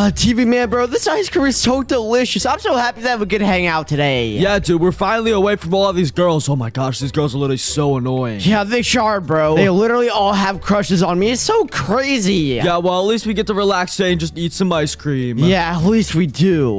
Ah, TV man, bro, this ice cream is so delicious. I'm so happy that we could hang out today. Yeah, dude, we're finally away from all of these girls. Oh my gosh, these girls are literally so annoying. Yeah, they sure are, bro. They literally all have crushes on me. It's so crazy. Yeah, well, at least we get to relax today and just eat some ice cream. Yeah, at least we do.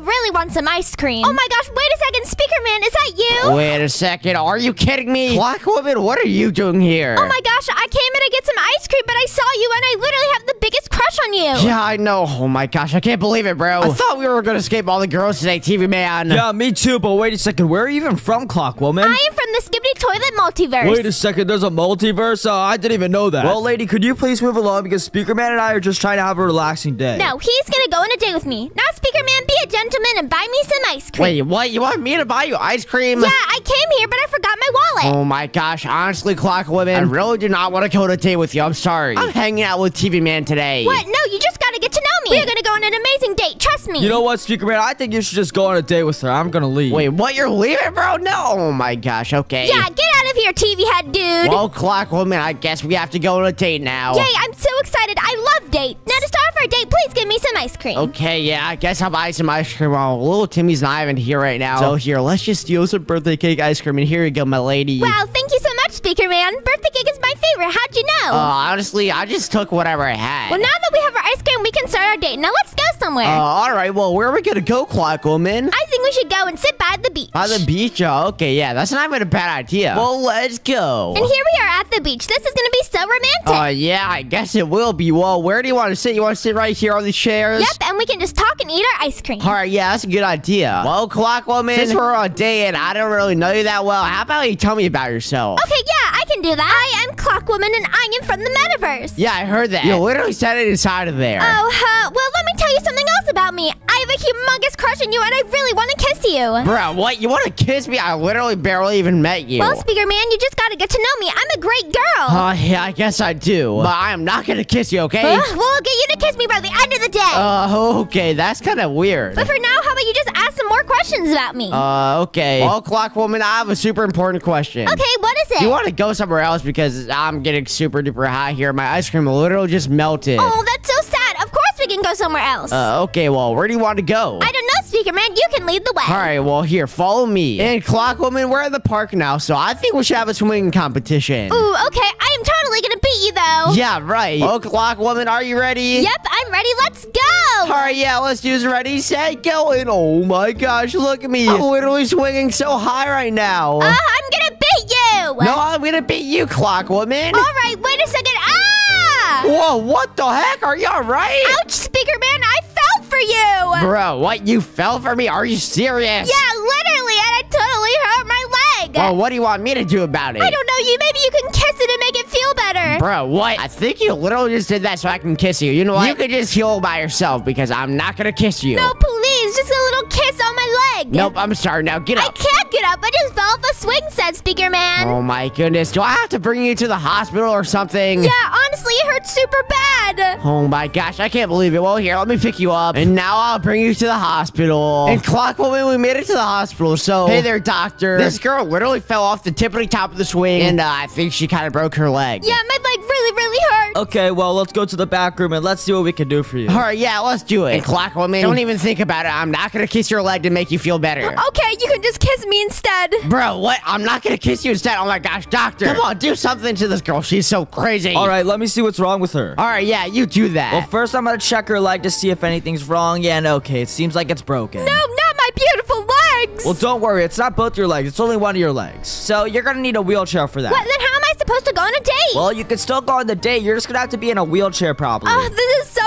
I really want some ice cream. Oh my gosh, wait a second. Speaker Man, is that you? Wait a second. Are you kidding me? Clock woman, what are you doing here? Oh my gosh, I came in to get some ice cream, but I saw you and I literally have the biggest crush on you. Yeah, I know. Oh my gosh, I can't believe it, bro. I thought we were gonna escape all the girls today, TV man. Yeah, me too, but wait a second. Where are you even from, Clockwoman? I am from the Skibidi Toilet Multiverse. Wait a second, there's a multiverse? Uh, I didn't even know that. Well, lady, could you please move along because Speaker Man and I are just trying to have a relaxing day. no, he's gonna go on a date with me. Now, Speaker Man, be a gentleman and buy me some ice cream. Wait, what? You want me to buy you ice cream? Yeah, I came here, but I forgot my wallet. Oh my gosh, honestly, Clock Woman, I really do not want to go to date with you. I'm sorry. I'm hanging out with TV Man today. What? No, you just gotta get to know me. We're gonna go on an amazing date. Trust me. You know what, Speaker Man? I think you should just go on a date with her. I'm gonna leave. Wait, what? You're leaving, bro? No. Oh my gosh, okay. Yeah, get out of here, TV head dude. Well, Clock Woman, I guess we have to go on a date now. Yay, I'm so excited. I love dates. Now, to start off our date, please give me some ice cream. Okay, yeah, I guess I'll buy some ice cream while little Timmy's not even here right now. So here, let's just steal some birthday cake ice cream, and here you go, my lady. Wow, thank you so much, Speaker Man. Birthday cake is my favorite. How'd you know? Uh, honestly, I just took whatever I had. well, now that we have our ice cream, we can start our date. Now, let's go somewhere. Uh, all right, well, where are we gonna go, Clock Woman? I think we should go and sit by the beach. By the beach? Oh, okay, yeah, that's not even a bad idea. Well, let's go. and here we are at the beach. This is gonna be so romantic. Uh, yeah, I guess it will be. Well, where do you want to sit? You want to sit right here on the chairs? yep, and we can just talk and eat our ice cream. All right, yeah, that's a good idea. Well, Clock Woman, since we're on a date and I don't really know you that well, how about you tell me about yourself? Okay, yeah, I can do that. I am Clock Woman, and I am from the metaverse. Yeah, I heard that. You literally said it inside of there. Oh, uh, well, let me tell you something else about me. I have a humongous crush on you, and I really want to kiss you. Bro, what? You want to kiss me? I literally barely even met you. Well, Speaker Man, you just gotta get to know me. I'm a great girl. Uh, yeah, I guess I do. But I am not gonna kiss you, okay? Ugh, well, I'll get you to kiss me by the end of the day. Uh, okay, that's kind of weird. but for now, how about you just ask some more questions about me? Uh, okay. Well, Clock Woman, I have a super important question. okay, what is it? Do want to go somewhere else because I'm getting super duper hot here? My ice cream literally just melted. oh, that's so sad. Of course we can go somewhere else. Uh, okay, well, where do you want to go? I don't know, Speaker Man. You can lead the way. All right, well, here, follow me. And Clock Woman, we're at the park now, so I think we should have a swimming competition. Ooh, okay. I am totally gonna beat you, though. Yeah, right. Well, Clock Woman, are you ready? Yep, I'm ready. Let's go. All right, yeah, let's do this. Ready, set, go. And oh my gosh, look at me. I'm literally swinging so high right now. Uh, I'm gonna beat you. no, I'm gonna beat you, Clock Woman. All right, wait a second. Ah! Whoa, what the heck? Are you all right? Ouch, Speaker Man. I fell for you. Bro, what? You fell for me? Are you serious? Yeah, literally, and I totally hurt my leg. Well, what do you want me to do about it? I don't know. You maybe you can kiss it and make it feel better. Bro, what? I think you literally just did that so I can kiss you. You know what? You could just heal by yourself because I'm not gonna kiss you. No, please, just a little kiss on my leg. Nope, I'm sorry. Now get up. I can't get up. I just fell off a swing set, Speaker Man. Oh my goodness. Do I have to bring you to the hospital or something? Yeah, honestly, it hurts super bad. Oh my gosh, I can't believe it. Well, here, let me pick you up. And now I'll bring you to the hospital. And Clockwoman, we made it to the hospital. So, hey there, doctor. This girl literally fell off the tippity top of the swing. And uh, I think she kind of broke her leg. Yeah, my leg really, really hurts. Okay, well, let's go to the back room and let's see what we can do for you. All right, yeah, let's do it. And Clockwoman, don't even think about it. I'm not going to kiss your leg to make you feel better. Okay, you can just kiss me instead. Bro, what? I'm not going to kiss you instead. Oh my gosh, doctor. Come on, do something to this girl. She's so crazy. All right, let me see what's wrong with her. All right, yeah, you do that. Well, first I'm gonna check her leg to see if anything's wrong. Yeah, and okay, it seems like it's broken. No, not my beautiful legs. Well, don't worry, it's not both your legs, it's only one of your legs. So you're gonna need a wheelchair for that. What? Then how am I supposed to go on a date? Well, you can still go on the date, you're just gonna have to be in a wheelchair probably. Oh, this is so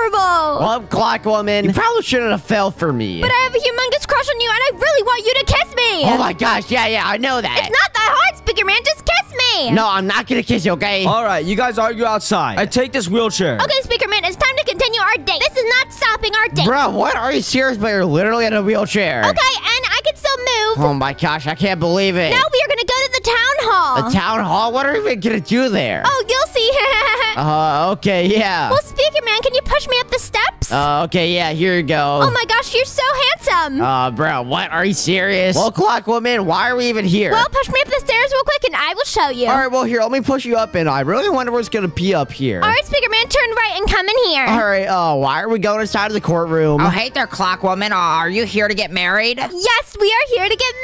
horrible. well, Clockwoman, you probably shouldn't have fell for me. But I have a humongous crush on you, and I really want you to kiss me. oh my gosh, yeah, yeah, I know that. It's not that hard, Speaker Man. Just kiss me. No, I'm not gonna kiss you, okay? All right, you guys argue outside. I take this wheelchair. Okay, Speaker Man, it's time to continue our date. This is not stopping our date. Bro, what? Are you serious? But you're literally in a wheelchair. Okay, and I can still move. Oh my gosh, I can't believe it. Now we are gonna go to the town hall. The town hall? What are we even gonna do there? oh, you'll see. Uh, okay, yeah. well, Speaker Man, can you push me up the steps? Uh, okay, yeah, here you go. oh my gosh, you're so handsome. Uh, bro, what? Are you serious? Well, clock woman, why are we even here? well, push me up the stairs real quick, and I will show you. All right, well, here, let me push you up, and I really wonder what's gonna be up here. All right, Speaker Man, turn right right and come in here. All right, uh, why are we going inside of the courtroom? Oh, hey there, clock woman. Uh, are you here to get married? Yes, we are here to get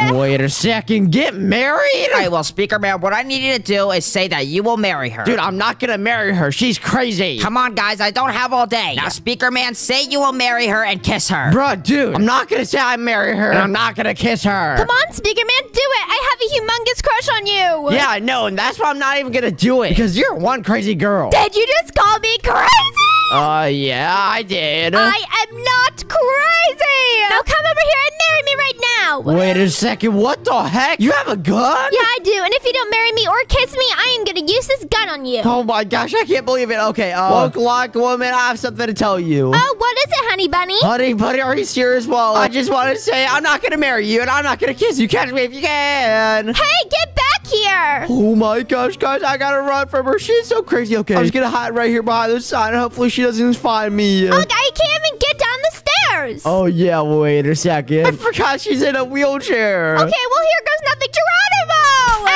married. Wait a second, get married? Right, well, Speaker Man, what I need you to do is say that you will marry her. Dude, I'm not gonna marry her. She's crazy. Come on, guys, I don't have all day. Now, Speaker Man, say you will marry her and kiss her. Bruh, dude, I'm not gonna say I marry her, and I'm not gonna kiss her. Come on, Speaker Man, do it. I have a humongous crush on you. Yeah, I know, and that's why I'm not even gonna do it. Because you're one crazy girl. Did you just call me crazy? Uh, yeah, I did. I am not crazy. Now come over here and marry me right now. Wait a second, what the heck? You have a gun? Yeah, I do. And if you don't marry me or kiss me, I am gonna use this gun on you. Oh my gosh, I can't believe it. Okay, uh, well, clock woman, I have something to tell you. Oh, what is it, honey bunny? Honey, bunny, are you serious? Well, I just want to say I'm not gonna marry you, and I'm not gonna kiss you. Catch me if you can. Hey, get back here. Oh my gosh, guys, I gotta run from her. She's so crazy. Okay, I'm just gonna hide right here behind the sign, and hopefully she doesn't find me. Look, I can't even get down the stairs. Oh yeah, wait a second. I forgot she's in a wheelchair. Okay, well, here goes nothing. Geronimo!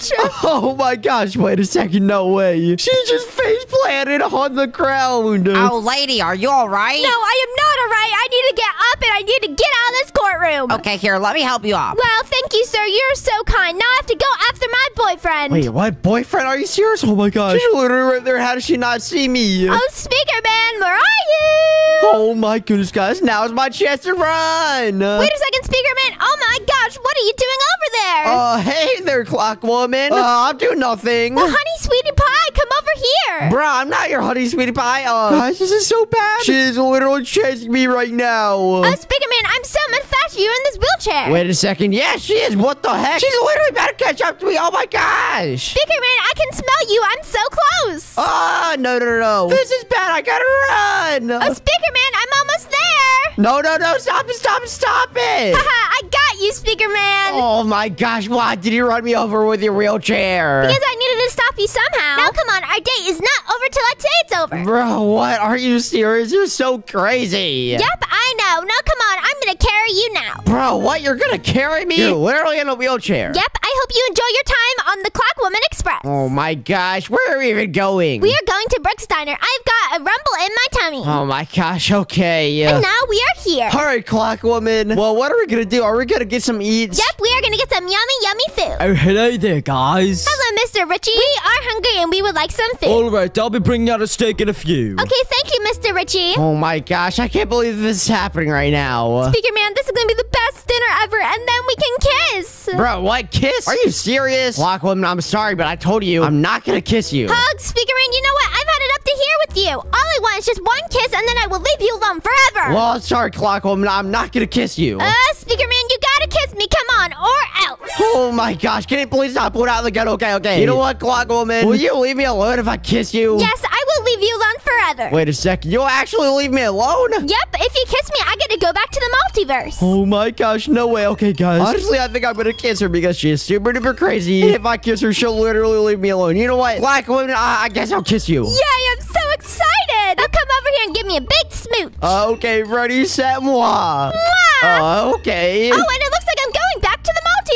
Ouch! Oh my gosh, wait a second, no way. She just face planted on the ground. Oh, lady, are you all right? No, I am not alright. I need to get up and I need to get out of this courtroom. Okay, here, let me help you up. Well, thank you, sir. You're so kind. Now I have to go after my boyfriend. Wait, what? Boyfriend? Are you serious? Oh my gosh. She's literally right there. How does she not see me? Oh, Speaker Man, where are you? Oh my goodness, guys. Now is my chance to run. Wait a second, Speaker Man. Oh my gosh, what are you doing over there? Uh, hey there, clock woman. Uh, I'm doing nothing. well, honey, sweetie pie, come over here. Bruh, I'm not your honey sweetie pie. Uh, guys, this is so bad. She's literally chasing me right now. Oh, Speaker Man, I'm so manufactured You're in this wheelchair. Wait a second. Yeah, she is. What the heck? She's literally about to catch up to me. Oh my gosh. Speaker Man, I can smell you. I'm so close. Ah, no, no, no, no. This is bad. I gotta run. Oh, Speaker Man, I'm almost there. No, no, no. Stop it, stop it, stop it. Haha, I got you, Speaker Man. oh my gosh. Why did you run me over with your wheelchair? Because I needed to stop you somehow. Now, come on, our date is not over till I say it's over. Bro, what? Are you serious? You're so crazy. Yep, I know. Now, come on, I'm gonna carry you now. Bro, what? You're gonna carry me? You're literally in a wheelchair. Yep, I hope you enjoy your time on the Clockwoman Express. Oh my gosh. Where are we even going? We are going to Brooks Diner. I've got a rumble in my tummy. Oh my gosh. Okay. And now we are here. All right, clock woman. Well, what are we gonna do? Are we gonna get some eats? Yep, we are gonna get some yummy, yummy food. Oh, hello there, guys. Hello, Mr. Richie. We are hungry and we would like some food. All right, I'll be bringing out a steak and a few. Okay, thank you, Mr. Richie. Oh my gosh, I can't believe this is happening right now. Speaker Man, this is gonna be the best dinner ever, and then we can kiss. Bro, what kiss? Are you serious? Clock woman, I'm sorry, but I told you I'm not gonna kiss you. Hug, Speaker Man, you know what? I've had it up to here with you. All I want is just one kiss, and then I will leave you alone forever. Well, sorry, clock woman, I'm not gonna kiss you. Uh, Speaker Man, you gotta me. Come on, or else. Oh my gosh, can you please stop pulling out the gun? Okay, okay. You know what, clock woman? Will you leave me alone if I kiss you? Yes, I will leave you alone forever. Wait a second, you'll actually leave me alone? Yep, if you kiss me, I get to go back to the multiverse. Oh my gosh, no way. Okay, guys. Honestly, I think I'm gonna kiss her because she is super duper crazy. if I kiss her, she'll literally leave me alone. You know what? Clock woman, I, I guess I'll kiss you. Yay, I'm so excited. Now come over here and give me a big smooch. Uh, okay, ready, set, moi. Mwah. Uh, okay. oh, and it looks like I'm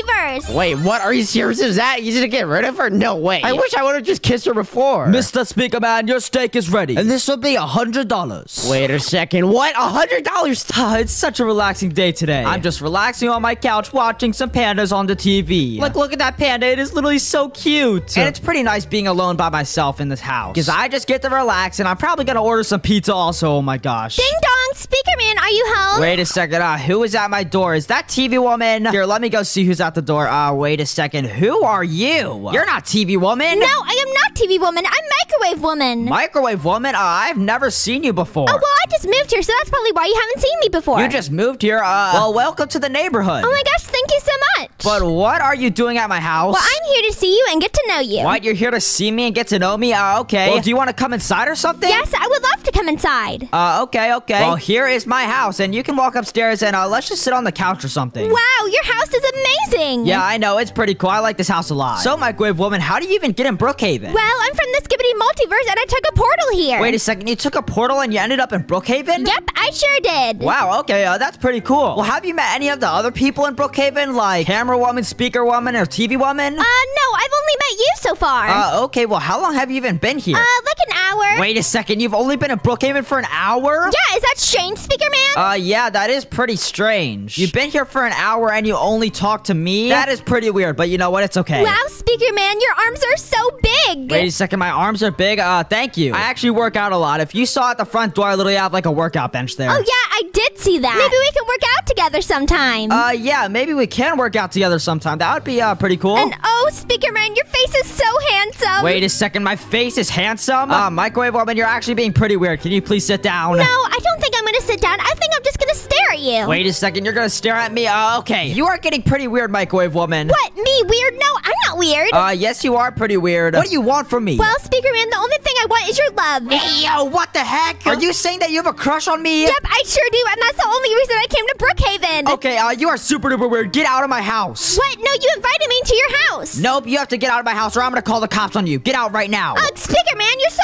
multiverse. Wait, what? Are you serious? Is that easy to get rid of her? No way. I wish I would have just kissed her before. Mr. Speaker Man, your steak is ready. And this will be a hundred dollars. Wait a second. What? A hundred dollars? Ah, it's such a relaxing day today. I'm just relaxing on my couch watching some pandas on the TV. Like, look at that panda. It is literally so cute. And it's pretty nice being alone by myself in this house. Because I just get to relax, and I'm probably going to order some pizza also. Oh my gosh. Ding dong, Speaker Man, are you home? Wait a second. Uh, who is at my door? Is that TV woman? Here, let me go see who's at the door. Uh, wait a second. Who are you? You're not TV woman. No, I am not TV woman. I'm microwave woman. Microwave woman? Uh, I've never seen you before. oh, well, I just moved here, so that's probably why you haven't seen me before. You just moved here. Uh, well, welcome to the neighborhood. Oh my gosh, thank you so much. But what are you doing at my house? well, I'm here to see you and get to know you. What? You're here to see me and get to know me? Uh, okay. Well, do you want to come inside or something? Yes, I would love to come inside. Uh, okay, okay. Well, here is my house, and you can walk upstairs and uh, let's just sit on the couch or something. Wow, your house is amazing. Yeah, I know. It's pretty cool. I like this house a lot. So, microwave woman, how do you even get in Brookhaven? Well, I'm from the Skibidi multiverse, and I took a portal here. Wait a second. You took a portal and you ended up in Brookhaven? Yep, I sure did. Wow, okay, uh, that's pretty cool. Well, have you met any of the other people in Brookhaven, like Camera Woman, Speaker Woman, or TV Woman? Uh, no, I've only met you so far. Uh, okay, well, how long have you even been here? Uh, like an hour. Wait a second, you've only been in Brookhaven for an hour? Yeah, is that strange, Speaker Man? Uh, yeah, that is pretty strange. You've been here for an hour and you only talk to me? That is pretty weird, but you know what? It's okay. wow, Speaker Man, your arms are so big. Wait a second, my arms are big. Uh, thank you. I actually work out a lot. If you saw at the front door, I literally have like a workout bench there. Oh, yeah, I did see that. Maybe we can work out together sometime. Uh, yeah, maybe we can work out together sometime. That would be, uh, pretty cool. and oh, Speaker Man, your face is so handsome. Wait a second, my face is handsome? Uh, Microwave Woman, you're actually being pretty weird. Can you please sit down? No, I don't think you. Wait a second, you're gonna stare at me? Uh, okay. You are getting pretty weird, Microwave Woman. What? Me? Weird? No, I'm not weird. Uh, yes, you are pretty weird. What do you want from me? well, Speaker Man, the only thing I want is your love. Hey, yo, what the heck? Are you saying that you have a crush on me? Yep, I sure do, and that's the only reason I came to Brookhaven. Okay, uh, you are super duper weird. Get out of my house. What? No, you invited me to your house. Nope, you have to get out of my house or I'm gonna call the cops on you. Get out right now. Ugh, Speaker Man, you're so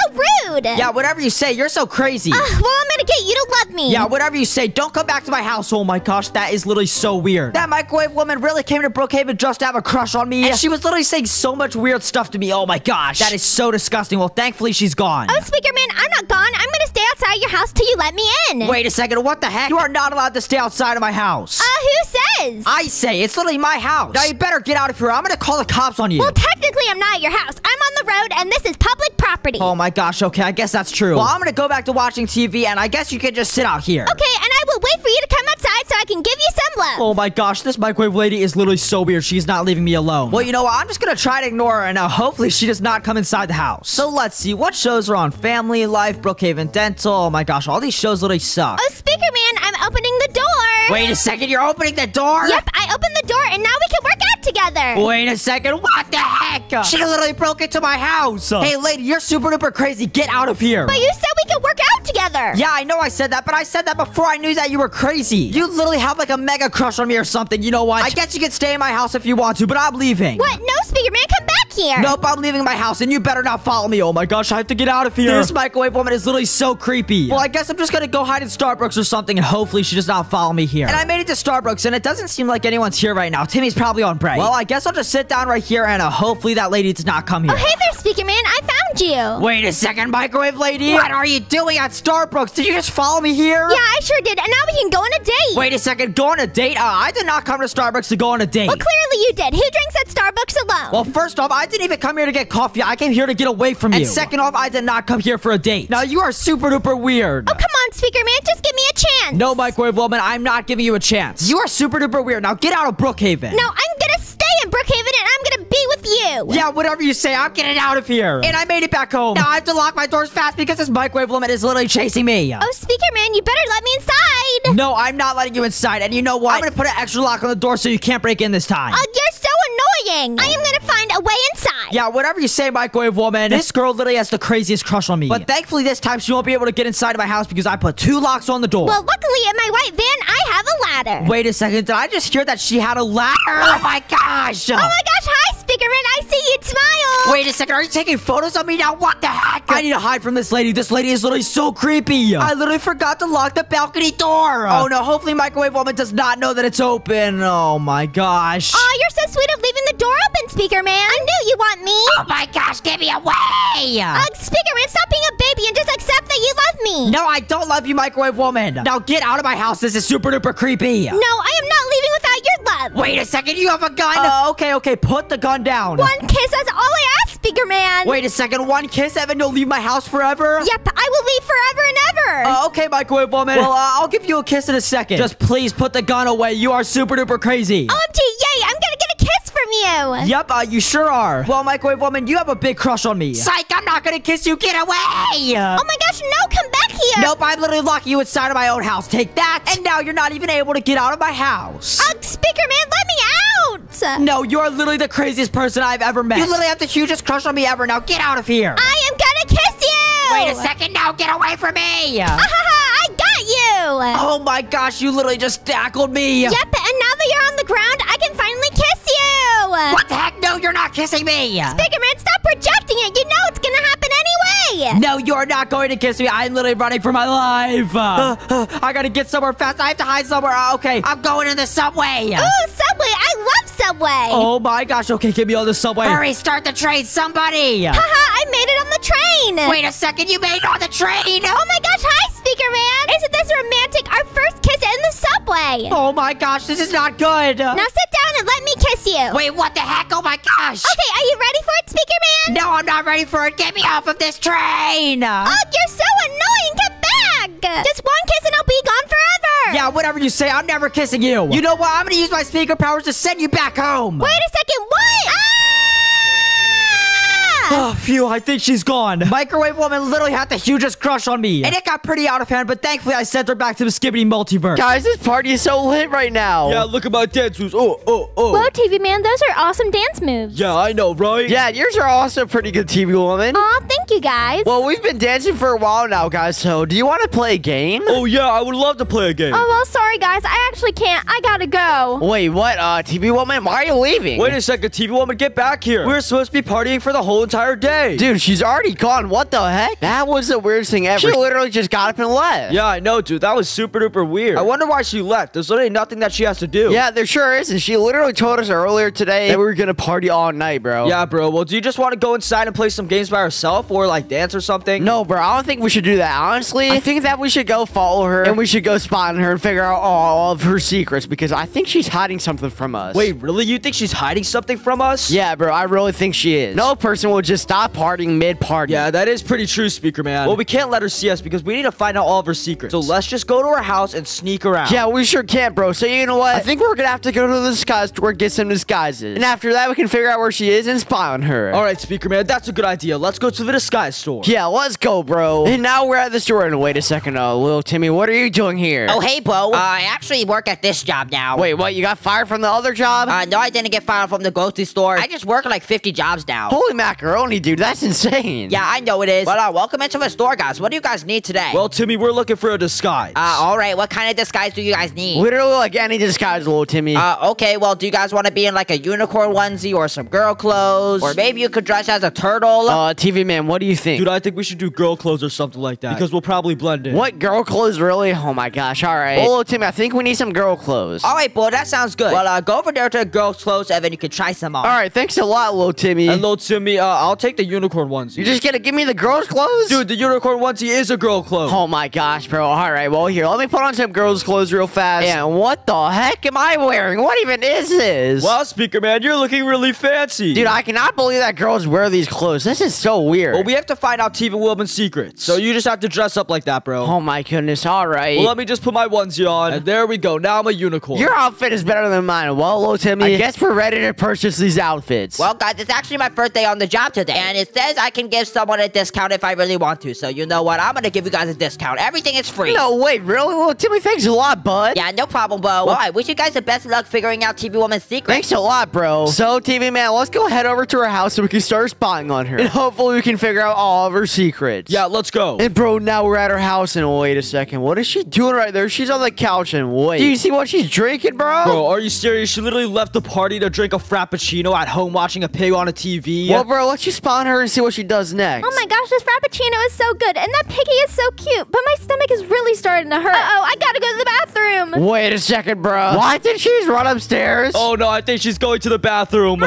rude. yeah, whatever you say, you're so crazy. Ugh, well, I'm gonna get you to love me. yeah, whatever you say, don't come back to my house. Oh my gosh, that is literally so weird. That microwave woman really came to Brookhaven just to have a crush on me. And she was literally saying so much weird stuff to me. Oh my gosh. That is so disgusting. Well, thankfully she's gone. Oh, Speaker Man, I'm not gone. I'm gonna stay outside your house till you let me in. Wait a second, what the heck? You are not allowed to stay outside of my house. Uh, who says? I say, it's literally my house. Now you better get out of here. I'm gonna call the cops on you. well, technically, I'm not at your house. I'm on the road, and this is public property. Oh my gosh, okay, I guess that's true. Well, I'm gonna go back to watching TV, and I guess you can just sit out here. Okay, and I will wait for you to come outside so I can give you some love. Oh my gosh, this microwave lady is literally so weird. She's not leaving me alone. Well, you know what? I'm just gonna try to ignore her, and uh, hopefully she does not come inside the house. So let's see, what shows are on? Family Life, Brookhaven Dental. Oh my gosh, all these shows literally suck. Oh, Speaker Man, I'm opening the door. Wait a second, you're opening the door? Yep, I opened the door, and now we can work out together. Wait a second, what the heck? She literally broke into my house. Hey, lady, you're super duper crazy. Get out of here. But you said we could work out together. Yeah, I know I said that, but I said that before I knew that you were crazy. You literally have like a mega crush on me or something. You know what? I guess you can stay in my house if you want to, but I'm leaving. What? No, Speaker Man, come back here. Nope, I'm leaving my house, and you better not follow me. Oh my gosh, I have to get out of here. This microwave woman is literally so creepy. Well, I guess I'm just gonna go hide in Starbucks or something, and hopefully she does not follow me here. And I made it to Starbucks, and it doesn't seem like anyone's here right now. Timmy's probably on break. Well, I guess I'll just sit down right here, and uh, hopefully that lady does not come here. Oh, hey there, Speaker Man. I found you. Wait a second, microwave lady. What are you doing at Starbucks? Did you just follow me here? Yeah, I sure did. And now we can go on a date. Wait a second, go on a date? Uh, I did not come to Starbucks to go on a date. Well, clearly you did. Who drinks at Starbucks alone? Well, first off, I didn't even come here to get coffee. I came here to get away from you. And second off, I did not come here for a date. Now, you are super duper weird. oh, come on, Speaker Man. Just give me a chance. No, microwave woman, I'm not giving you a chance. You are super duper weird. Now get out of Brookhaven. No, I'm you. Yeah, whatever you say, I'm getting out of here. And I made it back home. Now I have to lock my doors fast because this microwave woman is literally chasing me. Oh, Speaker Man, you better let me inside. No, I'm not letting you inside. And you know what? I'm gonna put an extra lock on the door so you can't break in this time. Oh, you're so annoying. I am gonna find a way inside. Yeah, whatever you say, microwave woman. This girl literally has the craziest crush on me. But thankfully, this time she won't be able to get inside of my house because I put two locks on the door. Well, luckily in my white van, I have a ladder. Wait a second. Did I just hear that she had a ladder? Oh, oh my gosh. Oh my gosh, hi, Speaker Man. I see you smile. Wait a second. Are you taking photos of me now? What the heck? I need to hide from this lady. This lady is literally so creepy. I literally forgot to lock the balcony door. Oh no. Hopefully, microwave woman does not know that it's open. Oh my gosh. Oh, you're so sweet of leaving the door open, Speaker Man. I knew you want me. Oh my gosh, get me away! Ugh, Speaker Man, stop being a baby and just accept that you love me. No, I don't love you, microwave woman. Now get out of my house. This is super duper creepy. No, I am not leaving without your love. Wait a second. You have a gun. Uh, okay, okay. Put the gun down. One kiss, that's all I ask, Speaker Man. Wait a second. One kiss, Evan. You'll leave my house forever. Yep, I will leave forever and ever. Uh, okay, microwave woman. Well, uh, I'll give you a kiss in a second. Just please put the gun away. You are super duper crazy. OMG, yay, I'm gonna get from you. Yep, uh, you sure are. Well, microwave woman, you have a big crush on me. Psych, I'm not gonna kiss you, get away! Oh my gosh, no, come back here. Nope, I'm literally locking you inside of my own house. Take that. And now you're not even able to get out of my house. Ugh, Speaker Man, let me out. no, you are literally the craziest person I've ever met. You literally have the hugest crush on me ever. Now get out of here. I am gonna kiss you. Wait a second now, get away from me! Ha ha ha, I got you. Oh my gosh, you literally just tackled me. Yep, and now that you're on the ground, I can kiss What the heck? No, you're not kissing me! Speaker Man, stop projecting it. You know it's gonna happen. Me! No, you're not going to kiss me. I'm literally running for my life. Uh, uh, I gotta get somewhere fast. I have to hide somewhere. Uh, okay. I'm going in the subway. Ooh, Subway! I love Subway! Oh my gosh. Okay, get me on the subway. Hurry, start the train, somebody. Haha, I made it on the train! Wait a second, you made it on the train. Oh my gosh, hi, Speaker Man! Isn't this romantic? Our first kiss in the subway! Oh my gosh, this is not good. Now sit down and let me kiss you! Wait, what the heck? Oh my gosh. Okay, are you ready for it, Speaker Man? No, I'm not ready for it. Get me off of this train. Oh, you're so annoying! Get back! Just one kiss and I'll be gone forever! Yeah, whatever you say, I'm never kissing you. You know what? I'm gonna use my speaker powers to send you back home. Wait a second, what? Ah! Oh, phew, I think she's gone. Microwave Woman literally had the hugest crush on me. And it got pretty out of hand, but thankfully I sent her back to the Skibidi multiverse. Guys, this party is so lit right now. Yeah, look at my dance moves. Oh, oh, oh. Whoa, TV Man, those are awesome dance moves. Yeah, I know, right? Yeah, yours are also pretty good, TV woman. Aw, thank you guys. Well, we've been dancing for a while now, guys. So, do you want to play a game? Oh, yeah, I would love to play a game. oh, well, sorry guys. I actually can't. I gotta go. Wait, what? Uh, TV woman, why are you leaving? Wait a second, TV woman, get back here. We're supposed to be partying for the whole entire day. Dude, she's already gone. What the heck? That was the weirdest thing ever. She literally just got up and left. Yeah, I know, dude. That was super duper weird. I wonder why she left. There's literally nothing that she has to do. Yeah, there sure is. And she literally told us earlier today that we were gonna party all night, bro. Yeah, bro. Well, do you just want to go inside and play some games by herself or like dance or something? No, bro, I don't think we should do that. Honestly, I think that we should go follow her and we should go spot on her and figure out all of her secrets because I think she's hiding something from us. Wait, really? You think she's hiding something from us? Yeah, bro, I really think she is. No person will just stop partying mid party. Yeah, that is pretty true, Speaker Man. Well, we can't let her see us because we need to find out all of her secrets. So let's just go to her house and sneak around. Yeah, we sure can't, bro. So you know what? I think we're gonna have to go to the disguise store, and get some disguises, and after that, we can figure out where she is and spy on her. All right, Speaker Man, that's a good idea. Let's go to the disguise store. Yeah, let's go, bro. And now we're at the store. And wait a second, uh, little Timmy, what are you doing here? Oh, hey, Bo. Uh, I actually work at this job now. Wait, what? You got fired from the other job? Uh, no, I didn't get fired from the grocery store. I just work like 50 jobs now. Holy macaroni, dude, that's insane. Yeah, I know it is. But uh, welcome into the store, guys. What do you guys need today? Well, Timmy, we're looking for a disguise. uh, all right. What kind of disguise do you guys need? Literally like any disguise, little Timmy. Uh, okay, well, do you guys want to be in like a unicorn onesie or some girl clothes? Or maybe you could dress as a turtle? Uh, TV man, what do you think? Dude, I think we should do girl clothes or something like that because we'll probably blend in. what girl clothes, really? Oh my gosh! All right, well, little Timmy, I think we need some girl clothes. all right, boy, that sounds good. Well, uh, go over there to girls' clothes and then you can try some on. All right, thanks a lot, little Timmy. And little Timmy, uh, I'll take the unicorn onesie. you just gonna give me the girls' clothes, Dude, the unicorn onesie is a girl clothes. Oh my gosh, bro. All right, well, here, let me put on some girls' clothes real fast. And what the heck am I wearing? What even is this? Wow, Speaker Man, you're looking really fancy. Dude, I cannot believe that girls wear these clothes. This is so weird. Well, we have to find out TV Woman's secrets. So you just have to dress up like that, bro. oh my goodness, all right. Well, let me just put my onesie on. And there we go. Now I'm a unicorn. Your outfit is better than mine. Well, little Timmy, I guess we're ready to purchase these outfits. Well, guys, it's actually my first day on the job today, and it says I can give someone a discount if I really want to. So you know what? I'm gonna give you guys a discount. Everything is free. no, wait, really? Well, Timmy, thanks a lot, bud. Yeah, no problem, bro. Well, I wish you guys the best luck figuring out TV Woman's secret. Thanks a lot, bro. So, TV man, let's go head over to her house so we can start spying on her. And hopefully we can figure out all of her secrets. Yeah, let's go. And bro, now we're at her house and wait a second. What is she doing right there? She's on the couch and wait. Do you see what she's drinking, bro? Bro, are you serious? She literally left the party to drink a frappuccino at home watching a pig on a TV. Well, bro, let's just spawn her and see what she does next. Oh my gosh, this Frappuccino is so good, and that piggy is so cute, but my stomach is really starting to hurt. Uh-oh, I gotta go to the bathroom. Wait a second, bro. Why did she just run upstairs? Oh no, I think she's going to the bathroom. Uh,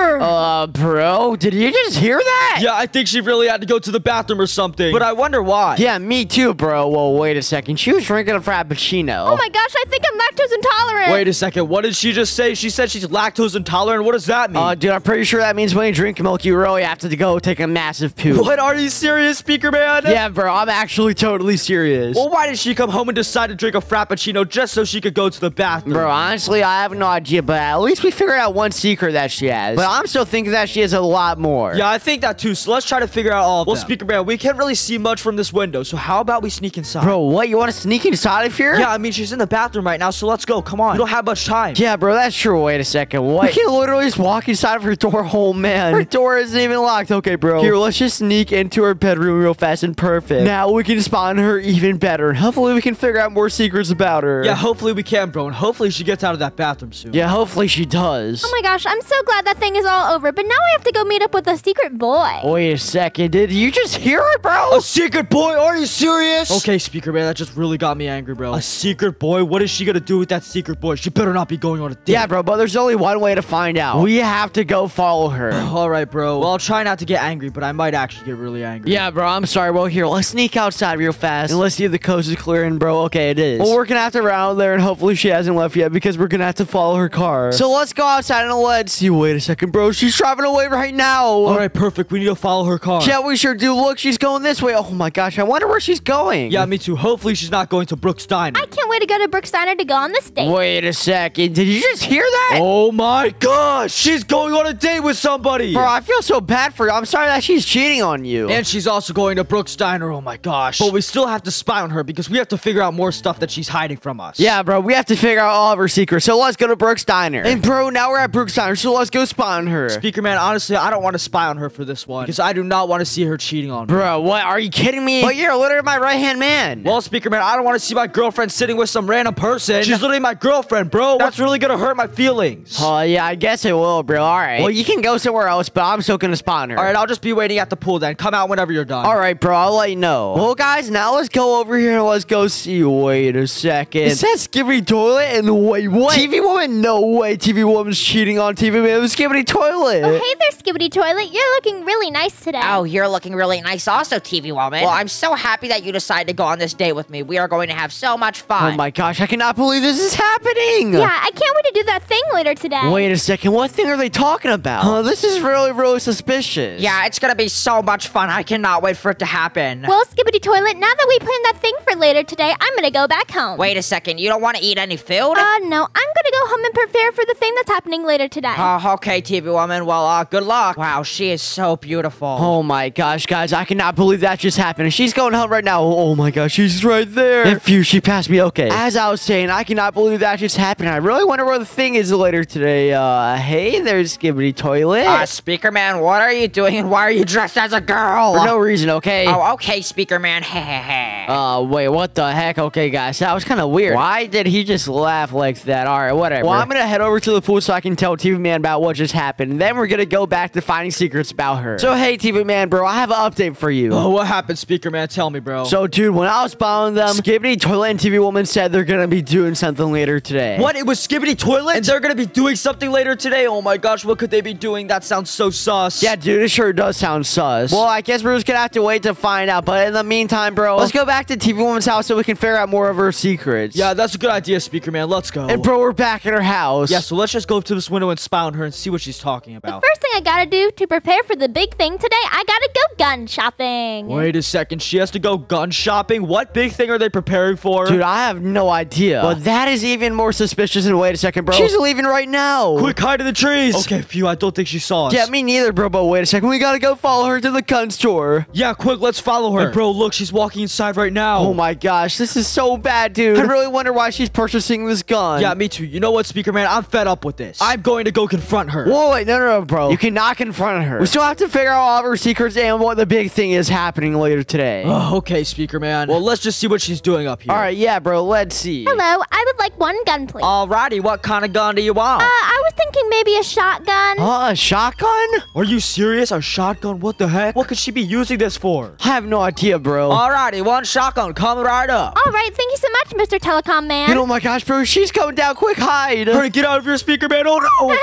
Brr. Uh, bro, did you just hear that? Yeah, I think she really had to go to the bathroom or something. But I wonder why. Yeah, me too, bro. Well, wait a second. She was drinking a frappuccino. Oh my gosh, I think I'm lactose intolerant. Wait a second. What did she just say? She said she's lactose intolerant. What does that mean? Uh, dude, I'm pretty sure that means when you drink milk, you really have to go take a massive poop. what? Are you serious, Speaker Man? Yeah, bro, I'm actually totally serious. Well, why did she come home and decide to drink a frappuccino just so she could go to the bathroom? Bro, honestly, I have no idea, but at least we figured out one secret that she has. But I'm still thinking that she has a lot more. Yeah, I think that too. So let's try to figure out all of Well, them. Speaker Man, we can't really see much from this window. So how about we sneak inside? Bro, what? You want to sneak inside of here? Yeah, I mean, she's in the bathroom right now, so let's go. Come on. We don't have much time. Yeah, bro, that's true. Wait a second. What? We can literally just walk inside of her door. Oh, man. Her door isn't even locked. Okay, bro. Here, let's just sneak into her bedroom real fast and perfect. Now we can spawn her even better. And hopefully, we can figure out more secrets about her. Yeah, hopefully we can, bro. And hopefully she gets out of that bathroom soon. Yeah, hopefully she does. Oh my gosh, I'm so glad that thing is is all over, but now I have to go meet up with a secret boy. Wait a second. Did you just hear it, bro? A secret boy? Are you serious? Okay, speaker man, that just really got me angry, bro. A secret boy? What is she gonna do with that secret boy? She better not be going on a date. Yeah, bro, but there's only one way to find out. We have to go follow her. All right, bro. Well, I'll try not to get angry, but I might actually get really angry. Yeah, bro, I'm sorry. Well, here, let's sneak outside real fast and let's see if the coast is clear. And, bro, okay, it is. Well, we're gonna have to round there, and hopefully she hasn't left yet because we're gonna have to follow her car. So let's go outside and let's see. Wait a second, bro. She's driving away right now. All right, perfect. We need to follow her car. Yeah, we sure do. Look, she's going this way. Oh my gosh, I wonder where she's going. Yeah, me too. Hopefully she's not going to Brooks Diner. I can't wait to go to Brooks Diner to go on this date. Wait a second. Did you just hear that? Oh my gosh, she's going on a date with somebody. Bro, I feel so bad for you. I'm sorry that she's cheating on you. And she's also going to Brooks Diner. Oh my gosh. But we still have to spy on her because we have to figure out more stuff that she's hiding from us. Yeah, bro, we have to figure out all of her secrets. So let's go to Brooks Diner. And bro, now we're at Brooks Diner, so let's go spy on her. Speaker man, honestly, I don't want to spy on her for this one because I do not want to see her cheating on me. Bro, what? Are you kidding me? But you're literally my right hand man. Well, Speaker man, I don't want to see my girlfriend sitting with some random person. She's literally my girlfriend, bro. That's really gonna hurt my feelings. Oh, yeah, I guess it will, bro. All right. Well, you can go somewhere else, but I'm still gonna spy on her. All right, I'll just be waiting at the pool then. Come out whenever you're done. All right, bro. I'll let you know. Well, guys, now let's go over here and let's go see. Wait a second. It says Skibidi Toilet and wait, what? TV Woman? No way. TV Woman's cheating on TV Man. It was Skibidi Toilet. Oh, hey there, Skibidi Toilet. You're looking really nice today. Oh, you're looking really nice also, TV woman. Well, I'm so happy that you decided to go on this date with me. We are going to have so much fun. Oh my gosh, I cannot believe this is happening. Yeah, I can't wait to do that thing later today. Wait a second. What thing are they talking about? Oh, this is really, really suspicious. Yeah, it's gonna be so much fun. I cannot wait for it to happen. Well, Skibidi Toilet, now that we planned that thing for later today, I'm gonna go back home. Wait a second. You don't want to eat any food? Uh, no, I'm gonna go home and prepare for the thing that's happening later today. Oh, okay, TV woman. Well, uh, good luck. Wow, she is so beautiful. Oh my gosh, guys, I cannot believe that just happened. She's going home right now. Oh my gosh, she's right there. And phew, she passed me. Okay. As I was saying, I cannot believe that just happened. I really wonder where the thing is later today. Uh, hey, there's Skibidi Toilet. Uh, Speaker Man, what are you doing and why are you dressed as a girl? For no reason, okay? Oh, okay, Speaker Man. Hehehe. Uh, wait, what the heck? Okay, guys, that was kind of weird. Why did he just laugh like that? All right, whatever. Well, I'm gonna head over to the pool so I can tell TV Man about what just happened. And then we're gonna go back to finding secrets about her. So, hey, TV Man, bro, I have an update for you. Oh, what happened, Speaker man? Tell me, bro. So, dude, when I was following them, Skibidi Toilet and TV Woman said they're gonna be doing something later today. What? It was Skibidi Toilet? And they're gonna be doing something later today? Oh my gosh, what could they be doing? That sounds so sus. Yeah, dude, it sure does sound sus. Well, I guess we're just gonna have to wait to find out. But in the meantime, bro, let's go back to TV Woman's house so we can figure out more of her secrets. Yeah, that's a good idea, Speaker Man. Let's go. And bro, we're back at her house. yeah, so let's just go up to this window and spy on her and see what she's talking about. The first thing I gotta do to prepare for the big thing today, I gotta go gun shopping. Wait a second, she has to go gun shopping? What big thing are they preparing for? Dude, I have no idea. But that is even more suspicious. And wait a second, bro. She's leaving right now. Quick, hide in the trees! Okay, phew, I don't think she saw us. Yeah, me neither, bro. But wait a second. We gotta go follow her to the gun store. Yeah, quick, let's follow her. And bro, look, she's walking inside right now. Oh my gosh, this is so bad, dude. I really wonder why she's purchasing this gun. Yeah, me too. You know what, Speaker Man? I'm fed up with this. I'm going to go confront her. Whoa, wait, no, no, no, bro. You cannot confront her. We still have to figure out all of her secrets and what the big thing is happening later today. Oh, okay, Speaker Man. Well, let's just see what she's doing up here. all right, yeah, bro. Let's see. Hello, I would like one gun, please. Alrighty, what kind of gun do you want? Uh, I was thinking maybe a shotgun. Oh, a shotgun? Are you serious? A shotgun? What the heck? What could she be using this for? I have no idea, bro. Alrighty, one shotgun. Come right up. All right, thank you so much, Mr. Telecom Man. And oh my gosh, bro, she's coming down. Quick, hide. Hurry, get out of here, Speaker Man. Oh, no.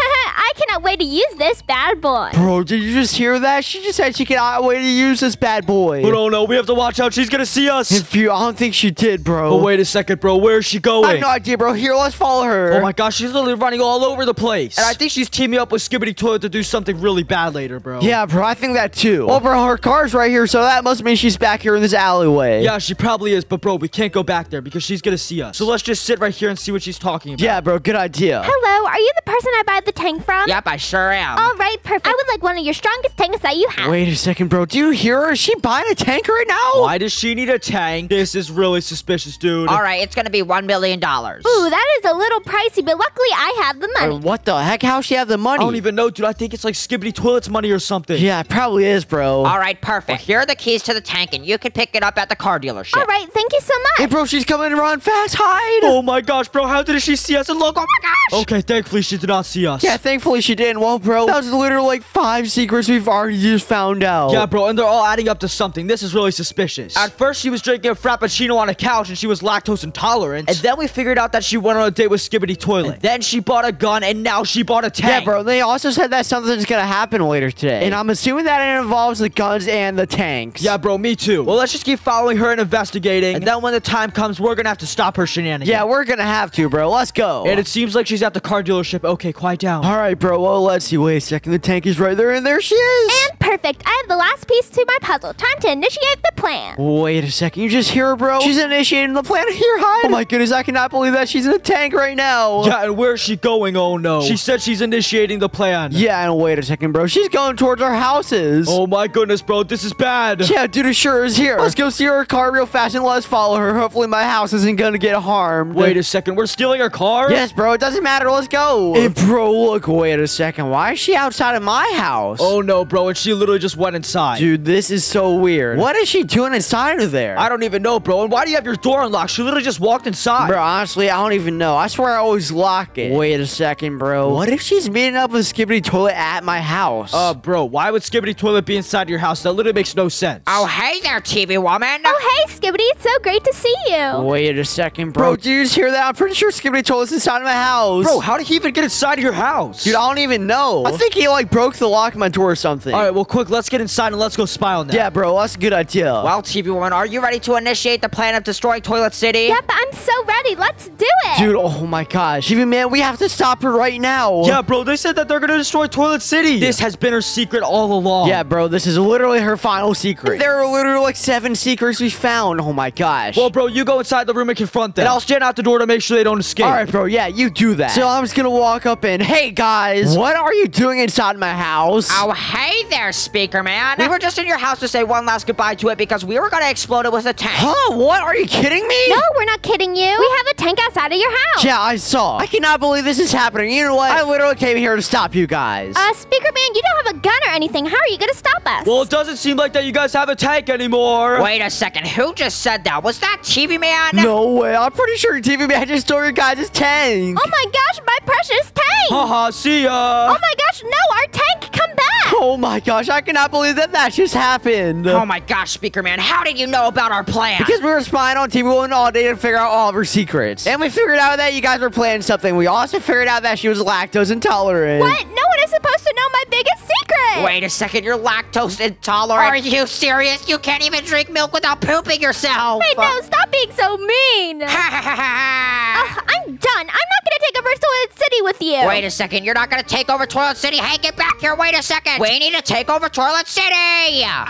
I cannot wait to use this bad boy. Bro, did you just hear that? She just said she cannot wait to use this bad boy. But oh, no. We have to watch out. She's going to see us. And phew, I don't think she did, bro. Oh, wait a second, bro. Where is she going? I have no idea, bro. Here, let's follow her. Oh my gosh, she's literally running all over the place. And I think she's teaming up with Skibidi Toilet to do something really bad later, bro. Yeah, bro, I think that too. Well, bro, her car's right here, so that must mean she's back here in this alleyway. Yeah, she probably is, but bro, we can't go back there because she's gonna see us. So let's just sit right here and see what she's talking about. Yeah, bro, good idea. Hello, are you the person I buy the tank from? Yep, I sure am. All right, perfect. I would like one of your strongest tanks that you have. Wait a second, bro. Do you hear her? Is she buying a tank right now? Why does she need a tank? This is really suspicious, dude. All right, it's gonna be one million dollars. Ooh, that is a little pricey, but luckily I have the Uh, money. what the heck? heck? How she have the money? I don't even know, dude. I think it's like Skibidi Toilet's money or something. Yeah, it probably is, bro. All right, perfect. Here are the keys to the tank, and you can pick it up at the car dealership. All right, thank you so much. Hey, bro, she's coming. Run fast, hide. Oh my gosh, bro. How did she see us? And look, oh my gosh. Okay, thankfully she did not see us. Yeah, thankfully she didn't. Well, bro, that was literally like five secrets we've already just found out. Yeah, bro, and they're all adding up to something. This is really suspicious. At first, she was drinking a frappuccino on a couch and she was lactose intolerant. And then we figured out that she went on a date with Skibidi Toilet. And then she bought a gun and now she bought a tank. Yeah, bro. They also said that something's gonna happen later today, and I'm assuming that it involves the guns and the tanks. Yeah, bro, me too. Well, let's just keep following her and investigating. And then when the time comes, we're gonna have to stop her shenanigans. Yeah, we're gonna have to, bro. Let's go. And it seems like she's at the car dealership. Okay, quiet down. All right, bro. Well, let's see. Wait a second. The tank is right there, and there she is. And perfect. I have the last piece to my puzzle. Time to initiate the plan. Wait a second. You just hear her, bro? She's initiating the plan. Here, hide. Oh my goodness! I cannot believe that she's in the tank right now. Yeah, and where's she going? Oh no. She said she's initiating the plan. Yeah, and wait a second, bro. She's going towards our houses. Oh my goodness, bro. This is bad. Yeah, dude, it sure is here. Let's go see her car real fast and let's follow her. Hopefully my house isn't gonna get harmed. Wait a second. We're stealing her car? Yes, bro. It doesn't matter. Let's go. Hey, bro, look. Wait a second. Why is she outside of my house? Oh no, bro. And she literally just went inside. Dude, this is so weird. What is she doing inside of there? I don't even know, bro. And why do you have your door unlocked? She literally just walked inside. Bro, honestly, I don't even know. I swear I always lock it. Wait a second, bro. What if she's meeting up with Skibidi Toilet at my house? Uh, bro, why would Skibidi Toilet be inside your house? That literally makes no sense. Oh, hey there, TV woman. Oh, hey, Skibidi. It's so great to see you. Wait a second, bro. Did you just hear that? I'm pretty sure Skibidi Toilet's inside of my house. Bro, how did he even get inside of your house? Dude, I don't even know. I think he, like, broke the lock of my door or something. All right, well, quick, let's get inside and let's go spy on that. Yeah, bro, that's a good idea. Well, TV woman, are you ready to initiate the plan of destroying Toilet City? Yep, I'm so ready. Let's do it. Dude, oh my gosh. Even, man, we have to stop her right now. Yeah, bro, they said that they're gonna destroy Toilet City. This has been her secret all along. Yeah, bro, this is literally her final secret. There are literally like seven secrets we found. Oh my gosh. Well, bro, you go inside the room and confront them. And I'll stand out the door to make sure they don't escape. All right, bro. Yeah, you do that. So I'm just gonna walk up and, hey guys, what are you doing inside my house? Oh, hey there, speaker man. We were just in your house to say one last goodbye to it because we were gonna explode it with a tank. Huh? What? Are you kidding me? No, we're not kidding you. We have a tank outside of your house. Yeah, I saw. I cannot believe this is happening. You know what? I literally came here to stop you guys. Uh, Speaker Man, you don't have a gun or anything. How are you going to stop us? Well, it doesn't seem like that you guys have a tank anymore. Wait a second. Who just said that? Was that TV man? no way. I'm pretty sure TV Man just stole your guys' tank. oh my gosh, my precious tank. Haha, see ya. Uh, oh my gosh, no, our tank, come back. Oh my gosh, I cannot believe that that just happened. Oh my gosh, speaker man. How did you know about our plan? Because we were spying on TV Woman all day to figure out all of her secrets. And we figured out that you guys were planning something. We also figured out that she was lactose intolerant. What? No one is supposed to know my biggest secret. Wait a second. You're lactose intolerant. Are you serious? You can't even drink milk without pooping yourself. Wait, no, stop being so mean. Ha ha ha ha. I'm done. I'm not going to take over Toilet City with you. Wait a second. You're not gonna take over Toilet City. Hey, get back here. Wait a second. We need to take over Toilet City.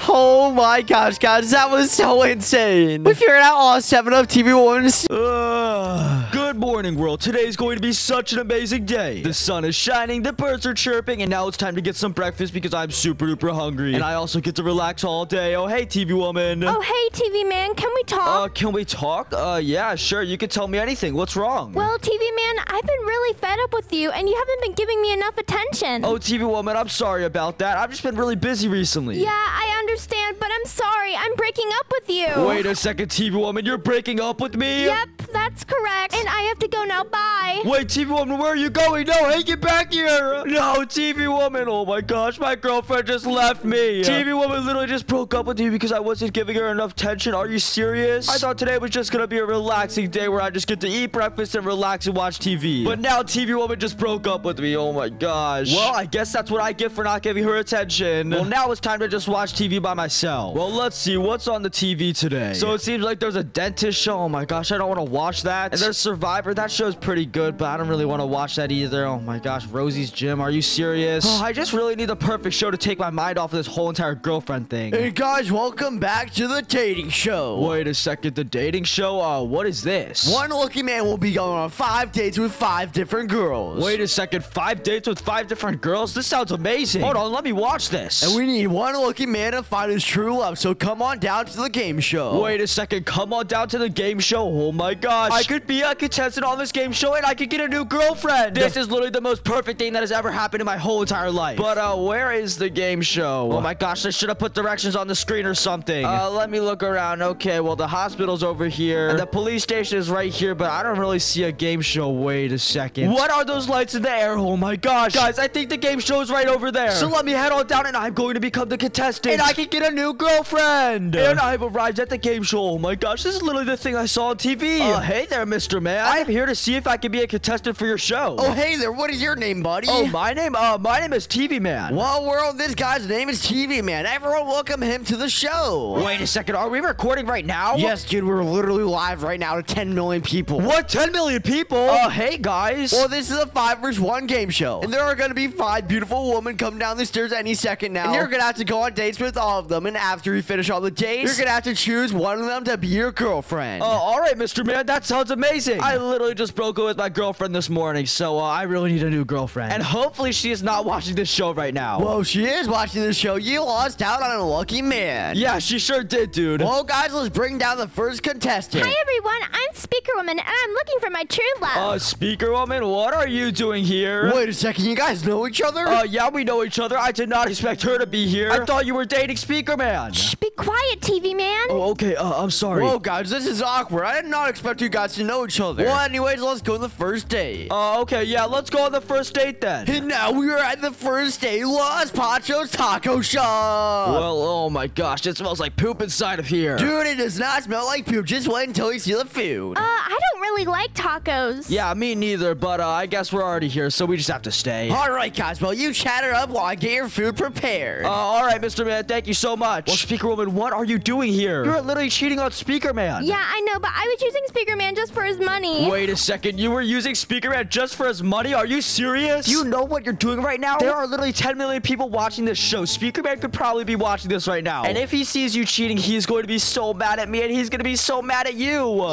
Oh my gosh, guys, that was so insane. We figured out all seven of TV Woman's. Ugh. Good morning, world. Today is going to be such an amazing day. The sun is shining, the birds are chirping, and now it's time to get some breakfast because I'm super duper hungry. And I also get to relax all day. Oh, hey, TV woman. Oh, hey, TV man, can we talk? Uh, can we talk? Uh, yeah, sure. You can tell me anything. What's wrong? well, TV man, I've been really fed up with you, and you haven't been giving me enough attention. Oh, TV woman, I'm sorry about that. I've just been really busy recently. Yeah, I understand, but I'm sorry. I'm breaking up with you. Wait a second, TV woman. You're breaking up with me? Yep, that's correct. And I have to go now. Bye. Wait, TV woman, where are you going? No, hey, get back here! No, TV woman, oh my gosh, my girlfriend just left me. TV woman literally just broke up with me because I wasn't giving her enough attention. Are you serious? I thought today was just gonna be a relaxing day where I just get to eat breakfast and relax and watch TV. But now TV woman just broke up with me. Oh my gosh. Well, I guess that's what I get for not giving her attention. Well, now it's time to just watch TV by myself. Well, let's see what's on the TV today. So it seems like there's a dentist show. Oh my gosh, I don't want to watch that. And there's Survivor. That show's pretty good, but I don't really want to watch that either. Oh my gosh, Rosie's Gym. Are you serious? Oh, I just really need the perfect show to take my mind off of this whole entire girlfriend thing. Hey guys, welcome back to the dating show. Wait a second, the dating show? Uh, what is this? One lucky man will be going on five dates with five different girls. Wait a second, five dates with five different girls? This sounds amazing. Hold on, let me watch this. And we need one lucky man to find his true love, so come on down to the game show. Wait a second, come on down to the game show. Oh my gosh. I could be a contestant on this game show and I could get a new girlfriend. This is literally the most perfect thing that has ever happened in my whole entire life. But, uh, where is the game show? Oh my gosh, I should have put directions on the screen or something. Uh, let me look around. Okay, well, the hospital's over here. And the police station is right here, but I don't really see a game show. Wait a second. What are those lights in the air? Oh my gosh. Guys, I think the game show is right over there. So let me head on down and I'm going to become the contestant. And I can get a new girlfriend. And I've arrived at the game show. Oh my gosh, this is literally the thing I saw on TV. Uh, hey there, Mr. Man. I'm here to see if I can be a contestant for your show. Oh, hey there. What is your name, buddy? Oh, my name? Uh, my name is TV Man. Well, world, this guy's name is TV Man. Everyone welcome him to the show. Wait a second. Are we recording right now? Yes, dude. We're literally live right now to 10 million people. What? 10 million people? Uh, hey, guys. Well, this is a 5 versus 1 game show. And there are going to be five beautiful women coming down the stairs any second now. And you're going to have to go on dates with all of them. And after you finish all the dates, you're going to have to choose one of them to be your girlfriend. Oh, all right, Mr. Man. That sounds amazing. I literally just broke up with my girlfriend this morning, so uh, I really need a new girlfriend. And hopefully she is not watching this show right now. Whoa, she is watching this show. You lost out on a lucky man. Yeah, she sure did, dude. Well, guys, let's bring down the first contestant. Hi, everyone. I'm Speaker Woman, and I'm looking for my true love. Uh, Speaker Woman, what are you doing here? Wait a second. You guys know each other? Uh, yeah, we know each other. I did not expect her to be here. I thought you were dating Speaker Man. Shh, be quiet, TV man. Oh, okay. Uh, I'm sorry. Whoa, guys, this is awkward. I did not expect you guys to know each other. Well, anyways, let's go on the first date. Uh, okay, yeah, let's go on the first date then. And now we are at the first date, Los Panchos Taco Shop. Well, oh my gosh, it smells like poop inside of here. Dude, it does not smell like poop. Just wait until you see the food. Uh, I don't really like tacos. Yeah, me neither, but uh, I guess we're already here, so we just have to stay. All right, Cosmo, you chatter up while I get your food prepared. Uh, all right, Mr. Man, thank you so much. Well, Speaker Woman, what are you doing here? You're literally cheating on Speaker Man. Yeah, I know, but I was using Speaker Man just for his money. Wait a second, you were using Speaker Man just for his money? Are you serious? Do you know what you're doing right now? There are literally 10 million people watching this show. Speaker Man could probably be watching this right now. And if he sees you cheating, he's going to be so mad at me, and he's going to be so mad at you.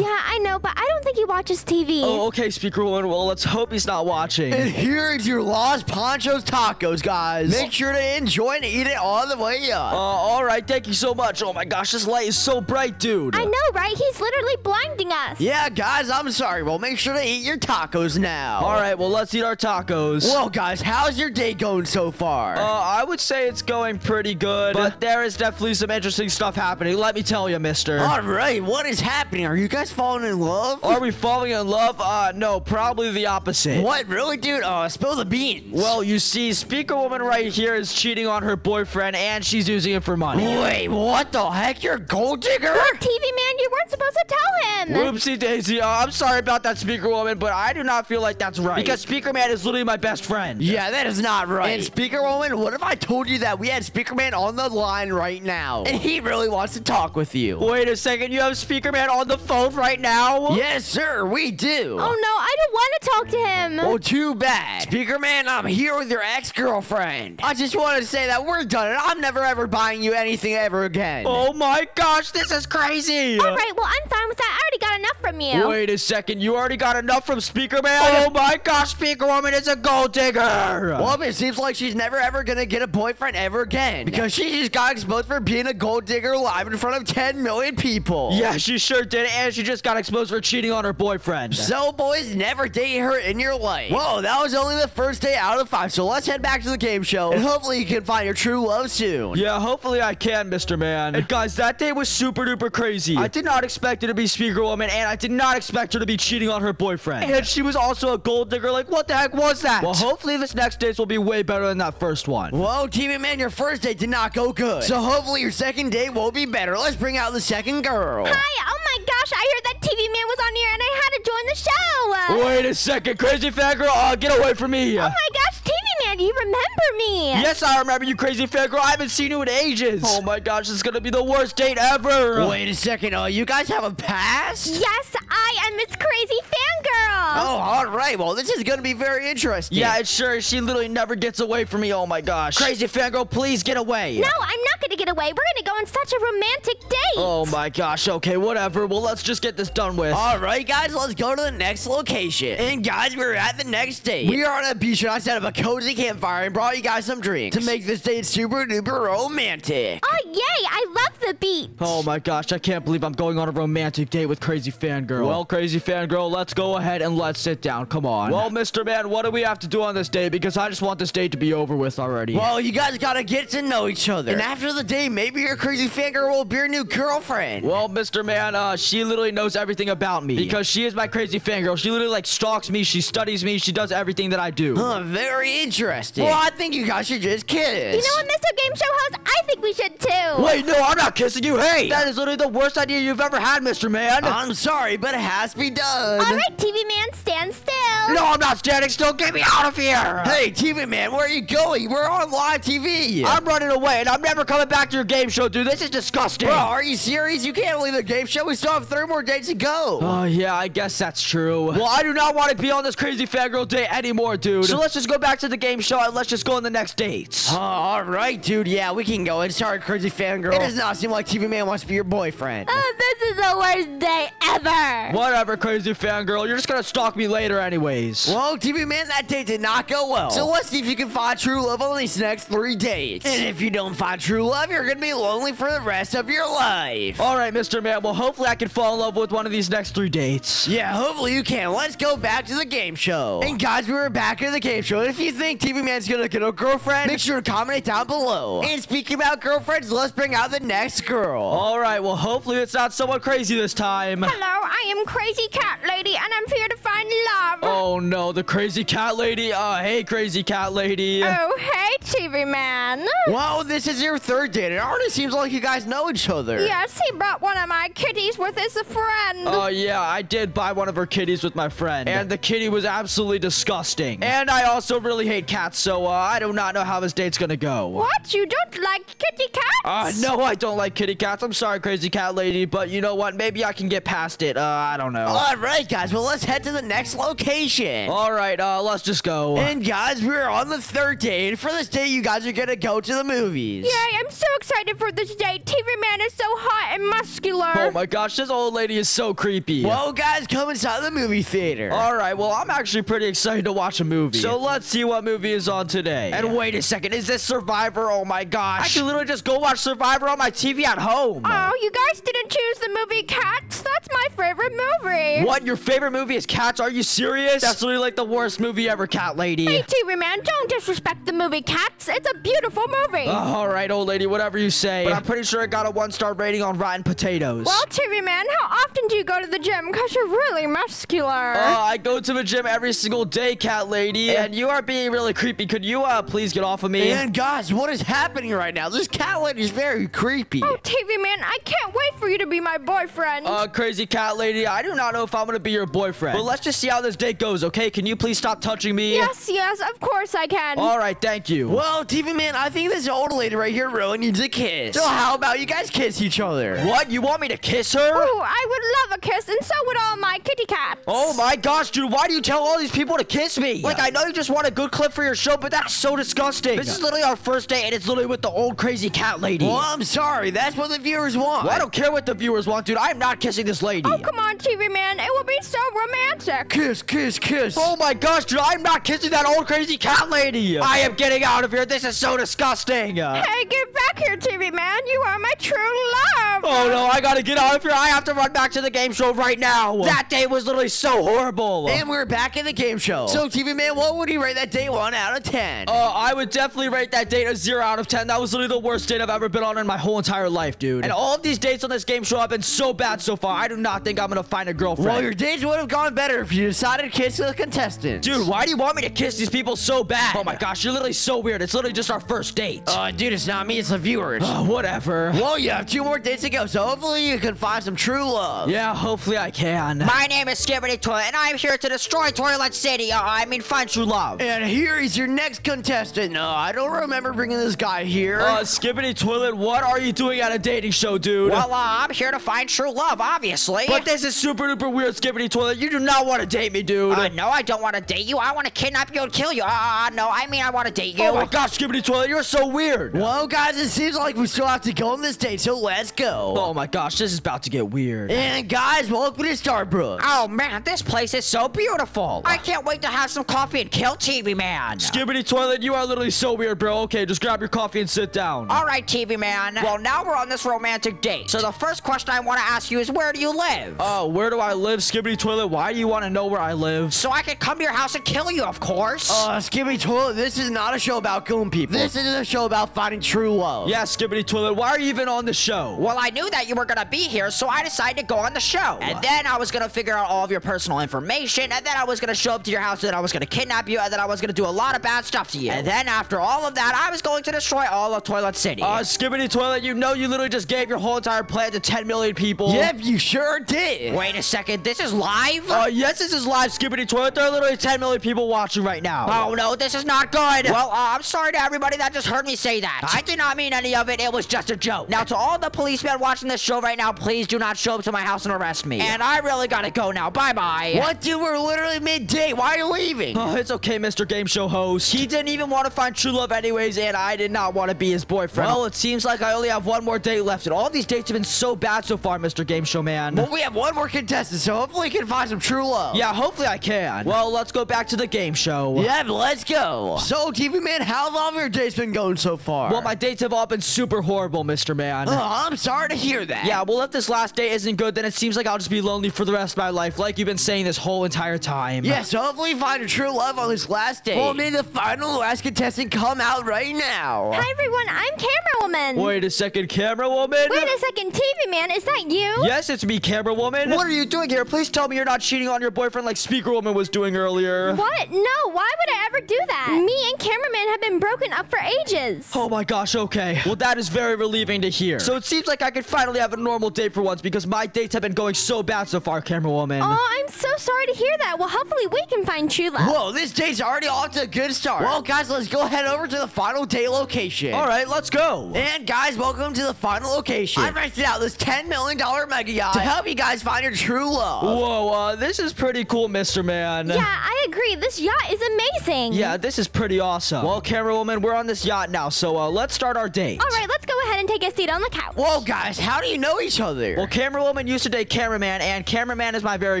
Yeah, I know, but I don't think he watches TV. Oh, okay, Speaker Woman. Well, let's hope he's not watching. And here is your Los Panchos tacos, guys. Make sure to enjoy and eat it all the way up. Uh, all right, thank you so much. Oh my gosh, this light is so bright, dude. I know, right? He's literally blinding us. Yeah, guys, I'm sorry. Well, make sure to eat your tacos now. All right, well, let's eat our tacos. Well, guys, how's your day going so far? Uh, I would say it's going pretty good, but there is definitely some interesting stuff happening. Let me tell you, mister. all right, what is happening? Are you guys falling in love? Are we falling in love? Uh, no, probably the opposite. What, really, dude? Uh, spill the beans. Well, you see, Speaker Woman right here is cheating on her boyfriend, and she's using it for money. Wait, what the heck? You're a gold digger? Look, TV man, you weren't supposed to tell him. Whoopsie daisy. Uh, I'm sorry about that, Speaker Woman, but I do not feel like that's right. Because Speaker Man is literally my best friend. Yeah, that is not right. And Speaker Woman, what if I told you that we had Speaker Man on the line right now? And he really wants to talk with you. Wait a second, you have Speaker Man on the phone right now? Yes, sir, we do. Oh no, I don't want to talk to him. Well, too bad. Speaker Man, I'm here with your ex-girlfriend. I just want to say that we're done and I'm never ever buying you anything ever again. Oh my gosh, this is crazy. All right, well, I'm fine with that. I already got enough from you. Wait a second, you already got enough from Speaker Man? Oh, oh my gosh, Speaker Woman is a gold digger. Well, it seems like she's never ever gonna get a boyfriend ever again. Because she just got exposed for being a gold digger live in front of 10 million people. Yeah, she sure did, and she just got exposed for cheating on her boyfriend. So, boys, never date her in your life. Whoa, that was only the first day out of five, so let's head back to the game show, and hopefully you can find your true love soon. Yeah, hopefully I can, Mr. Man. And guys, that day was super duper crazy. I did not expect her to be Speaker Woman, and I did not expect her to be cheating on her boyfriend. And she was also a gold digger. Like, what the heck was that? Well, hopefully this next date will be way better than that first one. Whoa, TV Man, your first date did not go good. So hopefully your second date will be better. Let's bring out the second girl. Hi, oh my gosh, I heard that TV man was on here and I had to join the show. Wait a second, crazy fat girl. Uh, get away from me. Oh my gosh, TV man, you remember me. Yes, I remember you, crazy fat girl. I haven't seen you in ages. Oh my gosh, this is gonna be the worst date ever. Wait a second, uh, you guys have a past? Yes, I am Miss Crazy Fangirl. Oh, all right. Well, this is gonna be very interesting. Yeah, it sure is. She literally never gets away from me. Oh my gosh. Crazy fangirl, please get away. No, I'm not gonna get away. We're gonna go on such a romantic date. Oh my gosh. Okay, whatever. Well, let's just get this done with. All right, guys, let's go to the next location. And guys, we're at the next date. We are on a beach, and I set up a cozy campfire and brought you guys some drinks to make this date super duper romantic. Oh, yay! I love the beach. Oh my gosh, I can't believe I'm going on a romantic date with Crazy Fangirl. Well, Crazy Fangirl, let's go ahead and let's sit down. Come on. Well, Mr. Man, what do we have to do on this date? Because I just want this date to be over with already. Well, you guys gotta get to know each other. And after the date, maybe your crazy fangirl will be your new girlfriend. Well, Mr. Man, uh, she literally knows everything about me. Because she is my crazy fangirl. She literally, like, stalks me. She studies me. She does everything that I do. Huh, very interesting. Well, I think you guys should just kiss. You know what, Mr. Game Show host? I think we should too. Wait, no, I'm not kissing you. Hey, that is literally the worst idea you've ever had, Mr. Man. I'm sorry, but it has to be done. All right, TV man, stand still. No, I'm not standing still. Get me out of here. Hey, TV man, where are you going? We're on live TV. I'm running away, and I'm never coming back to your game show, dude. This is disgusting. Bro, are you serious? You can't leave the game show. We still have three more dates to go. Oh, yeah, I guess that's true. Well, I do not want to be on this crazy fangirl day anymore, dude. So let's just go back to the game show, and let's just go on the next dates. Oh, all right, dude. Yeah, we can go. And sorry, crazy fangirl. It does not seem like TV man wants to be your boyfriend. Oh, this is the worst day ever. Whatever, crazy fangirl. You're just gonna stalk me later anyways. Well, TV man, that date did not go well. So let's see if you can find true love on these next three dates. And if you don't find true love, you're gonna be lonely for the rest of your life. All right, Mr. Man. Well, hopefully I can fall in love with one of these next three dates. Yeah, hopefully you can. Let's go back to the game show. And guys, we were back in the game show. If you think TV Man's gonna get a girlfriend, make sure to comment it down below. And speaking about girlfriends, let's bring out the next girl. All right. Well, hopefully it's not someone crazy this time. Hello, I am Crazy Cat Cat lady, and I'm here to find love. Oh no, the crazy cat lady. Uh, hey, crazy cat lady. Oh, hey, TV man. Wow, this is your third date. It already seems like you guys know each other. Yes, he brought one of my kitties with his friend. Oh yeah, I did buy one of her kitties with my friend, and the kitty was absolutely disgusting. And I also really hate cats, so uh, I do not know how this date's gonna go. what? You don't like kitty cats? Uh, no, I don't like kitty cats. I'm sorry, crazy cat lady, but you know what? Maybe I can get past it. Uh, I don't know. All right, guys. Well, let's head to the next location. All right, uh, let's just go. And guys, we're on the third date. For this day, you guys are gonna go to the movies. Yay, I'm so excited for this day. TV man is so hot and muscular. Oh my gosh, this old lady is so creepy. Well, guys, come inside the movie theater. All right, well, I'm actually pretty excited to watch a movie. So let's see what movie is on today. And wait a second, is this Survivor? Oh my gosh. I can literally just go watch Survivor on my TV at home. Oh, you guys didn't choose the movie Cats? That's my favorite movie. What? Your favorite movie is Cats? Are you serious? That's literally like the worst movie ever, Cat Lady. Hey, TV man, don't disrespect the movie Cats. It's a beautiful movie. Uh, all right, old lady, whatever you say. But I'm pretty sure it got a one-star rating on Rotten Potatoes. well, TV man, how often do you go to the gym? Because you're really muscular. Uh, I go to the gym every single day, cat lady. And you are being really creepy. Could you, uh, please get off of me? And guys, what is happening right now? This cat lady is very creepy. oh, TV man, I can't wait for you to be my boyfriend. Uh, crazy cat lady, I do not know if I'm gonna be your boyfriend. But let's just see how this date goes, okay? Can you please stop touching me? yes, yes, of course I can. All right, thank you. Well, TV man, I think this old lady right here really needs a kiss. So how about you guys kiss each other? What? You want me to kiss her? Ooh, I would love a kiss, and so would all my kitty cats. Oh my gosh, dude, why do you tell all these people to kiss me? Like, I know you just want a good clip for your show, but that's so disgusting. This is literally our first date, and it's literally with the old crazy cat lady. Well, I'm sorry. That's what the viewers want. Well, I don't care what the viewers want, dude. I'm not kissing this lady. Oh, come on, TV man, it will be so romantic. Kiss, kiss, kiss. Oh my gosh, dude, I'm not kissing that old crazy cat lady. I am getting out of here. This is so disgusting. Hey, get back here, TV man. You are my true love. Oh no, I gotta get out of here. I have to run back to the game show right now. That day was literally so horrible. And we're back in the game show. So, TV man, what would you rate that date 1 out of 10? Uh, I would definitely rate that date a 0 out of 10. That was literally the worst date I've ever been on in my whole entire life, dude. And all of these dates on this game show have been so bad so far. I do not think I'm gonna find a girlfriend. Well, your dates would have gone better if you decided to kiss the contestants. Dude, why do you want me to kiss these people so bad? Oh my gosh, you're literally so weird. It's literally just our first date. Uh, dude, it's not me, it's the viewers. Uh, whatever. well, you have two more dates to go, so hopefully you can find some true love. Yeah, hopefully I can. My name is Skibidi Toilet, and I'm here to destroy Toilet City. Uh, I mean, find true love. And here is your next contestant. No, I don't remember bringing this guy here. Uh, Skibidi Toilet, what are you doing at a dating show, dude? Well, uh, I'm here to find true love, obviously. but this is super duper weird, Skibidi Toilet. You do not want to date me, dude. Uh, no, I don't want to date you. I want to kidnap you and kill you. Uh, no, I mean I want to date you. Oh my gosh, Skibidi Toilet, you're so weird. Well, guys, it seems like we still have to go on this date, so let's go. Oh my gosh, this is about to get weird. And guys, welcome to Starbucks. Oh man, this place is so beautiful. I can't wait to have some coffee and kill TV Man. Skibidi Toilet, you are literally so weird, bro. Okay, just grab your coffee and sit down. All right, TV Man. Well, now we're on this romantic date. So the first question I want to ask you is where do you live? Oh, where do I live, Skibidi Toilet? Why do you want to know where I live? so I can come to your house and kill you, of course. Uh, Skippy Toilet, this is not a show about killing people. This is a show about finding true love. Yeah, Skibidi Toilet, why are you even on the show? well, I knew that you were gonna be here, so I decided to go on the show. And then I was gonna figure out all of your personal information, and then I was gonna show up to your house, and then I was gonna kidnap you, and then I was gonna do a lot of bad stuff to you. And then after all of that, I was going to destroy all of Toilet City. Uh, Skibidi Toilet, you know you literally just gave your whole entire plan to 10 million people. Yep, you sure did. Wait a second, this is live? Uh, yes, this is live, Skibidi Toilet. There are literally 10 million people watching right now. Oh no, this is not good. Well, uh, I'm sorry to everybody that just heard me say that. I did not mean any of it. It was just a joke. Now, to all the policemen watching this show right now, please do not show up to my house and arrest me. And I really gotta go now. Bye bye. What, dude? We're literally mid-date. Why are you leaving? Oh, it's okay, Mr. Game Show host. He didn't even want to find true love anyways, and I did not want to be his boyfriend. Well, it seems like I only have one more date left, and all these dates have been so bad so far, Mr. Game Show man. Well, we have one more contestant, so hopefully we can find some true love. Yeah, hopefully I can. Well, let's go back to the game show. Yep, let's go. So, TV man, how long of your dates been going so far? Well, my dates have all been super horrible, Mr. Man. Oh, I'm sorry to hear that. Yeah, well, if this last day isn't good, then it seems like I'll just be lonely for the rest of my life, like you've been saying this whole entire time. Yeah, so hopefully you find a true love on this last day. Well, may the final last contestant come out right now. Hi everyone, I'm Camera Woman. Wait a second, camera woman? Wait a second, TV Man, is that you? Yes, it's me, camera woman. What are you doing here? Please tell me you're not cheating on your boyfriend like Speaker Woman was doing earlier. What? No, why would I ever do that? Me and Cameraman have been broken up for ages. Oh my gosh, okay. Well, that is very relieving to hear. So it seems like I could finally have a normal date for once because my dates have been going so bad so far, camera woman. Oh, I'm so sorry to hear that. Well, hopefully we can find true love. Whoa, this date's already off to a good start. Well, guys, let's go head over to the final date location. All right, let's go. And guys, welcome to the final location. I rented out this $10 million mega yacht to help you guys find your true love. Whoa, uh, this is pretty cool, Mr. Man. Yeah, I agree. This yacht is amazing. Yeah, this is pretty awesome. Well, camera woman, we're on this yacht now, so uh, let's start our date. All right, let's go ahead and take a seat on the couch. Whoa, guys, how do you know each other? Well, camera woman used to date cameraman, and cameraman is my very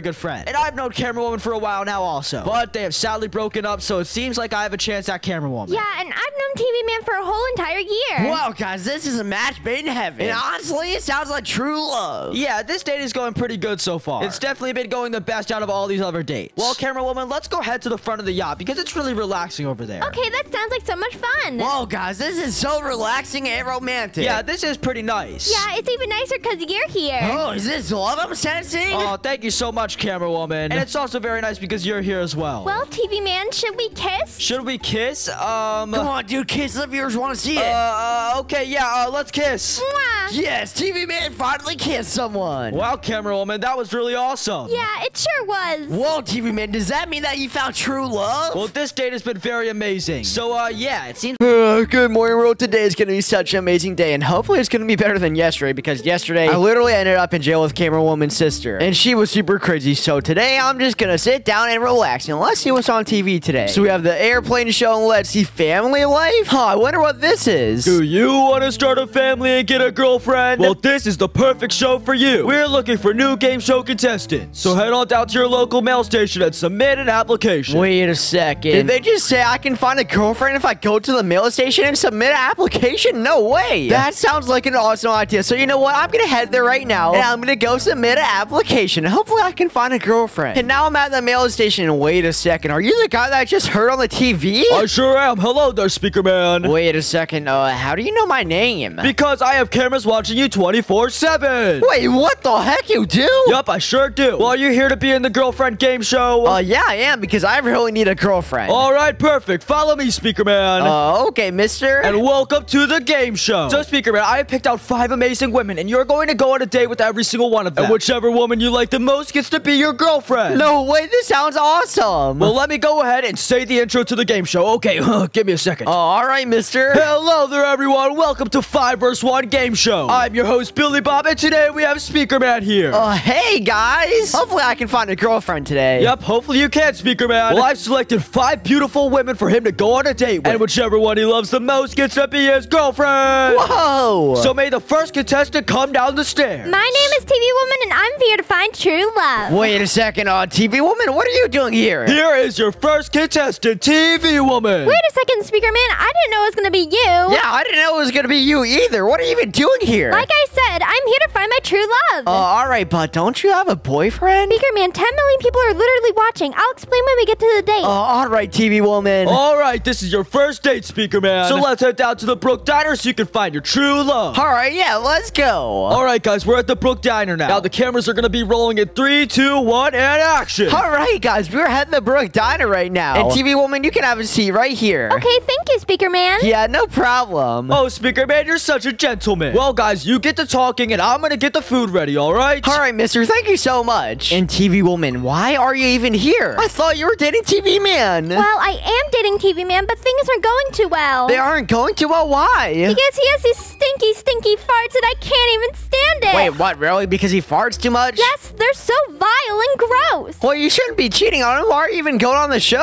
good friend. And I've known camera woman for a while now also. But they have sadly broken up, so it seems like I have a chance at camera woman. Yeah, and I've known TV Man for a whole entire year. Wow, guys, this is a match made in heaven. And honestly, it sounds like true love. Yeah, this date is going pretty good so far. It's definitely been going the best out of all these other dates. Well, camera woman, let's go head to the front of the yacht because it's really relaxing over there. Okay, that sounds like so much fun. Whoa, guys, this is so relaxing and romantic. Yeah, this is pretty nice. Yeah, it's even nicer because you're here. Oh, is this love I'm sensing? Oh, thank you so much, camera woman. And it's also very nice because you're here as well. Well, TV Man, should we kiss? Should we kiss? Um. Come on, dude, kiss the viewers want to see it. Uh, uh, okay, yeah, uh, let's kiss. Mwah. yes, TV man finally kissed someone. Wow, camera woman, that was really awesome. Yeah, it sure was. Whoa, TV man, does that mean that you found true love? Well, this date has been very amazing. So, uh, yeah, it seems. Uh, good morning, world. Today is going to be such an amazing day, and hopefully it's going to be better than yesterday because yesterday I literally ended up in jail with camera woman's sister, and she was super crazy. So today I'm just going to sit down and relax, and let's see what's on TV today. So we have the airplane show, and let's see family life. Huh, I wonder what this is. Do you want to start a family and get a girlfriend? Well, this is the perfect show for you. We're looking for new game show contestants. So head on down to your local mail station and submit an application. Wait a second. Did they just say I can find a girlfriend if I go to the mail station and submit an application? No way. That sounds like an awesome idea. So you know what? I'm gonna head there right now and I'm gonna go submit an application. Hopefully I can find a girlfriend. And now I'm at the mail station. Wait a second. Are you the guy that I just heard on the TV? I sure am. Hello there, speaker man. Wait a second. Uh, how do you know my name? Because I have cameras watching you 24-7. Wait, what the heck you do? Yup, I sure do. Well, are you here to be in the girlfriend game show? Uh, yeah, I am because I really need a girlfriend. All right, perfect. Follow me, speaker man. Uh, okay, mister. And welcome to the game show. So, Speaker Man, I have picked out five amazing women, and you're going to go on a date with every single one of them. And whichever woman you like the most gets to be your girlfriend. no way, this sounds awesome. Well, let me go ahead and say the intro to the game show. Okay, give me a second. Oh, all right, mister. Hello there, everyone. Welcome to 5 vs. 1 Game Show. I'm your host, Billy Bob, and today we have Speaker Man here. Uh, hey, guys. Hopefully I can find a girlfriend today. Yep, hopefully you can, Speaker Man. Well, I've selected five beautiful women for him to go on a date with. And whichever one he loves the most gets to be his girlfriend. Whoa. So may the first contestant come down the stairs. My name is TV Woman, and I'm here to find true love. Wait a second, uh, TV woman, what are you doing here? Here is your first contestant, TV Woman. Wait a second, Speaker Man. I didn't know it was gonna be you. Yeah, I didn't know it was gonna be you either. What are you even doing here? Like I said, I'm here to find my true love. uh, all right, but don't you have a boyfriend? Speaker Man, 10 million people are literally watching. I'll explain when we get to the date. Uh, all right, TV woman. All right, this is your first date, Speaker Man. So let's head down to the Brook Diner so you can find your true love. All right, yeah, let's go. All right, guys, we're at the Brook Diner now. Now the cameras are gonna be rolling in three, two, one, and action. All right, guys, we're heading to Brook Diner right now. And TV woman, you can have a seat right here. okay, thank you, Speaker Man. Yeah, no problem. Oh, Speaker Man, you're such a gentleman. Well, guys, you get to talking, and I'm gonna get the food ready. All right? All right, mister, thank you so much. And TV woman, why are you even here? I thought you were dating TV man. Well, I am dating TV Man, but things aren't going too well. they aren't going too well. Why? Because he has these stinky, stinky farts and I can't even stand it. Wait, what, really? Because he farts too much? Yes, they're so vile and gross. Well, you shouldn't be cheating on him. Why are you even going on the show?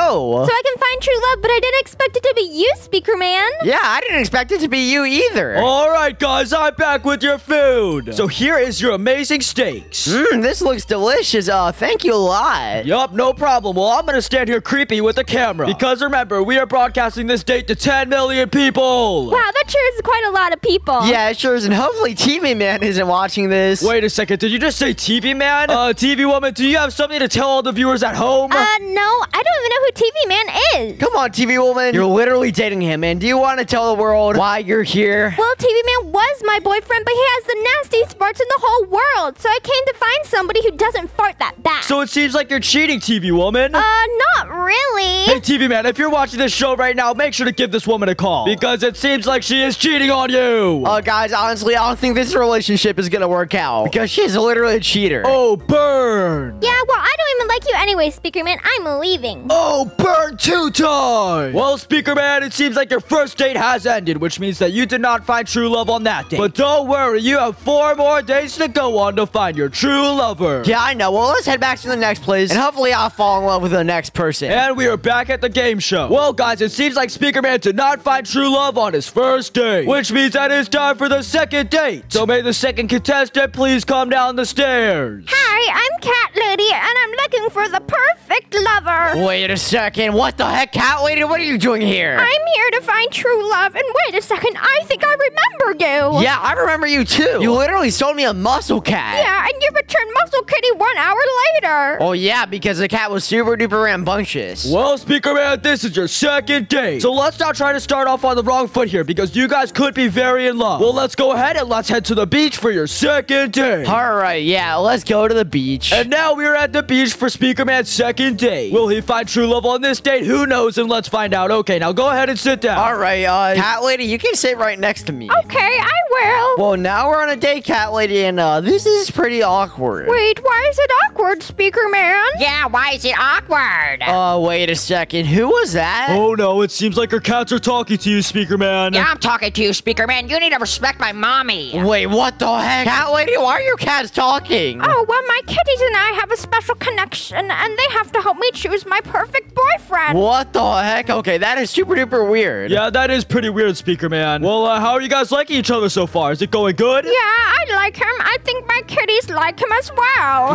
So I can find true love, but I didn't expect it to be you, Speaker Man. yeah, I didn't expect it to be you either. All right, guys, I'm back with your food. So here is your amazing steaks. Mmm, this looks delicious. Uh, thank you a lot. Yup, no problem. Well, I'm gonna stand here creepy with the camera. Because remember, we are broadcasting this date to 10 million people. Wow, that sure is quite a lot of people. Yeah, it sure is. And hopefully TV Man isn't watching this. Wait a second, did you just say TV man? Uh, TV woman, do you have something to tell all the viewers at home? Uh, no, I don't even know who TV Man is. Come on, TV woman. You're literally dating him, and do you want to tell the world why you're here? Well, TV Man was my boyfriend, but he has the nastiest farts in the whole world. So I came to find somebody who doesn't fart that bad. so it seems like you're cheating, TV woman. uh, not really. Hey, TV man, if you're watching this show right now, make sure to give this woman a call. Because it seems like she is cheating on you. Uh, guys, honestly, I don't think this relationship is gonna work out because she's literally a cheater. oh, burn. yeah, well, I don't even like you anyway, Speaker Man. I'm leaving. Oh, burn two times! Well, Speaker Man, it seems like your first date has ended, which means that you did not find true love on that date. But don't worry, you have four more days to go on to find your true lover. Yeah, I know. Well, let's head back to the next place, and hopefully, I'll fall in love with the next person. And we are back at the game show. Well, guys, it seems like Speaker Man did not find true love on his first date, which means that it's time for the second date. So may the second contestant please come down the stairs. Hi, I'm Cat Lady, and I'm looking for the perfect lover. Wait a second. What the heck, cat lady? What are you doing here? I'm here to find true love, and wait a second, I think I remember you. yeah, I remember you too. You literally sold me a muscle cat. Yeah, and you returned Muscle Kitty one hour later. Oh yeah, because the cat was super duper rambunctious. Well, Speaker Man, this is your second date. So let's not try to start off on the wrong foot here because you guys could be very in love. Well, let's go ahead and let's head to the beach for your second date. All right, yeah, let's go to the beach. And now we are at the beach for Speaker Man's second date. Will he find true love on this date? Who knows? And let's find out. Okay, now go ahead and sit down. All right, uh, cat lady, you can sit right next to me. Okay, I will. Well, now we're on a date, cat lady, and uh, this is pretty awkward. Wait, why is it awkward, Speaker Man? Yeah, why is it awkward? Uh, wait a second. Who was that? Oh no, it seems like our cats are talking to you, Speaker Man. yeah, I'm talking to you, Speaker Man. You need to respect my mommy. Wait, what the heck? Cat lady, why are your cats talking? Oh, well, my kitties and I have a special connection, and they have to help me choose my perfect boyfriend. What the heck? Okay, that is super duper weird. Yeah, that is pretty weird, Speaker Man. Well, uh, how are you guys liking each other so far? Is it going good? Yeah, I like him. I think my kitties like him as well.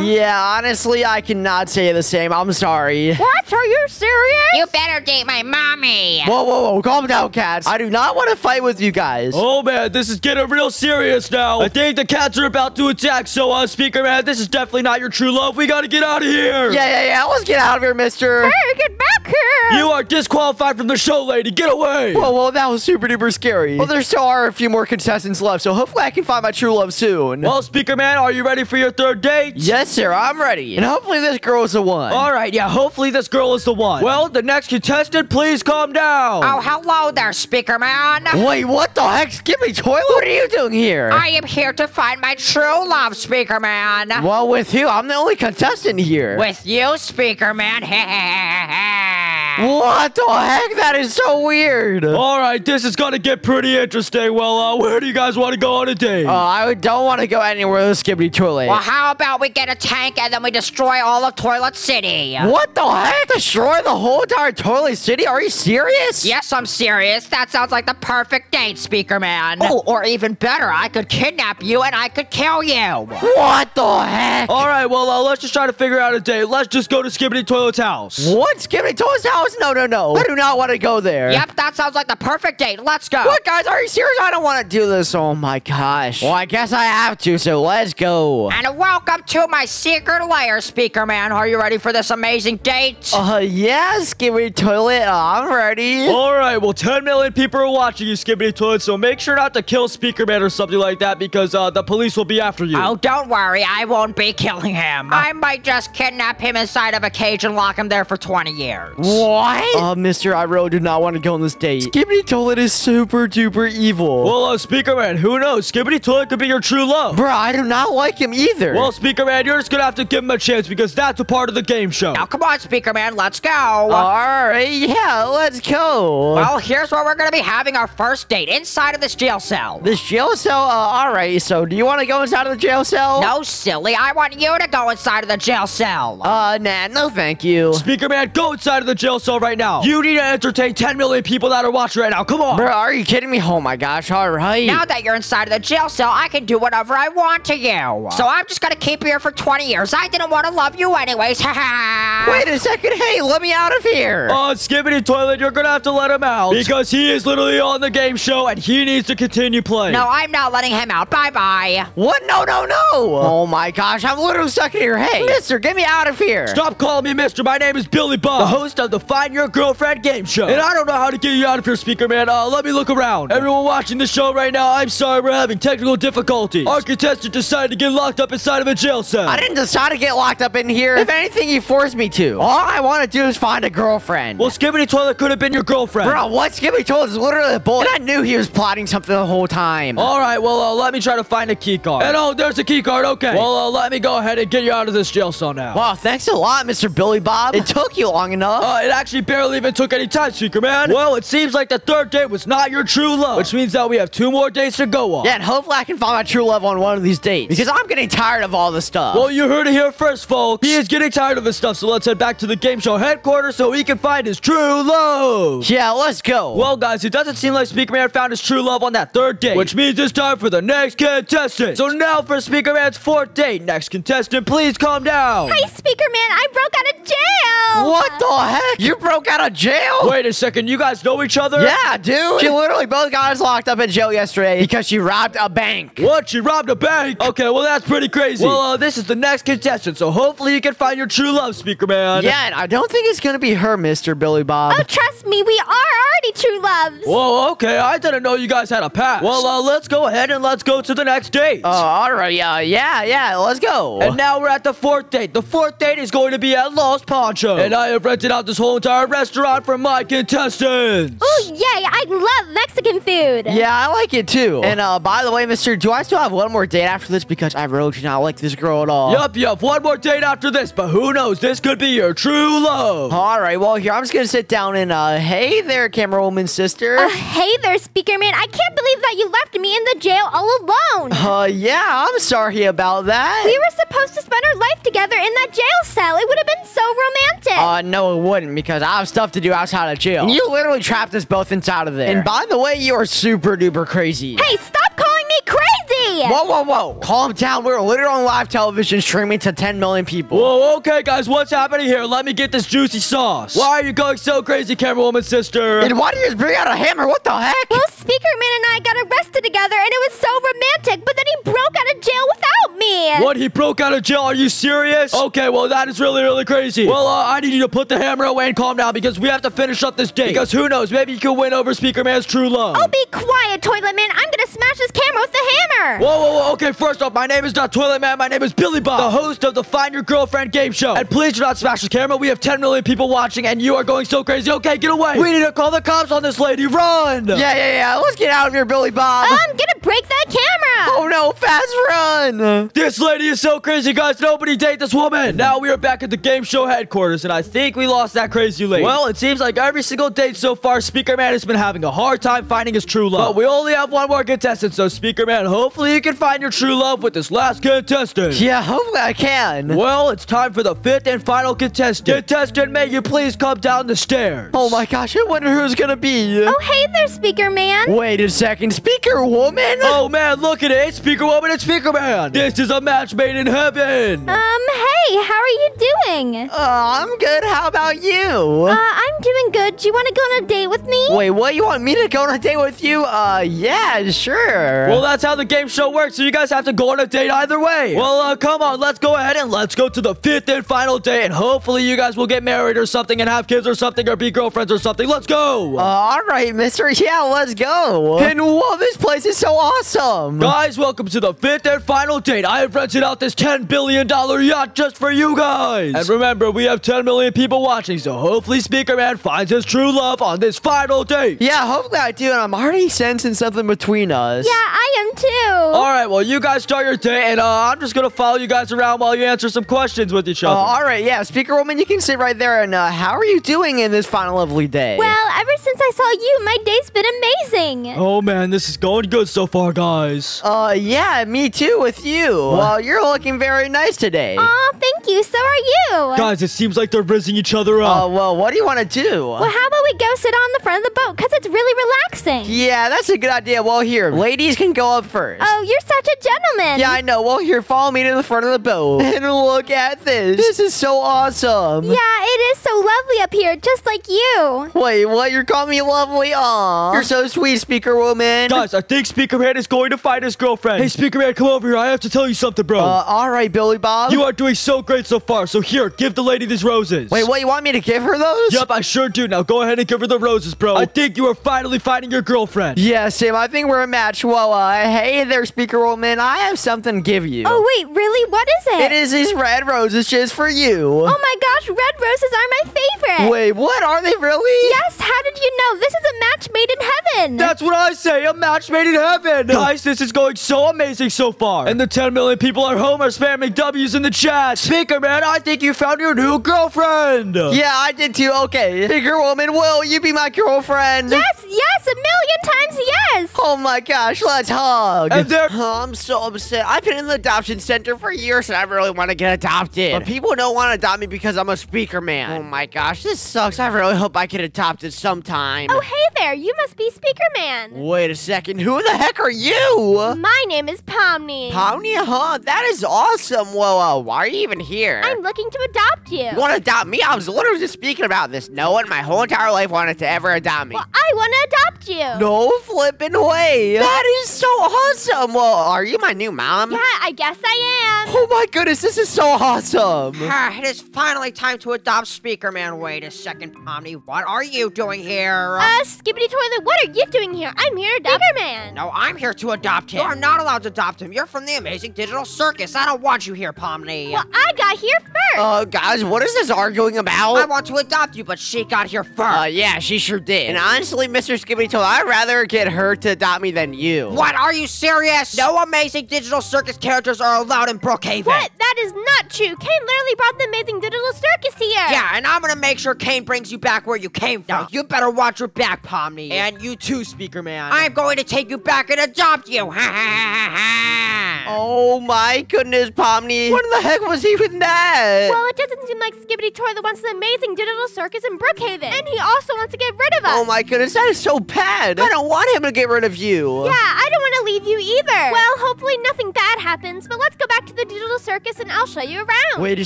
Yeah, honestly, I cannot say the same. I'm sorry. What? Are you serious? You better date my mommy. Whoa, whoa, whoa, calm down, cats. I do not want to fight with you guys. Oh man, this is getting real serious now. I think the cats are about to attack, so uh, Speaker Man, this is definitely not your true love. We gotta get out of here. Yeah, yeah, yeah, let's get out of here, mister. Hey, get back here! You are disqualified from the show, lady. Get away. Whoa, whoa, that was super duper scary. Well, there still are a few more contestants left, so hopefully I can find my true love soon. Well, Speaker Man, are you ready for your third date? Yes, sir, I'm ready. And hopefully this girl is the one. All right, yeah, hopefully this girl is the one. Well, the next contestant, please calm down. Oh, hello there, Speaker Man. Wait, what the heck? Skip me toilet? What are you doing here? I am here to find my true love, Speaker Man. well, with you, I'm the only contestant here. With you, Speaker Man. What the heck? That is so weird. Uh, All right, this is gonna get pretty interesting. Well, uh, where do you guys want to go on a date? I don't want to go anywhere with a skibidi toilet. well, how about we get a tank and then we destroy all of Toilet City? What the heck? Destroy the whole entire toilet city? Are you serious? Yes, I'm serious. That sounds like the perfect date, Speaker Man. Oh, or even better, I could kidnap you and I could kill you. What the heck? All right, well, uh, let's just try to figure out a date. Let's just go to Skibidi Toilet's house. What? Skibidi toilet's house? No, no, no. I do not want to go there. Yep, that sounds like the perfect date. Let's go. What, guys? Are you serious? I don't want to do this. Oh, my gosh. Well, I guess I have to, so let's go. And welcome to my secret lair, Speaker Man. Are you ready for this amazing date? Uh, yeah, Skibidi toilet. Uh, I'm ready. All right, well, 10 million people are watching you, Skibidi Toilet, so make sure not to kill Speaker Man or something like that because uh, the police will be after you. Oh, don't worry. I won't be killing him. I might just kidnap him inside of a cage and lock him there for 20 years. What? Uh, mister, I really do not want to go on this date. Skibidi toilet is super duper evil. Well, uh, Speaker Man, who knows? Skibidi Toilet could be your true love. Bruh, I do not like him either. Well, Speaker Man, you're just gonna have to give him a chance because that's a part of the game show. Now, come on, Speaker Man. Let's go. all right, yeah, let's go. well, here's where we're going to be having our first date inside of this jail cell. this jail cell, uh, all right, so do you want to go inside of the jail cell? No, silly. I want you to go inside of the jail cell. Uh, nah, no thank you. Speaker Man, go inside of the jail cell right now. You need to entertain 10 million people that are watching right now. Come on. Bro, are you kidding me? Oh my gosh, all right. Now that you're inside of the jail cell, I can do whatever I want to you. So I'm just gonna keep you here for 20 years. I didn't want to love you anyways. Ha ha. Wait a second, hey, let me out of here. Oh, Uh, Skibidi Toilet, you're gonna have to let him out because he is literally on the game show and he needs to continue playing. No, I'm not letting him out. Bye bye. what? No, no, no. Oh my gosh, I'm literally stuck in here. Hey, mister, get me out of here. Stop calling me Mister. My name is Billy Bob, the host of the Find Your Girlfriend game show. And I don't know how to get you out of here, Speaker Man. Uh, let me look around. Everyone watching the show right now, I'm sorry we're having technical difficulties. Our contestant decided to get locked up inside of a jail cell. I didn't decide to get locked up in here. If anything, he forced me to. All I want to do is find a girlfriend. Well, Skibidi Toilet could have been your girlfriend. Bro, what Skibidi told is literally a. And I knew he was plotting something the whole time. All right, well, uh, let me try to find a key card. And oh, there's a key card. Okay. Well, uh, let me go ahead and get you out of this jail cell now. Wow, thanks a lot, Mr. Billy Bob. It took you long enough. Uh, it actually barely even took any time, Speaker Man. Well, it seems like the third date was not your true love, which means that we have two more dates to go on. yeah, and hopefully I can find my true love on one of these dates. Because I'm getting tired of all this stuff. Well, you heard it here first, folks. He is getting tired of this stuff, so let's head back to the game show headquarters so he can find his true love. yeah, let's go. Well, guys, it doesn't seem like Speaker Man found his true love on that third date, which means it's time for the next contestant. So now for Speaker Man's fourth date. Next contestant, please calm down. Hey, Speaker Man, I broke out of jail. what the heck? You broke out of jail? Wait a second, you guys know each other? Yeah, dude. She literally both got us locked up in jail yesterday because she robbed a bank. What? She robbed a bank? Okay, well, that's pretty crazy. Well, uh, this is the next contestant, so hopefully you can find your true love, Speaker Man. Yeah, and I don't think it's gonna be her, Mr. Billy Bob. Oh, trust me, we are already true loves. Whoa, okay, I didn't know you guys had a pass. Well, uh, let's go ahead and let's go to the next date. Oh, all right. Uh, yeah, yeah. Let's go. and now we're at the fourth date. The fourth date is going to be at Los Poncho. And I have rented out this whole entire restaurant for my contestants. Oh, yay, I love Mexican food. yeah, I like it too. And uh, by the way, Mister, do I still have one more date after this? Because I really do not like this girl at all. Yup, yup, one more date after this, but who knows? This could be your true love. All right. Well, here I'm just gonna sit down and uh, hey there, camera woman sister. Uh, hey there, Speaker Man. I can't believe that you left me in the jail all alone. Uh, yeah, I'm sorry about that. We were supposed to spend our life together in that jail cell. It would have been so romantic. Uh, no, it wouldn't because I have stuff to do outside of jail. And you literally trapped us both inside of there. And by the way, you are super duper crazy. hey, stop calling me crazy. Whoa, whoa, whoa. Calm down. We're literally on live television streaming to 10 million people. Whoa, okay, guys, what's happening here? Let me get this juicy sauce. Why are you going so crazy, camera woman sister? And why do you just bring out a hammer? What the heck? Well, Speaker Man and I got arrested together, and it was so romantic. But then he broke out of jail without me. What? He broke out of jail? Are you serious? Okay, well, that is really, really crazy. Well, uh, I need you to put the hammer away and calm down because we have to finish up this date. Because who knows? Maybe you can win over Speaker Man's true love. Oh, be quiet, Toilet Man. I'm gonna smash this camera with the hammer. Whoa, whoa, whoa. Okay, first off, my name is not Toilet Man. My name is Billy Bob, the host of the Find Your Girlfriend game show. And please do not smash the camera. We have 10 million people watching, and you are going so crazy. Okay, get away. We need to call the cops on this lady. Run. Yeah, yeah, yeah. Let's get out of here, Billy Bob. I'm gonna break that camera. oh no, fast run. This lady is so crazy, guys. Nobody date this woman. Now we are back at the game show headquarters, and I think we lost that crazy lady. Well, it seems like every single date so far, Speaker Man has been having a hard time finding his true love. But we only have one more contestant, so Speaker Man, hopefully you can find your true love with this last contestant. Yeah, hopefully I can. Well, it's time for the fifth and final contestant. Contestant, may you please come down the stairs? Oh my gosh, I wonder who's gonna be. Oh, hey there, Speaker Man. Wait a second, Speaker Woman? Oh man, look at it. It's Speaker Woman and Speaker Man. This is a match made in heaven. Um, hey, how are you doing? Uh, I'm good. How about you? Uh, I'm doing good. Do you want to go on a date with me? Wait, what? You want me to go on a date with you? Uh, yeah, sure. Well, that's how the game show works, so you guys have to go on a date either way. Well, uh, come on, let's go ahead and let's go to the fifth and final date, and hopefully you guys will get married or something and have kids or something or be girlfriends or something. Let's go! Uh, all right, mister. Yeah, let's go. And whoa, this place is so awesome. Guys, welcome to the fifth and final date. I have rented out this $10 billion yacht just for you guys. And remember, we have 10 million people watching, so hopefully Speaker Man finds his true love on this final date. Yeah, hopefully I do, and I'm already sensing something between us. Yeah, I am too. All right, well, you guys start your date, and uh, I'm just going to follow you guys around while you answer some questions with each Uh, other. all right, yeah, Speaker Woman, you can sit right there. And uh, how are you doing in this final lovely day? Well, ever since I saw you, my day's been amazing. Oh man, this is going good so far, guys. uh, yeah, me too with you. Well, you're looking very nice today. Aw, thank you. So are you. Guys, it seems like they're rizzing each other Uh, up. well, what do you want to do? Well, how about we go sit on the front of the boat? Because it's really relaxing. Yeah, that's a good idea. Well, here, ladies can go up first. Oh, you're such a gentleman. Yeah, I know. Well, here, follow me to the front of the boat. And look at this. This is so awesome. Yeah, it is so lovely up here, just like you. Wait, what? You're calling me lovely? Aw. You're so sweet, Speaker Woman. Guys, I think Speaker Man is going to find his girlfriend. Hey, Speaker Man, come over here. I have to tell you something, bro. Uh, all right, Billy Bob. you are doing so great so far. So here, give the lady these roses. Wait, what? You want me to give her those? Yep, I sure do. Now go ahead and give her the roses, bro. I think you are finally finding your girlfriend. Yeah, Sam, I think we're a match. Well, uh, Uh, hey there, Speaker Woman. I have something to give you. Oh, wait, really? What is it? It is these red roses just for you. Oh my gosh, red roses are my favorite. Wait, what? Are they really? Yes, how did you know? This is a match made in heaven. That's what I say, a match made in heaven. Guys, this is going so amazing so far. And the 10 million people at home are spamming W's in the chat. Speaker man, I think you found your new girlfriend. Yeah, I did too. Okay, Speaker Woman, will you be my girlfriend? yes, yes, a million times yes. Oh my gosh, let's hug. And there- Oh, I'm so upset. I've been in the adoption center for years and I really want to get adopted. But people don't want to adopt me because I'm a speaker man. Oh my gosh, this sucks. I really hope I get adopted sometime. Oh, hey there, you must be Speaker Man. Wait a second. Who the heck are you? My name is Pomni. Pomni, huh? That is awesome. Well, uh, why are you even here? I'm looking to adopt you. You want to adopt me? I was literally just speaking about this. No one my whole entire life wanted to ever adopt me. Well, I want to adopt you. No flipping way. That is so awesome. Well, are you my new mom? Yeah, I guess I am. Oh my goodness, this is so awesome. Ah, it is finally time to adopt Speaker Man. Wait a second, Pomni. What are you doing here? Uh, Skibidi Toilet, what are you doing here? I'm here to adopt Speaker Man. no, I'm here to adopt him. You are not allowed to adopt him. You're from the Amazing Digital Circus. I don't want you here, Pomni. Well, I got here first. Uh, guys, what is this arguing about? I want to adopt you, but she got here first. uh, yeah, she sure did. And honestly, Mr. Skibidi told I'd rather get her to adopt me than you. What? Are you serious? No Amazing Digital Circus characters are allowed in Brookhaven. What? That is not true. Caine literally brought the Amazing Digital Circus here. Yeah, and I'm gonna make sure Caine brings you back where you came from. You better watch your back, Pomni. And you too, Speaker Man. I'm going to take you back and adopt you. Ha ha ha ha. Oh my goodness, Pomni. What in the heck was he with that? Well, it doesn't seem like Skibidi Toilet wants the Amazing Digital Circus in Brookhaven. And he also wants to get rid of us. oh my goodness, that is so bad. I don't want him to get rid of you. Yeah, I don't want to believe you either. Well, hopefully nothing bad happens, but let's go back to the digital circus and I'll show you around. Wait a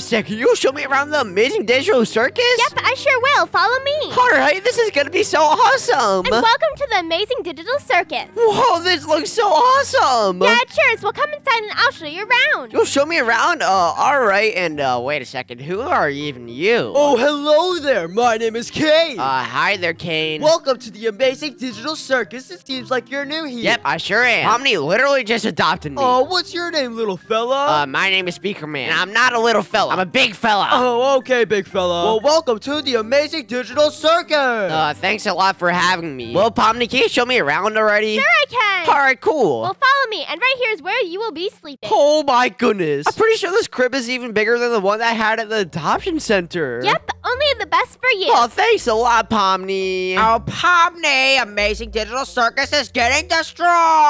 second, you'll show me around the amazing digital circus? Yep, I sure will. Follow me. Alright, this is gonna be so awesome! And welcome to the amazing digital circus. Whoa, this looks so awesome! Yeah, it sure is. Well, come inside and I'll show you around. You'll show me around? Uh, alright, and uh, wait a second, who are even you? Oh, hello there. My name is Caine. Uh, hi there, Caine. Welcome to the amazing digital circus. It seems like you're new here. Yep, I sure am. Pomni literally just adopted me. Oh, what's your name, little fella? Uh, my name is Speaker Man, and I'm not a little fella. I'm a big fella. oh, okay, big fella. Well, welcome to the amazing digital circus. Uh, thanks a lot for having me. Well, Pomni, can you show me around already? Sure I can. Alright, cool. Well, follow me, and right here is where you will be sleeping. Oh my goodness. I'm pretty sure this crib is even bigger than the one I had at the adoption center. Yep, only the best for you. Oh, thanks a lot, Pomni. Oh, Pomni, Amazing Digital Circus is getting destroyed.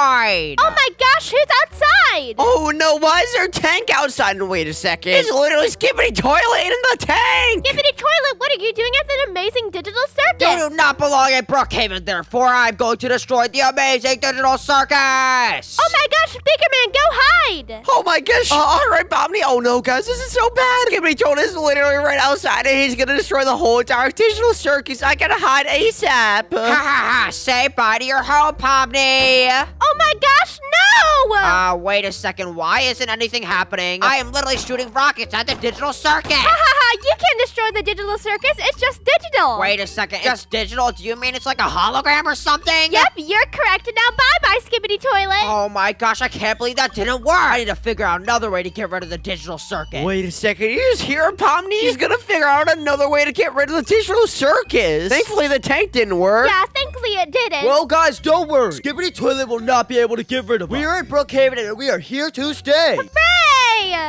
Oh my gosh, who's outside? Oh no, why is there a tank outside? And wait a second. It's literally Skibidi toilet in the tank. Skibidi toilet, what are you doing at the amazing digital circus? You circus? do not belong in Brookhaven, therefore I'm going to destroy the Amazing Digital Circus. Oh my gosh, Speaker Man, go hide! Oh my gosh. Uh, all right, Pomni. Oh no, guys, this is so bad. Skibidi toilet is literally right outside and he's gonna destroy the whole entire digital circus. I gotta hide ASAP. Ha ha ha, say bye to your home, Pomni. Oh my gosh, no! Uh, wait a second, why isn't anything happening? I am literally shooting rockets at the digital circus. Ha ha ha, you can't destroy the digital circus, it's just digital! Wait a second, just digital? Do you mean it's like a hologram or something? Yep, you're correct, and now bye-bye, Skibidi Toilet! Oh my gosh, I can't believe that didn't work. I need to figure out another way to get rid of the digital circuit. Wait a second, you just hear Pomni? He's gonna figure out another way to get rid of the digital circus. Thankfully, the tank didn't work. Yeah, thankfully it didn't. Well, guys, don't worry. Skibidi Toilet will not be able to get rid of us. We are in Brookhaven and we are here to stay. Hooray!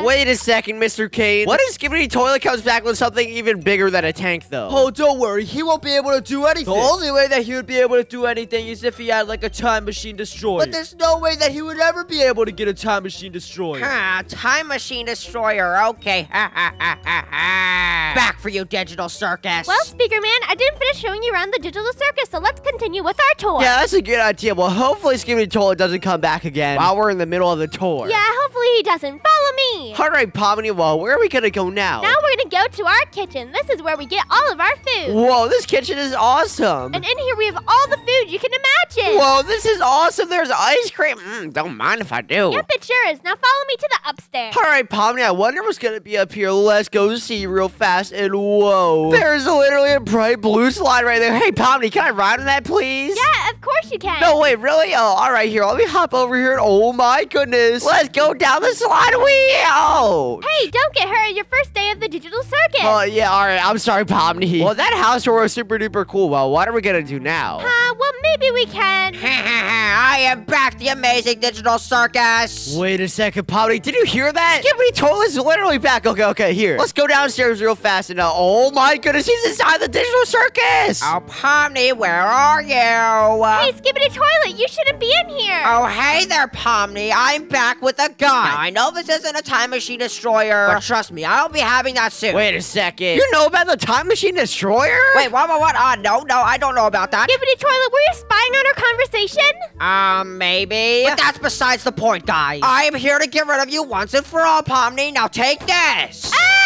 Wait a second, Mr. Caine. What if Skibidi Toilet comes back with something even bigger than a tank, though? Oh, don't worry. He won't be able to do anything. The only way that he would be able to do anything is if he had like a time machine destroyer. But there's no way that he would ever be able to get a time machine destroyer. Ah, time machine destroyer. Okay. Ha ha ha ha ha. Back for you, digital circus. Well, Speaker Man, I didn't finish showing you around the digital circus, so let's continue with our tour. Yeah, that's a good idea. Well, hopefully Skibidi Toilet doesn't come back again while we're in the middle of the tour. Yeah, hopefully he doesn't. Follow me. All right, Pomni, well, where are we gonna go now? Now we're gonna go to our kitchen. This is where we get all of our food. Whoa, this kitchen is awesome. And in here we have all the food you can imagine. Whoa, this is awesome. There's ice cream. Mm, don't mind if I do. Yep, it sure is. Now follow me to the upstairs. All right, Pomni, I wonder what's gonna be up here. Let's go see real fast. And whoa, there's literally a bright blue slide right there. Hey, Pomni, can I ride on that, please? Yeah, of course you can. No, wait, really? Oh, all right, here. Let me hop over here. Oh my goodness, let's go down the slide wheel. Hey, don't get hurt. Your first day of the digital circus. Oh yeah, all right. I'm sorry, Pomni. Well, that house tour was super duper cool. Well, what are we gonna do now? uh, well, maybe we can. Ha ha ha. I am back, the Amazing Digital Circus. Wait a second, Pomni. Did you hear that? Skibidi Toilet's literally back. Okay, okay, here. Let's go downstairs real fast and uh, oh my goodness, he's inside the digital circus. Oh, Pomni, where are you? Uh, Hey, Skibidi Toilet, you shouldn't be in here. Oh, hey there, Pomni. I'm back with a gun. Now, I know this isn't a time machine destroyer, but trust me, I'll be having that soon. Wait a second. You know about the time machine destroyer? Wait, what, what, what? Uh, no, no, I don't know about that. Skibidi Toilet, were you spying on our conversation? Um, maybe. But that's besides the point, guys. I am here to get rid of you once and for all, Pomni. Now take this. Ah,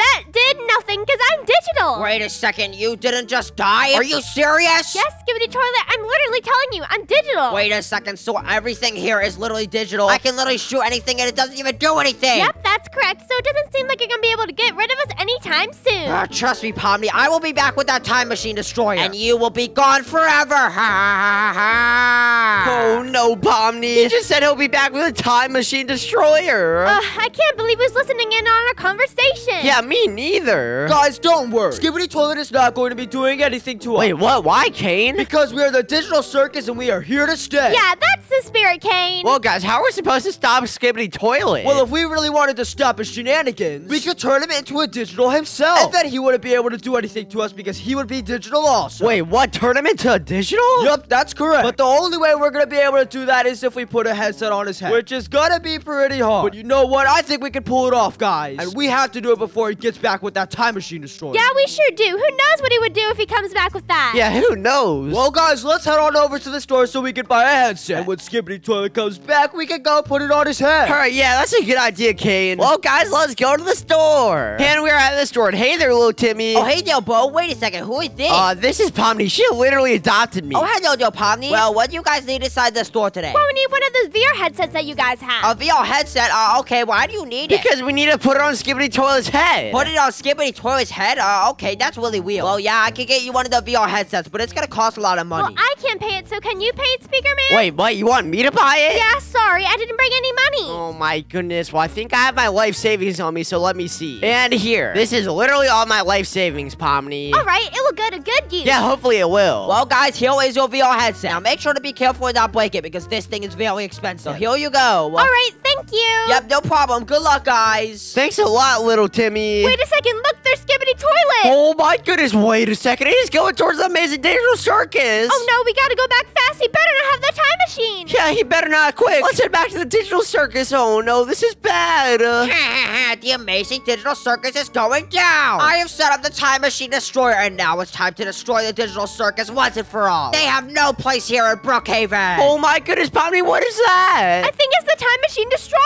that did nothing because I'm digital. Wait a second, you didn't just die? Are you serious? Yes, Skibidi Toilet, I'm literally telling you, I'm digital. Wait a second, so everything here is literally digital. I can literally shoot anything and it doesn't even do anything. Yep, that's correct. So it doesn't seem like you're gonna be able to get rid of us anytime soon. Ah, trust me, Pomni, I will be back with that time machine destroyer. And you will be gone forever. Ha ha ha ha. Oh no, Pomni. He just said he'll be back with a time machine destroyer. Ugh, I can't believe he's listening in on our conversation. yeah, me neither. Guys, don't worry. Skibidi Toilet is not going to be doing anything to us. Wait, what? Why, Caine? Because we are the digital circus and we are here to stay. Yeah, that's the spirit, Caine. Well, guys, how are we supposed to stop Skibidi Toilet? Well, if we really wanted to stop his shenanigans, we could turn him into a digital himself. And then he wouldn't be able to do anything to us because he would be digital also. Wait, what? Turn him into a digital? Yup, that's correct. But the only way we're gonna be able to do that is if we put a headset on his head. Which is gonna be pretty hard. But you know what? I think we can pull it off, guys. And we have to do it before he gets back with that time machine destroyer. Yeah, we sure do. Who knows what he would do if he comes back with that? Yeah, who knows? Well, guys, let's head on over to the store so we can buy a headset. And when Skibidi Toilet comes back, we can go put it on his head. All right, yeah, that's a good idea, Caine. Well, guys, let's go to the store. And we're at the store. And hey there, little Timmy. Oh, hey, Del Bo. Wait a second. Who is this? Uh, this is Pomni. She literally adopted me. oh, hello, Del Pomni. Well, what do you guys need inside the store today? Well, we need one of those VR headsets that you guys have. A VR headset? Uh, okay, why do you need it? because we need to put it on Skibidi Toilet's head. Put it on Skibidi Toilet's head? Uh, okay, that's really weird. Well, yeah, I can get you one of the VR headsets, but it's gonna cost a lot of money. well, money. I can't pay it, so can you pay it, Speaker Man? Wait, what? You want me to buy it? Yeah, sorry, I didn't bring any money. Oh my goodness. Well, I think I have my life savings on me, so let me see. And here. This is literally all my life savings, Pomni. All right, it will go to good use. Yeah, hopefully it will. Well, guys, here is your VR headset. Now, make sure to be careful and not break it because this thing is very expensive. So here you go. All right, thank you. Yep, no problem. Good luck, guys. Thanks a lot, little Timmy. Wait a second, look, there's Skibidi Toilet. Oh my goodness, wait a second. He's going towards the Amazing Digital Circus. Oh no, we gotta go back fast. He better not have the time machine. Yeah, he better not quick. Let's head back to the Digital Circus. Oh no, this is bad. Uh, the amazing digital circus is going down. I have set up the time machine destroyer, and now it's time to destroy the digital circus once and for all. They have no place here in Brookhaven. oh my goodness, Pomni, what is that? I think it's the time machine destroyer.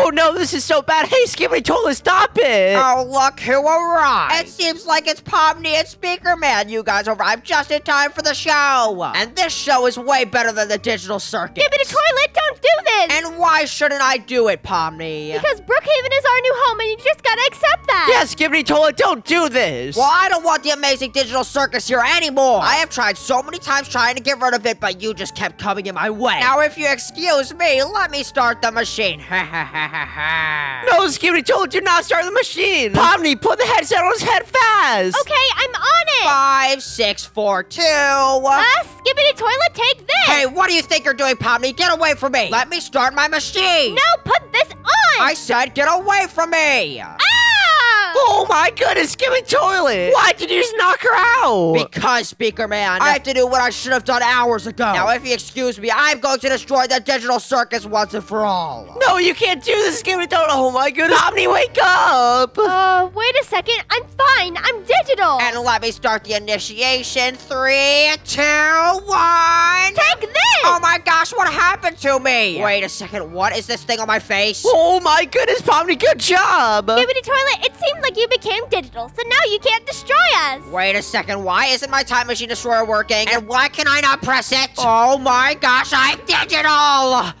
Oh no, this is so bad. Hey, Skibidi Toilet, stop it. Oh, look who arrived. It seems like it's Pomni and Speaker Man. You guys arrived just in time for the show. And this show is way better than the digital circus. Skibidi Toilet, don't do this. And why shouldn't I do it, Pomni? because Brookhaven is our new home, and you just gotta accept that. yeah, Skibidi Toilet, don't do this. Well, I don't want the amazing digital circus here anymore. I have tried so many times trying to get rid of it, but you just kept coming in my way. Now, if you excuse me, let me start the machine. Ha ha ha ha ha. No, Skibidi Toilet, do not start the machine. Pomni, put the headset on his head fast. Okay, I'm on it. Five, six, four, two. Uh, Skibidi Toilet, take this. Hey, what do you think you're doing, Pomni? Get away from me. Let me start my machine. No, put this on. I said get away from me. Ah! Oh my goodness, Skibidi Toilet. Why did you just knock her out? Because, Speaker Man, I have to do what I should have done hours ago. Now, if you excuse me, I'm going to destroy the digital circus once and for all. no, you can't do this, Skibidi Toilet. Oh my goodness. Pomni, wake up. Uh, wait a second. I'm fine. I'm digital. And let me start the initiation. Three, two, one. Take this. Oh my gosh, what happened to me? Wait a second, what is this thing on my face? Oh my goodness, Pomni, good job. Skibidi Toilet, it seemed like you became digital, so now you can't destroy us. Wait a second, why isn't my time machine destroyer working? And why can I not press it? Oh my gosh, I'm digital!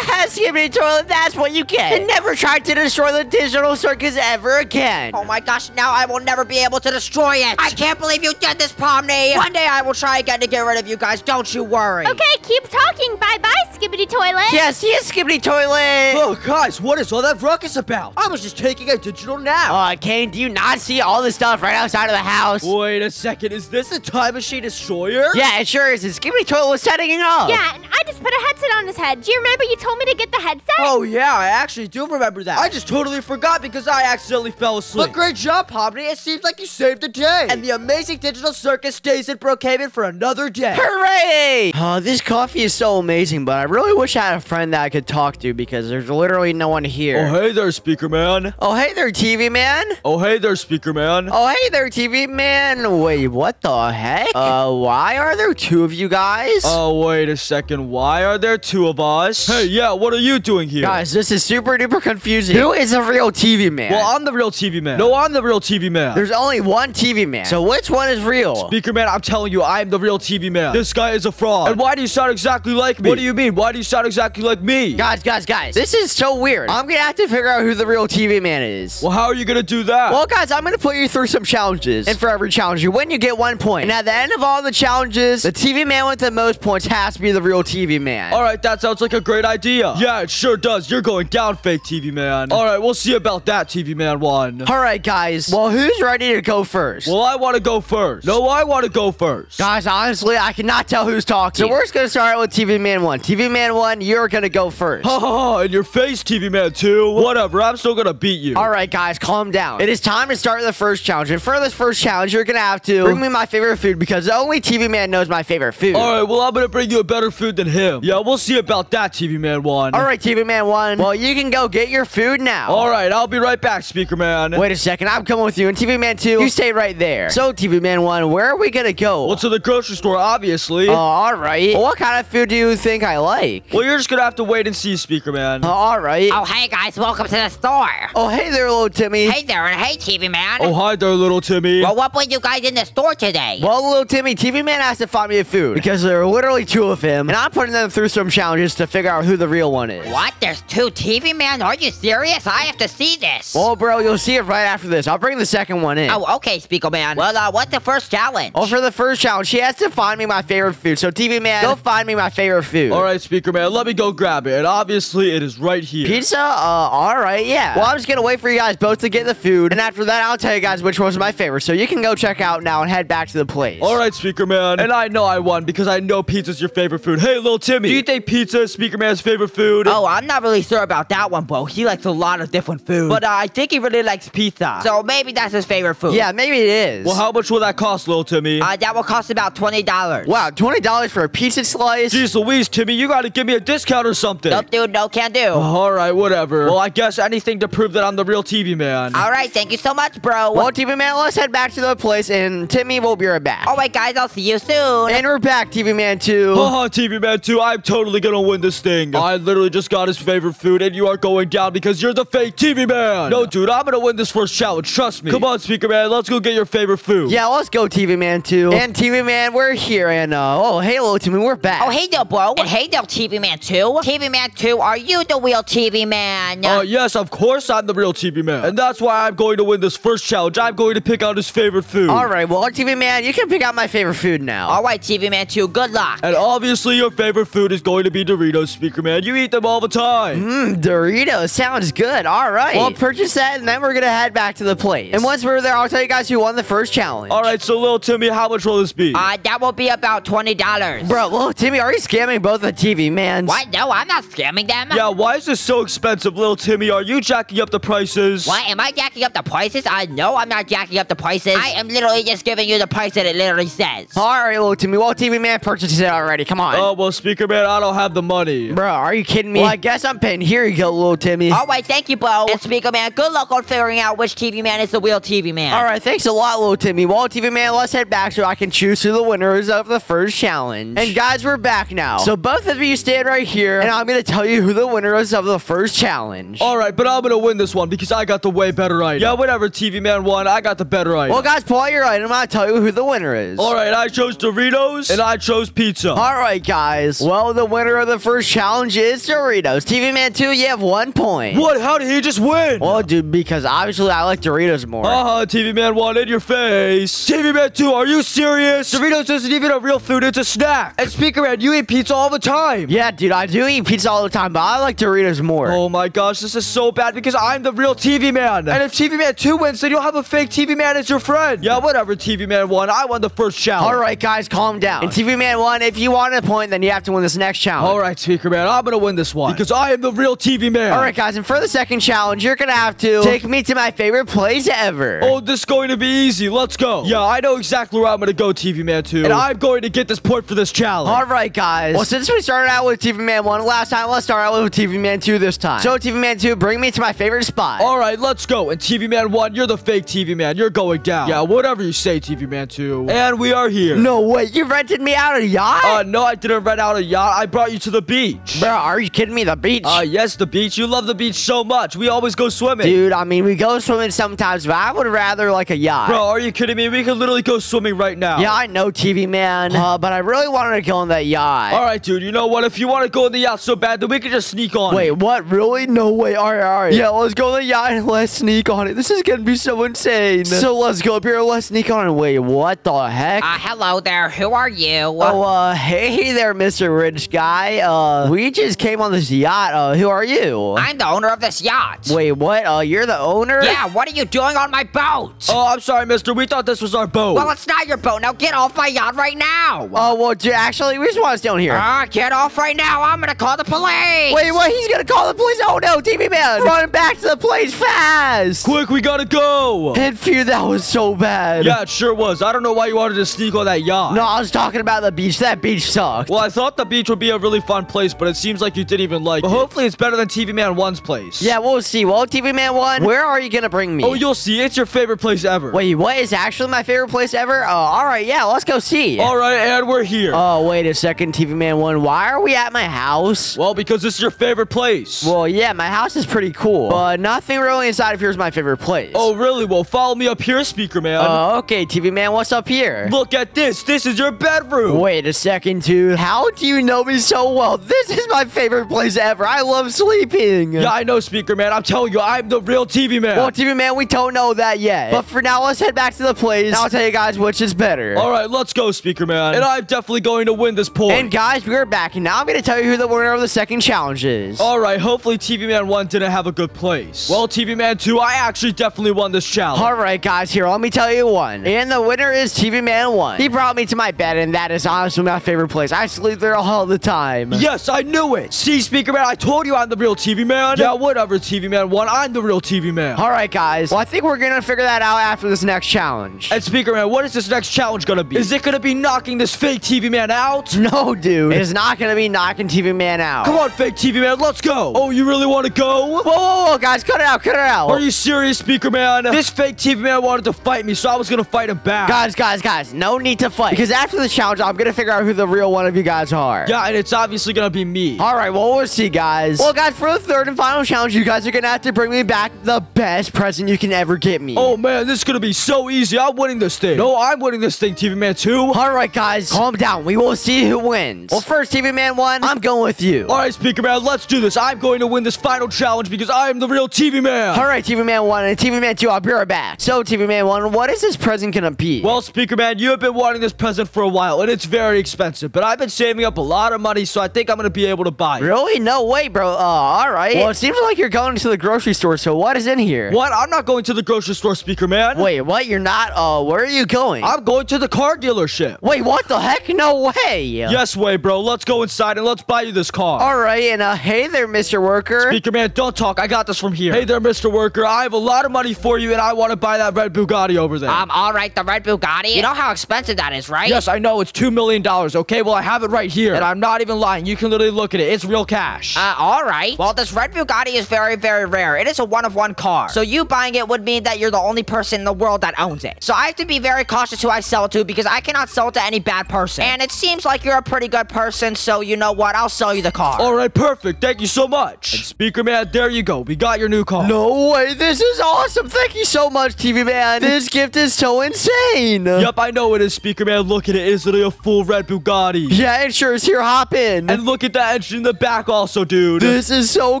Skibidi Toilet, that's what you get. And never try to destroy the digital circus ever again. Oh my gosh, now I will never be able to destroy it. I can't believe you did this, Pomni. One day I will try again to get rid of you guys, don't you worry. Okay, keep talking. Bye-bye, Skibidi Toilet. Yes, yes, Skibidi Toilet. Oh, guys, what is all that ruckus about? I was just taking a digital nap. Uh, Caine, do you not see all the stuff right outside of the house? Wait a second, is this a time machine destroyer? Yeah, it sure is. And Skibidi Toilet was setting it up. Yeah, and I just put a headset on his head. Do you remember you told me to get the headset? Oh, yeah, I actually do remember that. I just totally forgot because I accidentally fell asleep. But great job, Pomni. It seems like you saved the day. And the amazing digital circus stays in Brookhaven for another day. Hooray! Oh, this coffee is so amazing, but I really wish I had a friend that I could talk to because there's literally no one here. Oh, hey there, Speaker Man. Oh, hey there, TV man. Oh, hey there, Speaker Man. Oh, hey there, TV man. Wait, what the heck? Uh, why are there two of you guys? Oh, wait a second. Why are there two of us? Hey, yeah, what are you doing here? Guys, this is super duper confusing. Who is a real TV man? Well, I'm the real TV man. No, I'm the real TV man. There's only one TV man. So which one is real? Speaker man, I'm telling you, I am the real TV man. This guy is a fraud. And why do you sound exactly like me? What do you mean? Why do you sound exactly like me? Guys, guys, guys, this is so weird. I'm gonna have to figure out who the real TV man is. Well, how are you gonna do that? Well, guys, I'm gonna put you through some challenges. And for every challenge you win, you get one point. And at the end of all the challenges, the TV man with the most points has to be the real TV man. All right, that sounds like a great idea. Yeah, it sure does. You're going down, fake TV man. All right, we'll see about that, TV man one. All right, guys. Well, who's ready to go first? Well, I want to go first. No, I want to go first. Guys, honestly, I cannot tell who's talking. So we're just gonna start with TV Man 1. TV Man 1, you're gonna go first. Ha ha ha, in your face, TV man two. Whatever, I'm still gonna beat you. All right, guys, calm down. It is time to start the first challenge. And for this first challenge, you're gonna gonna have to bring me my favorite food because the only TV Man knows my favorite food. All right, well, I'm gonna bring you a better food than him. Yeah, we'll see about that, TV Man 1. All right, TV Man 1. Well, you can go get your food now. All right, I'll be right back, Speaker Man. Wait a second, I'm coming with you. And TV Man 2, you stay right there. So, TV Man 1, where are we gonna go? Well, to the grocery store, obviously. Oh, all right. Well, what kind of food do you think I like? well, you're just gonna have to wait and see, Speaker Man. Uh, all right. Oh, hey guys, welcome to the store. Oh, hey there, little Timmy. Hey there, and hey, TV man. Oh, hi there, little Timmy. Well, what bring you guys in the store today? Well, little Timmy, TV Man has to find me a food because there are literally two of him, and I'm putting them through some challenges to figure out who the real one is. What? There's two TV man? Are you serious? I have to see this. Well, bro, you'll see it right after this. I'll bring the second one in. Oh, okay, Speaker Man. Well, uh, what's the first challenge? Oh, for the first challenge, she has to find me my favorite food. So, TV Man, go find me my favorite food. All right, Speaker Man, let me go grab it. And obviously, it is right here. Pizza? Uh, all right, yeah. Well, I'm just gonna wait for you guys both to get the food, and after that, I'll tell you guys which one's my favorite. So you can go check out now and head back to the place. All right, Speaker Man. And I know I won because I know pizza's your favorite food. Hey, little Timmy, do you think pizza is Speaker Man's favorite food? Oh, I'm not really sure about that one, bro. He likes a lot of different food. But uh, I think he really likes pizza. So maybe that's his favorite food. Yeah, maybe it is. Well, how much will that cost, little Timmy? Uh, that will cost about $20. wow, twenty dollars for a pizza slice? Jeez Louise, Timmy, you gotta give me a discount or something. Nope, dude, no can do. All right, whatever. Well, I guess anything to prove that I'm the real TV man. All right, thank you so much, bro. Well, TV Man, let's head back to the place, and Timmy will be right back. All right, guys, I'll see you soon. And we're back, TV Man 2. Haha, TV Man 2, I'm totally gonna win this thing. I literally just got his favorite food, and you are going down because you're the fake TV Man. No, dude, I'm gonna win this first challenge, trust me. Come on, Speaker Man, let's go get your favorite food. Yeah, let's go, TV Man 2. And TV Man, we're here, and, uh, oh, hey, hello, Timmy, we're back. Oh, hey there, bro. And hey there, TV Man 2. TV Man 2, are you the real TV man? Uh, yes, of course I'm the real TV Man. And that's why I'm going to win this first challenge. I'm going to pick out his favorite food. All right, well, TV Man, you can pick out my favorite food now. All right, TV Man 2, good luck. And obviously your favorite food is going to be Doritos, Speaker Man. You eat them all the time. Mmm, Doritos. Sounds good. All right. Well, purchase that, and then we're going to head back to the place. And once we're there, I'll tell you guys who won the first challenge. All right, so little Timmy, how much will this be? Uh, that will be about $20. Bro, little Timmy, are you scamming both the TV man? What? No, I'm not scamming them. yeah, why is this so expensive, little Timmy? Are you jacking up the prices? What? Am I jacking up the prices? Uh, know I'm not jacking up the prices. I am literally just giving you the price that it literally says. All right, little Timmy. Well, TV man purchased it already. Come on. Oh, well, Speaker Man, I don't have the money. Bro, are you kidding me? Well, I guess I'm paying. Here you go, little Timmy. All right, thank you, bro. And Speaker Man, good luck on figuring out which TV man is the real TV man. All right, thanks a lot, little Timmy. Well, TV man, let's head back so I can choose who the winners of the first challenge. And guys, we're back now. So both of you stand right here, and I'm gonna tell you who the winner is of the first challenge. All right, but I'm gonna win this one because I got the way better item. Yeah, whatever, TV Man won. I got the better item. Well, guys, pull out your item. I'll tell you who the winner is. All right, I chose Doritos and I chose pizza. All right, guys. Well, the winner of the first challenge is Doritos. TV Man 2, you have one point. What? How did he just win? Well, dude, because obviously I like Doritos more. Uh-huh, TV Man 1, in your face. TV Man 2, are you serious? Doritos isn't even a real food, it's a snack. And Speaker Man, you eat pizza all the time. yeah, dude, I do eat pizza all the time, but I like Doritos more. Oh my gosh, this is so bad because I'm the real TV Man. And if TV Man 2 wins, then you'll have a fake TV Man as your friend. Yeah, whatever, TV Man 1. I won the first challenge. All right, guys, calm down. And TV Man 1, if you want a point, then you have to win this next challenge. All right, Speaker Man, I'm gonna win this one because I am the real TV Man. All right, guys, and for the second challenge, you're gonna have to take me to my favorite place ever. Oh, this is going to be easy. Let's go. Yeah, I know exactly where I'm gonna go, TV Man 2. And I'm going to get this point for this challenge. All right, guys. Well, since we started out with TV Man 1 last time, let's start out with TV Man 2 this time. So, TV Man 2, bring me to my favorite spot. All right, let's go. And TV Man 1, you're the fake TV Man. You're going down. Yeah, whatever you say, TV Man 2. And we are here. No way, you rented me out a yacht? Uh, no, I didn't rent out a yacht. I brought you to the beach. Bro, are you kidding me? The beach? Uh, yes, the beach. You love the beach so much. We always go swimming. Dude, I mean, we go swimming sometimes, but I would rather like a yacht. Bro, are you kidding me? We could literally go swimming right now. Yeah, I know, TV man. Uh, but I really wanted to go on that yacht. All right, dude. You know what? If you want to go in the yacht so bad, then we can just sneak on. Wait, what? Really? No way. All right, all right. Yeah, let's go on the yacht and let's sneak on it. This is gonna be so insane. So let's go up here. Let's sneak on it. Wait, what the heck? Uh, hello there. Who are you? Oh, uh, hey there, Mr. Rich Guy. Uh, we just came on this yacht. Uh, who are you? I'm the owner of this yacht. Wait, what? Uh, you're the owner? Yeah, what are you doing on my boat? Oh, I'm sorry, mister. We thought this was our boat. well, it's not your boat. Now get off my yacht right now. Oh, well, j- actually, we just want to stay on here. Ah, get off right now. I'm gonna call the police. Wait, what? He's gonna call the police? Oh no, TV man! Running back to the place fast! Quick, we gotta go. And phew, that was so bad. bad. Yeah, it sure was. I don't know why you wanted to sneak on that yacht. No, I was talking about the beach. That beach sucked. Well, I thought the beach would be a really fun place, but it seems like you didn't even like but it. hopefully it's better than TV Man 1's place. Yeah, we'll see. Well, TV Man 1, where are you gonna bring me? Oh, you'll see. It's your favorite place ever. Wait, what is actually my favorite place ever? Oh, all right, yeah, let's go see. All right, and we're here. Oh, wait a second, TV Man 1. Why are we at my house? Well, because this is your favorite place. Well, yeah, my house is pretty cool, but nothing really inside of here is my favorite place. Oh, really? Well, follow me up here, Speaker Man. Oh, uh, okay, TV Man, what's up here? Look at this. This is your bedroom. Wait a second, dude. How do you know me so well? This is my favorite place ever. I love sleeping. Yeah, I know, Speaker Man. I'm telling you, I'm the real TV Man. Well, TV Man, we don't know that yet. But for now, let's head back to the place. I'll tell you guys which is better. All right, let's go, Speaker Man. And I'm definitely going to win this point. And guys, we're back. And now I'm going to tell you who the winner of the second challenge is. All right, hopefully TV Man 1 didn't have a good place. Well, TV Man 2, I actually definitely won this challenge. All right, guys, here, let me tell you one. And the winner is TV Man 1. He brought me to my bed, and that is honestly my favorite place. I sleep there all the time. Yes, I knew it. See, Speaker Man, I told you I'm the real TV Man. Yeah, whatever, TV Man 1. I'm the real TV Man. All right, guys. Well, I think we're going to figure that out after this next challenge. And Speaker Man, what is this next challenge going to be? Is it going to be knocking this fake TV Man out? No, dude. It is not going to be knocking TV Man out. Come on, fake TV Man. Let's go. Oh, you really want to go? Whoa, whoa, whoa, guys. Cut it out. Cut it out. Are you serious, Speaker Man? This fake TV Man wanted to fight me, so I was going to fight him back. Guys, guys, guys. No need to fight. Because after the challenge, I'm going to figure out who the real one of you guys are. Yeah, and it's obviously going to be me. All right, well, we'll see, guys. Well, guys, for the third and final challenge, you guys are going to have to bring me back the best present you can ever get me. Oh, man, this is going to be so easy. I'm winning this thing. No, I'm winning this thing, TV Man 2. All right, guys, calm down. We will see who wins. Well, first, TV Man 1, I'm going with you. All right, Speaker Man, let's do this. I'm going to win this final challenge because I am the real TV Man. All right, TV Man 1 and TV Man 2, I'll be right back. So, TV Man 1, what is this present to be? Well, Speaker Man, you have been wanting this present for a while, and it's very expensive, but I've been saving up a lot of money, so I think I'm going to be able to buy it. Really? No way, bro. Uh, all right. Well, it seems like you're going to the grocery store, so what is in here? What? I'm not going to the grocery store, Speaker Man. Wait, what? You're not? Uh, where are you going? I'm going to the car dealership. Wait, what the heck? No way. Yes way, bro. Let's go inside and let's buy you this car. All right, and uh, hey there, Mr. Worker. Speaker Man, don't talk. I got this from here. Hey there, Mr. Worker. I have a lot of money for you, and I want to buy that red Bugatti over there. Um, all right, the red Bugatti. You know how expensive that is, right? Yes, I know. It's $2 million, okay? Well, I have it right here, and I'm not even lying. You can literally look at it. It's real cash. Uh, all right. Well, this red Bugatti is very, very rare. It is a one-of-one car. So you buying it would mean that you're the only person in the world that owns it. So I have to be very cautious who I sell it to because I cannot sell it to any bad person. And it seems like you're a pretty good person, so you know what? I'll sell you the car. All right, perfect. Thank you so much. And Speaker Man, there you go. We got your new car. No way. This is awesome. Thank you so much, TV Man. This gift is so insane. Yep, I know it is, Speaker Man. Look at it. It's literally a full red Bugatti. Yeah, it sure is. Here, hop in. And look at that engine in the back also, dude. This is so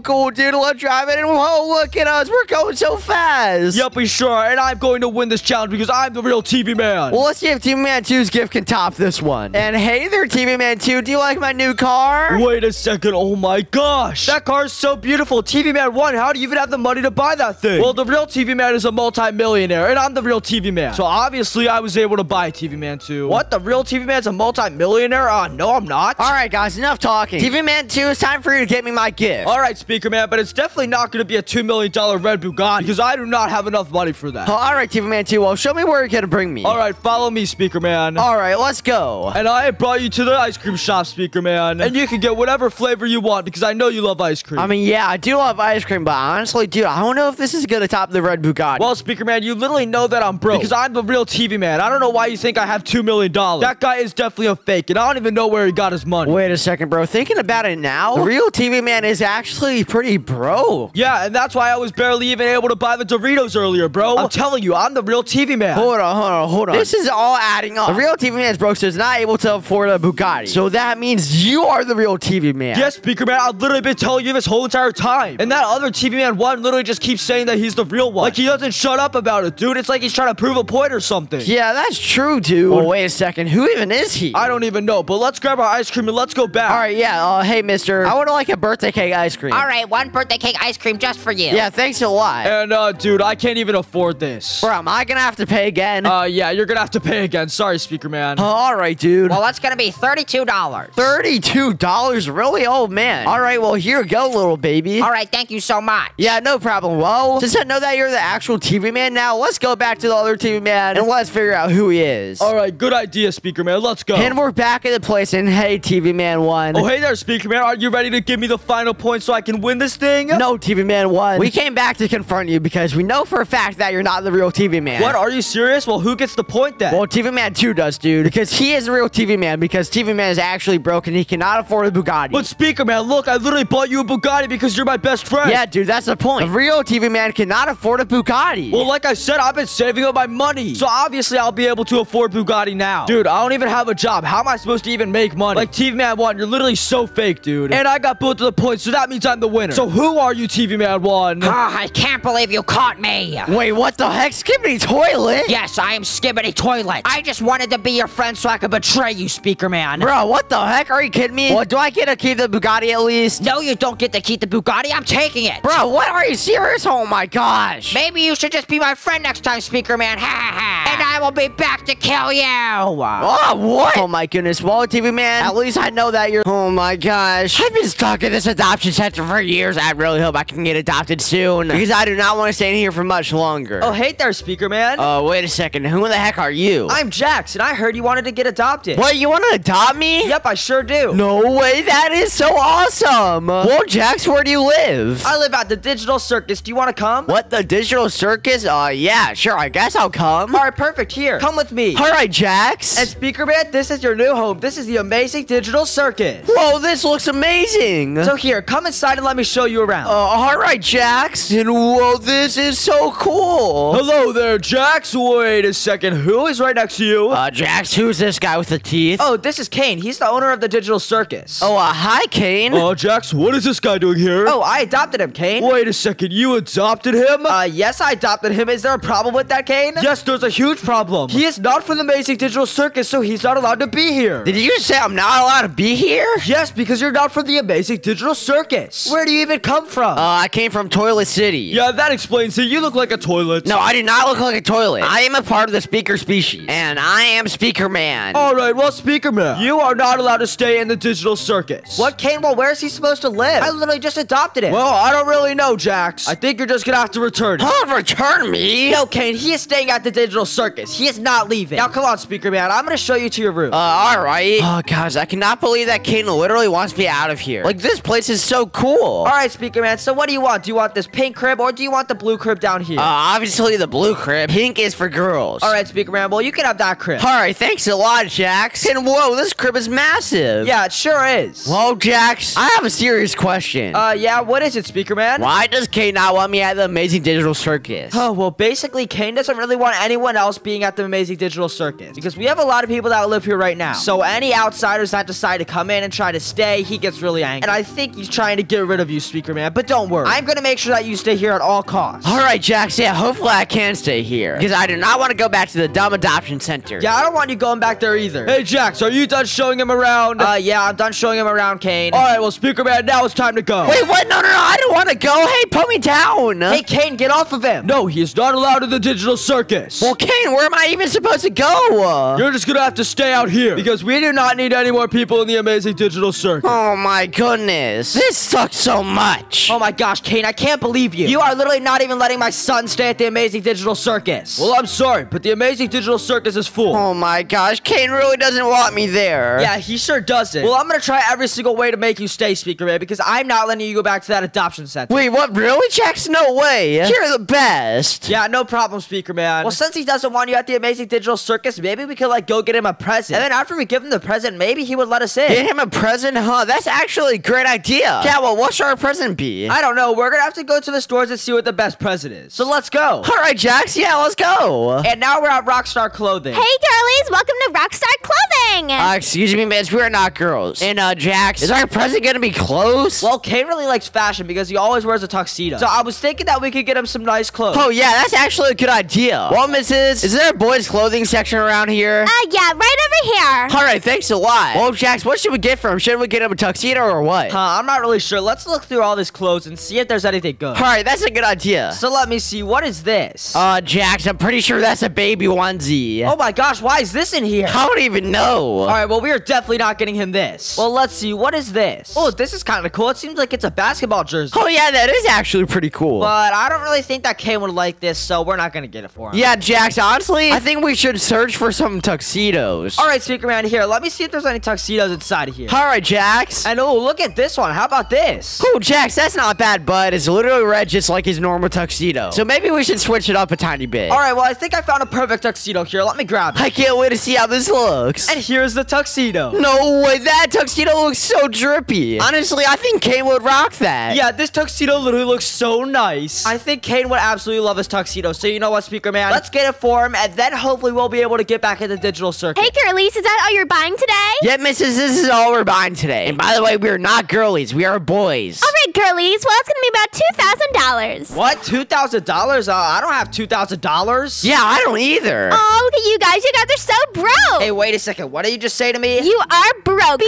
cool, dude. Let's drive it. And whoa, look at us. We're going so fast. Yep, we sure are. And I'm going to win this challenge because I'm the real TV Man. Well, let's see if TV Man 2's gift can top this one. And hey there, TV Man 2. Do you like my new car? Wait a second. Oh my gosh. That car is so beautiful. TV Man 1, how do you even have the money to buy that thing? Well, the real TV Man is a multi-millionaire, and I'm the real TV Man. So obviously, I was able to buy TV Man 2. What? The real TV Man's a multi-millionaire? Uh, no, I'm not. All right, guys, enough talking. TV Man 2, it's time for you to get me my gift. All right, Speaker Man, but it's definitely not going to be a $2 million red Bugatti because I do not have enough money for that. Oh, all right, TV Man 2, well, show me where you're going to bring me. All right, follow me, Speaker Man. All right, let's go. And I brought you to the ice cream shop, Speaker Man. And you can get whatever flavor you want because I know you love ice cream. I mean, yeah, I do love ice cream, but honestly, dude, I don't know if this is going to top of the red Bugatti. Well, Speaker Man, you literally know that I'm broke because I'm the real TV Man. I don't know why you think I have $2 million. That guy is definitely a fake, and I don't even know where he got his money. Wait a second, bro. Thinking about it now, the real TV Man is actually pretty broke. Yeah, and that's why I was barely even able to buy the Doritos earlier, bro. I'm telling you, I'm the real TV Man. Hold on, hold on, hold on. This is all adding up. The real TV Man is broke, so he's not able to afford a Bugatti. So that means you are the real TV Man. Yes, Speaker Man, I've literally been telling you this whole entire time. And that other TV Man one literally just keeps saying that he's the real one. Like he doesn't shut up about it, dude. It's like he's trying to prove a point or something. Yeah, that's true, dude. Oh, wait a second. Who even is he? I don't even know, but let's grab our ice cream and let's go back. All right, yeah. Uh, hey, mister. I would like a birthday cake ice cream. All right, one birthday cake ice cream just for you. Yeah, thanks a lot. And, uh, dude, I can't even afford this. Bro, am I gonna have to pay again? Uh, yeah, you're gonna have to pay again. Sorry, Speaker Man. Uh, all right, dude. Well, that's gonna be $32. $32? Really? Oh, man. All right, well, here you go, little baby. All right, thank you so much. Yeah, no problem. Well, since I know that you're the actual TV man now, let's go back to the other TV man, and let's figure out who he is. All right, good idea, Speaker Man. Let's go. And we're back at the place, and hey, TV man one. Oh, hey there, Speaker Man. Are you ready to give me the final point so I can win this thing? No, TV man one. We came back to confront you because we know for a fact that you're not the real TV man. What? Are you serious? Well, who gets the point then? Well, TV Man 2 does, dude, because he is a real TV man, because TV Man is actually broken. He cannot afford a Bugatti. but Speaker Man, look, I literally bought you a Bugatti because you're my best friend. yeah, dude, that's the point. A real TV man cannot afford a Bugatti. Well, like I said, I've been saving up my money. So obviously, I'll be able to afford Bugatti now. Dude, I don't even have a job. How am I supposed to even make money? Like, TV Man 1, you're literally so fake, dude. And I got both of the points, so that means I'm the winner. So who are you, TV Man 1? Ah, I can't believe you caught me. Wait, what the heck? Skibidi toilet? Yes, I am Skibidi Toilet. I just wanted to be your friend so I could betray you, Speaker Man. Bro, what the heck? Are you kidding me? What, do I get a key to keep the Bugatti at least? No, you don't get the key to keep the Bugatti. I'm taking it. Bro, what? Are you serious? Oh my gosh. Maybe you should just be my friend next time, Speaker Man. Ha ha ha. And I will be back to kill you. Oh, what? Oh my goodness. Well, TV man, at least I know that you're. Oh my gosh. I've been stuck in this adoption center for years. I really hope I can get adopted soon because I do not want to stay in here for much longer. Oh, hey there, Speaker Man. Oh, wait a second. Who the heck are you? I'm Jax, and I heard you wanted to get adopted. What? You want to adopt me? Yep, I sure do. No way. That is so awesome. Well, Jax, where do you live? I live at the Digital Circus. Do you want to come? What, the digital circus? Uh, yeah, sure. I guess I'll come. All right, perfect. Here, come with me. All right, Jax. And Speaker Man, this is your new home. This is the amazing Digital Circus. Whoa, this looks amazing. So here, come inside and let me show you around. Uh, all right, Jax. And whoa, this is so cool. Hello there, Jax. Wait a second. Who is right next to you? Uh, Jax, who's this guy with the teeth? oh, this is Caine. He's the owner of the Digital Circus. Oh, uh, hi, Caine. Uh, Jax, what is this guy doing here? Oh, I adopted him, Caine. Wait a second. You adopted him? Uh, yes, I adopted him. Is there a problem with that, Caine? yes, there's a huge problem. He is not from the Amazing Digital Circus, so he's not allowed to be here. Did you say I'm not allowed to be here? Yes, because you're not from the Amazing Digital Circus. Where do you even come from? Uh, I came from Toilet City. Yeah, that explains it. You look like a toilet. No, I do not look like a toilet. I am a part of the speaker species, and I am Speaker Man. All right, well, Speaker Man, you are not allowed to stay in the digital circus. what, Caine? Well, where's he supposed to live? I literally just adopted him. Well, I don't really know, Jax. I think you're just gonna have to return. him. Huh, return me? no, Caine, he is staying at the Digital Circus. He is not leaving. Now, come on, Speaker Man. I'm gonna show you to your room. Uh, all right. Oh, gosh, I cannot believe that Caine literally wants me out of here. Like, this place is so cool. All right, Speaker Man. So, what do you want? Do you want this pink crib or do you want the blue crib down here? Uh, obviously the blue crib. Pink is for girls. All right, Speaker Man. Well, you can have that crib. All right, thanks a lot, Jax. And whoa, this crib is massive. Yeah, it sure is. Whoa, Jax, I have a serious question. Uh, yeah. What is it, Speaker Man? Why does Caine not want me at the Amazing Digital Circus? Oh, well, basically, Caine doesn't really want anyone else being at the Amazing Digital Circus because we have a lot of people that live here right now. So, any outsiders that decide to come in and try to stay, he gets really angry. And I think he's trying to get rid of you, Speaker Man. But don't worry, I'm gonna make sure that you stay here at all costs. All right, Jax, yeah, hopefully I can stay here. Because I do not want to go back to the dumb adoption center. Yeah, I don't want you going back there either. Hey, Jax, are you done showing him around? Uh, yeah, I'm done showing him around, Caine. All right, well, Speaker Man, now it's time to go. Wait, what? No, no, no, I don't want to go. Hey, put me down. Hey, Caine, get off of him. No, he is not allowed in the digital circus. Well, Caine, where am I even supposed to go? You're just gonna have to stay out here because we do not need any more people in the amazing digital circus. Oh my goodness. This sucks so much. Oh my gosh, Caine, I can't believe you. You are literally not even letting my son stay at the Amazing Digital Circus. Well, I'm sorry, but the amazing digital circus is full. Oh my gosh, Caine really doesn't want me there. yeah, he sure doesn't. Well, I'm gonna try every single way to make you stay, Speaker Man, because I'm not letting you go back to that adoption center. Wait, what? Really, Jax? No way. You're the best. Yeah, no problem, Speaker Man. Well, since he doesn't want you at the Amazing Digital Circus, maybe we could like go get him a present. And then after we give him the present, maybe he would let us in. Get him a present? Huh, that's actually a great idea. Yeah, well, what should our present be? I don't know. We're gonna have to go to the stores and see what the best present is. So let's go. All right, Jax, yeah, let's go. And now we're at Rockstar Clothing. Hey, girlies, welcome to Rockstar Clothing. Uh, excuse me, miss, we're not girls. And, uh, Jax, is our present gonna be clothes? Well, Caine really likes fashion because he always wears a tuxedo. So I was thinking that we could get him some nice clothes. Oh, yeah, that's actually a good idea. Well, missus, is there a boys' clothing section around here? Uh, yeah, right over here. All right, thanks a lot. Well, Jax, what should we get for him? Should we get him a tuxedo or what? Huh, I'm not really sure. Let's look through all these clothes and see if there's anything good. All right, that's a good idea. So let me see. What is this? Uh, Jax, I'm pretty sure that's a baby onesie. oh my gosh, why is this in here? I don't even know. All right, well, we are definitely not getting him this. Well, let's see. What is this? Oh, this is kind of cool. It seems like it's a basketball jersey. Oh, yeah, that is actually pretty cool. But I don't really think that Caine would like this, so we're not going to get it for him. yeah, Jax, honestly, I think we should search for some tuxedos. All right, Speaker Man, here. Let me see if there's any tuxedos inside of here. All right, Jax. And oh, look at this one. How about this? Cool, Jax, that's not bad, bud. It's literally red just like his normal tuxedo. So maybe we should switch it up a tiny bit. All right, well, I think I found a perfect tuxedo here. Let me grab it. I can't wait to see how this looks. And here's the tuxedo. No way, that tuxedo looks so drippy. Honestly, I think Caine would rock that. Yeah, this tuxedo literally looks so nice. I think Caine would absolutely love his tuxedo. So you know what, Speaker Man? Let's get it for him, and then hopefully we'll be able to get back in the digital circuit. Hey, girlies, is that all you're buying today? Yeah, missus, this is all we're buying today. And by the way, we're not girlies, we are boys. All right, girlies. Well, it's gonna be about $2,000. What? $2,000? Uh, I don't have $2,000. Yeah, I don't either. Oh, look at you guys. You guys are so broke. Hey, wait a second. What did you just say to me? You are broke.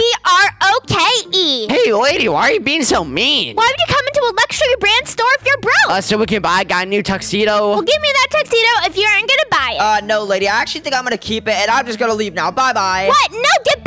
B-R-O-K-E. Hey, lady, why are you being so mean? Why would you come into a luxury brand store if you're broke? Uh, so we can buy a guy a new tuxedo? well, give me that tuxedo if you aren't gonna buy it. Uh, no, lady. I actually think I'm gonna keep it, and I'm just gonna leave now. Bye-bye. what? No, get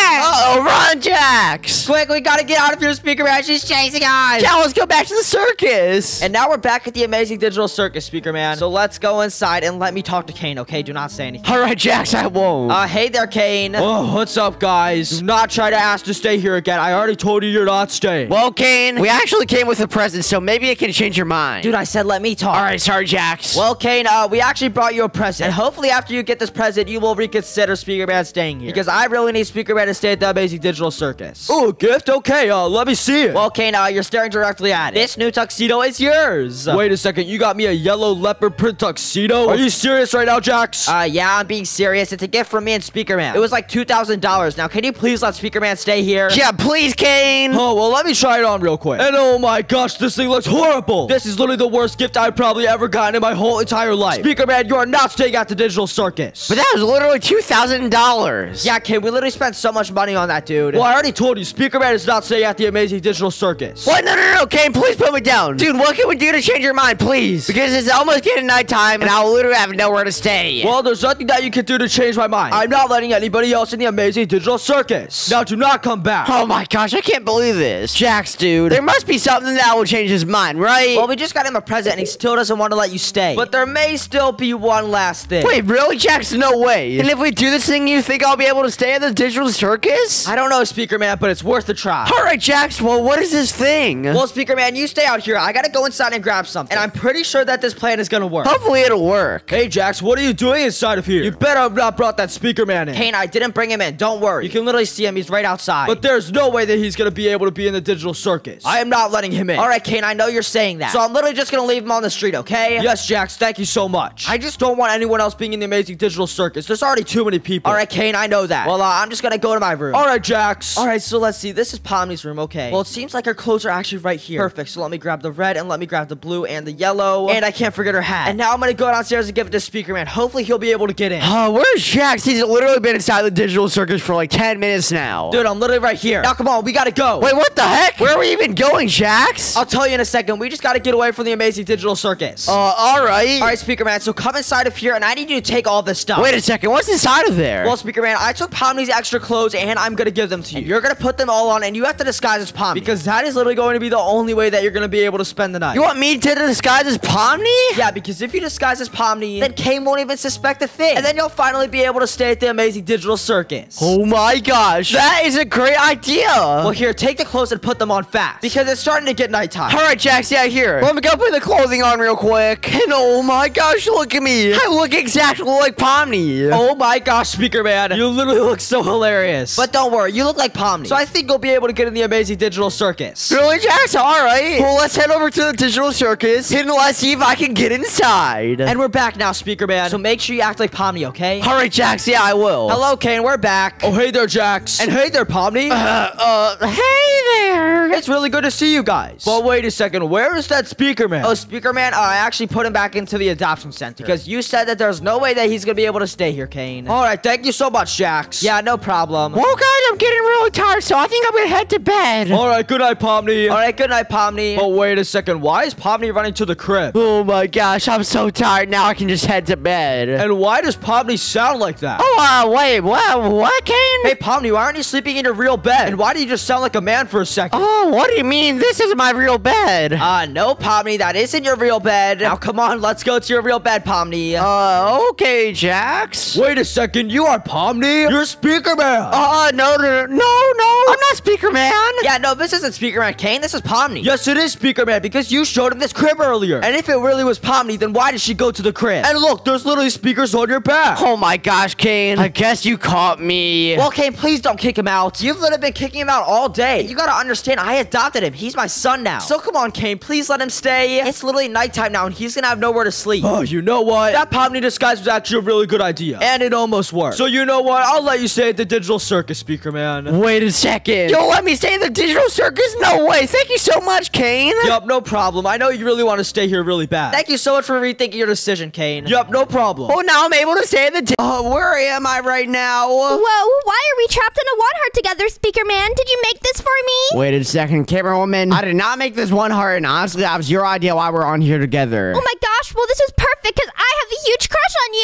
here. Uh-oh, run, Jax! Quick, we gotta get out of here, Speaker Man. She's chasing us. Yeah, let's go back to the circus. And now we're back at the Amazing Digital Circus, Speaker Man. So let's go inside and let me talk to Caine, okay? Do not say anything. all right, Jax, I won't. Uh, hey there, Caine. Oh, what's up, guys? Do not try to ask to stay here again. I already told you you're not staying. well, Caine, we actually came with a present, so maybe it can change your mind. Dude, I said let me talk. all right, sorry, Jax. Well, Caine, uh, we actually brought you a present. And hopefully after you get this present, you will reconsider Speaker Man staying here. Because I really need Speaker Man to stay at the Amazing Digital Circus. Oh, gift? Okay, uh, let me see it. Well, Caine, uh, you're staring directly at it. This new tuxedo is yours. Wait a second, you got me a yellow leopard print tuxedo? Are you serious right now, Jax? Uh, yeah, I'm being serious. It's a gift from me and Speaker Man. It was like $2,000. Now, can you please let Speaker Man stay here? yeah, please, Caine. Oh, well, let me try it on real quick. And oh my gosh, this thing looks horrible. This is literally the worst gift I've probably ever gotten in my whole entire life. Speaker Man, you are not staying at the digital circus. But that was literally $2,000. Yeah, Caine, we literally spent so much money on that, dude. well, I already told you, Speaker Man is not staying at the amazing digital circus. What? No, no, no, Caine, please put me down. Dude, what can we do to change your mind, please? Because it's almost getting nighttime, and I'll literally have nowhere to stay. Well, there's nothing that you can do to change my mind. I'm not letting anybody else in the amazing digital circus. Now, do not come back. Oh my gosh, I can't believe this. Jax, dude, there must be something that will change his mind, right? Well, we just got him a present and he still doesn't want to let you stay. But there may still be one last thing. Wait, really, Jax? No way. And if we do this thing, you think I'll be able to stay at the digital circus? I don't know, Speaker Man, but it's worth a try. All right, Jax, well, what is this thing? Well, Speaker Man, you stay out here. I gotta go inside and grab something. And I'm pretty sure that this plan is gonna work. Hopefully it'll work. Hey, Jax, what are you doing inside of here? You better have not brought that Speaker Man in. Caine, I didn't bring him in. Don't worry. You can literally see him. He's right outside. But there's no way that he's gonna be able to be in the digital circus. I am not letting him in. All right, Caine, I know you're saying that. So I'm literally just gonna leave him on the street, okay? Yes, Jax, thank you so much. I just don't want anyone else being in the amazing digital circus. There's already too many people. All right, Caine, I know that. Well, uh, I'm just gonna go to my room. All right, Jax. All right, so let's see. This is Pomni's room, okay. Well, it seems like her clothes are actually right here. Perfect. So let me grab the red and let me grab the blue and the yellow. And I can't forget her hat. And now I'm gonna go downstairs and give it to Speaker Man. Hopefully he'll be able to get in. Oh, where's Jax? He's literally been inside the digital circus for like 10 minutes now. Dude, I'm literally right here. Now come on, we gotta go. Wait, what the heck? Where are we even going, Jax? I'll tell you in a second. We just gotta get away from the amazing digital circus. Uh, all right. all right, Speaker Man. So come inside of here, and I need you to take all this stuff. Wait a second. What's inside of there? Well, Speaker Man, I took Pomni's extra clothes, and I'm gonna give them to you. And you're gonna put them all on, and you have to disguise as Pomni because that is literally going to be the only way that you're gonna be able to spend the night. you want me to disguise as Pomni? Yeah, because if you disguise as Pomni, then Caine won't even suspect a thing. And then you'll finally be able to stay at the amazing digital circus. Oh my gosh. That is a great idea. Well, here, take the clothes and put them on fast. Because it's starting to get nighttime. all right, Jax, yeah, here. Let me go put the clothing on real quick. And oh my gosh, look at me. I look exactly like Pomni. Oh my gosh, Speaker Man. You literally look so hilarious. But don't worry, you look like Pomni. So I think you'll be able to get in the amazing digital circus. Really, Jax? All right. Well, let's head over to the digital circus and let's see if I can get inside. And we're back now, Speaker Man. So make sure you act like Pomni, okay? all right, Jax, yeah, I will. Hello, Caine. We're back. Oh, hey there, Jax. And hey there, Pomni. Uh, uh, hey there. It's really good to see you guys. But wait a second, where is that speaker man? Oh, speaker man, uh, I actually put him back into the adoption center because you said that there's no way that he's gonna be able to stay here, Caine. All right, thank you so much, Jax. Yeah, no problem. Well, guys, I'm getting really tired, so I think I'm gonna head to bed. All right, good night, Pomni. All right, good night, Pomni. But wait a second, why is Pomni running to the crib? Oh my gosh, I'm so tired now. I can just head to bed. And why does Pomni sound like that? oh, uh, wait, what? What, Caine? Hey, Pomni, why aren't you sleeping in your real bed? And why do you just sound like a man for a second? Oh, what do you mean? This is my real bed. Uh, no, Pomni, that isn't your real bed. Now, come on, let's go to your real bed, Pomni. Uh, okay, Jax. Wait a second, you are Pomni? You're speaker man. Uh, no, no, no, no, I'm not Speaker Man. yeah, no, this isn't Speaker Man Caine. This is Pomni. Yes, it is speaker man because you showed him this crib earlier. And if it really was Pomni, then why did she go to the crib? And look, there's literally speakers on your back. Oh my gosh, Caine. I guess you caught me. Well, Caine, please don't kick him out. You've literally been kicking him out all day. You gotta understand, I adopted him. He's my son now. So come on, Caine, please let him stay. It's literally nighttime now, and he's gonna have nowhere to sleep. Oh, you know what? That Pomni disguise was actually a really good idea. And it almost worked. So you know what? I'll let you stay at the digital circus, speaker man. Wait a second. You'll let me stay in the digital circus? No way. Thank you so much, Caine. Yup, no problem. I know you really want to stay here really bad. Thank you so much for rethinking your decision, Caine. Yup, no problem. Oh, now I'm able to stay in the. Di- oh, where am I right now? Whoa, why are we trapped in a one heart together, Speaker Man? Did you make this for me? Wait a second, camera woman. I did not make this one heart, and honestly, that was your idea why we're on here together. Oh my gosh, well, this is perfect because I have a huge crush on you.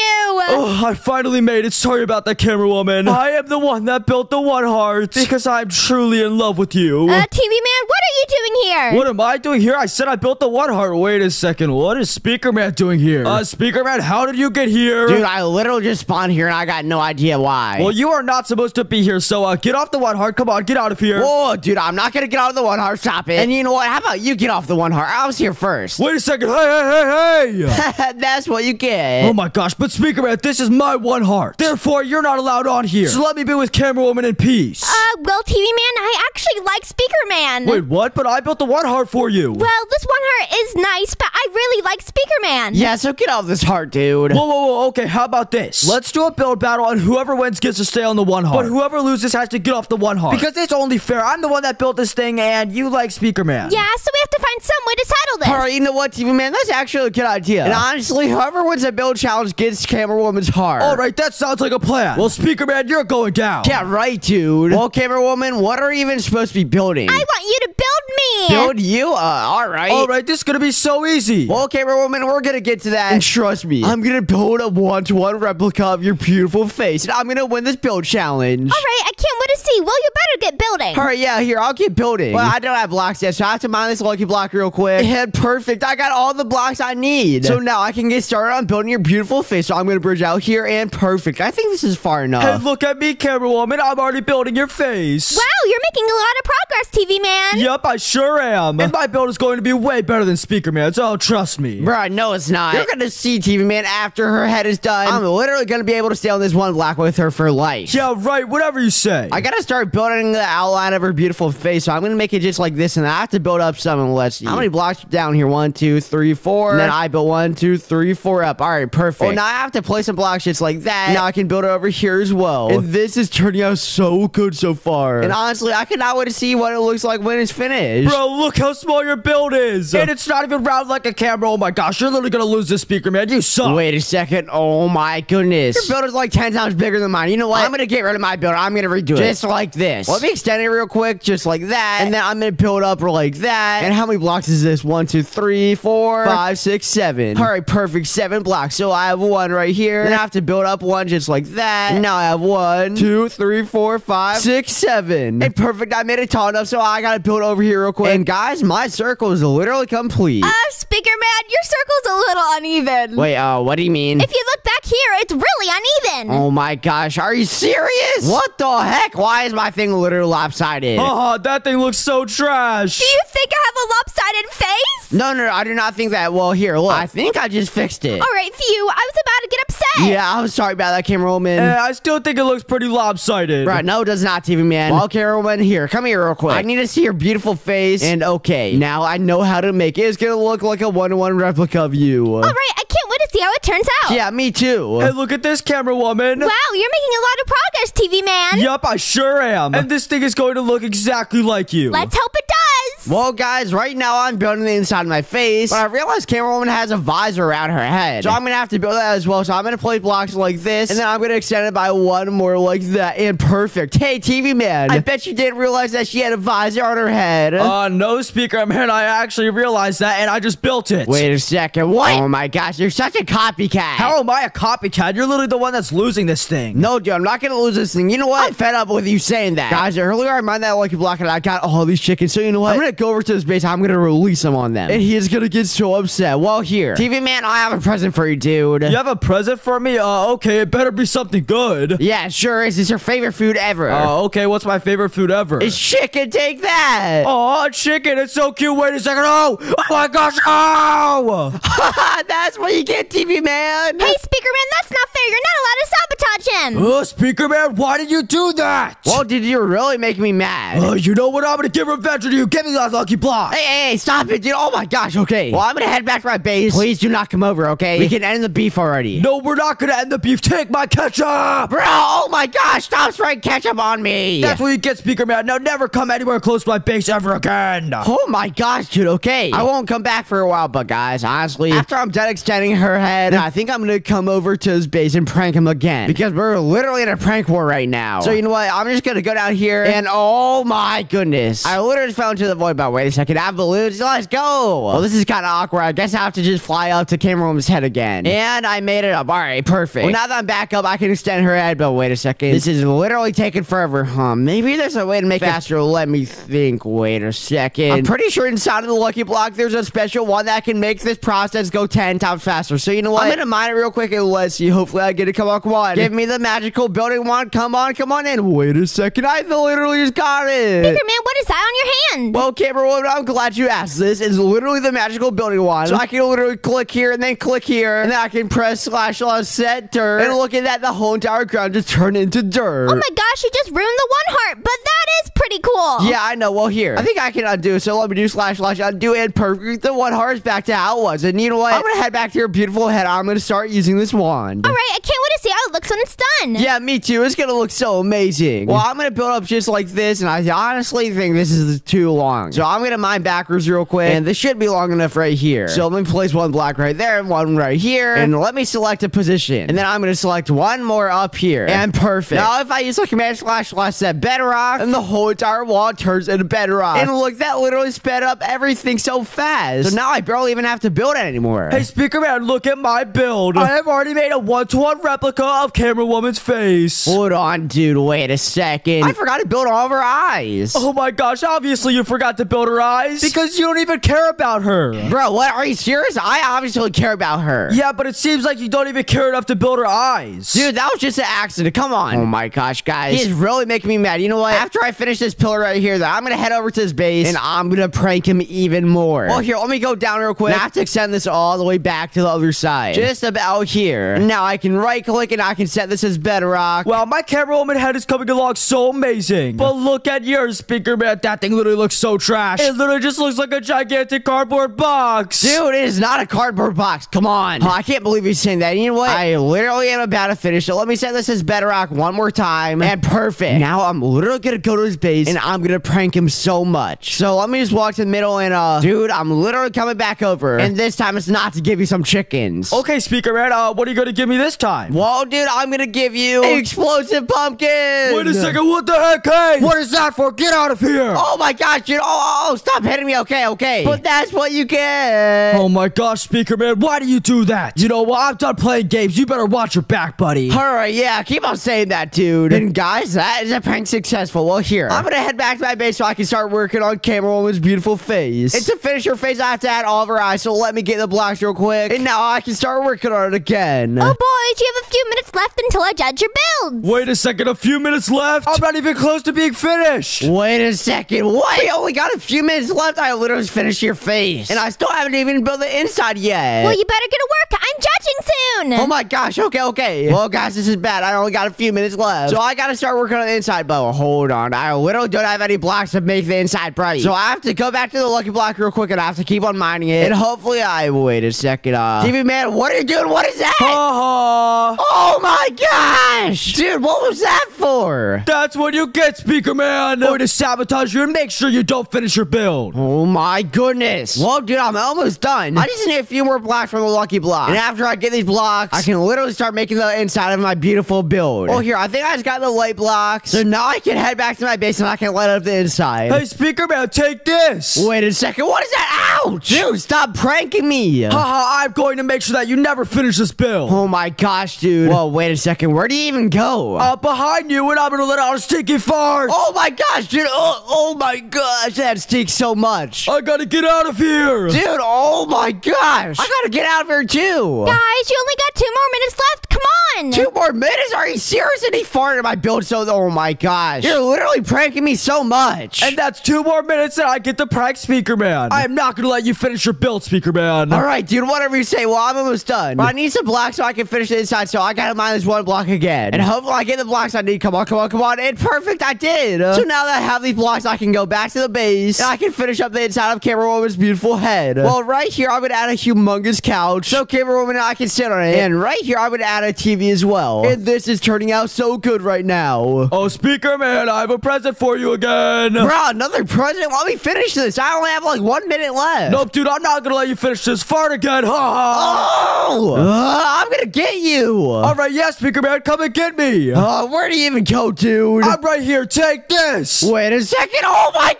Oh, I finally made it. Sorry about that, camera woman. I am the one that built the one heart because I'm truly in love with you. Uh, TV Man, what are you doing here? What am I doing here? I said I built the one heart. Wait a second. What is Speaker Man doing here? Uh, Speaker Man, how did you get here? Dude, I literally just spawned here, and I got no idea why. well, you are not supposed to be here, so uh, get off the one heart. Come on, get out of here. Whoa, dude, I'm not gonna get out of the one heart. Stop it. And you know what? How about you get off the one heart? I was here first. Wait a second. Hey, hey, hey, hey. That's what you get. Oh my gosh, but Speaker Man, this is my one heart. Therefore, you're not allowed on here. So let me be with Camera Woman in peace. Uh, well, TV Man, I actually like Speaker Man. Wait, what? But I built the one heart for you. Well, this one heart is nice, but I really like Speaker Man. yeah, so get off this heart, dude. Whoa, whoa, whoa. Okay, how about this? Let's do a build battle, and whoever wins gets to stay on the one heart. But whoever loses has to get off the one heart. Because it's only fair. I'm the one that built this thing, and you like Speaker Man. Yeah, so we have to find some way to settle this. All right, you know what, TV man? That's actually a good idea. And honestly, whoever wins the build challenge gets Camera Woman's heart. All right, that sounds like a plan. Well, Speaker Man, you're going down. Yeah, right, dude. Well, Camera Woman, what are you even supposed to be building? I want you to build me. build you? Uh, all right. All right, this is gonna be so easy. Well, Camera Woman, we're gonna get to that. And trust me, I'm gonna build a one-to-one replica of your beautiful face, and I'm gonna win this build challenge. All right, I can't wait to see. Well, you better get building. All right, yeah, here, I'll keep building. Well, I don't have blocks yet, so I have to mine this lucky block real quick. And perfect, I got all the blocks I need. So now I can get started on building your beautiful face. So I'm gonna bridge out here, and perfect. I think this is far enough. Hey, look at me, Camera Woman. I'm already building your face. Wow, you're making a lot of progress, TV Man. Yep, I sure am. And my build is going to be way better than Speaker Man, so trust me. Bruh, no, it's not. You're gonna see TV Man after her head is done. I'm literally gonna be able to stay on this one block with her for life. Yeah, right, whatever you say. I gotta start building the outline of her beautiful face, so I'm gonna make it just like this, and I have to build up some. And let's see how many blocks down here. One, two, three, four. And then I built one, two, three, four up. All right, perfect. Well, now I have to place some blocks just like that. Now I can build it over here as well. And this is turning out so good so far. And honestly, I cannot wait to see what it looks like when it's finished. Bro, look how small your build is. And it's not even round like a camera. Oh my gosh, you're literally gonna lose this speaker, man. You suck. Wait a second. Oh my goodness. Your build is like 10 times bigger than mine. You know what? I'm gonna get rid of my build. I'm gonna redo it. Just like this. Let me extend it real quick, just like that. And then I'm gonna build up like that. And how many blocks is this? One, two, three, four, five, six, seven. All right, perfect. Seven blocks. So I have one right here. Then I have to build up one just like that. And now I have one, two, three, four, five, six, seven. And perfect. I made it tall enough, so I gotta build over here real quick. And guys, my circle is literally complete. Uh, Speaker Man, your circle's a little uneven. Wait, uh, what do you mean? If you look back here, it's really uneven. Oh my gosh, are you serious? What the heck? Why is my thing literally lopsided? Haha, that thing looks so trash. Do you think I have a lopsided face? No, no, no, I do not think that. Well, here, look. I think I just fixed it. All right, phew. I was about to get upset. Yeah, I'm sorry about that, camera woman. Eh, I still think it looks pretty lopsided. Right, no, it does not, TV man. Well, camera woman, here, come here real quick. I need to see your beautiful face. And okay, now I know how to make it. It's gonna look like a one-to-one replica of you. All right, I can't wait to see how it turns out. Yeah, me too. Hey, look at this camera woman. Wow, you're making a lot of progress, TV Man. Yup, I sure am. And this thing is going to look exactly like you. Let's hope it does. Well, guys, right now I'm building the inside of my face, but I realized Camera Woman has a visor around her head. So I'm gonna have to build that as well. So I'm gonna place blocks like this, and then I'm gonna extend it by one more like that. And perfect. Hey, TV man, I bet you didn't realize that she had a visor on her head. Uh, no, Speaker Man, I actually realized that, and I just built it. Wait a second. What? Oh my gosh, you're such a copycat. How am I a copycat? You're literally the one that's losing this thing. No, dude, I'm not gonna lose this thing. You know what? I'm fed up with you saying that. Guys, earlier I mined that lucky block and I got all these chickens. So you know what? I'm gonna go over to his base. I'm gonna release him on them. And he is gonna get so upset. Well, here. TV man, I have a present for you, dude. You have a present for me? Uh, okay, it better be something good. Yeah, sure is. It's your favorite food ever. Uh, okay, what's my favorite food ever? It's chicken. Take that. Oh, chicken. It's so cute. Wait a second. Oh, oh my gosh. Oh. That's what you get, TV man. Hey, Speaker Man, that's not fair. You're not allowed to sabotage him. Oh, Speaker Man, why did you do that? Well, did you really make me mad? Uh, you know what? I'm gonna get revenge on you. Give me that lucky block. Hey, hey, hey, stop it, dude. Oh my gosh, okay. Well, I'm gonna head back to my base. Please do not come over, okay? We can end the beef already. No, we're not gonna end the beef. Take my ketchup. Bro, oh my gosh, stop spraying ketchup on me. That's what you get, Speaker Man. Now never come anywhere close to my base ever again. Oh my gosh, dude, okay. I won't come back for a while, but guys, honestly, after I'm done extending her head, I think I'm gonna come over to his base and prank him again. Because we're literally in a prank war right now. So you know what? I'm just gonna go down here and oh my goodness. I literally fell into the void, but wait a second. I have balloons. Let's go. Well, this is kind of awkward. I guess I have to just fly up to Camera Woman's head again. And I made it up. All right, perfect. Well, now that I'm back up, I can extend her head, but wait a second. This is literally taking forever, huh? Maybe there's a way to make it faster. Let me think. Wait a second. I'm pretty sure inside of the Lucky Block, there's a special one that can make this process go 10 times faster. So you know what? I'm gonna mine it real quick and let's see. Hopefully I get it. Come on, come on. Give me the magical building one. Come on, come on in. Wait a second. I literally just got it. Speaker Man, what is that on your hand? Well, Camera Woman, I'm glad you asked. This is literally the magical building wand. So I can literally click here and then click here, and then I can press slash slash set dirt. And look at that, the whole entire ground just turned into dirt. oh my gosh, you just ruined the one heart, but that is pretty cool. Yeah, I know. Well, here. I think I can undo. So let me do slash slash undo and perfect. The one heart's back to how it was. And you know what? I'm going to head back to your beautiful head. I'm going to start using this wand. All right, I can't wait to see how it looks when it's done. Yeah, me too. It's going to look so amazing. Well, I'm going to build up just like this. And I honestly think this is too long. So I'm going to mine backwards real quick. And this should be long enough right here. So let me place one block right there and one right here. And let me select a position. And then I'm going to select one more up here. And perfect. Now, if I use like command slash slash set bedrock, and the whole entire wall turns into bedrock. And look, that literally sped up everything so fast. So now I barely even have to build it anymore. Hey, Speaker Man, look at my build. I have already made a one-to-one replica of Camera Woman's face. Hold on, dude. Wait a second. I forgot to build all of her eyes. Oh my gosh, obviously you forgot to build her eyes. Because you don't even care about her. Bro, what? Are you serious? I obviously care about her. Yeah, but it seems like you don't even care enough to build her eyes. Dude, that was just an accident. Come on. Oh my gosh, guys. He's really making me mad. You know what? After I finish this pillar right here, that I'm gonna head over to his base and I'm gonna prank him even more. Well, here, let me go down real quick. I have to extend this all the way back to the other side. Just about here. Now I can right click and I can set this as bedrock. Wow, my camera woman head is coming along so amazing. But look at yours, Speaker Man. That thing literally looks so trash. It literally just looks like a gigantic cardboard box. Dude, it is not a cardboard box. Come on. Oh, I can't believe you're saying that. You know what? I literally am about to finish it. Let me set this as bedrock one more time. And perfect. Now I'm literally gonna go to his base and I'm gonna prank him so much. So let me just walk to the middle and uh dude, I'm literally coming back over. And this time it's not to give you some chickens. Okay, Speaker Man, uh, what are you gonna give me this time? Whoa, dude, I'm gonna give you an explosive pumpkin. Wait a second, what the heck, hey? What is that for? Get out of here! Oh my gosh, dude. Oh, Oh, oh, oh, stop hitting me. Okay, okay. But that's what you get. Oh my gosh, Speaker Man, why do you do that? You know what? I'm done playing games. You better watch your back, buddy. All right, yeah, keep on saying that, dude. And guys, that is a prank successful. Well, here, I'm gonna head back to my base so I can start working on Camera Woman's beautiful face. And to finish her face, I have to add all of her eyes. So let me get the blocks real quick. And now I can start working on it again. Oh, boys, you have a few minutes left until I judge your build. Wait a second, a few minutes left? I'm not even close to being finished. Wait a second. What? We only got a few minutes left. I literally just finished your face. And I still haven't even built the inside yet. Well, you better get to work. I'm judging soon. Oh my gosh, okay, okay. Well, guys, this is bad. I only got a few minutes left. So I gotta start working on the inside, but hold on. I literally don't have any blocks to make the inside bright. So I have to go back to the lucky block real quick and I have to keep on mining it. And hopefully I wait a second. Uh TV man, what are you doing? What is that? Haha. Oh my gosh! Dude, what was that for? That's what you get, Speaker Man. Going to sabotage you and make sure you don't finish your build. Oh my goodness. Well, dude, I'm almost done. I just need a few more blocks from the lucky block. And after I get these blocks, I can literally start making the inside of my beautiful build. Oh, here, I think I just got the light blocks. So now I can head back to my base and I can light up the inside. Hey, Speaker Man, take this. Wait a second. What is that? Ouch! Dude, stop pranking me. Haha, I'm going to make sure that you never finish this build. Oh my gosh, dude. Whoa, wait a second. Where do you even go? Uh, behind you, and I'm gonna let out a stinky fart. oh my gosh, dude. Oh, oh my gosh, that stinks so much. I gotta get out of here. Dude, oh my gosh. I gotta get out of here too. Guys, you only got two more minutes left. Come on. Two more minutes? Are you serious? And he farted in my build so oh my gosh. You're literally pranking me so much. And that's two more minutes and I get the prank Speaker Man. I am not gonna let you finish your build, Speaker Man. all right, dude, whatever you say. Well, I'm almost done. But I need some blocks so I can finish the inside, so I gotta mine this one block again. And hopefully I get the blocks I need. Come on, come on, come on. And perfect, I did. So now that I have these blocks, I can go back to the base and I can finish up the inside of Camera Woman's beautiful head. Well, right here, I'm gonna add a humongous couch. So Camera Woman and I can sit on it. And right here, I'm gonna add a TV as well. And this is turning out so good right now. Oh, Speaker Man, I have a present for you again. Bro, another present? Let me finish this. I only have like one minute left. Nope, dude, I'm not gonna let you finish this fart again. Ha ha. Oh! Uh, I'm gonna get you. All right, yes, Speaker Man, come and get me. Uh, where do you even go, dude? I'm right here. Take this. Wait a second. Oh my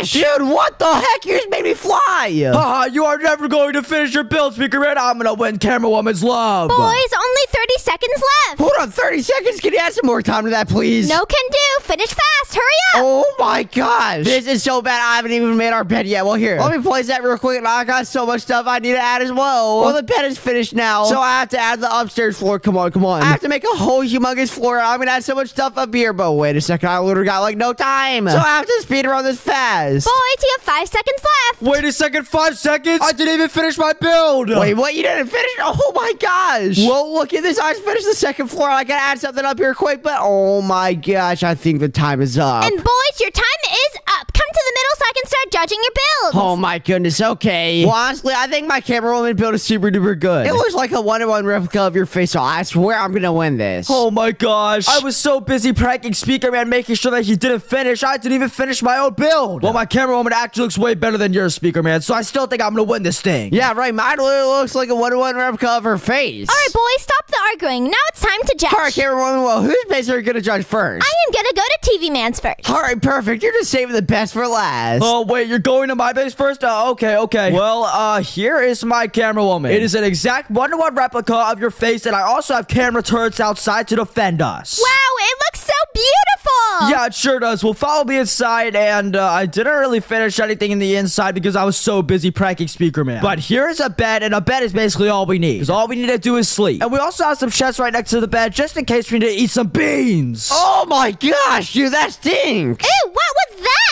gosh! Dude, what the heck? You just made me fly. Haha, you are never going to finish your build, Speaker Man. I'm gonna win Camera Woman's love. Boys, only 30 seconds left. Hold on, 30 seconds. Can you add some more time to that, please? No can do. Finish fast. Hurry up. Oh my gosh. This is so bad. I haven't even made our bed yet. Well, here. Let me place that real quick. I got so much stuff I need to add as well. Well, the bed is finished now. So I have to add the upstairs floor. Come on, come on. I have to make a whole humongous floor. I'm gonna add so much stuff up here. But wait a second. I literally got like no time. So I have to speed around this fast. Boys, you have five seconds left. Wait a second, five seconds. I didn't even finish my build. Wait, what? You didn't finish? Oh my gosh. Well, look at this. I just finished the second floor. I gotta add something up here quick, but oh my gosh, I think the time is up. And boys, your time is up. Come to the middle so I can start judging your builds. Oh my goodness, okay. Well, honestly, I think my camera woman build is super duper good. It looks like a one in one replica of your face, so I swear I'm gonna win this. Oh my gosh. I was so busy pranking Speaker Man, making sure that he didn't finish. I didn't even finish my own build. Well, my camera woman actually looks way better than yours, Speaker Man, so I still think I'm gonna win this thing. Yeah, right. Mine literally looks like a one in one replica of her face. All right, boys, stop the arguing. Now it's time to judge. All right, camera woman. Well, whose face are you gonna judge first? I am gonna go to TV Man's first. All right, perfect. You're just saving the best for last. Oh, wait, you're going to my base first? Uh, okay, okay. Well, uh, here is my camera woman. It is an exact one-to-one replica of your face, and I also have camera turrets outside to defend us. Wow, it looks so beautiful. Yeah, it sure does. Well, follow me inside, and uh, I didn't really finish anything in the inside because I was so busy pranking Speaker Man. But here's a bed, and a bed is basically all we need. Because all we need to do is sleep. And we also have some chests right next to the bed, just in case we need to eat some beans. Oh my gosh, dude, that stinks. Ew, what was that?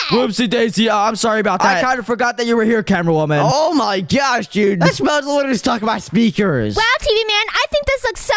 Whoopsie daisy. Uh, I'm sorry about that. I kind of forgot that you were here, camera woman. Oh my gosh, dude. That smells literally stuck in my speakers. Wow, TV Man, I think this looks so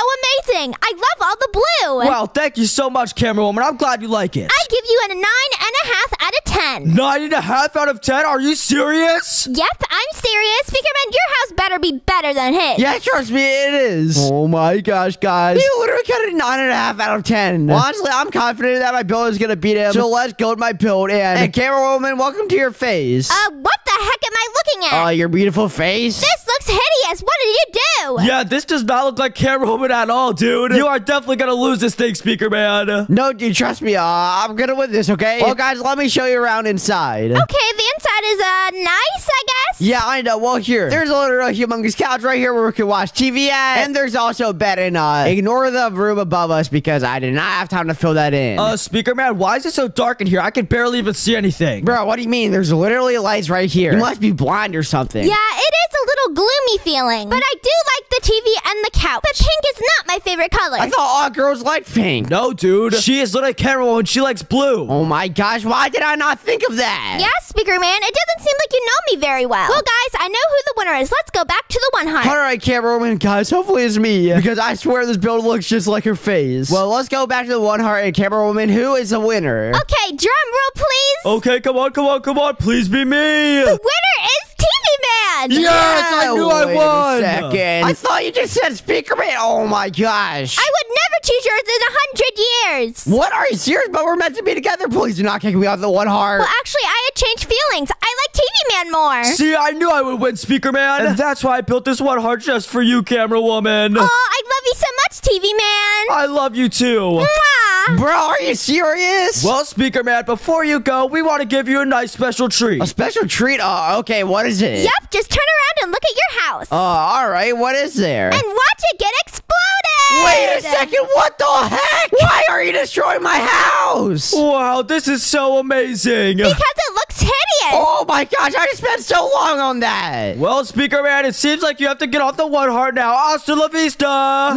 amazing. I love all the blue. Well, thank you so much, camera woman. I'm glad you like it. I give you a nine and a half out of ten. Nine and a half out of ten? Are you serious? Yep, I'm serious. Speaker Man, your house better be better than his. Yeah, trust me, it is. Oh my gosh, guys. You literally got a nine and a half out of ten. Well, honestly, I'm confident that my build is gonna beat him. So let's go to my build and, and camera woman, welcome to your face. Uh, what the heck am I looking at? Oh, your beautiful face. this looks hideous. What did you do? Yeah, this does not look like camera woman at all, dude. You are definitely gonna lose this thing, speaker man. No, dude, trust me. Uh, I'm gonna win this, okay? Well, guys, let me show you around inside. Okay, the inside is uh nice, I guess. Yeah, I know. Well, here, there's a little humongous couch right here where we can watch TV at, and there's also a bed. And uh, ignore the room above us because I did not have time to fill that in. Uh, speaker man, why is it so dark in here? I can barely even see anything. Bro, what do you mean? There's literally lights right here. You must must be blind or something. Yeah, it is a little gloomy feeling. But I do like the TV and the couch. But pink is not my favorite color. I thought all girls liked pink. No, dude. She is literally camera woman. She likes blue. Oh my gosh, why did I not think of that? yeah, Speaker Man, it doesn't seem like you know me very well. Well, guys, I know who the winner is. Let's go back to the one heart. All right, cameraman, guys, hopefully it's me. Because I swear this build looks just like her face. Well, let's go back to the one heart and camera woman. Who is the winner? Okay, drum roll, please. Okay, come on, come on, come on. Please be me. The winner is TV Man. Yes, I knew I Wait won. A second. I thought you just said speaker man. Oh my gosh. I would never choose yours in a hundred years. what are you serious? But we're meant to be together. Please do not kick me off the one heart. Well, actually, I had changed feelings. I like TV Man more. See, I knew I would win, Speaker Man. And that's why I built this one heart just for you, camera woman. Oh, I love you so much, TV Man. I love you too. Mwah. Bro, are you serious? Well, Speaker Man, before you go, we want to give you a nice special treat. a special treat? Oh, okay. What is it? Yep, just turn around and look at your house. Oh, all right. What is there? and watch it get exploded. Wait a second. What the heck? Why are you destroying my house? Wow, this is so amazing. Because it looks hideous. Oh my gosh, I just spent so long on that. Well, Speaker Man, it seems like you have to get off the one heart now. Hasta la vista.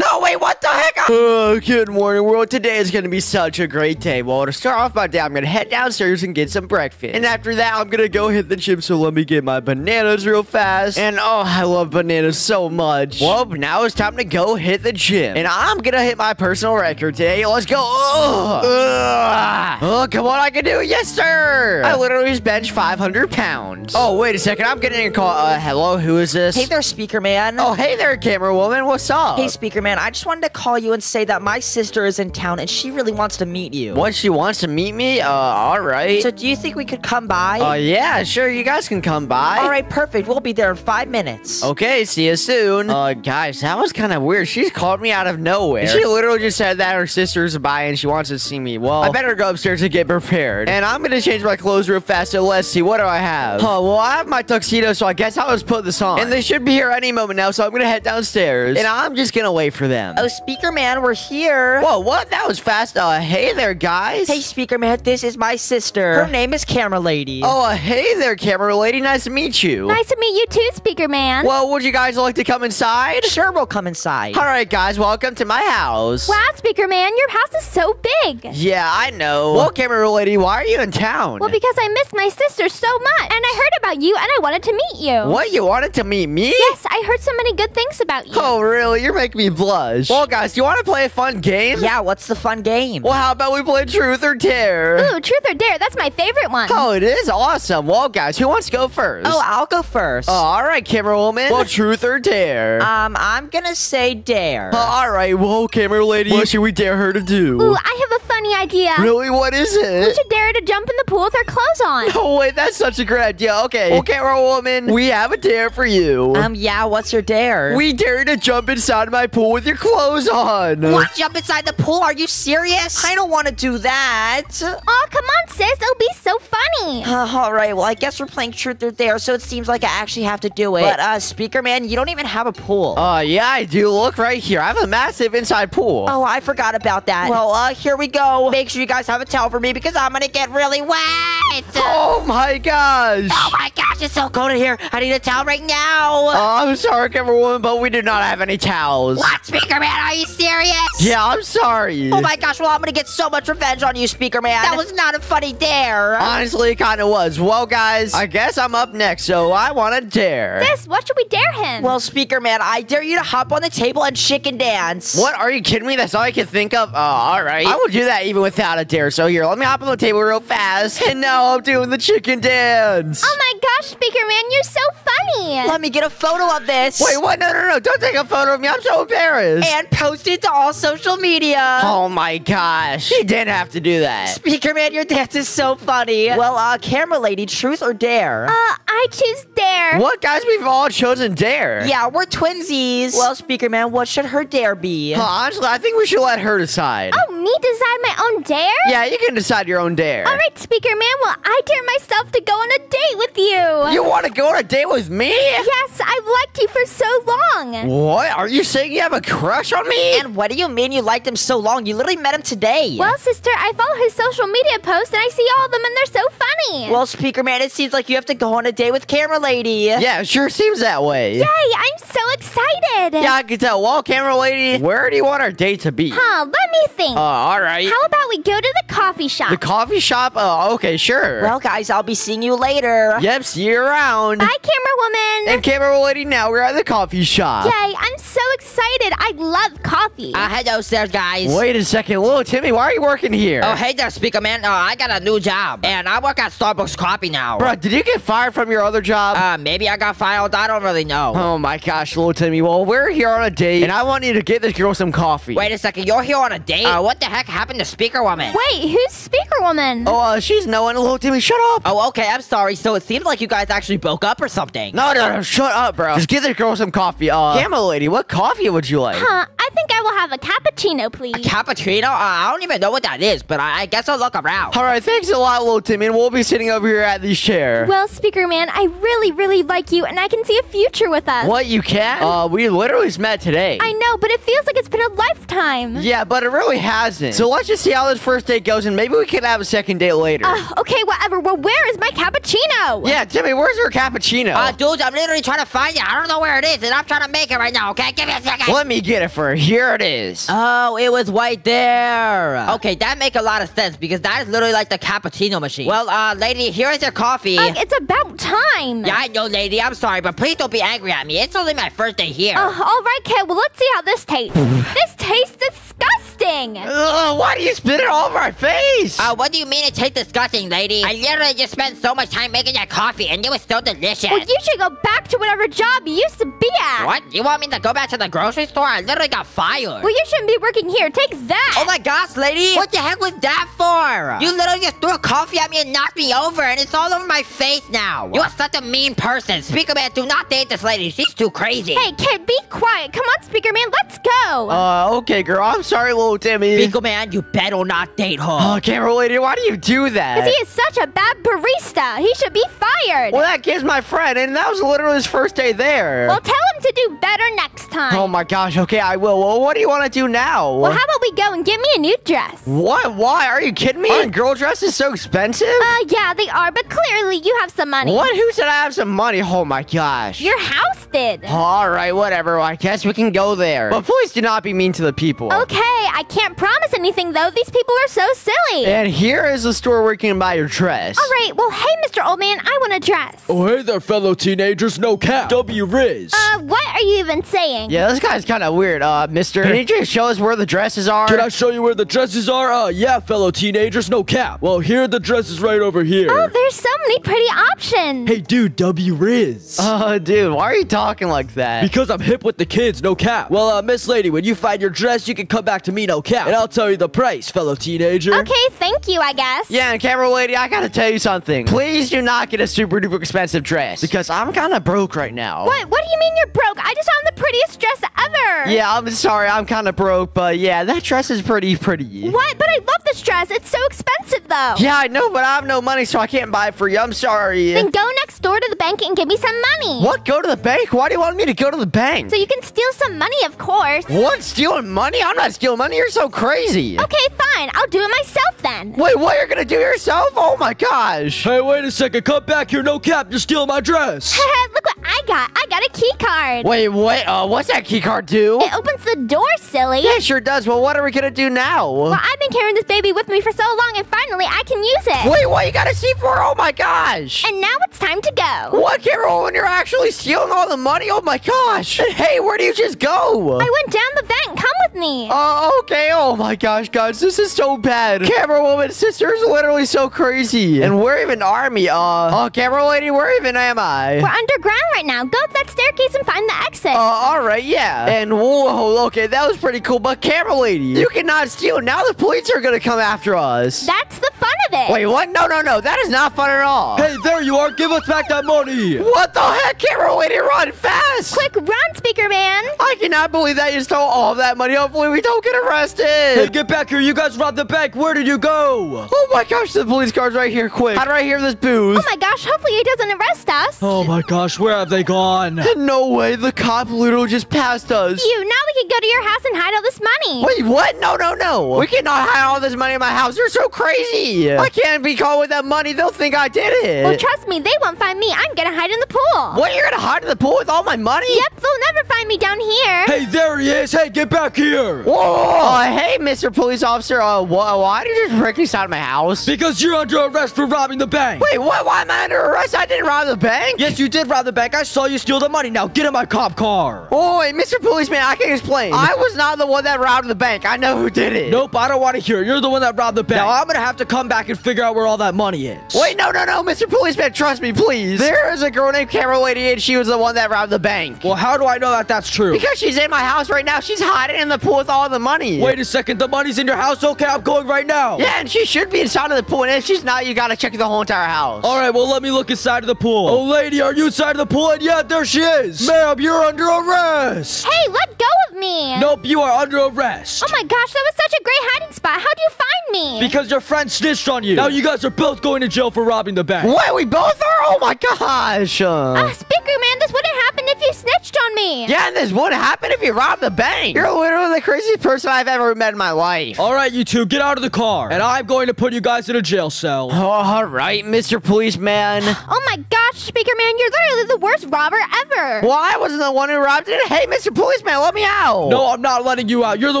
No, wait, what the heck? Oh, good morning, world. Today is going to be such a great day. Well, to start off my day, I'm going to head downstairs and get some breakfast. And after that, I'm going to go hit the gym, so let me get my bananas real fast. And oh, I love bananas so much. Well, now it's time to go hit the gym. And I'm going to hit my personal record today. Let's go. Ugh. Ugh. Oh, come on, I can do it. Yes, sir. I literally just bench 500 pounds. Oh, wait a second. I'm getting a call. Uh, hello, who is this? Hey there, Speaker Man. Oh, hey there, camera woman. What's up? Hey, Speaker Man, I just wanted to call you and say that my sister is in town and she really wants to meet you. What, she wants to meet me? Uh, alright. So, do you think we could come by? Uh, yeah, sure, you guys can come by. All right, perfect. We'll be there in five minutes. Okay, see you soon. Uh, guys, that was kind of weird. She called me out of nowhere. She literally just said that her sister's by and she wants to see me. Well, I better go upstairs and get prepared. And I'm gonna change my clothes real fast, so let's see, what do I have? Oh, well, I have my tuxedo, so I guess I'll just put this on. And they should be here any moment now, so I'm gonna head downstairs. And I'm just gonna wait for them. Oh, Speaker Man, we're here. Whoa, what? That was fast. Uh, hey there, guys. Hey, Speaker Man, this is my sister. Her name is Camera Lady. Oh, uh, hey there, camera lady. Nice to meet you. Nice to meet you too, Speaker Man. Well, would you guys like to come inside? Sure, we'll come inside. All right, guys, welcome to my house. Wow, Speaker Man, your house is so big. Yeah, I know. Well, camera lady, why are you in town? Well, because I missed my sister so much, and I heard about you, and I wanted to meet you. what, you wanted to meet me? Yes, I heard so many good things about you. Oh, really? You're making me blush. Well, guys, do you want to play a fun game? Yeah, what's the fun game? Well, how about we play Truth or Dare? Ooh, truth or dare? That's my favorite one. Oh, it is awesome. Well, guys, who wants to go first? Oh, I'll go first. Oh, all right, camera woman. Well, Truth or Dare? um, I'm gonna say dare. All right, well, camera lady, what should we dare her to do? Ooh, I have a funny idea. Really? What is it? We should dare her to jump in the pool with her clothes on. Oh, wait, that's such a great idea. Okay, well, camera woman, we have a dare for you. Um, yeah, what's your dare? we dare you to jump inside my pool with your clothes on. What? Jump inside the pool? Are you serious? I don't want to do that. Oh, come on, sis. It'll be so funny. Uh, all right, well, I guess we're playing truth or dare, so it seems like I actually have to do it. But, uh, Speaker Man, you don't even have a pool. Uh, yeah, I do. Look right here. I have a massive inside pool. Oh, I forgot about that. Well, uh, here we go. Make sure you guys have a towel for me because I'm gonna get really wet. Oh my gosh. Oh my gosh, it's so cold in here. I need a towel right now. Oh, I'm sorry, everyone, but we do not have any towels. what, Speaker Man? Are you serious? Yeah, I'm sorry. Oh my gosh, well, I'm gonna get so much revenge on you, Speaker Man. That was not a funny dare. Honestly, it kind of was. Well, guys, I guess I'm up next, so I want to dare. Sis, what should we dare him? well, Speaker Man, I dare you to hop on the table and chicken dance. What? Are you kidding me? That's all I can think of? Oh, all right. I will do that even without a dare. So here, let me hop on the table real fast. And now I'm doing the chicken dance. oh my gosh, Speaker Man, you're so funny. Let me get a photo of this. Wait, what? No, no, no. Don't take a photo of me. I'm so embarrassed. And post it to all social media. oh my gosh. He didn't have to do that. Speaker Man, your dance is so funny. Well, uh, camera lady, truth or dare? Uh, I choose dare. What, guys? We've all chosen dare. yeah, we're twinsies. Well, Speaker Man, what should her dare be? Huh, honestly, I think we should let her decide. Oh, me decide my own dare? Yeah, you can decide your own dare. All right, Speaker Man, well, I dare myself to go on a date with you. You want to go on a date with me? Yes, I've liked you for so long. What? Are you saying you have a crush on me? And what do you mean you liked him so long? You literally met him today. Well, sister, I follow his social media posts and I see all of them and they're so funny. Well, Speaker Man, it seems like you have to go on a date with Camera Lady. Yeah, sure seems that way. Yay, I'm so excited. Yeah, I can tell. Well, camera lady, where do you want our date to be? Huh, let me think. Uh, all right. How about we go to the coffee shop? the coffee shop? Uh, okay, sure. Well, guys, I'll be seeing you later. yep, see you around. Bye, camera woman. And camera lady, now we're at the coffee shop. Yay, I'm so excited. I love coffee. Uh, hello, there, guys. Wait a second. Whoa, Timmy, why are you working here? Oh, hey there, Speaker Man. Uh, I got a new job, and I work at Starbucks Coffee now. Bro, did you get fired from your other job? Uh, maybe I got filed. I don't really know. oh my gosh, little Timmy. Well, we're here on a date, and I want you to get this girl some coffee. Wait a second, you're here on a date? Uh, what the heck happened to Speaker Woman? Wait, who's speaker woman? Oh, uh, she's no one. Little Timmy, shut up. Oh, okay, I'm sorry. So it seems like you guys actually broke up or something. No, no, no, shut up, bro. Just get this girl some coffee. Uh, camera lady, what coffee would you like? Huh, I think I will have a cappuccino, please. A Cappuccino? Uh, I don't even know what that is, but I, I guess I'll look around. All right, thanks a lot, little Timmy, and we'll be sitting over here at this chair. well, speaker man, I really, really like you, and I can see a future with us. What, you can? Uh, we literally just met today. I know, but it feels like it's been a lifetime. yeah, but it really hasn't. So let's just see how this first date goes, and maybe we can have a second date later. Ugh, okay, whatever. Well, where is my cappuccino? yeah, Timmy, where's your cappuccino? Uh, dude, I'm literally trying to find it. I don't know where it is, and I'm trying to make it right now, okay? Give me a second. Let me get it for her. Here it is. Oh, it was right there. Okay, that makes a lot of sense because that is literally like the cappuccino machine. Well, uh, lady, here is your coffee. Ugh, it's about time. Yeah, I know, lady. I'm sorry, but please don't be angry at me. It's only my first day here. Ugh, all right, kid. Well, let's see how this tastes. this tastes disgusting. Ugh, why do you spit it all over my face? Uh, what do you mean it tastes disgusting, lady? I literally just spent so much time making that coffee, and it was so delicious. Well, you should go back to whatever job you used to be at. What? You want me to go back to the grocery store? I literally got fired. Well, you shouldn't be working here. Take that. Oh my gosh, lady! What the heck was that for? You literally just threw a coffee at me and knocked me over, and it's all over my face now. You are such a mean person. Speaker man, do not date this lady. She's too crazy. Hey, kid, be quiet. Come on, speaker man. Let's go. Uh, okay, girl. I'm sorry, little Timmy. Speaker man, you better not date her. Oh, camera lady, why do you do that? Because he is such a bad barista. He should be fired. Well, that kid's my friend, and that was literally his first day there. Well, tell him to do better next time. oh my gosh, okay, I will. Well, what do you want to do now? well, how about we go and get me a new dress? what? Why? Are you kidding me? Aren't girl dresses so expensive? Uh, yeah, they are, but clearly you have some money. what? Who said I have some money? Oh my gosh. Your house did. All right, whatever. I guess we can go there. But please do not be mean to the people. Okay, I can't promise anything though. These people are so silly. And here is the store where you can buy your dress. All right, well, hey, Mr. Old Man, I want a dress. Oh, hey there, fellow teenagers. No cap. W Riz. Uh, what are you even saying? Yeah, this guy's kind of weird, uh, mister. Can you just show us where the dresses are? Can I show you where the dresses are? Uh, yeah, fellow teenagers. No cap. Well, here are the dresses right over here. Oh, there's so many pretty options. Hey, dude, W Riz. Uh, dude, why are you talking like that? Because I'm hip with the kids, no cap. Well, uh, Miss Lady, when you find your dress, you can come back to me, no cap. And I'll tell you the price, fellow teenager. Okay, thank you, I guess. Yeah, and camera lady, I gotta tell you something. Please do not get a super duper expensive dress because I'm kind of broke right now. What? What do you mean you're broke? I just found the prettiest dress ever. Yeah, I'm sorry, I'm kind of broke, but yeah, that dress is pretty pretty. What? But I love this dress. It's so expensive, though. Yeah, I know, but I have no money, so I can't buy it for you. I'm sorry. Then go next door to the bank and give me some money. What? Go to the bank? Why do you want me to go to the bank? So you can steal some money, of course. what? Stealing money? I'm not stealing money. You're so crazy. Okay, fine. I'll do it myself then. Wait, what? You're gonna do yourself? Oh my gosh. Hey, wait a second. Come back here, no cap. You're stealing my dress. Look what I got. I got a key card. Wait, what? Uh, what's that key card do? It opens the door, silly. Yeah, it sure does. Well, what are we gonna do now? Well, I've been carrying this baby with me for so long, and finally I can use it. Wait, what? You got a C for? Oh my gosh. And now it's time to go. What, Carol? When you're actually stealing all the money? Oh my gosh. Hey, where do you just go? I went down the vent. Come with me. Oh, okay. Oh my gosh, guys, this is so bad. Camera woman, sister is literally so crazy. And where even are me? Uh, oh, camera lady, where even am I? We're underground right now. Go up that staircase and find the exit. Uh, all right, yeah. And whoa, okay, that was pretty cool. But camera lady, you cannot steal. Now the police are gonna come after us. That's the fun of it. Wait, what? No, no, no. That is not fun at all. Hey, there you are. Give us back that money. What the heck? Camera lady, run fast. Quick, run, speaker man. I cannot believe that you stole all of that money. Hopefully, we don't get arrested. Hey, get back here. You guys robbed the bank. Where did you go? Oh my gosh, the police car's right here. Quick. How do I hear this booze? Oh my gosh, hopefully he doesn't arrest us. Oh my gosh, where have they gone? no way. The cop literally just passed us. You, now we can go to your house and hide all this money. Wait, what? No, no, no. We cannot hide all this money in my house. You're so crazy. I can't be caught with that money. They'll think I did it. Well, trust me, they won't find me. I'm gonna hide in the pool. what, you're gonna hide in the pool with all my money? Yep, they'll never find me down here. Hey, there he is. Hey, get back here. Whoa! Uh, hey, Mr. Police Officer, uh, wh- why did you just break inside my house? Because you're under arrest for robbing the bank. Wait, what? Why am I under arrest? I didn't rob the bank? Yes, you did rob the bank. I saw you steal the money. Now get in my cop car. Oh, wait, Mr. Policeman, I can explain. I was not the one that robbed the bank. I know who did it. Nope, I don't want to hear it. You're the one that robbed the bank. Now I'm gonna have to come back and figure out where all that money is. Wait, no, no, no, Mr. Policeman, trust me, please. There is a girl named Camera Lady, and she was the one that robbed the bank. Well, how do I know that that's true? Because she's in my house right now. She's hiding in the pool with all the money. Wait a second. The money's in your house. Okay, I'm going right now. Yeah, and she should be inside of the pool, and if she's not, you gotta check the whole entire house. All right, well, let me look inside of the pool. Oh, lady, are you inside of the pool? And yeah, there she is. Ma'am, you're under arrest. Hey, let go of me. Nope, you are under arrest. Oh my gosh, that was such a great hiding spot. How'd you find me? Because your friend snitched on you. Now you guys are both going to jail for robbing the bank. Wait, we both are? Oh my gosh. Uh, Ah, Speaker Man, this wouldn't happen if you snitched on me. yeah, and this would happen if you robbed the bank. You're literally the craziest person I've ever met in my life. All right, you two, get out of the car. And I'm going to put you guys in a jail cell. Oh, all right, Mr. Policeman. Oh my gosh, Speaker Man, you're literally the worst robber ever. Well, I wasn't the one who robbed it. Hey, Mr. Policeman, let me out. No, I'm not letting you out. You're the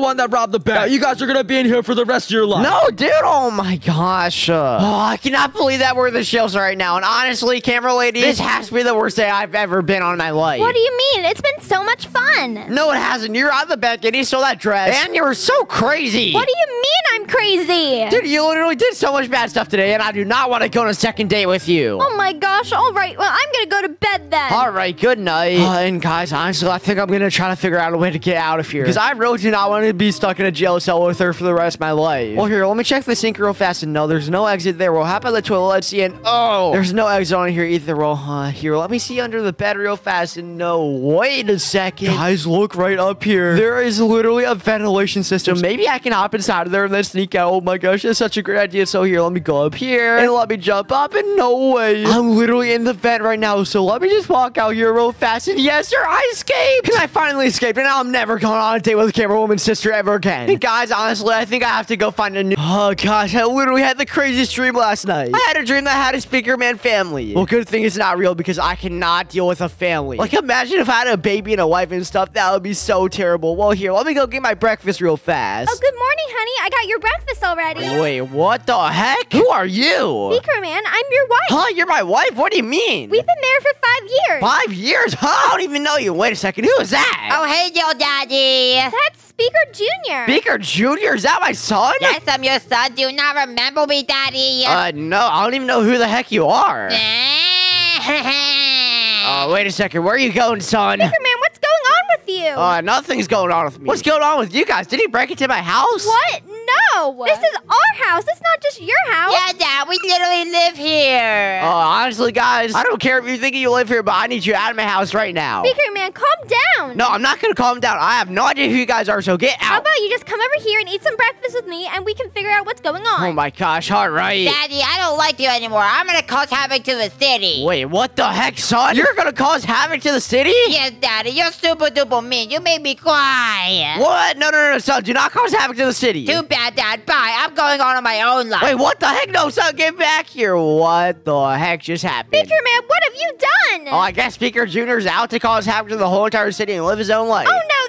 one that robbed the bank. Now, you guys are going to be in here for the rest of your life. No, dude. Oh my gosh. Uh, oh, I cannot believe that we're in the shells right now. And honestly, camera lady, this has to be the worst day I've ever been on in my life. What do you mean? It's been so much fun. No, it hasn't. You're out of the bank and you stole that dress. And you were so crazy. What do you mean I'm crazy? Dude, you literally did so much bad stuff today, and I do not want to go on a second date with you. Oh my gosh, all right. Well, I'm gonna go to bed then. All right, good night. Uh, and guys, honestly, I think I'm gonna try to figure out a way to get out of here because I really do not want to be stuck in a jail cell with her for the rest of my life. Well, here, let me check the sink real fast. And no, there's no exit there. Well, how about the toilet? Let's see. And oh, there's no exit on here either. Well, uh, here, let me see under the bed real fast. And no, wait a second, guys, look right up here. There is literally a ventilation system. Maybe I can hop inside of there and then sneak out. Oh my gosh, that's such a great idea. So here, let me go up here and let me jump up. And no way, I'm literally in the vent right now. So let me just walk out here real fast. And yes, sir, I escaped. And I finally escaped. And now I'm never going on a date with a camera woman's sister ever again. And guys, honestly, I think I have to go find a new. Oh gosh, I literally had the craziest dream last night. I had a dream that I had a speaker man family. Well, good thing it's not real because I cannot deal with a family. Like, imagine if I had a baby and a wife and stuff. That would be so terrible. Well, here, let me go get my breakfast real fast. Oh, good morning, honey. I got your breakfast already. Wait, what the heck? Who are you? Speaker Man, I'm your wife. Huh? You're my wife? What do you mean? We've been married for five years. Five years? Huh? I don't even know you. Wait a second. Who is that? Oh, hey, yo, daddy. That's Speaker Junior. Baker Jr.? Is that my son? Yes, I'm your son. Do you not remember me, daddy? Uh, no. I don't even know who the heck you are. Uh, Uh, wait a second. Where are you going, son? Speaker Man, what's going on with you? Uh, nothing's going on with me. What's going on with you guys? Did he break into my house? what? No. This is our house. It's not just your house. yeah, Dad, we literally live here. Uh, honestly, guys, I don't care if you think you live here, but I need you out of my house right now. Speaker Man, calm down. No, I'm not gonna calm down. I have no idea who you guys are, so get out. How about you just come over here and eat some breakfast with me and we can figure out what's going on? Oh my gosh, alright. Daddy, I don't like you anymore. I'm gonna cause havoc to the city. Wait, what the heck, son? You're gonna cause havoc to the city? Yes, Daddy, you're super duper mean. You made me cry. What? No, no, no, no, son. Do not cause havoc to the city. Too bad, Dad. Bye. I'm going on in my own life. Wait, what the heck? No, son, get back here. What the heck just happened? Speaker Man, what have you done? Oh, I guess Speaker Junior's out to cause havoc to the whole entire city and live his own life. Oh no, this is so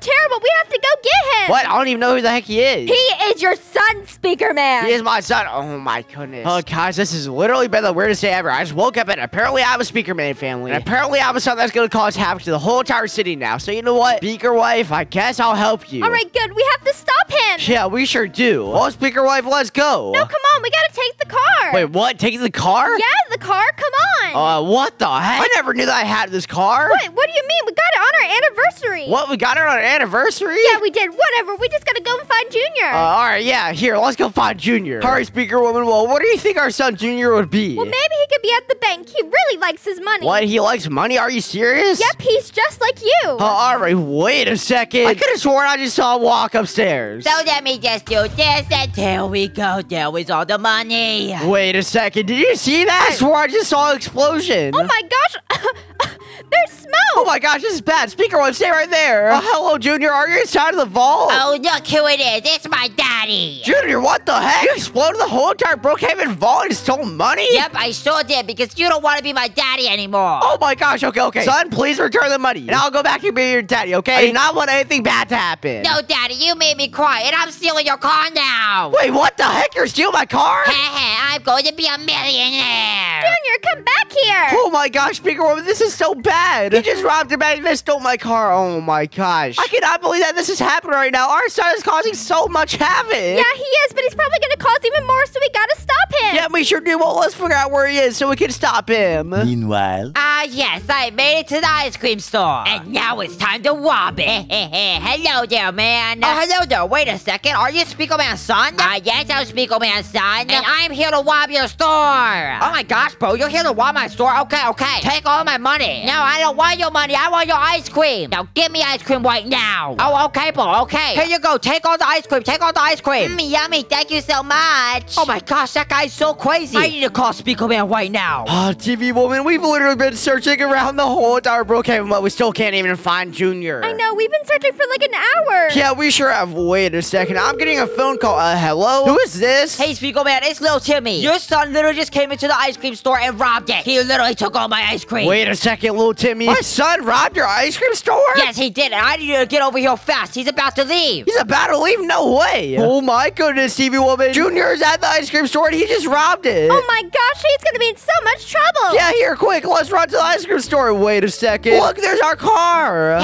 terrible. We have to go get him. What? I don't even know who the heck he is. He is your son, Speaker Man. He is my son. Oh my goodness. Oh guys, this has literally been the weirdest day ever. I just woke up and apparently I have a Speaker Man family. And apparently I have a son that's gonna cause havoc to the whole entire city now. So you know what? Speaker wife, I guess I'll help you. All right, good. We have to stop him. Yeah, we sure do. Well, Speaker wife, let's go. No, come on. We gotta take the car. Wait, what? Take the car? Yeah, the car. Come on. Uh, what the heck? I never knew that I had this car. what? What do you mean? We got it on our anniversary. What? We got it on our anniversary? Yeah, we did. Whatever. We just gotta go and find Junior. Uh, all right, yeah. Here, let's go find Junior. All right, Speaker Woman. Well, what do you think our son Junior would be? well, maybe he could be at the bank. He really likes his money. What? He likes money? Are you serious? Yep, he's just like you. Uh, all right, wait a second. I could have sworn I just saw him walk upstairs. So let me just do this until we go. There with all the money. Wait a second. Did you see that? I swore I just saw an explosion. Oh my gosh! There's smoke. Oh my gosh, this is bad. Speaker one, stay right there. Uh, hello, Junior. Are you inside of the vault? Oh, look who it is. It's my daddy. Junior, what the heck? You exploded the whole entire Brookhaven vault and stole money? Yep, I sure did because you don't want to be my daddy anymore. Oh my gosh, okay, okay. Son, please return the money. And I'll go back and be your daddy, okay? I do not want anything bad to happen. No, daddy, you made me cry and I'm stealing your car now. Wait, what the heck? You're stealing my car? I'm going to be a millionaire. Junior, come back here. Oh my gosh, Speaker Woman, this is so bad. You just robbed a bank and stole my car. Oh my gosh. I cannot believe that this is happening right now. Our son is causing so much havoc. Yeah, he is, but he's probably going to cause even more, so we gotta stop him. Yeah, we sure do. Well, let's figure out where he is so we can stop him. Meanwhile, Ah, yes, I made it to the ice cream store. And now it's time to rob it. hello there, man. Oh, hello there. Wait a second. Are you Speaker Man's son? Uh, yes, I'm Speaker Man's son. And I'm here to rob your store. Oh my gosh, bro. You're here to rob my store? Okay, okay. Take all my money. No, I don't want your money. I want your ice cream. Now give me ice cream right now. Oh, okay, bro. Okay. Here you go. Take all the ice cream. Take all the ice cream. Mm, yummy. Thank you so much. Oh my gosh, that guy's so crazy. I need to call Speaker Man right now. Ah, TV woman, we've literally been searching around the whole entire Brookhaven, but we still can't even find Junior. I know, we've been searching for like an hour. Yeah, we sure have. Wait a second. I'm getting a phone call. Uh, hello? Who is this? Hey, Speaker Man, it's little Timmy. Your son literally just came into the ice cream store and robbed it. He literally took all my ice cream. Wait a second, little Timmy. My son robbed your ice cream store? Yes, he did, and I need to get over here fast. He's about to leave. He's about to leave? No way. Oh my goodness, TV woman. Junior's at the ice cream store and he just robbed it. Oh my gosh, he's gonna be in so much trouble. Yeah, here, quick, let's run to the ice cream store. Wait a second. Look, there's our car.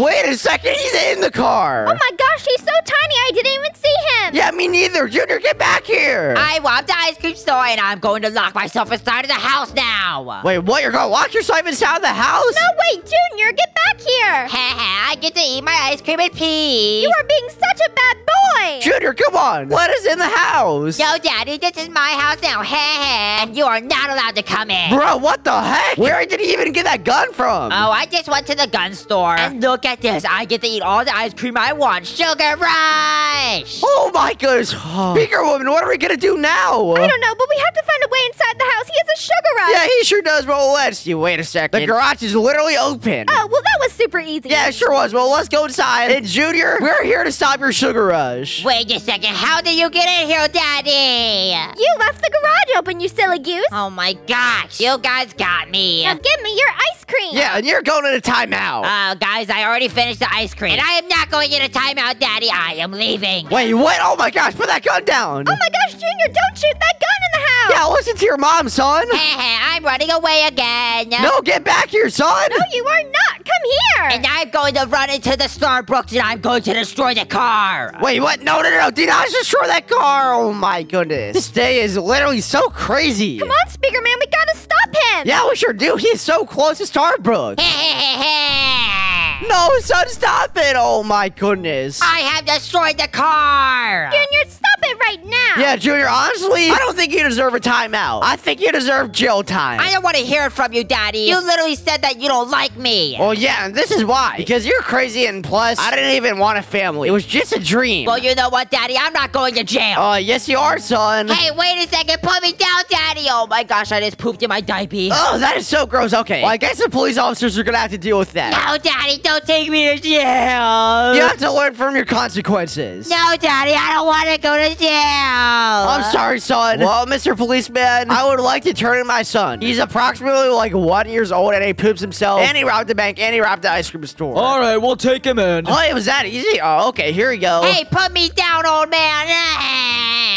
Wait a second, he's in the car. Oh my gosh, he's so tiny, I didn't even see him. Yeah, me neither. Junior, get back here. I robbed the ice cream store, and I'm going to lock myself inside of the house now. Wait, what? You're gonna lock yourself inside of the house? No, wait, Junior, get back here. I get to eat my ice cream in peace. You are being such a bad boy. Junior, come on. Let us in the house. Yo, Daddy, this is my house now. Hey. And you are not allowed to come in. Bro, what the heck? Where did he even get that gun from? Oh, I just went to the gun store. And look at this. I get to eat all the ice cream I want. Sugar Rush! Oh my goodness. Speaker woman, what are we gonna do now? I don't know, but we have to find a way inside the house. He has a sugar rush. Yeah, he sure does. Well, let's see. Wait a second. The garage is literally open. Oh, well, that was super easy. Yeah, it sure was. Well, let's go inside. And Junior, we're here to stop your sugar rush. Wait a second. How did you get in here, Daddy? You left the garage open, you silly goose. Oh my gosh. You guys got me. Now give me your ice cream. Yeah, and you're going to timeout. Oh, guys, I already finished the ice cream. And I am not going in a timeout, Daddy. I am leaving. Wait, what? Oh my gosh, put that gun down. Oh my gosh, Junior, don't shoot that gun in the house. Yeah, listen to your mom, son. I'm running away again. No, get back here, son. No, you are not. Come here. And I'm going to run into the Starbucks and I'm going to destroy the car. Wait, what? No, no, no. Do not destroy that car. Oh my goodness. This day is literally so crazy. Come on, Speaker Man. We gotta stop him. Yeah, we sure do. He's so close to Starbucks. no, son, stop it. Oh my goodness. I have destroyed the car. Junior, stop it right now. Yeah, Junior, honestly, I don't think you deserve a timeout. I think you deserve jail time. I don't want to hear it from you, Daddy. You literally said that you don't like me. Well, yeah, and this is why. Because you're crazy, and plus, I didn't even want a family. It was just a dream. Well, you know what, Daddy? I'm not going to jail. Uh, yes, you are, son. Hey, wait a second. Put me down, Daddy. Oh, my gosh, I just pooped in my diaper. Oh, that is so gross. Okay, well, I guess the police officers are gonna have to deal with that. No, Daddy, don't take me to jail. You have to learn from your consequences. No, Daddy, I don't want to go to jail. I'm sorry, son. Well, Mr. Policeman, I would like to turn in my son. He's approximately like one years old and he poops himself. And he robbed the bank and he robbed the ice cream store. All right, we'll take him in. Oh, it was that easy? Oh, okay, here we go. Hey, put me down, old man.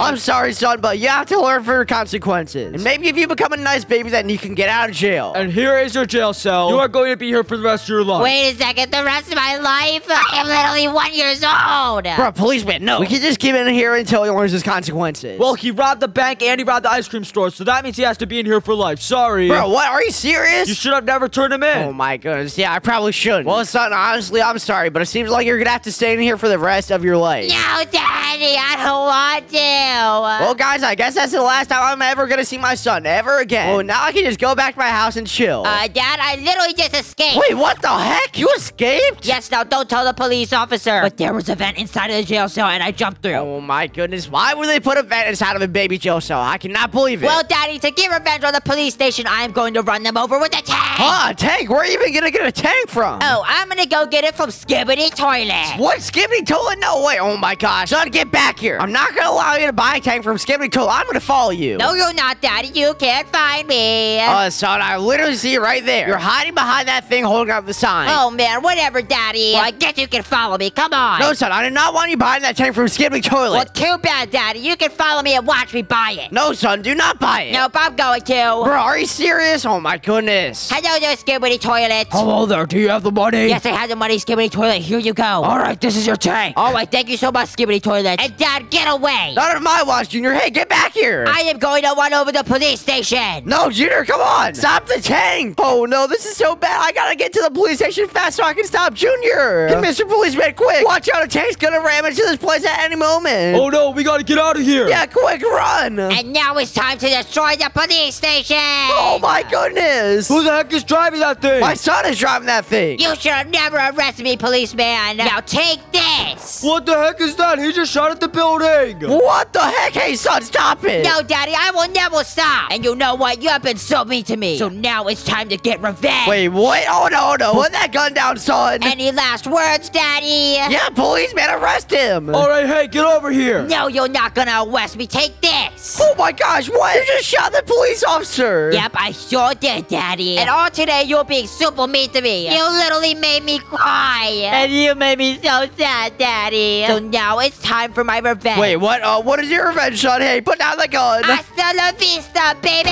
I'm sorry, son, but you have to learn for your consequences. And maybe if you become a nice baby, then you can get out of jail. And here is your jail cell. You are going to be here for the rest of your life. Wait a second, the rest of my life? I am literally one years old. Bro, policeman, no. We can just keep him in here until he learns his consequences. Well, he robbed the bank and he robbed the ice cream store, so that means he has to be in here for life. Sorry. Bro, what? Are you serious? You should have never turned him in. Oh my goodness. Yeah, I probably should. Well, son, honestly, I'm sorry, but it seems like you're gonna have to stay in here for the rest of your life. No, Daddy, I don't want to. Well, guys, I guess that's the last time I'm ever gonna see my son ever again. Well, now I can just go back to my house and chill. Uh, Dad, I literally just escaped. Wait, what the heck? heck? You escaped? Yes, now don't tell the police officer. But there was a vent inside of the jail cell and I jumped through. Oh my goodness. Why would they put a vent inside of a baby jail cell? I cannot believe it. Well, Daddy, to get revenge on the police station, I am going to run them over with a tank. Huh, a tank? Where are you even gonna get a tank from? Oh, I'm gonna go get it from Skibidi Toilet. What? Skibidi Toilet? No way. Oh my gosh. Son, get back here. I'm not gonna allow you to buy a tank from Skibidi Toilet. I'm gonna follow you. No, you're not, Daddy. You can't find me. Uh, son, I literally see you right there. You're hiding behind that thing holding up the sign. oh, man, whatever, Daddy. Well, I guess you can follow me. Come on. No, son, I did not want you buying that tank from Skibidi Toilet. well, too bad, Daddy. You can follow me and watch me buy it. No, son, do not buy it. Nope, I'm going to. Bro, are you serious? Oh my goodness. Hello there, Skibidi Toilet. Hello there. Do you have the money? Yes, I have the money, Skibidi Toilet. Here you go. All right, this is your tank. All right, thank you so much, Skibidi Toilet. And Dad, get away. Not on my watch, Junior. Hey, get back here. I am going to run over the police station. No, Junior, come on. Stop the tank. Oh, no, this is so bad. I gotta get to the police station fast so I can stop Junior. Hey, Mr. Policeman, quick. Watch out, a tank's gonna ram into this place at any moment. Oh no, we gotta get out of here. Yeah, quick, run. And now it's time to destroy the police station. Oh, my goodness. Who the heck is driving that thing? My son is driving that thing. You should have never arrested me, policeman. Now take this. What the heck is that? He just shot at the building. What the heck? Hey, son, stop it. No, Daddy, I will never stop. And you know what? You have been so mean to me. So now it's time to get revenge. Wait, what? Oh, no, no. Put that gun down, son. Any last words, Daddy? yeah, policeman, arrest him. All right, hey, get over here. No, you're not gonna arrest me. Take this. Oh, my gosh, what? You just shot the police officer. Yep, I sure did, Daddy. And all today, you're being super mean to me. You literally made me cry. And you made me so sad, Daddy. So now it's time for my revenge. Wait, what? Uh, what is your revenge, son? Hey, put down the gun. Hasta la vista, baby!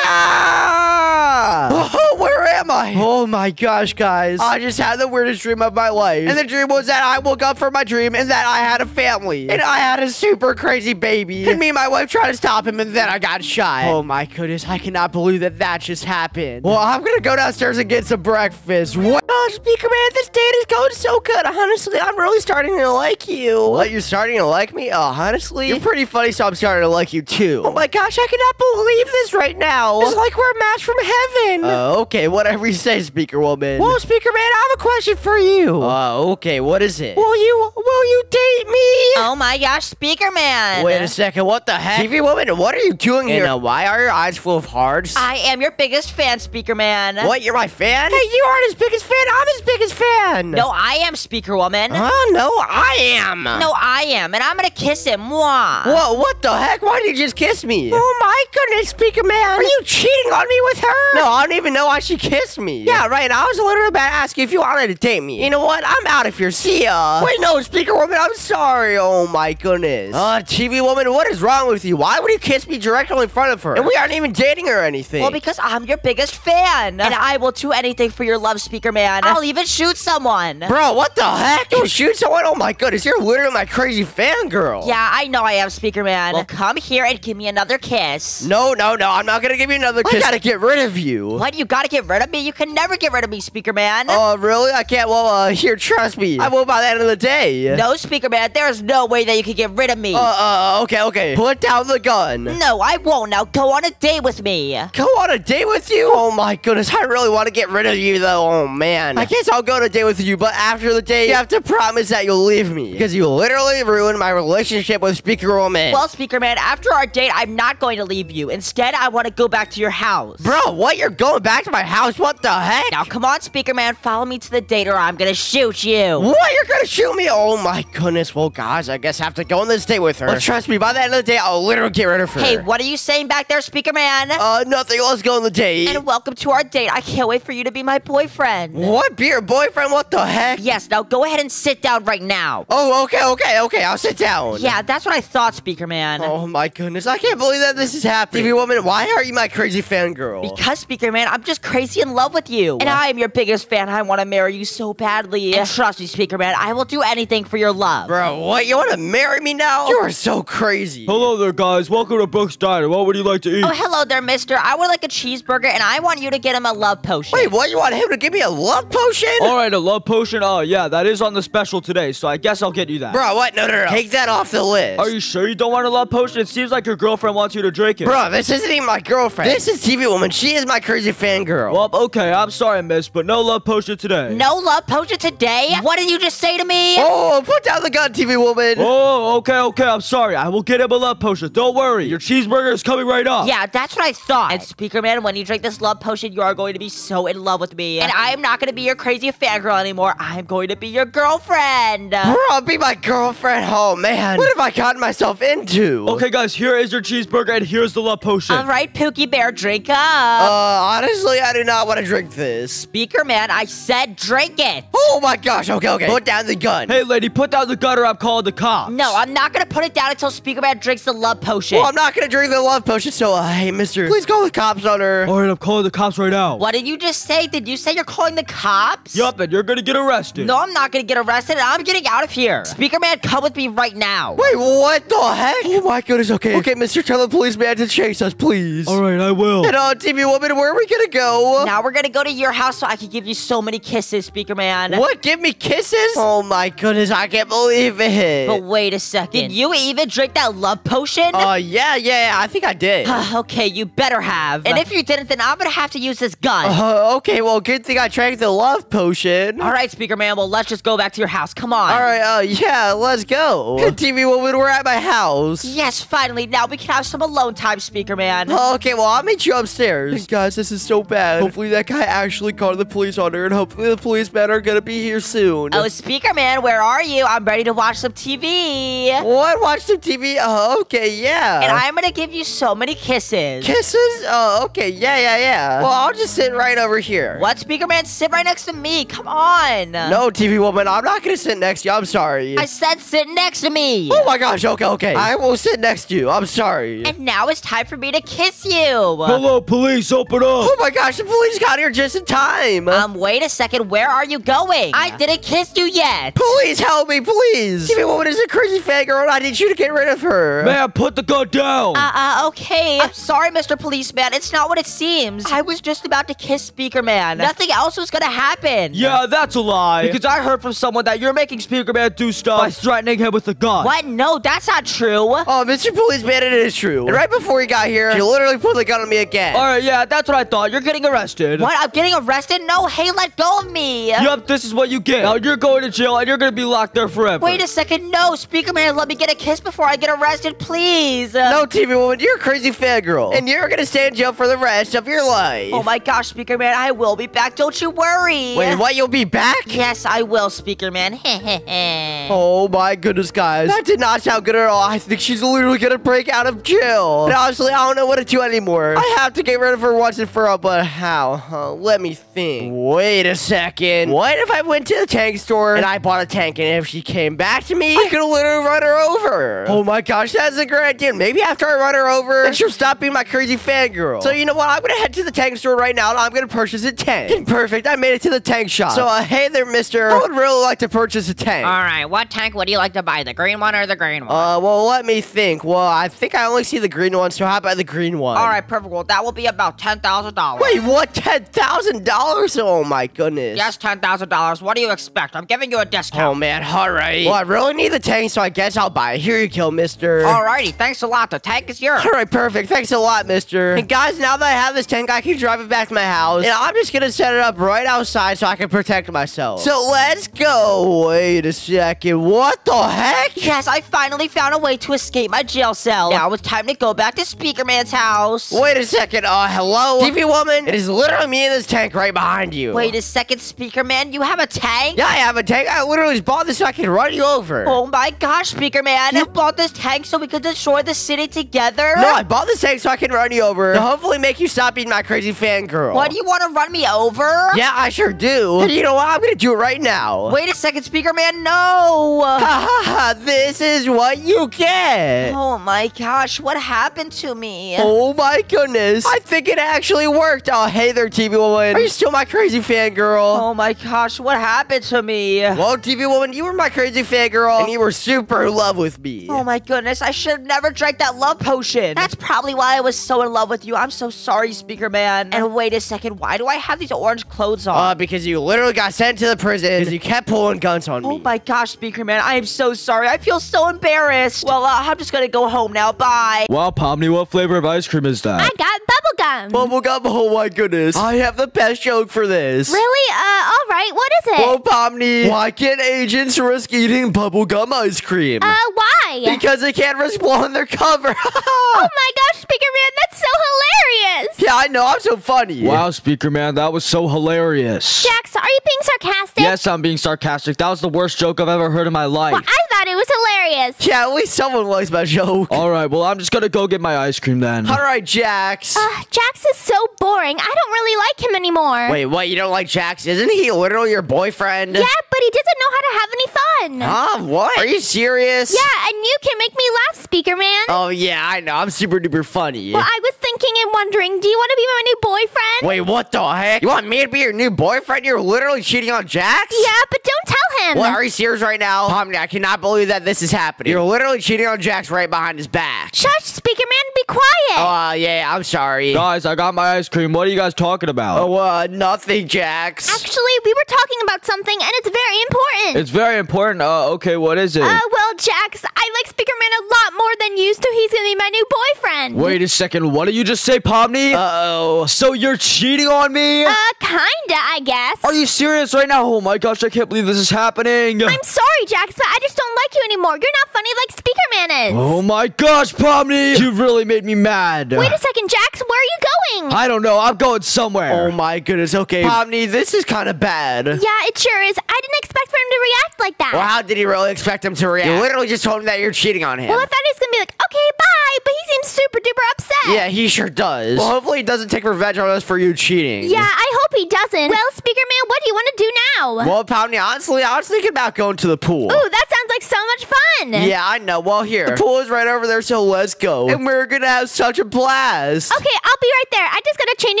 Ah! Oh, where am I? Oh my gosh, guys. I just had the weirdest dream of my life. And the dream was that I woke up from my dream and that I had a family. And I had a super crazy baby. And me and my wife tried to stop him and then I got shot. Oh my goodness, I cannot believe that that just happened. Well, I'm gonna go downstairs and get some breakfast. What? Oh, Speaker Man, this date is going so good. Honestly, I'm really starting to like you. What? You're starting to like me? Oh, honestly? You're pretty funny, so I'm starting to like you too. Oh my gosh, I cannot believe this right now. It's like we're a match from heaven. Uh, okay, whatever you say, Speaker Woman. Well, Speaker Man, I have a question for you. Uh, okay, what is it? Will you, will you date me? Oh my gosh, Speaker Man! Wait a second, what the heck? TV Woman, what are you doing here? And, uh, why are your eyes full of hearts? I am your biggest fan, Speaker Man. What, you're my fan? Hey, you aren't his biggest fan, I'm his biggest fan. No, I am Speaker Woman. Oh, no, I am. No, I am, and I'm gonna kiss him. Mwah. Whoa, what the heck? Why did you just kiss me? Oh my goodness, Speaker Man. Are you cheating on me with her? No, I don't even know why she kissed me. Yeah, right. I was literally about to ask you if you wanted to date me. You know what? I'm out of here. See ya. Wait, no, Speaker Woman, I'm sorry. Oh my goodness. Uh, TV Woman, what is wrong with you? Why would you kiss me directly in front of her? And we aren't even dating or anything. Well, because I'm your biggest fan, and I will do anything for your love, Speaker Man. I'll even shoot someone. Bro, what the heck? You shoot someone? Oh my goodness, you're literally my crazy fangirl. Yeah, I know I am, Speaker Man. Well, come here and give me another kiss. No, no, no, I'm not gonna give you another kiss. I gotta get rid of you. What? You gotta get rid of me? You can never get rid of me, Speaker Man. Oh, really? I can't. Well, uh, here, trust me. I will by the end of the day. No, Speaker Man, there's no way that you can get rid of me. Uh, uh, okay, okay. Put down the gun. No, I won't. Now go on a date with me. Go on a date with you? Oh my goodness, I really want to get rid of you though. Oh man. I guess I'll go on a date with you, but after the date, you have to promise that you'll leave me. Because you literally ruined my relationship with Speaker Well, Speaker Man, after our date, I'm not going to leave you. Instead, I want to go back to your house. Bro, what? You're going back to my house? What the heck? Now, come on, Speaker Man, follow me to the date or I'm gonna shoot you. What? You're gonna shoot me? Oh my goodness. Well, guys, I guess I have to go on this date with her. But trust me, by the end of the day, I'll literally get rid of her. Hey, what are you saying back there, Speaker Man? Uh, nothing. Let's go on the date. And welcome to our date. I can't wait for you to be my boyfriend. What? Be your boyfriend? What the heck? Yes, now go ahead and sit down right now. Oh, okay, okay, okay. I'll sit down. Yeah, that's what I thought, Speaker Man. Oh my goodness, I can't believe that this is happening. TV woman, why are you my crazy fangirl? Because, Speaker Man, I'm just crazy in love with you. And I am your biggest fan. I want to marry you so badly. And trust me, Speaker Man, I will do anything for your love. Bro, what? You want to marry me now? You are so crazy. Hello there, guys. Welcome to Brooks Diner. What would you like to eat? Oh, hello there, mister. I would like a cheeseburger, and I want you to get him a love potion. Wait, what? You want him to give me a love potion? All right, a love potion. Oh, yeah, that is on the special today, so I guess I'll get you that. Bro, what? No, no, no. Take that off the list. Are you sure you don't want a love potion? It seems like your girlfriend wants you to drink drink it. Bro, this isn't even my girlfriend. This is TV Woman. She is my crazy fangirl. Well, okay, I'm sorry, miss, but no love potion today. No love potion today? What did you just say to me? Oh, put down the gun, TV Woman. Oh, okay, okay, I'm sorry. I will get him a love potion. Don't worry. Your cheeseburger is coming right up. Yeah, that's what I thought. And Speaker Man, when you drink this love potion, you are going to be so in love with me. And I am not going to be your crazy fangirl anymore. I'm going to be your girlfriend. Bro, be my girlfriend. Oh, man. What have I gotten myself into? Okay, guys, here is your cheeseburger, and here's the love potion. All right, Pookie Bear, drink up. Uh, honestly, I do not want to drink this. Speaker Man, I said drink it. Oh, my gosh. Okay, okay. Put down the gun. Hey, lady, put down the gutter. I'm calling the cops. No, I'm not going to put it down until Speaker Man drinks the love potion. Well, I'm not going to drink the love potion, so, uh, hey, mister, please call the cops on her. All right, I'm calling the cops right now. What did you just say? Did you say you're calling the cops? Yup, and you're gonna get arrested. No, I'm not gonna get arrested. I'm getting out of here. Speaker Man, come with me right now. Wait, what the heck? Oh, my goodness. Okay, okay, mister, tell the policeman to chase us, please. All right, I will. And, uh, TV Woman, where are we going to go? Now we're gonna go to your house so I can give you so many kisses, Speaker Man. What? Give me kisses? Oh, my goodness. I can't believe it. But wait a second. Did you even drink that love potion? Uh, yeah, yeah, I think I did. okay, you better have. And if you didn't, then I'm gonna have to use this gun. Uh, okay, well, good thing I drank the love potion. All right, Speaker Man. Well, let's just go back to your house. Come on. All right, uh, yeah, let's go. TV woman, we're at my house. Yes, finally. Now we can have some alone time, Speaker Man. Okay, well, I'll meet you upstairs. Guys, this is so bad. Hopefully that guy actually called the police on her, and hopefully the policemen are gonna be here soon. Oh, Speaker Man, where are you? I'm ready to watch some TV. What? Watch some TV? Oh, okay, yeah. And I'm gonna give you so many kisses. Kisses? Oh, okay, yeah, yeah, yeah. Well, I'll just sit right over here. What, Speaker Man? Sit right next to me. Come on. No, TV woman, I'm not gonna sit next to you. I'm sorry. I said sit next to me. Oh my gosh, okay, okay. I will sit next to you. I'm sorry. And now it's time for me to kiss you. Hello, police, open up. Oh my gosh, the police got here just in time. Um, wait a second. Where are you going? I didn't kiss you yet. Please help me, please. TV woman is a crazy fangirl, and I need you to get rid of her. Man, put the gun down. Uh, uh, okay. I'm sorry, Mr. Policeman. It's not what it seems. I was just about to kiss Speaker Man. Nothing else was gonna happen. yeah, that's a lie. Because I heard from someone that you're making Speaker Man do stuff by threatening him with a gun. What? No, that's not true. Oh, Mr. Policeman, it is true. And right before he got here, he literally put the gun on me again. All right, yeah, that's what I thought. You're getting arrested. What? I'm getting arrested? No, hey, let go of me. Yep, this is what you get. Now you're going to jail and you're gonna be locked there forever. Wait a second. No, Speaker Man, let me get a kiss before I get arrested, please. No, TV woman, you're a crazy fangirl. And you're gonna stay in jail for the rest of your life. Oh my gosh, Speaker Man, I will be back. Don't you worry. Wait, what? You'll be back? Yes, I will, Speaker Man. Oh my goodness, guys. That did not sound good at all. I think she's literally gonna break out of jail. And honestly, I don't know what to do anymore. I have to get rid of her once and for all, but how? Huh? Let me think. Wait a second. What if I went to the tank store and I bought a tank and if she came back to me, I could literally run her over. Oh my gosh, that's a great idea. Maybe after I run her over, then she'll stop being my crazy fangirl. So you know what? I'm gonna head to the tank store right now and I'm gonna purchase a tank. Perfect. I made it to the tank shop. So uh, hey there, mister. I would really like to purchase a tank. All right, what tank would you like to buy? The green one or the green one? Uh, Uh, well, let me think. Well, I think I only see the green one, so how about the green one? All right, perfect. Well, that will be about $10,000. Wait, what? Ten thousand dollars? Oh my goodness. Yes, $10,000. What do you expect? I'm giving you a discount. Oh man, all right. Well, I really need the tank, so I guess I'll buy it. Here you go, Mister. Alrighty, thanks a lot. The tank is yours. All right, perfect. Thanks a lot, Mister. And guys, now that I have this tank, I can drive it back to my house, and I'm just gonna set it up right outside so I can protect myself. So let's go. Wait a second. What the heck? Yes, I finally found a way to escape my jail cell. Now it's time to go back to Speaker Man's house. Wait a second. Uh, hello, TV woman. It is literally me in this tank right behind you. Wait a second, Speaker Man. You have a tank? Yeah, I have a tank. I literally just bought this so I can run you over. Oh my gosh, Speaker Man. You bought this tank so we could destroy the city together? No, I bought this tank so I can run you over to hopefully make you stop being my crazy fangirl. What, do you want to run me over? Yeah, I sure do. And you know what? I'm gonna do it right now. Wait a second, Speaker Man. No. Ha ha ha! This is what you get. Oh my gosh, what happened to me? Oh my goodness! I think it actually worked. Oh, hey there, TV woman. Are you still my crazy fangirl? Oh my gosh, what happened to me? Well, TV woman, you were my crazy fangirl, and you were super in love with me. Oh my goodness, I should have never drank that love potion. That's probably why I was so in love with you. I'm so sorry, Speaker Man. And wait a second, why do I have these orange clothes on? Uh, because you literally got sent to the prison because you kept pulling guns on Oh me. Oh my gosh, Speaker Man, I am so sorry. I feel so embarrassed. Well, uh, I'm just gonna go home now. Bye. Well, Pop. Pomni, what flavor of ice cream is that? I got bubblegum. Bubblegum, oh my goodness. I have the best joke for this. really? Uh, all right. What is it? Well, Pomni, why can't agents risk eating bubblegum ice cream? uh, why? because they can't risk blowing their cover. oh my gosh, Speaker Man, that's so hilarious. yeah, I know. I'm so funny. Wow, Speaker Man, that was so hilarious. Jax, are you being sarcastic? Yes, I'm being sarcastic. That was the worst joke I've ever heard in my life. Well, I thought it was hilarious. Yeah, at least someone likes my joke. All right, well, I'm just gonna go get my ice cream then. All right, Jax. Uh, Jax is so boring. I don't really like him anymore. Wait, what? You don't like Jax? Isn't he literally your boyfriend? Yeah, but he doesn't know how to have any fun. Huh? What? Are you serious? Yeah, and you can make me laugh, Speaker Man. Oh, yeah, I know. I'm super duper funny. well, I was thinking and wondering, do you want to be my new boyfriend? Wait, what the heck? You want me to be your new boyfriend? You're literally cheating on Jax? Yeah, but don't tell him. What, are you serious right now? Pomni, I cannot believe that this is happening. You're literally cheating on Jax right behind his back. Shush, Speaker Man, be quiet. Oh, uh, yeah, I'm sorry. Guys, I got my ice cream. What are you guys talking about? Oh, uh, nothing, Jax. Actually, we were talking about something, and it's very important. It's very important. Uh, okay, what is it? uh, well, Jax, I like Speaker Man a lot more than used to. He's gonna be my new boyfriend. Wait a second. What did you just say, Pomni? Uh-oh. so you're cheating on me? Uh, kinda, I guess. Are you serious right now? Oh my gosh, I can't believe this is happening. I'm sorry, Jax, but I just don't like you anymore. You're not funny like Speaker Man is. Oh my gosh, Pomni! You really made me mad. Wait a second, Jax, where are you going? I don't know. I'm going somewhere. Oh my goodness, okay. Pomni, this is kind of bad. yeah, it sure is. I didn't expect for him to react like that. Well, how did he really expect him to react? You literally just told him that you're cheating on him. Well, I thought he was gonna be like, okay, bye, but he seems super duper upset. yeah, he sure does. Well, hopefully he doesn't take revenge on us for you cheating. Yeah, I hope he doesn't. Well, Speaker Man, what do you want to do now? Well, Pomni, honestly, I was thinking about going to the pool. Ooh, that sounds like so much fun. Yeah, I know. Well, here. The pool is right over there, so let's go. And we're gonna have such a blast. Okay, I'll be right there. I just gotta change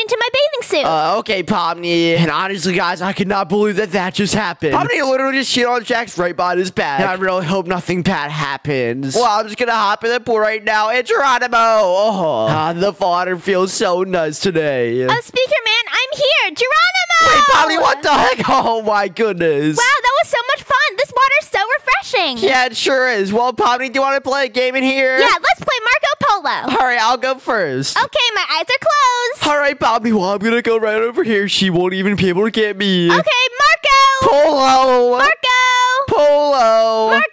into my bathing suit. Uh, okay, Pomni. And honestly, guys, I cannot believe that that just happened. Pomni literally just shit on Jax right behind his back. And I really hope nothing bad happens. Well, I'm just gonna hop in the pool right now. It's Geronimo. Oh, ah, the water feels so nice today. oh, Speaker Man, I'm here. Geronimo! Wait, Pomni, what the heck? Oh my goodness. Wow, that was so much fun. This water's so refreshing. Yeah, it sure is. Well, Pomni, do you want to play a game in here? Yeah, let's play Marco Polo. All right, I'll go first. Okay, my eyes are closed. All right, Bobby. Well, I'm gonna go right over here. She won't even be able to get me. Okay, Marco! Polo. Marco! Polo. Marco!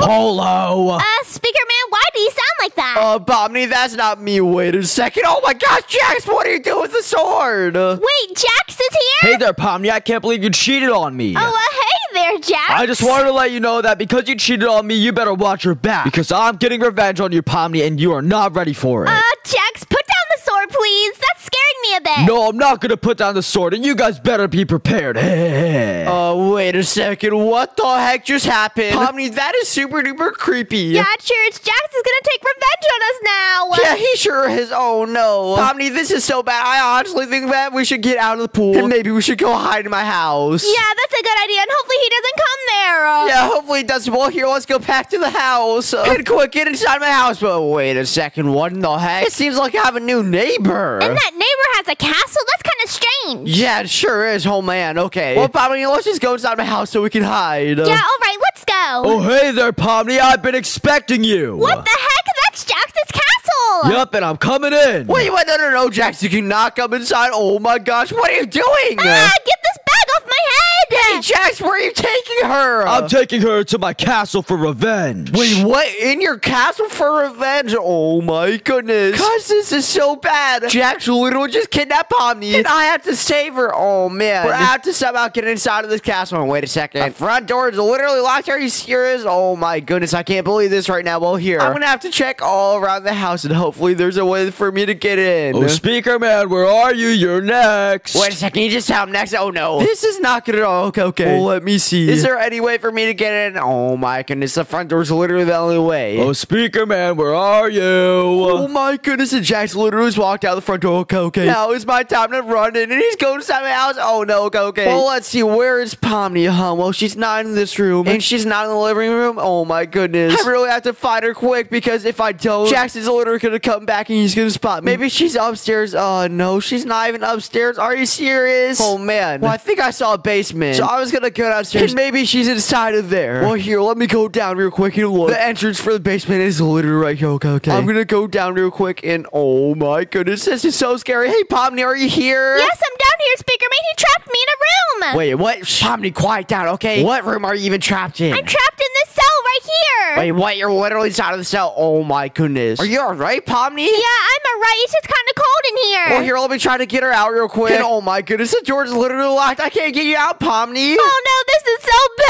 Polo. Uh, Speaker Man, why do you sound like that? Uh, Bobby, that's not me. Wait a second. Oh my gosh, Jax, what are you doing with the sword? Wait, Jax is here? hey there, Pomni. I can't believe you cheated on me. Oh, uh, hey there, Jax. I just wanted to let you know that because you cheated on me, you better watch your back. Because I'm getting revenge on you, Pomni, and you are not ready for it. Uh, Jax, put down the sword, please. That's scaring me a bit. no, I'm not gonna put down the sword, and you guys better be prepared. uh, wait a second. What the heck just happened? Bobby, that is super duper creepy. Yeah, sure, it's Jax is gonna take revenge on us now. Yeah, he sure is. Oh no. Pomni, this is so bad. I honestly think that we should get out of the pool. And maybe we should go hide in my house. Yeah, that's a good idea, and hopefully he doesn't come there. Uh, Yeah, hopefully he doesn't. Well, here, let's go back to the house. Uh, and quick, get inside my house. But wait a second. What in the heck? It seems like I have a new neighbor. And that neighbor has a castle? That's kind of strange. yeah, it sure is. Oh, man. Okay. Well, Pomni, let's just go inside my house so we can hide. Uh, Yeah, all right, let's go. oh, hey there, Pomni. I've been expecting you. What the heck? That's Jax's castle. Yup, and I'm coming in. Wait, wait, no, no, no, Jax. You cannot come inside. Oh, my gosh. What are you doing? Ah, get this bag off my Hey, head. Jax, where are you taking her? I'm taking her to my castle for revenge. Wait, what? In your castle for revenge? Oh my goodness. Cuz this is so bad. Jax literally just kidnapped Pomni and I have to save her. Oh man. We're have to somehow get inside of this castle. And wait a second. The front door is literally locked. Are you serious? Oh my goodness. I can't believe this right now. Well, here. I'm gonna have to check all around the house and hopefully there's a way for me to get in. Oh, speaker man, where are you? You're next. Wait a second, you just tell him next. Oh no. This is not good at all. Okay, okay. Well, let me see. Is there any way for me to get in? Oh my goodness, the front door's literally the only way. Oh, speaker man, where are you? Oh my goodness, and Jax literally just walked out the front door. Okay, okay. Now is my time to run in, and he's going inside my house. Oh no, okay, okay. Well, let's see. Where is Pomni? Huh? Well, she's not in this room, and she's not in the living room. Oh my goodness. I really have to find her quick because if I don't, Jackson's is literally gonna come back and he's gonna spot me. Maybe she's upstairs. Uh, no, she's not even upstairs. Are you serious? Oh man. Well, I think I saw a basement. So I'm was gonna go downstairs. And maybe she's inside of there. Well, here, let me go down real quick and look. The entrance for the basement is literally right here. Okay, okay. I'm gonna go down real quick and oh my goodness, this is so scary. Hey, Pomni, are you here? Yes, I'm down here, Speaker Man. He trapped me in a room. Wait, what? Shh, Pomni, quiet down, okay? What room are you even trapped in? I'm trapped in this cell right here. Wait, what? You're literally inside of the cell. Oh my goodness. Are you alright, Pomni? Yeah, I'm alright. It's just kind of cold in here. Well, here, let me try to get her out real quick. And, oh my goodness, the door's literally locked. I can't get you out, Pomni. Oh no, this is so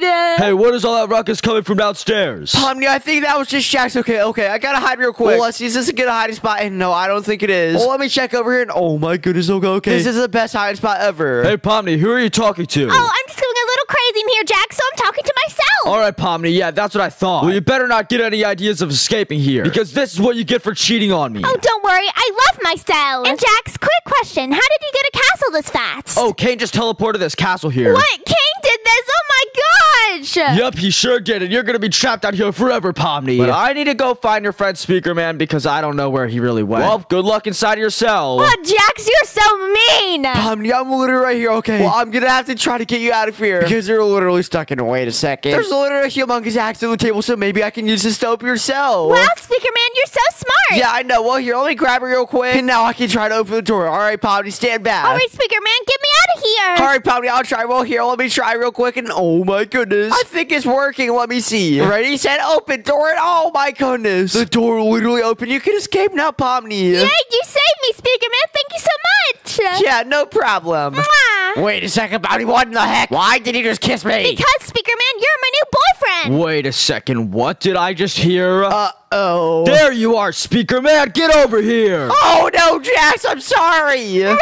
bad. Hey, what is all that ruckus coming from downstairs? Pomni, I think that was just Jax. Okay, okay, I gotta hide real quick. Well, let's see, is this a good hiding spot? And no, I don't think it is. Well, let me check over here. And oh my goodness, okay, okay. This is the best hiding spot ever. Hey, Pomni, who are you talking to? Oh, I'm just going a little crazy in here, Jack, so I'm talking to myself. All right, Pomni, yeah, that's what I thought. Well, you better not get any ideas of escaping here, because this is what you get for cheating on me. Oh, don't worry. I love myself. And Jax, quick question. How did you get a castle this fast? Oh, Caine just teleported this castle here. What? Caine did this? Oh my gosh. Yep, he sure did, and you're gonna be trapped out here forever, Pomni. But I need to go find your friend Speaker Man because I don't know where he really went. Well, good luck inside of your cell. Oh, Jax, you're so mean. Pomni, I'm literally right here, okay? Well, I'm gonna have to try to get you out of here because you're literally stuck in. Wait a second. There's literally a humongous axe on the table, so maybe I can use this to open your cell. Wow, Speaker Man, you're so smart. Yeah, I know. Well, here, let me grab it real quick, and now I can try to open the door. All right, Pomni, stand back. All right, Speaker Man, get me out of here. All right, Pomni, I'll try. Well, here, let me try real quick, and oh my goodness, I think it's working. Let me see. Ready, set, open door, and oh my goodness, the door literally opened. You can escape now, Pomni. Yay, you saved me, Speaker Man. Thank you so much. Yeah, no problem. Mwah. Wait a second, Pomni. What in the heck? Why did he just kiss me? Because, Speaker Man, you're my new boyfriend. Wait a second, what did I just hear? Uh oh. there you are, Speaker Man, get over here! Oh no, Jax, I'm sorry. Run!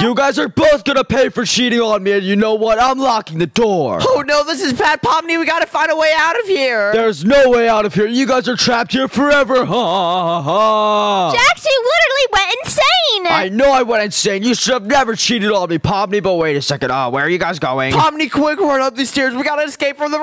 You guys are both gonna pay for cheating on me, and you know what? I'm locking the door. Oh no, this is bad, Pomni. We gotta find a way out of here. There's no way out of here. You guys are trapped here forever. Ha ha ha. Jax, you literally went insane. I know I went insane. You should have never cheated on me, Pomni. But wait a second. Uh, where are you guys going? Pomni, quick, run up these stairs. We gotta escape from the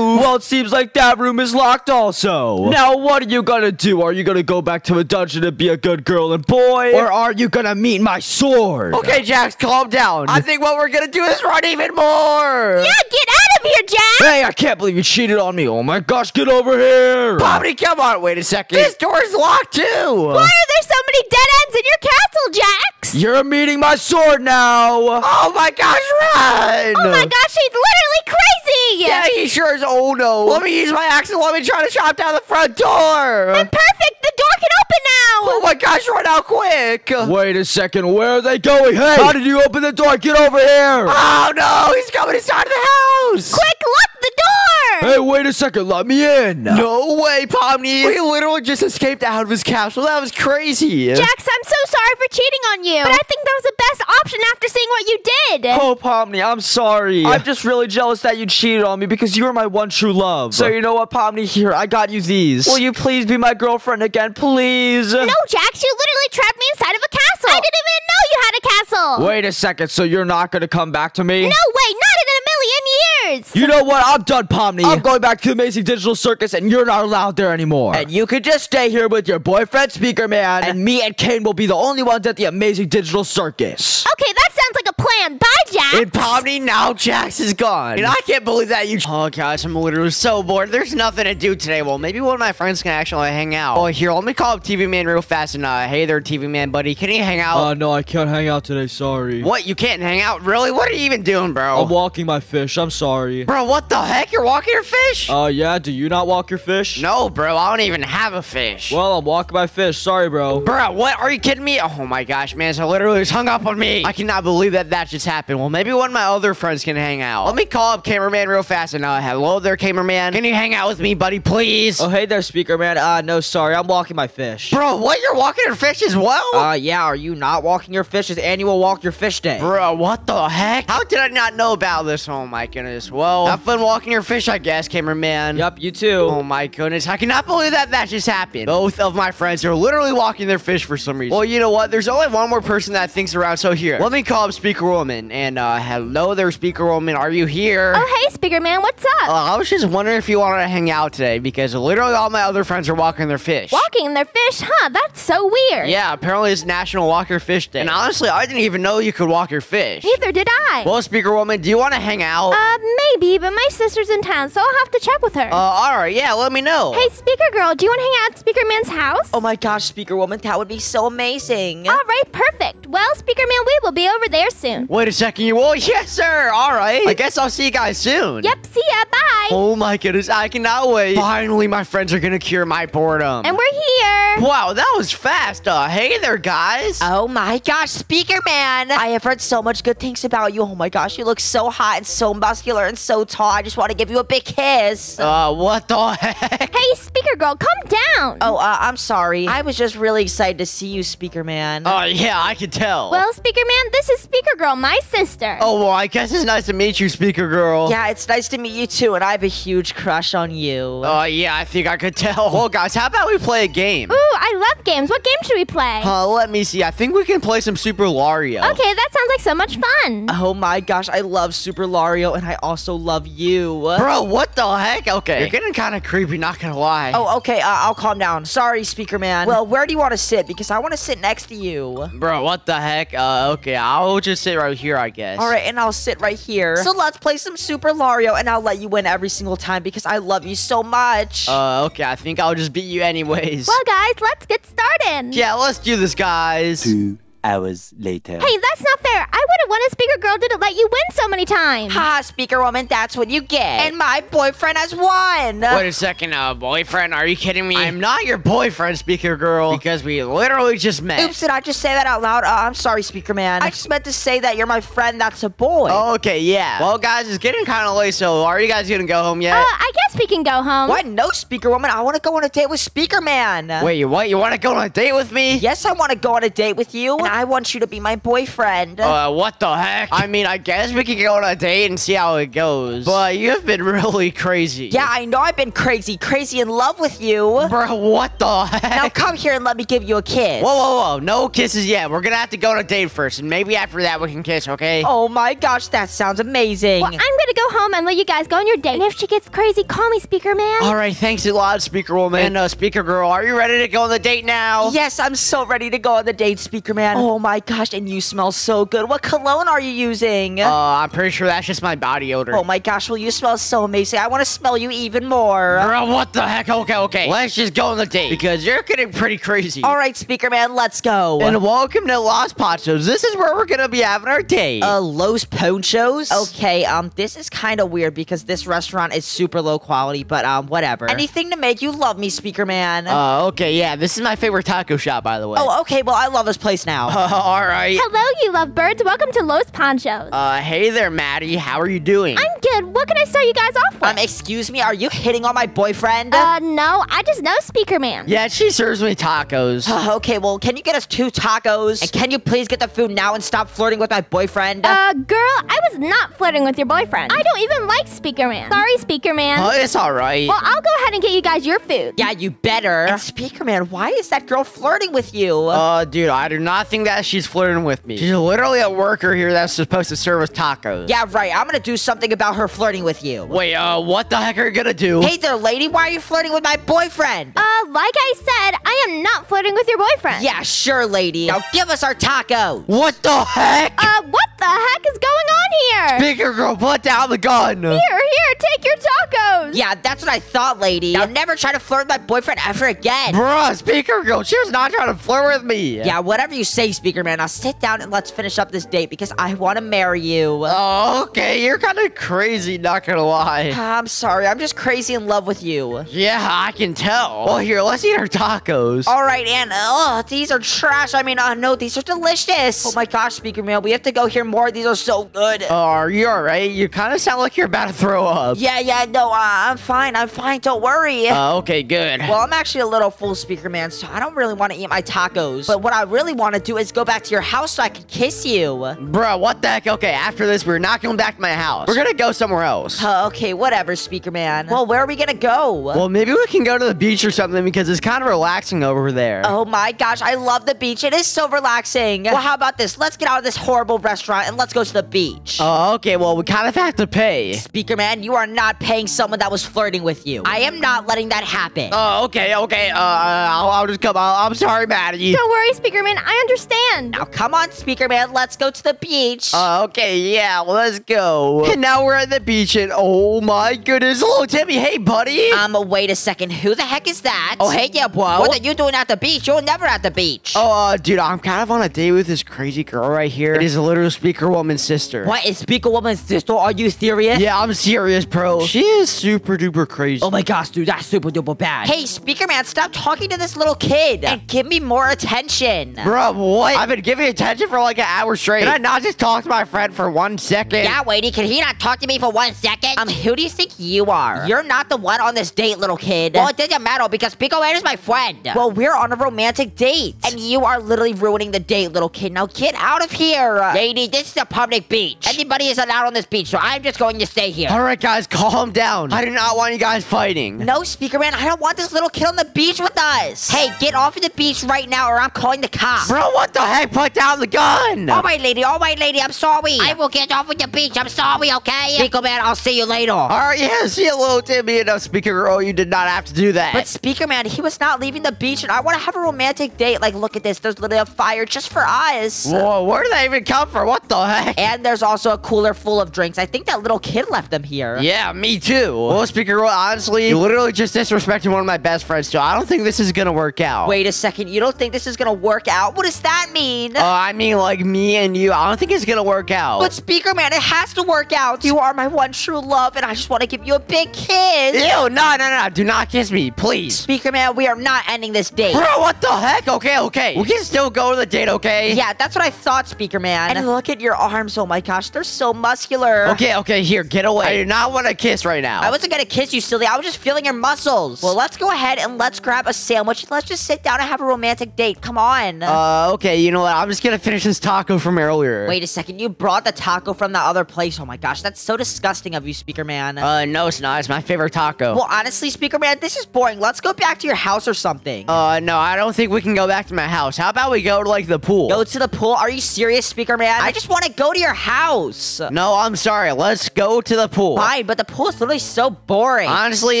roof. Well, it seems like that room is locked also. Now, what are you gonna do? Are you gonna go back to the dungeon and be a good girl and boy? Or are you gonna meet my sword? Okay, Jax, calm down. I think what we're gonna do is run even more. Yeah, get out of here, Jax. Hey, I can't believe you cheated on me. Oh my gosh, get over here. Pomni, come on. Wait a second. This door's locked too. Why are there so many dead ends in your castle, Jax? You're meeting my sword now. Oh my gosh, run! Oh my gosh, he's literally crazy. Yeah, he sure is. Oh no. Let me use my axe and let me try to chop down the front door. Perfect. The door can open now. Oh my gosh, run out quick. Wait a second, where are they going? Hey, how did you open the door? Get over here! Oh no, he's coming inside the house. Quick, lock the door. Hey, wait a second, let me in! No way, Pomni. We literally just escaped out of his castle. That was crazy. Jax, I'm so sorry for cheating on you. But I think that was the best option after seeing what you did. Oh, Pomni, I'm sorry. I'm just really jealous that you cheated on me because you were my one true love. So you know what, Pomni? Here, I got you these. Will you please be my girlfriend again, please? No, Jax, you literally trapped me inside of a castle. Oh. I didn't even know you had a castle. Wait a second, so you're not gonna come back to me? No way, not in a million years. You know what? I'm done, Pomni. I'm going back to the Amazing Digital Circus, and you're not allowed there anymore. And you can just stay here with your boyfriend, Speaker Man, and me and Caine will be the only ones at the Amazing Digital Circus. Okay, that sounds like a plan. Bye, Jax. And Pomni, now Jax is gone. And I can't believe that you. Oh gosh, I'm literally so bored. There's nothing to do today. Well, maybe one of my friends can actually hang out. Oh, here, let me call up TV Man real fast. And uh, hey there, TV Man, buddy. Can you hang out? Uh, no, I can't hang out today. Sorry. what? You can't hang out? Really? What are you even doing, bro? I'm walking my fish. I'm sorry. Bro, what the heck? You're walking your fish? Uh, yeah. Do you not walk your fish? no, bro. I don't even have a fish. Well, I'm walking my fish. Sorry, bro. Bro, what? Are you kidding me? Oh my gosh, man. So literally just hung up on me. I cannot believe that that just happened. Well, maybe one of my other friends can hang out. Let me call up cameraman real fast and uh, hello there, cameraman. Can you hang out with me, buddy, please? Oh, hey there, speaker man. Uh, no, sorry. I'm walking my fish. Bro, what? You're walking your fish as well? Uh, yeah, are you not walking your fish? It's annual walk your fish day. Bro, what the heck? How did I not know about this? Oh my goodness. Well, have fun walking your fish, I guess, cameraman. Yep, you too. Oh my goodness. I cannot believe that that just happened. Both of my friends are literally walking their fish for some reason. Well, you know what? There's only one more person that thinks around. So here, let me call up Speaker Woman. And And uh, hello there, Speaker Woman. Are you here? Oh, hey, Speaker Man, what's up? Uh, I was just wondering if you wanted to hang out today because literally all my other friends are walking their fish. Walking their fish, huh? That's so weird. Yeah, apparently it's National Walk Your Fish Day. And honestly, I didn't even know you could walk your fish. Neither did I. Well, Speaker Woman, do you want to hang out? uh, maybe, but my sister's in town, so I'll have to check with her. Uh, all right, yeah, let me know. hey, Speaker Girl, do you want to hang out at Speaker Man's house? Oh my gosh, Speaker Woman, that would be so amazing. All right, perfect. Well, Speaker Man, we will be over there soon. Wait a second, you will? Yes, sir. All right. I guess I'll see you guys soon. Yep, see ya, bye. Oh my goodness, I cannot wait. Finally, my friends are gonna cure my boredom. And we're here. wow, that was fast. Uh, hey there, guys. Oh my gosh, Speaker Man! I have heard so much good things about you. Oh my gosh, you look so hot and so muscular and so tall. I just want to give you a big kiss. Uh, what the heck? Hey, Speaker Girl, calm down. Oh, uh, I'm sorry. I was just really excited to see you, Speaker Man. Oh, yeah, I can tell. Well, Speaker Man, this is Speaker Girl, my sister. Oh, well, I guess it's nice to meet you, Speaker Girl. yeah, it's nice to meet you too, and I have a huge crush on you. Oh, yeah, I think I could tell. Well, guys, how about we play a game? Ooh, I love games. What game should we play? Uh, let me see. I think we can play some Super Lario. Okay, that sounds like so much fun. Oh my gosh, I love Super Lario, and I also love you. Bro, what the heck? Okay. You're getting kind of creepy, not gonna lie. Oh, okay, uh, I'll calm down. Sorry, Speaker Man. Well, where do you want to sit? Because I want to sit next to you. Bro, what the heck? Uh, okay, I'll just sit right here, I guess. All right, and I'll sit right here. So let's play some Super Lario, and I'll let you win every single time because I love you so much. Uh, okay, I think I'll just beat you anyways. Well, guys, let's get started. Yeah, let's do this, guys. Two hours later. Hey, that's not fair. I would have won if Speaker Girl didn't let you win so many times. Ha, Speaker Woman, that's what you get. And my boyfriend has won. Wait a second, uh, boyfriend, are you kidding me? I'm not your boyfriend, speaker girl, because we literally just met. Oops, did I just say that out loud? Uh, I'm sorry, Speaker Man. I just meant to say that you're my friend that's a boy. Oh, okay, yeah. Well, guys, it's getting kind of late, so are you guys gonna go home yet? Uh, I guess we can go home. What? No, Speaker Woman. I want to go on a date with Speaker Man. Wait, you what? You want to go on a date with me? Yes, I want to go on a date with you, and I want you to be my boyfriend. Uh, what the heck? I mean, I guess we can go on a date and see how it goes. But you've been really crazy. yeah, I know I've been crazy, crazy in love with you. Bro, what the heck? Now come here and let me give you a kiss. Whoa, whoa, whoa. No kisses yet. We're gonna have to go on a date first, and maybe after that we can kiss, okay? Oh my gosh, that sounds amazing. Well, I'm gonna go home and let you guys go on your date. And if she gets crazy, call me, Speaker Man. All right, thanks a lot, Speaker Woman. And, uh, Speaker Girl, are you ready to go on the date now? Yes, I'm so ready to go on the date, Speaker Man. Oh my gosh, and you smell so good. What cologne are you using? Uh, I'm pretty sure that's just my body odor. oh my gosh, well, you smell so amazing. I want to smell you even more. Girl, what the heck? Okay, okay. Let's just go on the date because you're getting pretty crazy. All right, Speaker Man, let's go. And welcome to Los Pachos. This is where we're gonna be having our date. Uh, Los Ponchos? Okay, um, this is kind of weird because this restaurant is super low quality, but, um, whatever. Anything to make you love me, Speaker Man. Uh, okay, yeah. This is my favorite taco shop, by the way. oh, okay, well, I love this place now. all right. Hello, you lovebirds. Welcome to Los Ponchos. Uh, hey there, Maddie. How are you doing? I'm good. What can I start you guys off with? um, excuse me, are you hitting on my boyfriend? uh, no, I just know Speaker Man. yeah, she serves me tacos. Uh, okay, well, can you get us two tacos? And can you please get the food now and stop flirting with my boyfriend? Uh, girl, I was not flirting with your boyfriend. I don't even like Speaker Man. Sorry, Speaker Man. Oh, it's all right. Well, I'll go ahead and get you guys your food. yeah, you better. And Speaker Man, why is that girl flirting with you? Uh, dude, I do not think that she's flirting with me. She's literally a worker here that's supposed to serve us tacos. yeah, right. I'm gonna do something about her flirting with you. Wait, uh, what the heck are you gonna do? Hey there, lady. Why are you flirting with my boyfriend? Uh, like I said, I am not flirting with your boyfriend. yeah, sure, lady. Now give us our tacos. What the heck? Uh, what the heck is going on here? Bigger girl, put down the gun. Here, here, take your tacos. Yeah, that's what I thought, lady. Now never try to flirt with my boyfriend ever again. Bruh, speaker girl, she was not trying to flirt with me. Yeah, whatever you say, Speaker Man. Now sit down and let's finish up this date because I want to marry you. Oh, okay, you're kind of crazy, not gonna lie. I'm sorry, I'm just crazy in love with you. Yeah, I can tell. Well, here, let's eat our tacos. All right, and oh, these are trash. I mean, uh, no, these are delicious. Oh my gosh, Speaker Man, we have to go hear more. These are so good. Uh, are you alright? You kind of sound like you're about to throw up. yeah, yeah, no, uh, I'm fine. I'm fine. Don't worry. Uh, okay, good. well, I'm actually a little full speaker man, so I don't really want to eat my tacos. But what I really want to do is go back to your house so I can kiss you. Bro, what the heck? Okay, after this, we're not going back to my house. We're gonna go somewhere else. Uh, okay, whatever, speaker man. Well, where are we gonna go? Well, maybe we can go to the beach or something because it's kind of relaxing over there. Oh my gosh, I love the beach. It is so relaxing. Well, how about this? Let's get out of this horrible restaurant and let's go to the beach. Oh, okay, well, we kind of have to pay. Speaker man, you are not paying someone that was flirting with you. I am not letting that happen. Oh, okay, okay, uh, I'll, I'll just come out. I'm sorry, Maddie. Don't worry, Speaker man. I understand. Now come on, speaker man, let's go to the beach. Uh, okay, yeah, let's go. And now we're at the beach, and oh my goodness, little Timmy, hey, buddy. um, wait a second. Who the heck is that? Oh, hey, yeah, bro. What are you doing at the beach? You're never at the beach. Oh, uh, dude, I'm kind of on a date with this crazy girl right here. It is a little speaker woman's sister. What is Speaker Woman's sister? Are you serious? Yeah, I'm serious, bro. She is super duper crazy. Oh my gosh, dude, that's super duper bad. Hey, Speaker Man, stop talking to this little kid and give me more attention. Bro, what? I've been giving attention for like an hour straight. Can I not just talk to my friend for one second? Yeah, Wadey, can he not talk to me for one second? Um, who do you think you are? You're not the one on this date, little kid. Well, it doesn't matter because Pico Man is my friend. Well, we're on a romantic date. And you are literally ruining the date, little kid. Now get out of here. Lady, this is a public beach. Anybody is allowed on this beach, so I'm just going to stay here. All right, guys, calm down. I do not want you guys fighting. No, Speaker Man, I don't want this little kid on the beach with us. Hey, get off of the beach right now or I'm calling the cops. Bro, what the heck? Put down the gun. All right, lady. All right, lady. I'm sorry. I will get off of the beach. I'm sorry, okay? Speaker Man, I'll see you later. All right, yeah, see you, little Timmy. And uh, speaker girl, you did not have to do that. But Speaker Man, he was not leaving the beach, and I want to have a romantic date. Like, look at this. There's literally a fire just for us. Whoa, where did that even come from? What the heck? And there's also a cooler full of drinks. I think that little kid left them here. Yeah, me too. Well, speaker girl, honestly, you literally just disrespected one of my best friends, so I don't think this is gonna work out. Wait a second. You don't think this is going to work out? What is that mean? Uh, I mean, like me and you, I don't think it's gonna work out. but Speaker Man, it has to work out. You are my one true love, and I just want to give you a big kiss. Ew, no, no, no, do not kiss me, please. Speaker Man, we are not ending this date. Bro, what the heck? Okay, okay. We can still go to the date, okay? Yeah, that's what I thought, Speaker Man. And look at your arms. Oh my gosh, they're so muscular. Okay, okay, here, get away. I do not want to kiss right now. I wasn't gonna kiss you, silly. I was just feeling your muscles. Well, let's go ahead and let's grab a sandwich. Let's just sit down and have a romantic date. Come on. Uh, okay, you know what? I'm just gonna finish this taco from earlier. Wait a second. You brought the taco from the other place. Oh my gosh, that's so disgusting of you, Speaker Man. Uh, no, it's not. It's my favorite taco. well, honestly, Speaker Man, this is boring. Let's go back to your house or something. uh, no, I don't think we can go back to my house. How about we go to, like, the pool? Go to the pool? Are you serious, Speaker Man? I just want to go to your house. no, I'm sorry. Let's go to the pool. Fine, but the pool is literally so boring. Honestly,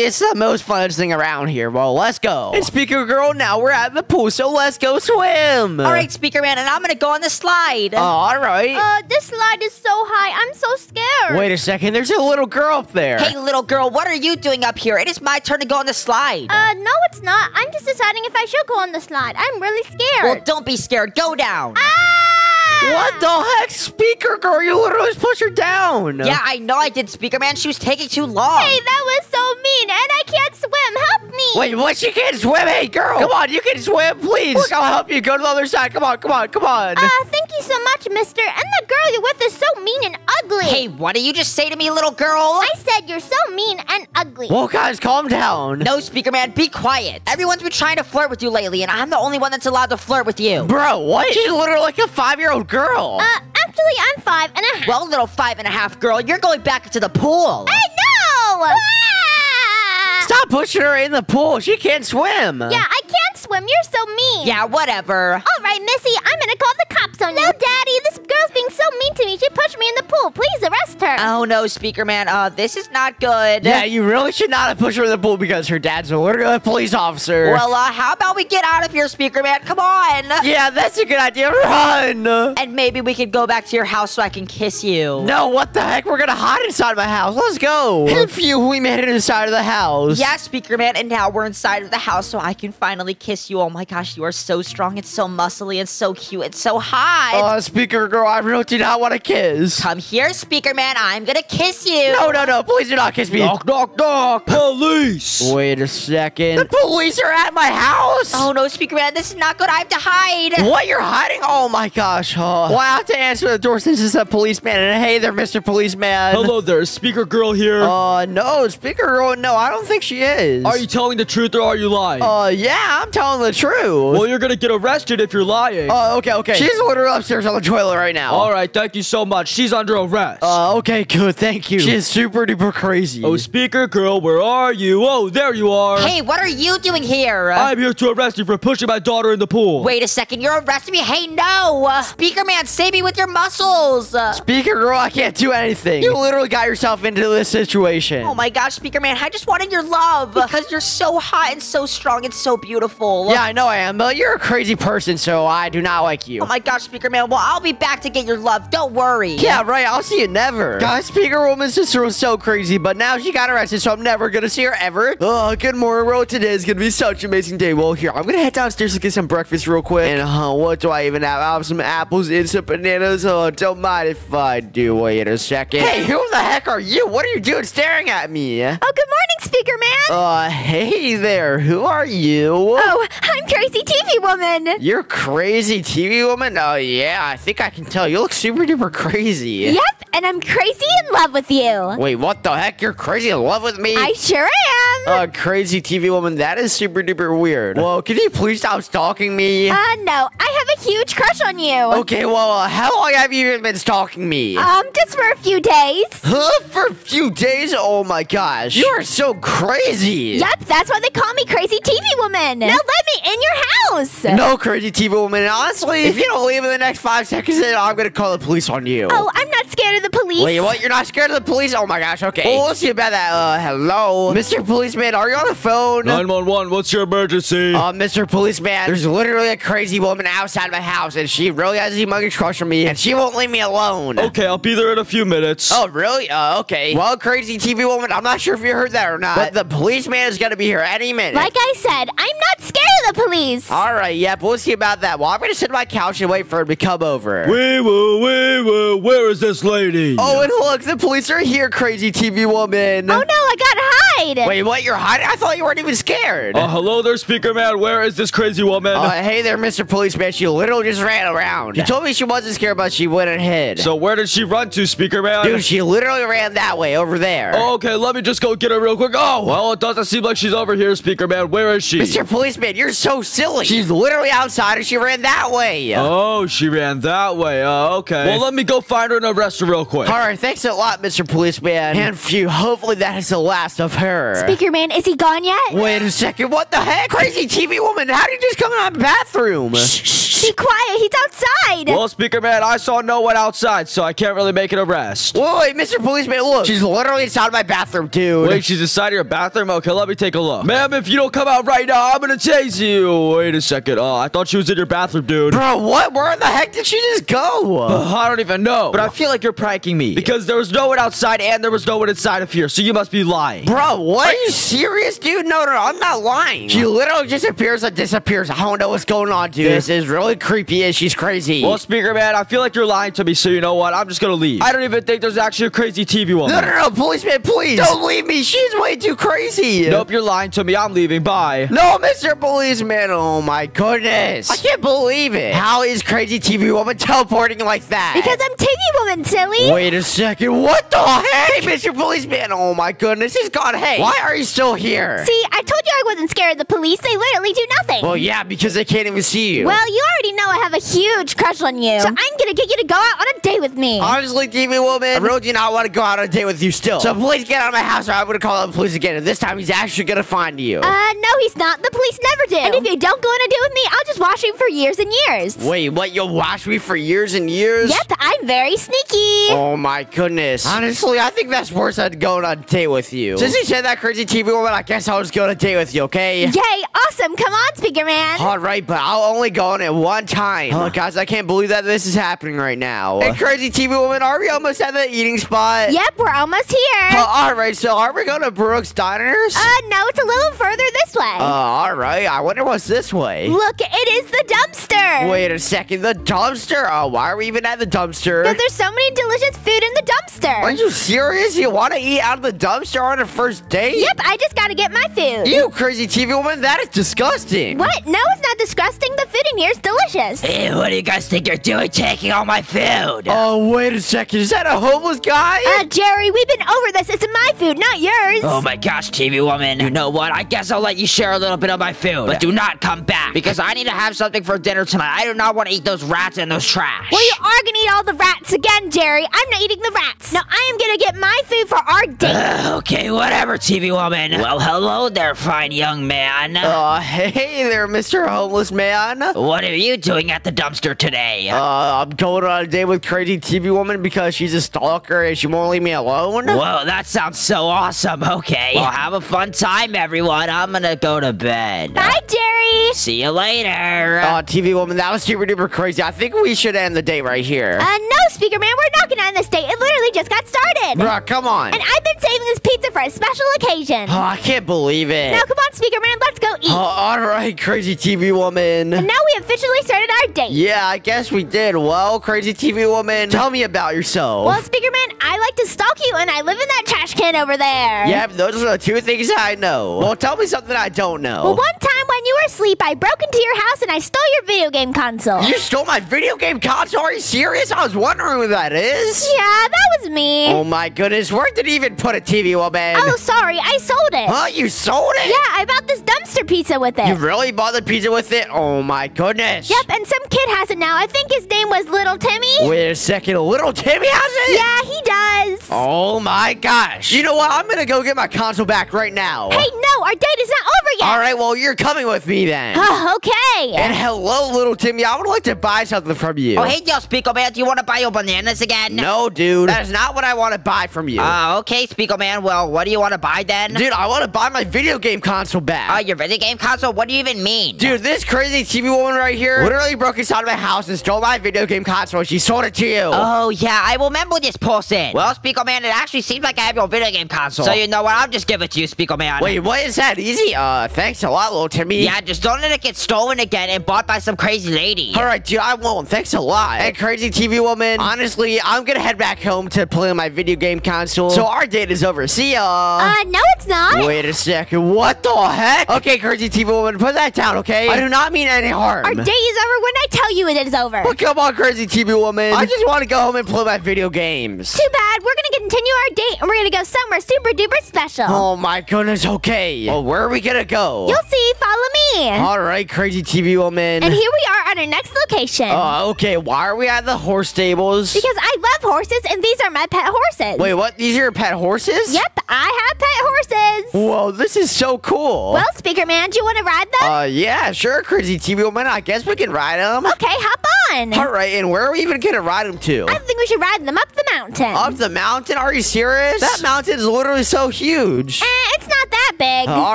it's the most fun thing around here. Well, let's go. And speaker girl, now we're at the pool, so let's go swim. All right, Speaker Man, and I'm gonna go on the slide. Uh, all right. Uh, this slide is so high. I'm so scared. Wait a second. There's a little girl up there. Hey, little girl, what are you doing up here? It is my turn to go on the slide. Uh, no, it's not. I'm just deciding if I should go on the slide. I'm really scared. well, don't be scared. Go down. ah! What the heck? Speaker girl, you literally just pushed her down. Yeah, I know I did, Speaker Man. She was taking too long. Hey, that was so mean, and I can't swim. Help me. Wait, what? She can't swim? Hey, girl. Come on, you can swim, please. Look, I'll help you. Go to the other side. Come on, come on, come on. Uh, thank you so much, mister. And the girl you're with is so mean and ugly. Hey, what did you just say to me, little girl? I said you're so mean and ugly. well, guys, calm down. No, Speaker Man, be quiet. Everyone's been trying to flirt with you lately, and I'm the only one that's allowed to flirt with you. Bro, what? She's literally like a five-year-old girl. Uh, actually, I'm five and a half. Well, little five and a half girl, you're going back into the pool. Hey, no! Ah! Stop pushing her in the pool. She can't swim. Yeah, I can't swim. You're so mean. Yeah, whatever. All right, Missy, I'm gonna call the cops on you. No, Daddy, this girl's being so mean to me. She pushed me in the pool. Please arrest her. Oh no, Speaker Man, uh, this is not good. Yeah, you really should not have pushed her in the pool because her dad's a literally a police officer. Well, uh, how about we get out of here, Speaker Man? Come on. yeah, that's a good idea. Run. And maybe we could go back to your house so I can kiss you. No, what the heck? We're gonna hide inside my house. Let's go. Phew, we made it inside of the house. Yeah, Speaker Man, and now we're inside of the house so I can finally kiss you. Oh my gosh, you are so strong, it's so muscly, and so cute, it's so hot. Uh, speaker girl, I really do not not want to kiss. Come here, Speaker Man. I'm gonna kiss you. No, no, no. Please do not kiss me. Knock, knock, knock. Police. Wait a second. The police are at my house. Oh no, Speaker Man, this is not good. I have to hide. What? You're hiding? Oh my gosh. Oh. Well, I have to answer the door since it's a policeman. And hey there, Mr. Policeman. Hello there, speaker girl here. Uh, no, speaker girl. No, I don't think she is. are you telling the truth or are you lying? Uh, yeah, I'm telling the truth. well, you're gonna get arrested if you're lying. Uh, okay, okay. She's literally upstairs on the toilet right now. All right, thank you so much. She's under arrest. Uh, okay, good. Thank you. She's super duper crazy. oh, speaker girl, where are you? Oh, there you are. Hey, what are you doing here? I'm here to arrest you for pushing my daughter in the pool. Wait a second, you're arresting me? Hey, no! Uh, Speaker Man, save me with your muscles! Uh, Speaker girl, I can't do anything. You literally got yourself into this situation. oh my gosh, Speaker Man, I just wanted your love! Because you're so hot and so strong and so beautiful. Yeah, I know I am, but you're a crazy person, so I do not like you. Oh my gosh, Speaker Man, well, I'll be back to get your love, don't worry. yeah, right. I'll see you never. Guys, Speaker Woman's sister was so crazy, but now she got arrested, so I'm never gonna see her ever. Oh, good morning, world. Today is gonna be such an amazing day. Well, here, I'm gonna head downstairs to get some breakfast real quick. And uh, what do I even have? I have some apples and some bananas. Oh, don't mind if I do. Wait a second. Hey, who the heck are you? What are you doing staring at me? Oh, good morning, Speaker Man. Uh, hey there. Who are you? oh, I'm Crazy TV Woman. You're crazy TV woman? Oh, yeah, I think I can tell. You look super duper crazy. Yep, and I'm crazy in love with you. Wait, what the heck? You're crazy in love with me? I sure am. Uh, crazy TV woman, that is super duper weird. Well, can you please stop stalking me? Uh, no, I have a huge crush on you. okay, well, uh, how long have you even been stalking me? Um, just for a few days. huh? For a few days? Oh my gosh. You are so crazy. Yep, that's why they call me Crazy TV Woman. Now let me in your house. No, crazy TV woman. Honestly, if you don't leave in the next five seconds, then I'm gonna call the police on you. Oh, I'm not scared of the police. Wait, what? You're not scared of the police? Oh my gosh, okay. Well, we'll see about that. Uh, hello? Mr. Policeman, are you on the phone? 911, what's your emergency? Uh, Mr. Policeman, there's literally a crazy woman outside my house, and she really has a humongous crush on me, and she won't leave me alone. okay, I'll be there in a few minutes. Oh, really? Uh, okay. Well, crazy TV woman, I'm not sure if you heard that or not, but the policeman is gonna be here any minute. Like I said, I'm not scared of the police. All right, yep, we'll see about that. Well, I'm gonna sit on my couch and wait for him to come over. Wee woo, wee woo, where is this lady? Oh, and look, the police are here, crazy TV woman. Oh no, I gotta hide. Wait, what? You're hiding? I thought you weren't even scared. Uh, hello there, speaker man, where is this crazy woman? Uh, hey there, Mr. Policeman. She literally just ran around. She told me she wasn't scared, but she went and hid. so where did she run to, speaker man? Dude, she literally ran that way over there. Oh, okay, let me just go get her real quick. Oh, well, it doesn't seem like she's over here, speaker man. Where is she? Mr. Policeman, you're so silly. She's literally outside and she ran that way. Oh, she ran that way. Uh, okay. Well, let me go find her and arrest her real quick. All right, thanks a lot, Mr. Policeman. And phew, hopefully that is the last of her. Speaker Man, is he gone yet? Wait a second, what the heck? Crazy TV woman, how did you just come out of the bathroom? Be quiet, he's outside. Well, speaker man, I saw no one outside, so I can't really make an arrest. Whoa, wait, Mr. Policeman, look. She's literally inside my bathroom, dude. Wait, she's inside your bathroom? Okay, let me take a look. Ma'am, if you don't come out right now, I'm gonna chase you. Wait a second. Oh, I thought she was in your bathroom, dude. Bro, what? Where the heck did she just go? Uh, I don't even know. But I feel like you're pranking me. Because there was no one outside and there was no one inside of here, so you must be lying. Bro, what? Are you serious, dude? No, no, no, I'm not lying. She literally just appears and disappears. I don't know what's going on, dude. This is really creepy and she's crazy. Well, speaker man, I feel like you're lying to me, so you know what? I'm just gonna leave. I don't even think there's actually a crazy TV woman. no, no, no, policeman, please. Don't leave me. She's way too crazy. Nope, you're lying to me. I'm leaving. Bye. No, Mr. Policeman. Oh my goodness. I can't believe it. How is crazy TV woman teleporting like that? Because I'm TV Woman, silly. Wait a second. What the heck? Hey, Mr. Policeman. Oh my goodness. He's gone. Hey, why are you still here? See, I told you I wasn't scared of the police. They literally do nothing. Well, yeah, because they can't even see you. Well, you already know I have a huge crush on you. So I'm gonna get you to go out on a date with me. Honestly, TV woman, I really do not want to go out on a date with you still. So please get out of my house or I'm going to call the police again. And this time he's actually going to find you. Uh, no, he's not. The police never do. And if you don't go on a date with me, I'll just wash you for years and years. Wait, what? You'll wash me for years and years? Yep, I'm very sneaky. Oh my goodness. Honestly, I think that's worse than going on a date with you. Since you said that crazy TV woman, I guess I'll just go on a date with you, okay? Yay, awesome. Come on, Speaker Man. All right, but I'll only go on it one time. Oh, guys, I can't believe that this is happening. happening right now. Hey, crazy TV woman, are we almost at the eating spot? Yep, we're almost here. All right, so are we going to Brooks Diners? Uh, no, it's a little further this way. Uh, all right. I wonder what's this way. Look, it is the dumpster. Wait a second, the dumpster? Oh, why are we even at the dumpster? Because there's so many delicious food in the dumpster. Are you serious? You want to eat out of the dumpster on a first date? Yep, I just gotta get my food. You crazy TV woman, that is disgusting. What? No, it's not disgusting. The food in here is delicious. Hey, what do you guys think you're doing taking all my food? Oh, wait a second. Is that a homeless guy? Uh, Jerry, we've been over this. It's my food, not yours. Oh my gosh, TV woman. You know what? I guess I'll let you share a little bit of my food. But do not come back. Because I need to have something for dinner tonight. I do not want to eat those rats and those trash. Well, you are gonna eat all the rats again, Jerry. I'm not eating the rats. No, I am gonna get my food for our date. Ugh, okay, whatever, TV woman. Well, hello there, fine young man. Uh, hey there, Mr. Homeless Man. Uh, what are you doing at the dumpster today? I'm going on a date with crazy TV woman because she's a stalker and she won't leave me alone. Whoa, that sounds so awesome. Okay. Well, have a fun time, everyone. I'm gonna go to bed. Bye, Jerry. See you later. Uh, TV woman, that was super duper crazy. I think we should end the date right here. Uh, no, Speaker Man, we're not gonna end this date. It literally just got started. Bruh, come on. And I've been saving this pizza for a special occasion. Oh, I can't believe it. Now, come on, Speaker Man, let's go eat. Oh, all right, crazy TV woman. And now we officially started our date. Yeah, I guess we did. Well, crazy TV woman, tell me about yourself. Well, Speaker Man, I like to stalk you, and I live in that trash can over there. Yep, those are the two things I know. Well, tell me something I don't know. Well, one time when you were asleep, I broke into your house and I stole your video game console. You stole my video game console? Are you serious? I was wondering who that is. Yeah, that was me. Oh my goodness, where did he even put a TV woman? Oh, sorry, I sold it. Huh? You sold it? Yeah, I bought this dumpster pizza with it. You really bought the pizza with it? Oh my goodness. Yep, and some kid has it now. I think his name was Little Timmy. Wait a second, little Timmy has it? Yeah, he does. Oh my gosh. You know what? I'm gonna go get my console back right now. Hey, no, our date is not over yet. All right, well, you're coming with me then. Oh, okay. and hello, little Timmy. I would like to buy something from you. Oh, hey, yo, Speako Man, do you want to buy your bananas again? No, dude. That is not what I want to buy from you. Uh, okay, Speako Man. Well, what do you want to buy then? dude, I want to buy my video game console back. Oh, your video game console? What do you even mean? Dude, this crazy TV woman right here literally broke inside my house and stole my video game console. She sold it to you. Oh, yeah, I remember this person. Well, Speako Man, it actually seems like I have your video game console. So, you know what? I'll just give it to you, Speako Man. Wait, what is that? Easy? Uh, thanks a lot, little Timmy. Yeah, just don't let it get stolen again and bought by some crazy lady. All right, dude, I won't. Thanks a lot. Hey, crazy TV woman. Honestly, I'm gonna head back home to play on my video game console. So our date is over. See ya. Uh, no, it's not. Wait a second. What the heck? Okay, crazy TV woman, put that down, okay? I do not mean any harm. Our date is over when I tell you it is over. But come on, crazy TV woman. I just want to go home and play my video games. Too bad. We're gonna continue our date and we're gonna go somewhere super duper special. Oh my goodness, okay. Well, where are we gonna go? You'll see. Follow me. All right, crazy TV woman. And here we are at our next location. Oh, okay. Why are we at the horse stables? because I love horses and these are my pet horses. Wait, what? These are your pet horses? Yep, I have pet horses. Whoa, this is so cool. Well, Speaker Man, do you want to ride them? uh, yeah, sure, crazy TV woman. I guess we can ride them. okay, hop on. All right, and where are we even gonna ride them to? I think we should ride them up the mountain. Up the mountain? Are you serious? That mountain is literally so huge. Eh, it's not that big. All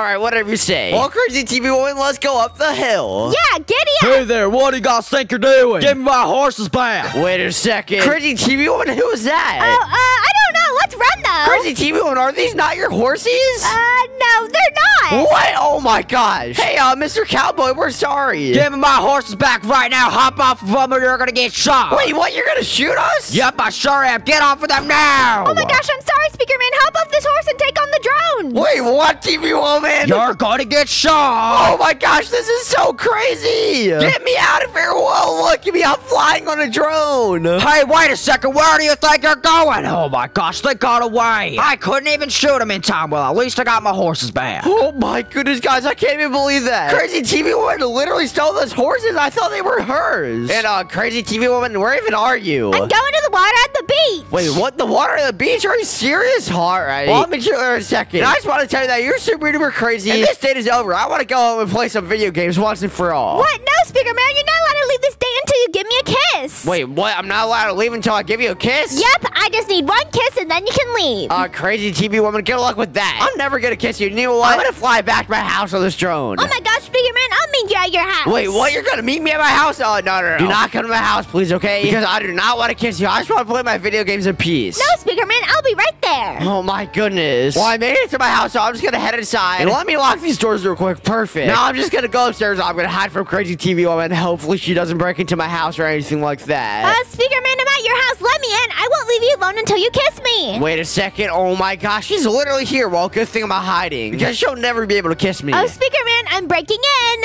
right, whatever you say. Well, crazy TV woman, let's go up the hill. Yeah, giddy up. Hey there, what do you guys think you're doing? Give me my horses back. Wait a second. Crazy TV woman, who is that? Oh, uh, I don't know. Let's run though. Crazy TV woman, are these not your horses? Uh, no, they're not. what? Oh my gosh. Hey, uh, Mr. Cowboy, we're sorry. Give me my horses back right now. Hop off of them or you're gonna get shot. Wait, what? You're gonna shoot us? Yep, I sure am. Get off of them now. Oh my gosh, I'm sorry, Speaker Man. Hop off this horse and take on the drone. Wait, what, TV woman? You're gonna get shot. Oh my gosh, this is so crazy! Get me out of here! Whoa, look at me, I'm flying on a drone! Hey, wait a second. Where do you think you're going? Oh my gosh, they got away. I couldn't even shoot them in time. Well, at least I got my horses back. Oh my goodness, guys, I can't even believe that! Crazy TV Woman literally stole those horses! I thought they were hers! And, uh, Crazy TV Woman, where even are you? I'm going to the water at the beach. Wait, what? The water at the beach? Are you serious? Alright. Well, I'll meet you in a second. And I just want to tell you that you're super duper crazy. And this date is over. I want to go home and play some video games once and for all. What? No, Speaker Man, you're not allowed to leave this date until you give me a kiss. kiss. Wait, what? I'm not allowed to leave until I give you a kiss? Yep, I just need one kiss and then you can leave. Uh, crazy TV woman, good luck with that. I'm never gonna kiss you. You know what? I'm gonna fly back to my house on this drone. oh my gosh, Speaker Man, I'll meet you at your house. Wait, what? You're gonna meet me at my house? Oh, no, no, no. Do not come to my house, please, okay? Because I do not want to kiss you. I just want to play my video games in peace. No, Speaker Man, I'll be right there. Oh my goodness. Well, I made it to my house, so I'm just gonna head inside. And let me lock these doors real quick. Perfect. Now I'm just gonna go upstairs. I'm gonna hide from crazy TV woman. Hopefully she doesn't break into my house or anything like that. Uh, Speaker Man, I'm at your house. Let me in. I won't leave you alone until you kiss me. Wait a second. Oh my gosh, she's literally here. Well, good thing I'm not hiding. Because she'll never be able to kiss me. Oh, Speaker Man, I'm breaking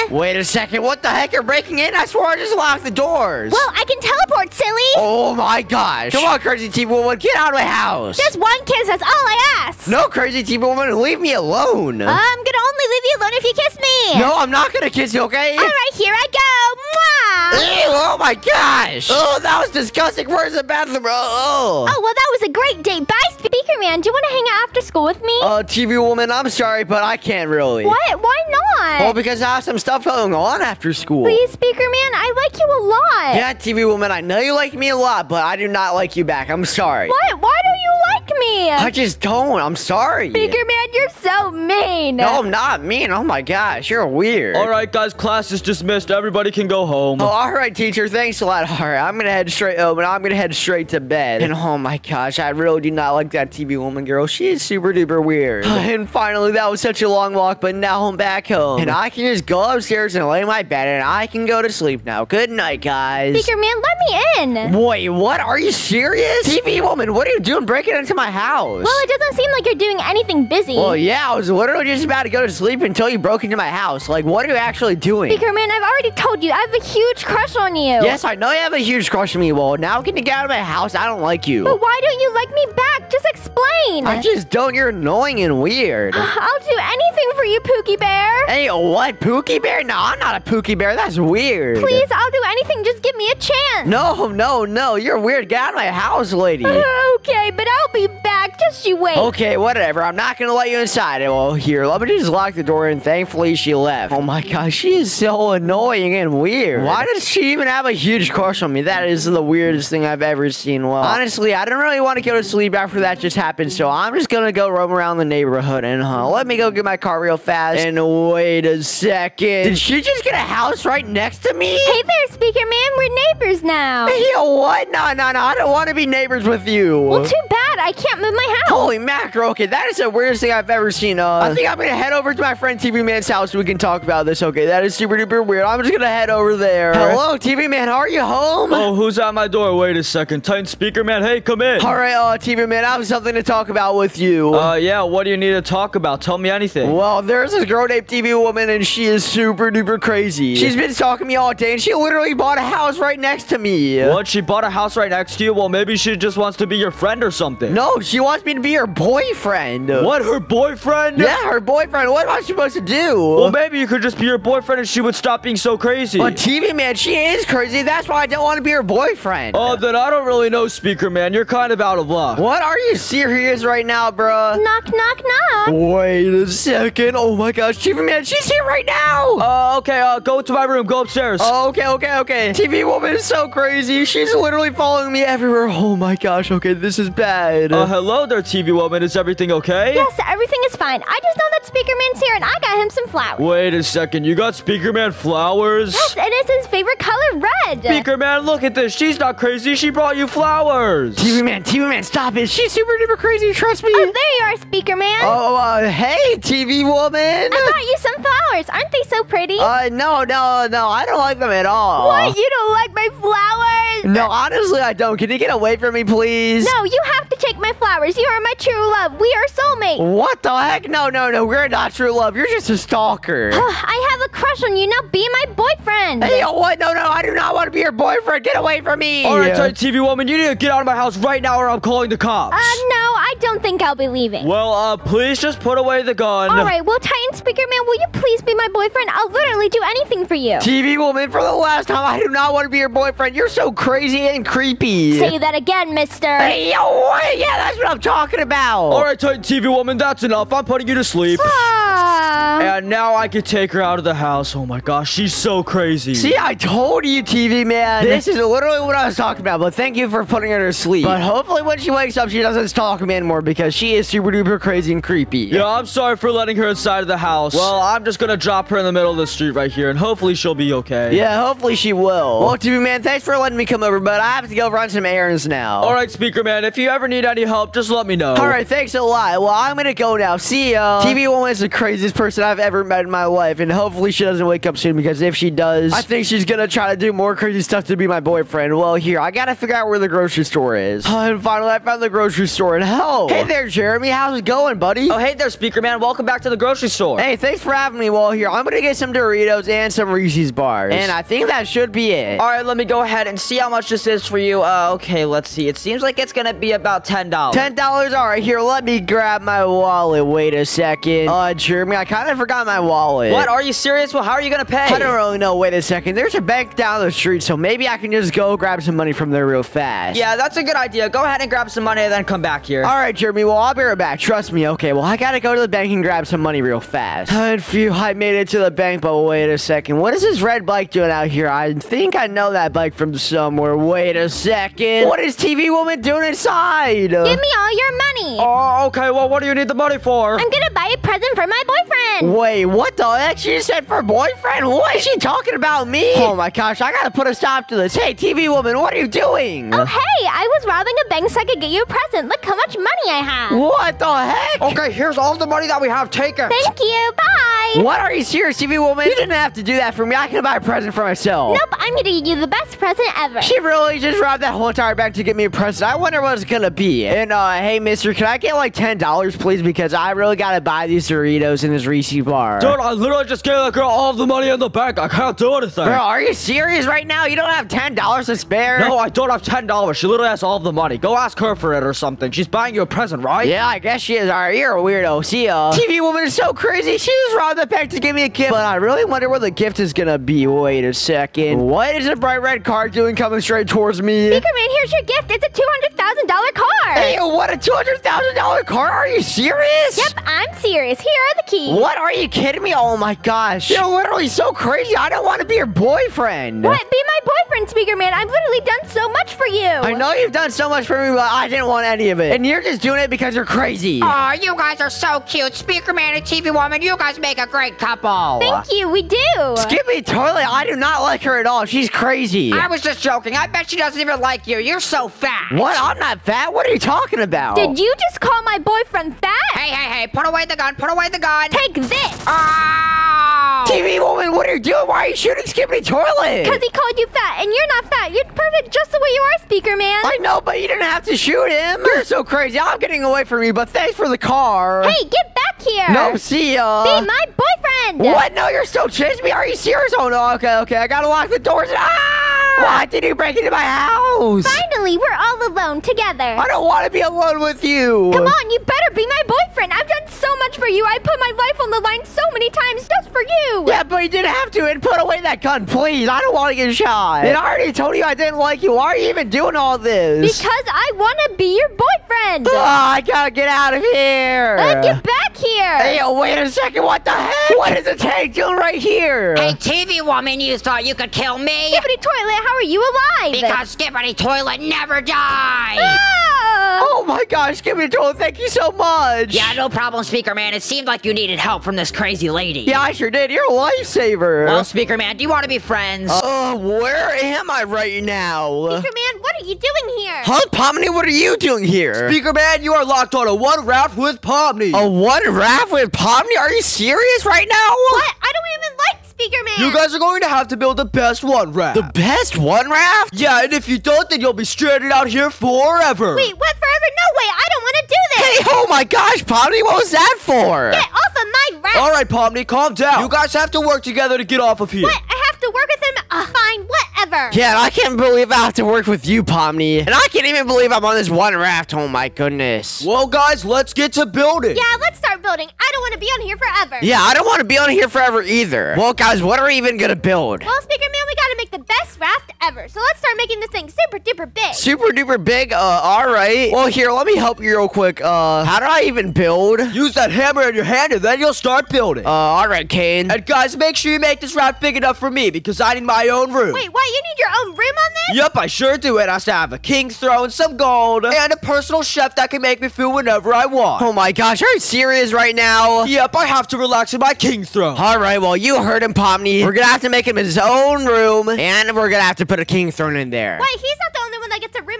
in. Wait a second. What the heck? You're breaking in? I swore I just locked the doors. Well, I can teleport, silly. Oh my gosh. Come on, crazy TV woman. Get out of my house. Just one kiss, that's all I ask. No, crazy TV woman. Leave me alone. I'm gonna only leave you alone if you kiss me. no, I'm not gonna kiss you, okay? All right, here I go. Mwah. Ew, oh my gosh! Oh, that was disgusting. Where's the bathroom? Oh, Oh, well, that was a great date. Bye, Speaker Man. Do you want to hang out after school with me? Uh, TV woman, I'm sorry, but I can't really. what? Why not? Well, because I have some stuff going on after school. Please, Speaker Man, I like you a lot. Yeah, TV woman, I know you like me a lot, but I do not like you back. I'm sorry. What? Why don't you like me? I just don't. I'm sorry. Speaker Man, you're so mean. No, I'm not mean. Oh my gosh, you're weird. All right, guys, class is dismissed. Everybody can go home. Oh, all right, teacher. Thanks a lot. All right, I'm gonna head straight home, and I'm gonna head straight to bed. And oh my gosh, I really do not like that TV woman girl. She is super duper weird. and finally, that was such a long walk, but now I'm back home, and I can just go upstairs and lay in my bed, and I can go to sleep now. Good night, guys. Speaker Man, let me in. Wait, what? Are you serious? TV woman, what are you doing breaking into my house? Well, it doesn't seem like you're doing anything busy. Well, yeah, I was literally just about to go to sleep until you broke into my house. Like, what are you actually doing? Speaker Man, I've already told you, I have a huge crush on you. Yes, I know you have a huge crush on me. Well, now can you get out of my house? I don't like you. But why don't you like me back? Just explain. I just don't. You're annoying and weird. Uh, I'll do anything for you, Pookie Bear. hey, what? Pookie Bear? No, I'm not a Pookie Bear. That's weird. Please, I'll do anything. Just give me a chance. No, no, no. You're weird. Get out of my house, lady. okay, but I'll be back. Just you wait. Okay, whatever. I'm not gonna let you inside. Well, here, let me just lock the door, and thankfully she left. Oh my gosh, she is so annoying and weird. Why does she even have a huge crush on me? That is the weirdest thing I've ever seen. Well, honestly, I didn't really want to go to sleep after that just happened, so I'm just gonna go roam around the neighborhood and uh, let me go get my car real fast. And wait a second, did she just get a house right next to me? Hey there, Speaker Man. We're neighbors now. Yo, what? No, no, no. I don't want to be neighbors with you. Well, too bad. I can't move my house. Holy macro, okay, that is the weirdest thing I've ever seen. Uh, I think I'm gonna head over to my friend TV Man's house so we can talk about this, okay? That is super duper weird. I'm just gonna head over there. Hello, TV Man, are you home? Oh, who's at my door? Wait a second. Titan speaker man. Hey, come in. Alright, uh, TV Man, I have something to talk about with you. Uh, yeah. What do you need to talk about? Tell me anything. well, there's this girl named TV Woman, and she is super duper crazy. She's been stalking me all day, and she literally bought a house right next to me. What? She bought a house right next to you? Well, maybe she just wants to be your friend or something. No, she wants me to be her boyfriend. What? Her boyfriend? Yeah, her boyfriend. What am I supposed to do? Well, maybe you could just be her boyfriend and she would stop being so crazy. But TV man, she is crazy. That's why I don't want to be her boyfriend. Oh, then I don't really know, speaker man. You're kind of out of luck. What? Are you serious right now, bruh? Knock, knock, knock. Wait a second. Oh my gosh, TV man, she's here right now. Uh, okay, uh, go to my room. Go upstairs. Oh, okay, okay, okay. TV woman is so crazy. She's literally following me everywhere. Oh my gosh, okay, this is bad. Uh, hello there, TV woman. Is everything okay? Yes, everything is fine. I just know that Speaker Man's here and I got him some flowers. Wait a second. You got Speaker Man flowers? Yes, and it's his favorite color, red. Speaker Man, look at this. She's not crazy. She brought you flowers. TV man, TV man, stop it. She's super duper crazy. Trust me. Oh, there you are, Speaker Man. Oh, uh, hey, TV woman. I brought you some flowers. Aren't they so pretty? Uh, no, no, no. I don't like them at all. what? You don't like my flowers? No, honestly, I don't. Can you get away from me, please? No, you have to take my flowers. You are my true love. We are soulmates. What the heck? No, no, no. We're not true love. You're just a stalker. I have a crush on you. Now be my boyfriend. Hey, yo, what? No, no, I do not want to be your boyfriend. Get away from me. All right, Titan TV woman, you need to get out of my house right now or I'm calling the cops. Uh, no, I don't think I'll be leaving. well, uh, please just put away the gun. All right, well, Titan Speaker Man, will you please be my boyfriend? I'll literally do anything for you. TV woman, for the last time, I do not want to be your boyfriend. You're so crazy and creepy. Say that again, mister. Hey, yo, what? Yeah, that's what I'm talking about. All right, Titan TV woman, that's enough. I'm putting you to sleep. Ah. And now I can take her out of the house. Oh my gosh, she's so crazy. See, I told you, TV man. This is literally what I was talking about. But thank you for putting her to sleep. But hopefully, when she wakes up, she doesn't stalk me anymore because she is super duper crazy and creepy. Yeah, I'm sorry for letting her inside of the house. Well, I'm just gonna drop her in the middle of the street right here, and hopefully she'll be okay. Yeah, hopefully she will. Well, TV man, thanks for letting me come over, but I have to go run some errands now. All right, Speaker Man, if you ever need any help, just let me know. All right, thanks a lot. Well, I'm gonna go now. See ya. TV woman is the craziest person I've ever met in my life, and hopefully she doesn't wake up soon because if she does, I think she's gonna try to do more crazy stuff to be my boyfriend. Well, here, I gotta figure out where the grocery store is. and finally, I found the grocery store, and hell, hey there, Jeremy. How's it going, buddy? Oh, hey there, Speaker Man. Welcome back to the grocery store. Hey, thanks for having me. Well, here, I'm gonna get some Doritos and some Reese's bars, and I think that should be it. All right, let me go ahead and see how much this is for you. Uh, okay, let's see. It seems like it's gonna be about ten dollars. Ten dollars. All right, here. Let me grab my wallet. Wait a second. Uh, Jeremy, I kind of forgot my wallet. What? Are you serious? Well, how are you gonna pay? I don't really know. Wait a second. There's a bank down the street, so maybe I can just go grab some money from there real fast. Yeah, that's a good idea. Go ahead and grab some money and then come back here. All right, Jeremy. Well, I'll be right back. Trust me. Okay. Well, I gotta go to the bank and grab some money real fast. And phew, I made it to the bank, but wait a second. What is this red bike doing out here? I think I know that bike from somewhere. Wait a second. What is TV woman doing inside? Give me all your money. Oh, okay. Well, what do you need the money for? I'm gonna buy a present for my boyfriend. Wait, what the heck? She said for boyfriend? What is she talking about me? Oh my gosh, I gotta put a stop to this. Hey, TV woman, what are you doing? Oh, hey, I was robbing a bank so I could get you a present. Look how much money I have. What the heck? Okay, here's all the money that we have. Take it. Thank you. Bye. What are you serious, TV woman? You didn't have to do that for me. I can buy a present for myself. Nope, I'm gonna get you the best present ever. She really just robbed that whole entire bank to get me a present. I wonder what it's gonna be. And uh, hey, Mister, can I get like ten dollars, please? Because I really gotta buy these Doritos in this Reese bar. Dude, I literally just gave that girl all the money in the bank. I can't do anything. Bro, are you serious right now? You don't have ten dollars to spare? No, I don't have ten dollars. She literally has all the money. Go ask her for it or something. She's buying you a present, right? Yeah, I guess she is. All right, you're a weirdo. See ya. TV woman is so crazy. She just robbed the bank to give me a gift. But I really wonder where the gift is gonna be. Wait a second. What is a bright red car doing coming straight towards me? Speaker Man, here's your gift. It's a two hundred thousand dollar car. Hey, what a two hundred thousand dollar car? Are you serious? Yep, I'm serious. Here are the keys. What? Are you kidding me? Oh my gosh. You're literally so crazy. I don't want to be your boyfriend. What? Be my boyfriend, Speaker Man. I've literally done so much for you. I know you've done so much for me, but I didn't want any of it. And you're just doing it because you're crazy. Oh, you guys are so cute. Speaker Man and TV Woman, you guys make a great couple. Thank you. We do. Skibidi Toilet, I do not like her at all. She's crazy. I was just joking. I bet she doesn't even like you. You're so fat. What? I'm not fat. What are you talking about? Did you just call my boyfriend fat? Hey, hey, hey, put away the gun. Put away the gun. Take this. Oh! TV woman, what are you doing? Why are you shooting Skibidi Toilet? Because he called you fat, and you're not fat. You're perfect just the way you are, Speaker Man. I know, but you didn't have to shoot him. You're so crazy. I'm getting away from you, but thanks for the car. Hey, get back here. No, see ya. Be my boyfriend. What? No, you're still chasing me? Are you serious? Oh, no. Okay, okay. I gotta lock the doors. Ah! What? Did you break into my house? Finally, we're all alone together. I don't want to be alone with you. Come on, you better be my boyfriend. I've done so much for you. I put my life on the line so many times just for you. Yeah, but you didn't have to. And put away that gun, please. I don't want to get shot. And I already told you I didn't like you. Why are you even doing all this? Because I want to be your boyfriend. Oh, I gotta get out of here. Uh, get back here. Hey, oh, wait a second. What the heck? What is the tank doing right here? Hey, TV Woman, you thought you could kill me? Skibidi Toilet, how are you alive? Because Skibidi Toilet never died. Ah! Oh my gosh, give me a toll. Thank you so much. Yeah, no problem, Speaker Man. It seemed like you needed help from this crazy lady. Yeah, I sure did. You're a lifesaver. Well, Speaker Man, do you want to be friends? Uh, where am I right now? Speaker Man, what are you doing here? Huh, Pomni? What are you doing here? Speaker Man, you are locked on a one raft with Pomni. A one raft with Pomni? Are you serious right now? What? I don't even like Speaker Man. You guys are going to have to build the best one raft. The best one raft? yeah, and if you don't, then you'll be stranded out here forever. Wait, what forever? No way. I don't want to do this. Hey, oh my gosh, Pomni, what was that for? Get off of my raft. All right, Pomni, calm down. You guys have to work together to get off of here. What? I have to work with him? Uh, fine, whatever. Yeah, I can't believe I have to work with you, Pomni. And I can't even believe I'm on this one raft. Oh my goodness. Well, guys, let's get to building. Yeah, let's start building. I don't want to be on here forever. Yeah, I don't want to be on here forever either. Well, guys, what are we even gonna build? Well, Speaker Man, we gotta make the best raft ever. So let's start making this thing super duper big. Super duper big? Uh, alright. Well, here, let me help you real quick. Uh, how do I even build? Use that hammer in your hand and then you'll start building. Uh, alright, Caine. and guys, make sure you make this raft big enough for me because I need my own room. Wait, what? You need your own room on this? Yep, I sure do. It has to have a king's throne, some gold, and a personal chef that can make me food whenever I want. Oh my gosh, are you serious right now? Yep, I have to relax in my king's throne. Alright, well, you heard him, Pomni. We're gonna have to make him his own room, and we're gonna have to put a king's throne in there. Wait, he's not the only one that gets a room.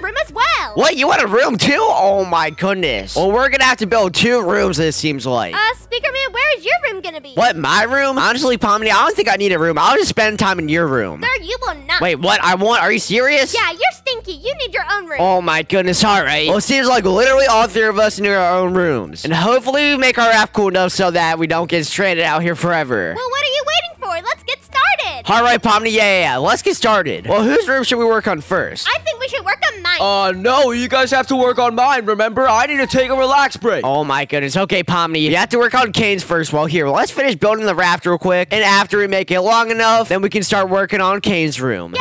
I want a room as well. What? You want a room too? Oh my goodness. Well, we're gonna have to build two rooms, it seems like. Uh, Speaker Man, where is your room gonna be? What, my room? Honestly, Pomni, I don't think I need a room. I'll just spend time in your room. Sir, you will not. Wait, what? I want. Are you serious? Yeah, you're stinky. You need your own room. Oh my goodness, alright. Well, it seems like literally all three of us need our own rooms. And hopefully we make our raft cool enough so that we don't get stranded out here forever. Well, what are you waiting for? Let's get started. Alright, Pomni, yeah, yeah, yeah, let's get started. Well, whose room should we work on first? I think we should work on mine. Uh, no, you guys have to work on mine, remember? I need to take a relax break. Oh my goodness. Okay, Pomni, you have to work on Caine's first. Well, here, let's finish building the raft real quick. And after we make it long enough, then we can start working on Caine's room. yeah,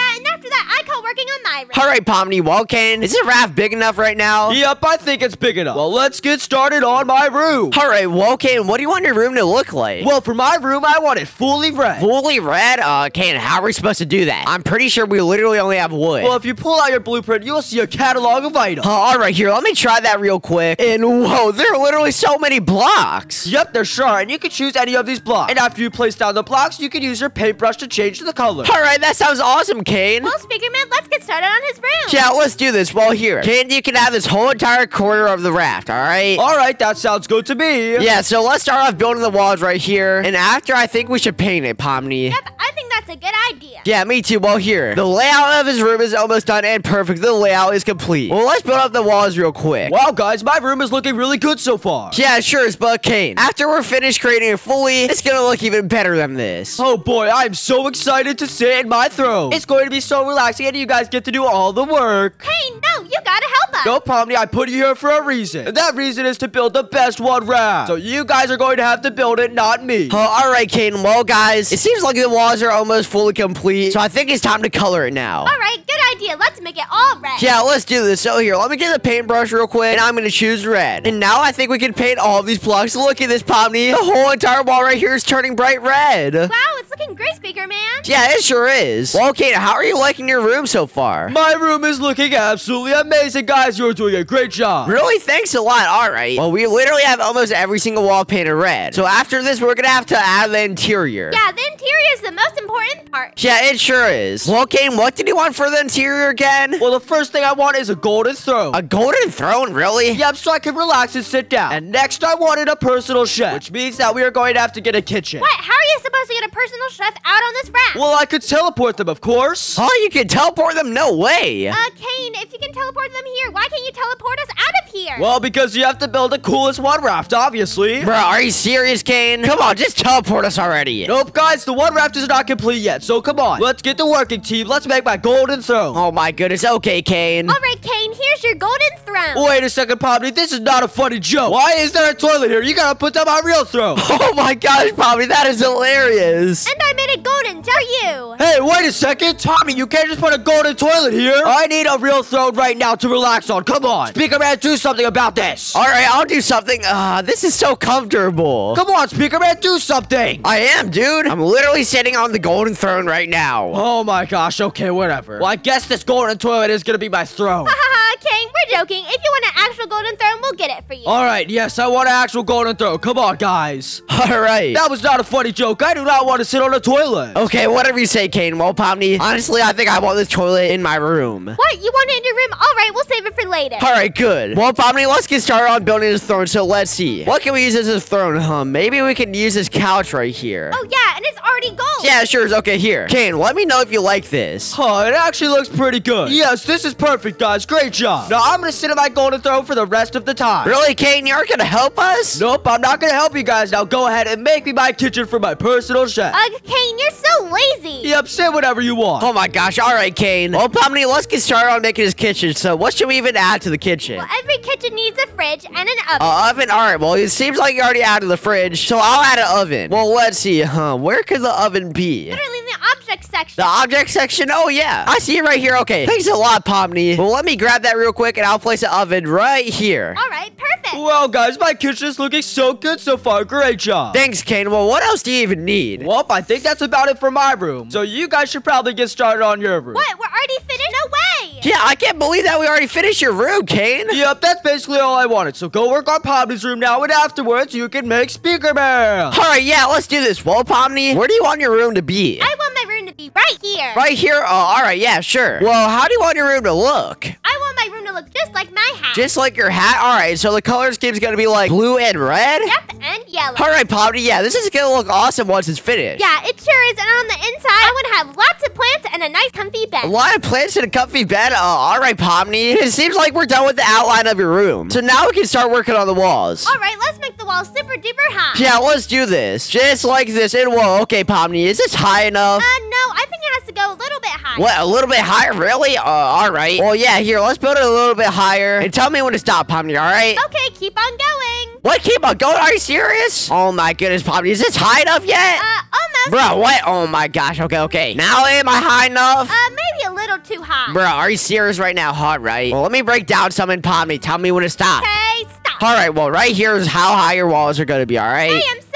call working on my room. Alright, Pomni, well, Caine, is the raft big enough right now? Yep, I think it's big enough. Well, let's get started on my room. Alright, well, Caine, what do you want your room to look like? Well, for my room, I want it fully red. fully red? Uh, Caine, how are we supposed to do that? I'm pretty sure we literally only have wood. Well, if you pull out your blueprint, you'll see a catalog of items. Uh, Alright, here, let me try that real quick. And whoa, there are literally so many blocks. Yep, there sure are, and you can choose any of these blocks. And after you place down the blocks, you can use your paintbrush to change the color. Alright, that sounds awesome, Caine. Well, Speaker Man, let's get started on his room. Yeah, let's do this. while here, Caine, you can have this whole entire corner of the raft, alright? All right, that sounds good to me. Yeah, so let's start off building the walls right here. And after, I think we should paint it, Pomni. Yep, I think that's a good idea. Yeah, me too. Well, here, the layout of his room is almost done and perfect. The layout is complete. Well, let's build up the walls real quick. Wow, guys, my room is looking really good so far. Yeah, sure is, but Caine, after we're finished creating it fully, it's gonna look even better than this. Oh boy, I'm so excited to sit in my throne. It's going to be so relaxing and you guys get to do all the work. Hey, no, you gotta help us. No, Pomni, I put you here for a reason. And that reason is to build the best one raft. So you guys are going to have to build it, not me. Oh, all right, Caine. Well, guys, it seems like the walls are almost fully complete, so I think it's time to color it now. All right, good idea. Let's make it all red. Yeah, let's do this. So here, let me get the paintbrush real quick, and I'm gonna choose red. And now I think we can paint all these blocks. Look at this, Pomni. The whole entire wall right here is turning bright red. Wow, it's looking great, Speaker Man. Yeah, it sure is. Well, Caine, how are you liking your room so far? My room is looking absolutely amazing, guys. You're doing a great job. Really? Thanks a lot. All right. Well, we literally have almost every single wall painted red. So after this, we're gonna have to add the interior. Yeah, the interior is the most important part. Yeah, it sure is. Well, Caine, what did you want for the interior again? Well, the first thing I want is a golden throne. A golden throne, really? Yep, so I can relax and sit down. And next, I wanted a personal chef, which means that we are going to have to get a kitchen. What? How are you supposed to get a personal chef out on this raft? Well, I could teleport them, of course. Oh, you can teleport them? No way. uh, Caine, if you can teleport them here, why can't you teleport us out of here? Well, because you have to build the coolest one raft, obviously. Bro, are you serious, Caine? Come on, just teleport us already. Nope, guys, the one raft is not complete yet, so come on. Let's get to working, team. Let's make my golden throne. Oh my goodness. Okay, Caine. All right, Caine, here's your golden throne. Wait a second, Poppy. This is not a funny joke. Why is there a toilet here? You gotta put down my real throne. Oh my gosh, Poppy, that is hilarious. And I made it golden, just you. Hey, wait a second. Tommy, you can't just put a golden toilet here. I need a real throne right now to relax on. Come on. Speaker Man, do something about this. All right, I'll do something. Uh, this is so comfortable. Come on, Speaker Man, do something. I am, dude. I'm literally sitting on the golden throne right now. Oh my gosh, okay, whatever. Well, I guess this golden toilet is gonna be my throne. Haha, Caine, we're joking. If you want an actual golden throne, we'll get it for you. All right, yes, I want an actual golden throne. Come on, guys. All right. That was not a funny joke. I do not want to sit on a toilet. Okay, whatever you say, Caine. Well, Pomni, honestly, I think I want this toilet in my room. What? You want it in your room? All right, we'll save it for later. All right, good. Well, Pomni, let's get started on building this throne. So let's see. What can we use as a throne? Huh? Maybe we can use this couch right here. Oh, yeah, and it's already already gold. Yeah, sure is okay. Here, Caine, let me know if you like this. Huh, it actually looks pretty good. Yes, this is perfect, guys. Great job. Now I'm gonna sit on my golden throne for the rest of the time. Really, Caine, you aren't gonna help us? Nope, I'm not gonna help you guys. Now go ahead and make me my kitchen for my personal chef. Ugh, Caine, you're so lazy. Yep, say whatever you want. Oh my gosh, all right, Caine. Well, Pomni, let's get started on making his kitchen. So what should we even add to the kitchen? Well, every kitchen needs a fridge and an oven. Uh, oven, all right. Well, it seems like you already added the fridge, so I'll add an oven. Well, let's see, huh? Where could the oven be? Literally in the object section. The object section? Oh, yeah. I see it right here. Okay. Thanks a lot, Pomni. Well, let me grab that real quick, and I'll place the oven right here. All right, perfect. Well, guys, my kitchen is looking so good so far. Great job. Thanks, Caine. Well, what else do you even need? Well, I think that's about it for my room. So you guys should probably get started on your room. What? We're already finished? No way. Yeah, I can't believe that we already finished your room, Caine. Yep, that's basically all I wanted. So go work on Pomni's room now, and afterwards you can make Speaker Man. All right, yeah, let's do this. Well, Pomni, where do you want your room to be? I want my room to be right here. Right here? Oh, all right, yeah, sure. Well, how do you want your room to look? I want my room to look just like my hat. Just like your hat? All right, so the color scheme's gonna be like blue and red? Yep, and yellow. All right, Pomni, yeah, this is gonna look awesome once it's finished. Yeah, it sure is. And on the inside, I want to have lots of plants and a nice comfy bed. A lot of plants in a comfy bed? Oh, all right, Pomni. It seems like we're done with the outline of your room. So now we can start working on the walls. All right, let's make the walls super duper high. Yeah, let's do this. Just like this. And whoa, okay, Pomni, is this high enough? Uh, no, I think it has to go a little bit higher. What, a little bit higher? Really? Uh, all right. Well, yeah, here, let's build it a little bit higher. And tell me when to stop, Pomni, all right? Okay, keep on going. What? Keep on going? Are you serious? Oh, my goodness, Pomni. Is this high enough yet? Uh, almost. Bro, what? Oh, my gosh. Okay, okay. Now am I high enough? Uh, maybe a little too high. Bro, are you serious right now? Hot, right? Well, let me break down some in Pomni. Tell me when to stop. Okay, stop. All right, well, right here is how high your walls are going to be, all right? I'm so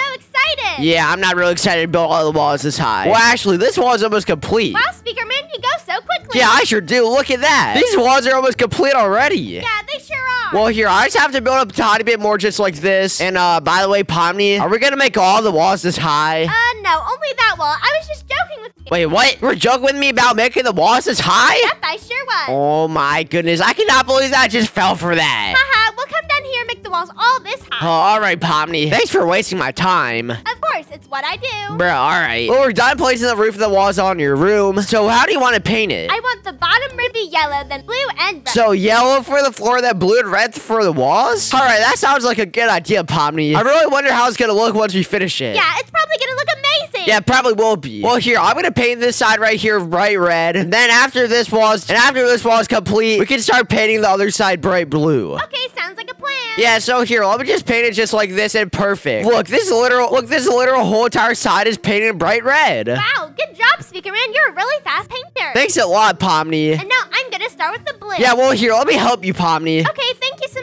excited. Yeah, I'm not really excited to build all the walls this high. Well, actually, this wall is almost complete. Wow, Speaker Man, you go so quickly. Yeah, I sure do. Look at that. These walls are almost complete already. Yeah, they sure are. Well, here, I just have to build up a tiny bit more just like this. And, uh, by the way, Pomni, are we gonna make all the walls this high? Uh, no, only that wall. I was just joking with you. Wait, what? You were joking with me about making the walls this high? Yep, I sure was. Oh my goodness, I cannot believe that I just fell for that. Haha, we'll come down make the walls all this Oh, alright, Pomni. Thanks for wasting my time. Of course, it's what I do. Bro, alright. Well, we're done placing the roof of the walls on your room. So how do you want to paint it? I want the bottom to be yellow, then blue and red. So yellow for the floor, then blue and red for the walls? Alright, that sounds like a good idea, Pomni. I really wonder how it's gonna look once we finish it. yeah, it's probably gonna look amazing. Yeah, probably will be. Well, here, I'm gonna paint this side right here bright red. And then after this wall's and after this wall is complete, we can start painting the other side bright blue. Okay, sounds like a plan. Yeah, so here, let me just paint it just like this and perfect. Look, this literal look, this literal whole entire side is painted bright red. Wow, good job, Speaker Man. You're a really fast painter. Thanks a lot, Pomni. And now I'm gonna start with the blue. Yeah, well here, let me help you, Pomni. Okay, thank you so much, Speaker Man.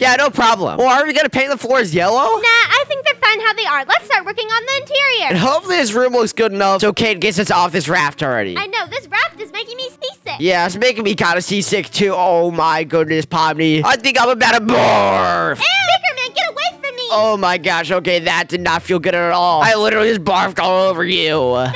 Yeah, no problem. Well, are we gonna paint the floors yellow? Nah, I think they're fine how they are. Let's start working on the interior. And hopefully this room looks good enough so Caine gets us off this raft already. I know, this raft is making me seasick. Yeah, it's making me kind of seasick too. Oh my goodness, Pomni. I think I'm about to barf. Speaker Man, get away from me. Oh my gosh, okay, that did not feel good at all. I literally just barfed all over you. Now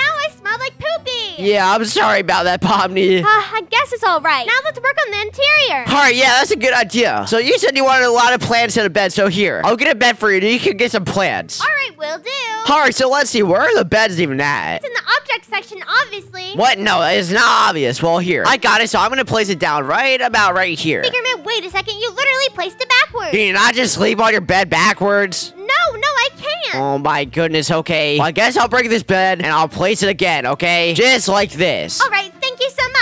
Yeah, I'm sorry about that, Pomni. Uh, I guess it's all right. Now let's work on the interior. Alright, yeah, that's a good idea. So you said you wanted a lot of plants in a bed, so here. I'll get a bed for you, and you can get some plants. All right, will do. Alright, so let's see, where are the beds even at? It's in the object section, obviously. What? No, it's not obvious. Well, here. I got it, so I'm gonna place it down right about right here. Man, wait a second. You literally placed it backwards. Can you not just sleep on your bed backwards? No, no, I can't. Oh my goodness, okay. Well, I guess I'll break this bed and I'll place it again, okay? Just like this. All right,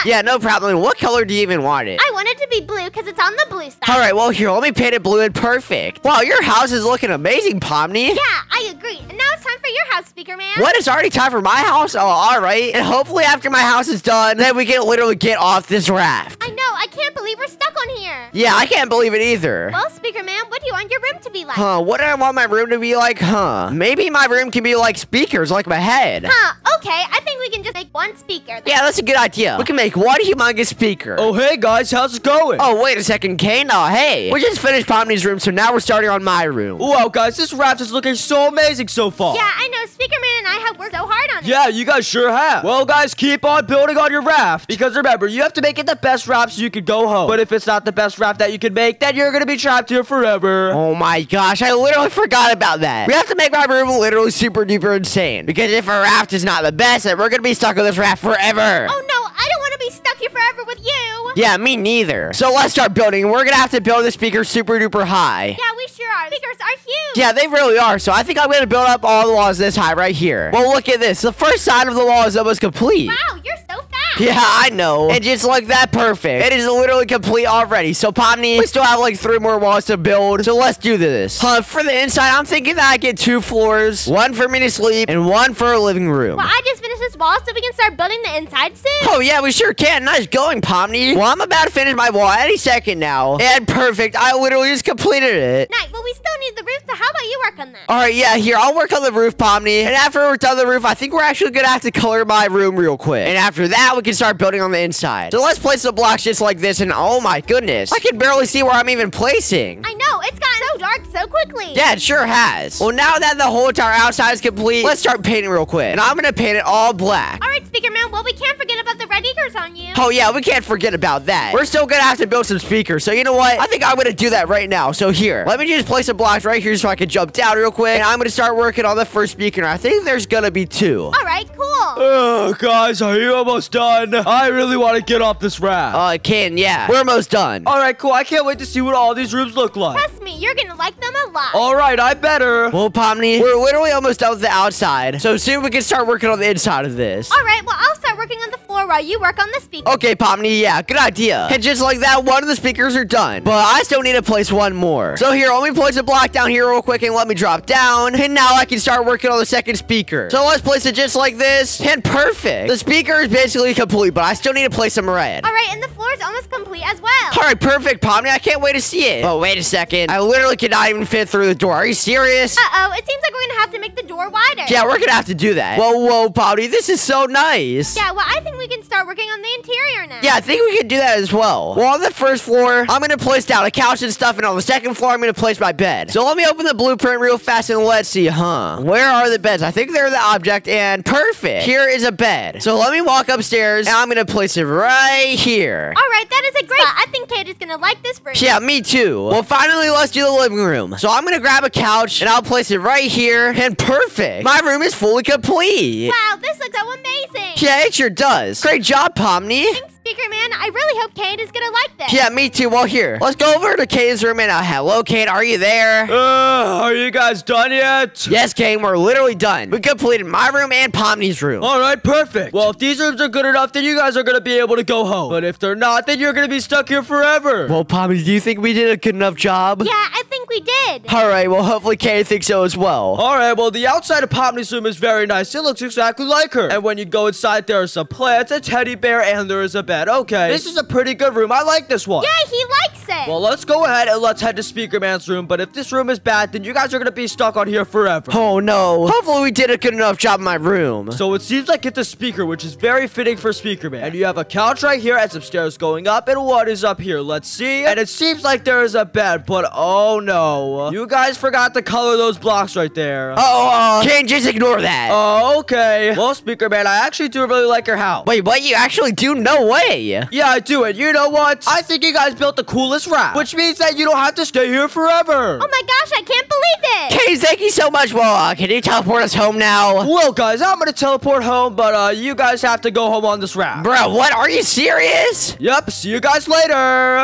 Yeah, no problem. What color do you even want it? I want it to be blue because it's on the blue side. Alright, well here, let me paint it blue and perfect. Wow, your house is looking amazing, Pomni. Yeah, I agree. And now it's time for your house, Speaker Man. What? It's already time for my house? Oh, alright. And hopefully after my house is done, then we can literally get off this raft. I know. I can't believe we're stuck on here. Yeah, I can't believe it either. Well, Speaker Man, what do you want your room to be like? Huh, what do I want my room to be like? Huh. Maybe my room can be like speakers, like my head. Huh, okay. I think we can just make one speaker. then. Yeah, that's a good idea. We can make one humongous speaker. Oh, hey, guys, how's it going? Oh, wait a second, Caine. Oh, hey. We just finished Pomni's room, so now we're starting on my room. Wow, guys, this raft is looking so amazing so far. Yeah, I know. Speaker Man and I have worked so hard on it. Yeah, you guys sure have. Well, guys, keep on building on your raft. Because remember, you have to make it the best raft so you can go home. But if it's not the best raft that you can make, then you're gonna be trapped here forever. Oh my gosh, I literally forgot about that. We have to make my room literally super duper insane. Because if our raft is not the best, then we're gonna be stuck on this raft forever. Oh no, I don't want to be stuck here forever with you. Yeah, me neither. So let's start building. We're gonna have to build the speaker super duper high. Yeah, we sure are. Speakers are huge. Yeah, they really are. So I think I'm gonna build up all the walls this high right here. Well, look at this. The first side of the wall is almost complete. Wow, you're so fast. Yeah, I know. And just like that, perfect. It is literally complete already. So, Pomni, we still have like three more walls to build. So let's do this. Uh, for the inside, I'm thinking that I get two floors. One for me to sleep and one for a living room. Well, I just finished this wall, so we can start building the inside soon. Oh, yeah, we sure can. Nice going, Pomni. Well, I'm about to finish my wall any second now. And perfect. I literally just completed it. Nice. Well, we still need the roof, so how about you work on that? All right, yeah, here, I'll work on the roof, Pomni. And after we're done the roof, I think we're actually gonna have to color my room real quick. And after that, we can start building on the inside. So let's place the blocks just like this, and oh my goodness. I can barely see where I'm even placing. I know, it's gotten so dark so quickly. Yeah, it sure has. Well, now that the whole entire outside is complete, let's start painting real quick. And I'm gonna paint it all black. All right, Speaker Man, well, we can't forget about the red eagers on you. Oh yeah, we can't forget about that. We're still gonna have to build some speakers. So you know what? I think I'm gonna do that right now. So here, let me just place some blocks right here so I can jump down real quick. And I'm gonna start working on the first speaker. I think there's gonna be two. All right, cool. Oh, guys, are you almost done? I really want to get off this raft. Uh, Ken, yeah, we're almost done. all right, cool. I can't wait to see what all these rooms look like. Trust me, you're gonna like them a lot. All right, I better. Well, Pomni, we're literally almost done with the outside. So soon we can start working on the inside of this. All right, well, I'll start working on the floor while you work on the speaker. Okay, Pomni, yeah, good idea. And just like that, one of the speakers are done. But I still need to place one more. So here, let me place a block down here real quick and let me drop down. And now I can start working on the second speaker. So let's place it just like this. And perfect. The speaker is basically complete, but I still need to place some red. All right, and the floor is almost complete as well. All right, perfect, Pomni. I can't wait to see it. Oh, wait a second. I literally cannot even fit through the door. Are you serious? Uh-oh, it seems like we're gonna have to make the door wider. yeah, we're gonna have to do that. Whoa, whoa, Pomni. This is so nice. Yeah, well, I think start working on the interior now. Yeah, I think we can do that as well. Well, on the first floor, I'm gonna place down a couch and stuff, and on the second floor, I'm gonna place my bed. So let me open the blueprint real fast and let's see, huh? Where are the beds? I think they're the object, and perfect. Here is a bed. So let me walk upstairs, and I'm gonna place it right here. All right, that is a great spot. I think Caine is gonna like this you. Yeah, me too. Well, finally, let's do the living room. So I'm gonna grab a couch, and I'll place it right here, and perfect. My room is fully complete. Wow, this looks so amazing. Yeah, it sure does. Great job, Pomni. Thanks, Speaker Man. I really hope Kate is gonna like this. Yeah, me too. Well, here. Let's go over to Caine's room and uh, hello, Caine. Are you there? Uh, are you guys done yet? yes, Caine. We're literally done. We completed my room and Pomni's room. All right, perfect. Well, if these rooms are good enough, then you guys are gonna be able to go home. But if they're not, then you're gonna be stuck here forever. Well, Pomni, do you think we did a good enough job? Yeah, I think we did. All right. Well, hopefully Caine thinks so as well. All right, well, the outside of Pomni's room is very nice. It looks exactly like her. And when you go inside, there are some plants, a teddy bear, and there is a bed. Okay, this is a pretty good room. I like this one. Yeah, he likes it. Well, let's go ahead and let's head to Speaker Man's room. But if this room is bad, then you guys are gonna be stuck on here forever. Oh no. Hopefully we did a good enough job in my room. So it seems like it's a speaker, which is very fitting for Speaker Man. And you have a couch right here and some stairs going up. And what is up here? Let's see. And it seems like there is a bed, but oh no. You guys forgot to color those blocks right there. Oh, uh, Caine, just ignore that. Oh, okay. Well, Speaker Man, I actually do really like your house. Wait, what? You actually do? No way. Yeah, I do. And you know what? I think you guys built the coolest raft, which means that you don't have to stay here forever. oh my gosh, I can't believe it. Caine, thank you so much. Well, uh, can you teleport us home now? Well, guys, I'm gonna teleport home, but uh, you guys have to go home on this raft. Bro, what? Are you serious? Yep. See you guys later.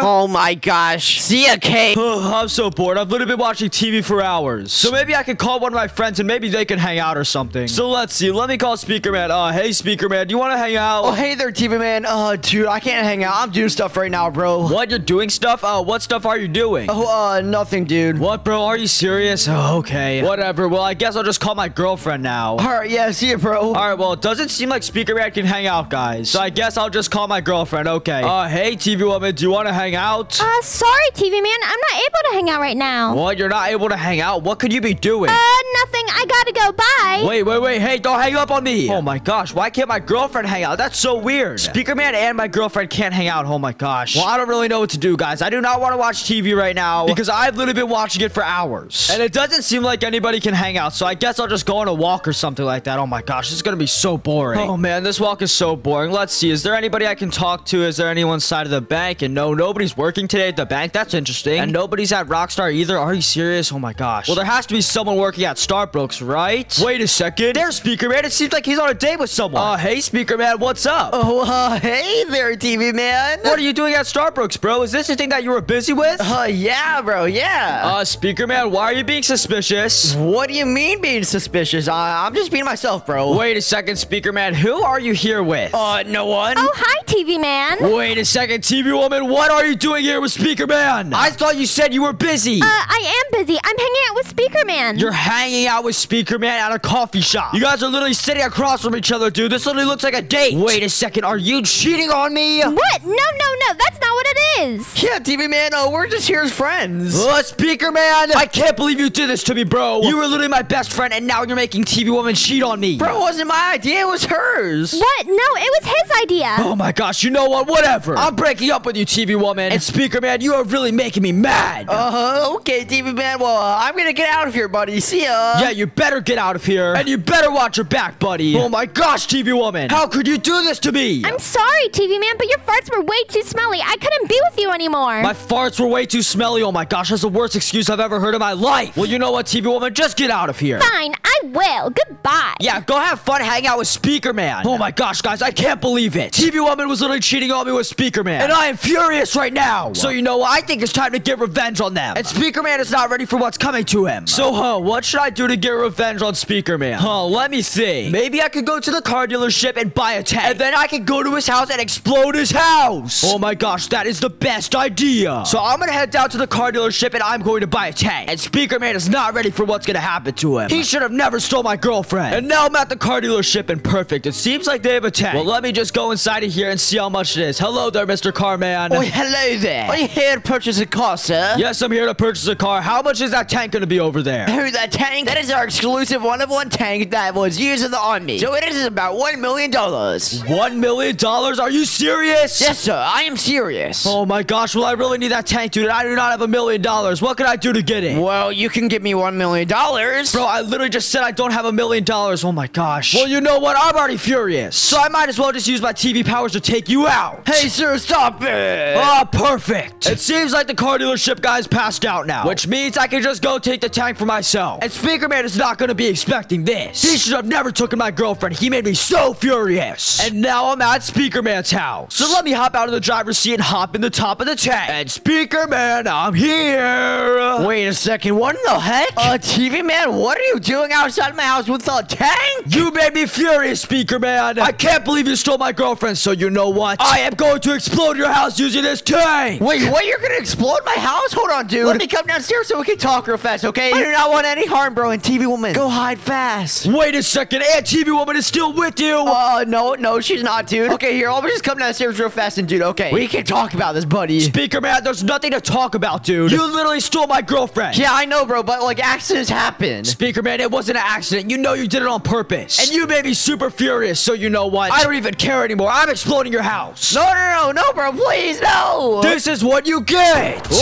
Oh my gosh. See ya, Caine. I'm so bored. I've literally been watching TV for hours. So maybe I can call one of my friends and maybe they can hang out or something. So let's see. Let me call Speaker Man. Uh, hey, Speaker Man, do you want to hang out? Oh, hey there, TV man. Uh, dude, I can't hang out. I'm doing stuff right now, bro. What? You're doing stuff? Uh, what stuff are you doing? Oh, uh, nothing, dude. What, bro? Are you serious? Oh, okay. Whatever. Well, I guess I'll just call my girlfriend now. All right, yeah, see you, bro. All right, well, it doesn't seem like Speaker Man can hang out, guys. So I guess I'll just call my girlfriend. Okay. Uh, hey, TV woman, do you want to hang out? Uh, sorry, TV Man. I'm not able to hang out right now. now. What? You're not able to hang out? What could you be doing? Uh, nothing. I gotta go. Bye. Wait, wait, wait. Hey, don't hang up on me. Oh my gosh, why can't my girlfriend hang out? That's so weird. Speaker Man and my girlfriend can't hang out. Oh my gosh. Well, I don't really know what to do, guys. I do not want to watch TV right now because I've literally been watching it for hours. And it doesn't seem like anybody can hang out, so I guess I'll just go on a walk or something like that. Oh my gosh, this is gonna be so boring. Oh man, this walk is so boring. Let's see. Is there anybody I can talk to? Is there anyone side of the bank? And no, nobody's working today at the bank. That's interesting. And nobody's at Rockstar either. Are you serious? Oh my gosh. Well, there has to be someone working at Starbucks, right? Wait a second. There's Speaker Man. It seems like he's on a date with someone. Uh, hey, Speaker Man, what's up? Oh, uh, hey there, TV man. What are you doing at Starbucks, bro? Is this the thing that you were busy with? Uh, yeah, bro, yeah. Uh, Speaker Man, why are you being suspicious? what do you mean being suspicious? Uh, I'm just being myself, bro. Wait a second, Speaker Man. Who are you here with? Uh, no one. Oh, hi, TV man. Wait a second, TV Woman. What are you doing here with Speaker Man? I thought you said you were busy. Uh, I am busy. I'm hanging out with Speaker Man. You're hanging out with Speaker Man at a coffee shop. You guys are literally sitting across from each other, dude. This literally looks like a date. Wait a second. Are you cheating on me? What? No, no, no. That's not what it is. Yeah, TV man. Uh, we're just here as friends. Oh, Speaker Man. I can't believe you did this to me, bro. You were literally my best friend, and now you're making TV Woman cheat on me. Bro, it wasn't my idea. It was hers. What? No, it was his idea. Oh my gosh, you know what? Whatever. I'm breaking up with you, TV woman. And Speaker Man, you are really making me mad. Uh, huh. okay, TV man. Well, uh, I'm gonna get out of here, buddy. See ya. yeah, you better get out of here. And you better watch your back, buddy. Oh my gosh, TV woman. How could you do this to me? I'm sorry, TV man, but your farts were way too smelly. I couldn't be with you anymore. My farts were way too smelly. Oh my gosh, that's the worst excuse I've ever heard in my life. Well, you know what, TV woman? Just get out of here. Fine, I will. Goodbye. Yeah, go have fun hanging out with Speaker Man. Oh my gosh, guys, I can't believe it. TV Woman was literally cheating on me with Speaker Man. And I am furious right now. So you know what? I think it's time to get revenge on them. And Speaker Man is not ready for what's coming to him. So, huh, what should I do to get revenge on Speaker Man? Huh, let me see. Maybe I could go to the car dealership and buy a tank. And then I could go to his house and explode his house. Oh my gosh, that is the best idea. So I'm gonna head down to the car dealership and I'm going to buy a tank. And Speaker Man is not ready for what's gonna happen to him. He should have never stole my girlfriend. And now I'm at the car dealership and perfect. It seems like they have a tank. Well, let me just go inside of here and see how much it is. Hello there, Mr. Carman. Oh, hello there. Are you here to purchase a car, sir? Yes, I'm here to purchase a car. How much is that tank gonna be over there? Oh, that tank? That is our exclusive one-of-one tank that was used in the army. So it is about one million dollars. One million dollars? Are you serious? Yes, sir. I am serious. Oh my gosh, well, I really need that tank, dude. I do not have a million dollars. What can I do to get it? Well, you can give me one million dollars. Bro, I literally just said I don't have a million dollars. Oh my gosh. Well, you know what? I'm already furious. So I might as well just use my TV powers to take you out. Hey, sir, stop it. Ah, perfect. It seems like the car dealership guy's passed out now, which means I can just go take the tank for myself. And Speaker Man is not going to be expecting this. He should have never taken my girlfriend. He made me so furious. And now I'm at Speaker Man's house. So let me hop out of the driver's seat and hop in the top of the tank. And Speaker Man, I'm here. Wait a second. What in the heck? Uh, TV man, what are you doing outside my house with a tank? You made me furious, Speaker Man. I can't believe you stole my girlfriend, so you know what? I am going to explode your house using this tank. Wait, what? You're gonna explode my house? Hold on, dude. Let me come downstairs so we can talk real fast, okay? I do not want any harm, bro. And TV woman, go hide fast. Wait a second, and TV Woman is still with you. Uh, no, no, she's not, dude. Okay, here, let me just come downstairs real fast and, dude, okay. We can talk about this, buddy. Speaker Man, there's nothing to talk about, dude. You literally stole my girlfriend. Yeah, I know, bro, but, like, accidents happen. Speaker Man, it wasn't an accident. You know you did it on purpose. And you made me super furious, so you know what? I don't even care anymore. I'm exploding your house. No, no, no, no, bro, please, no. This is what you get. Dude,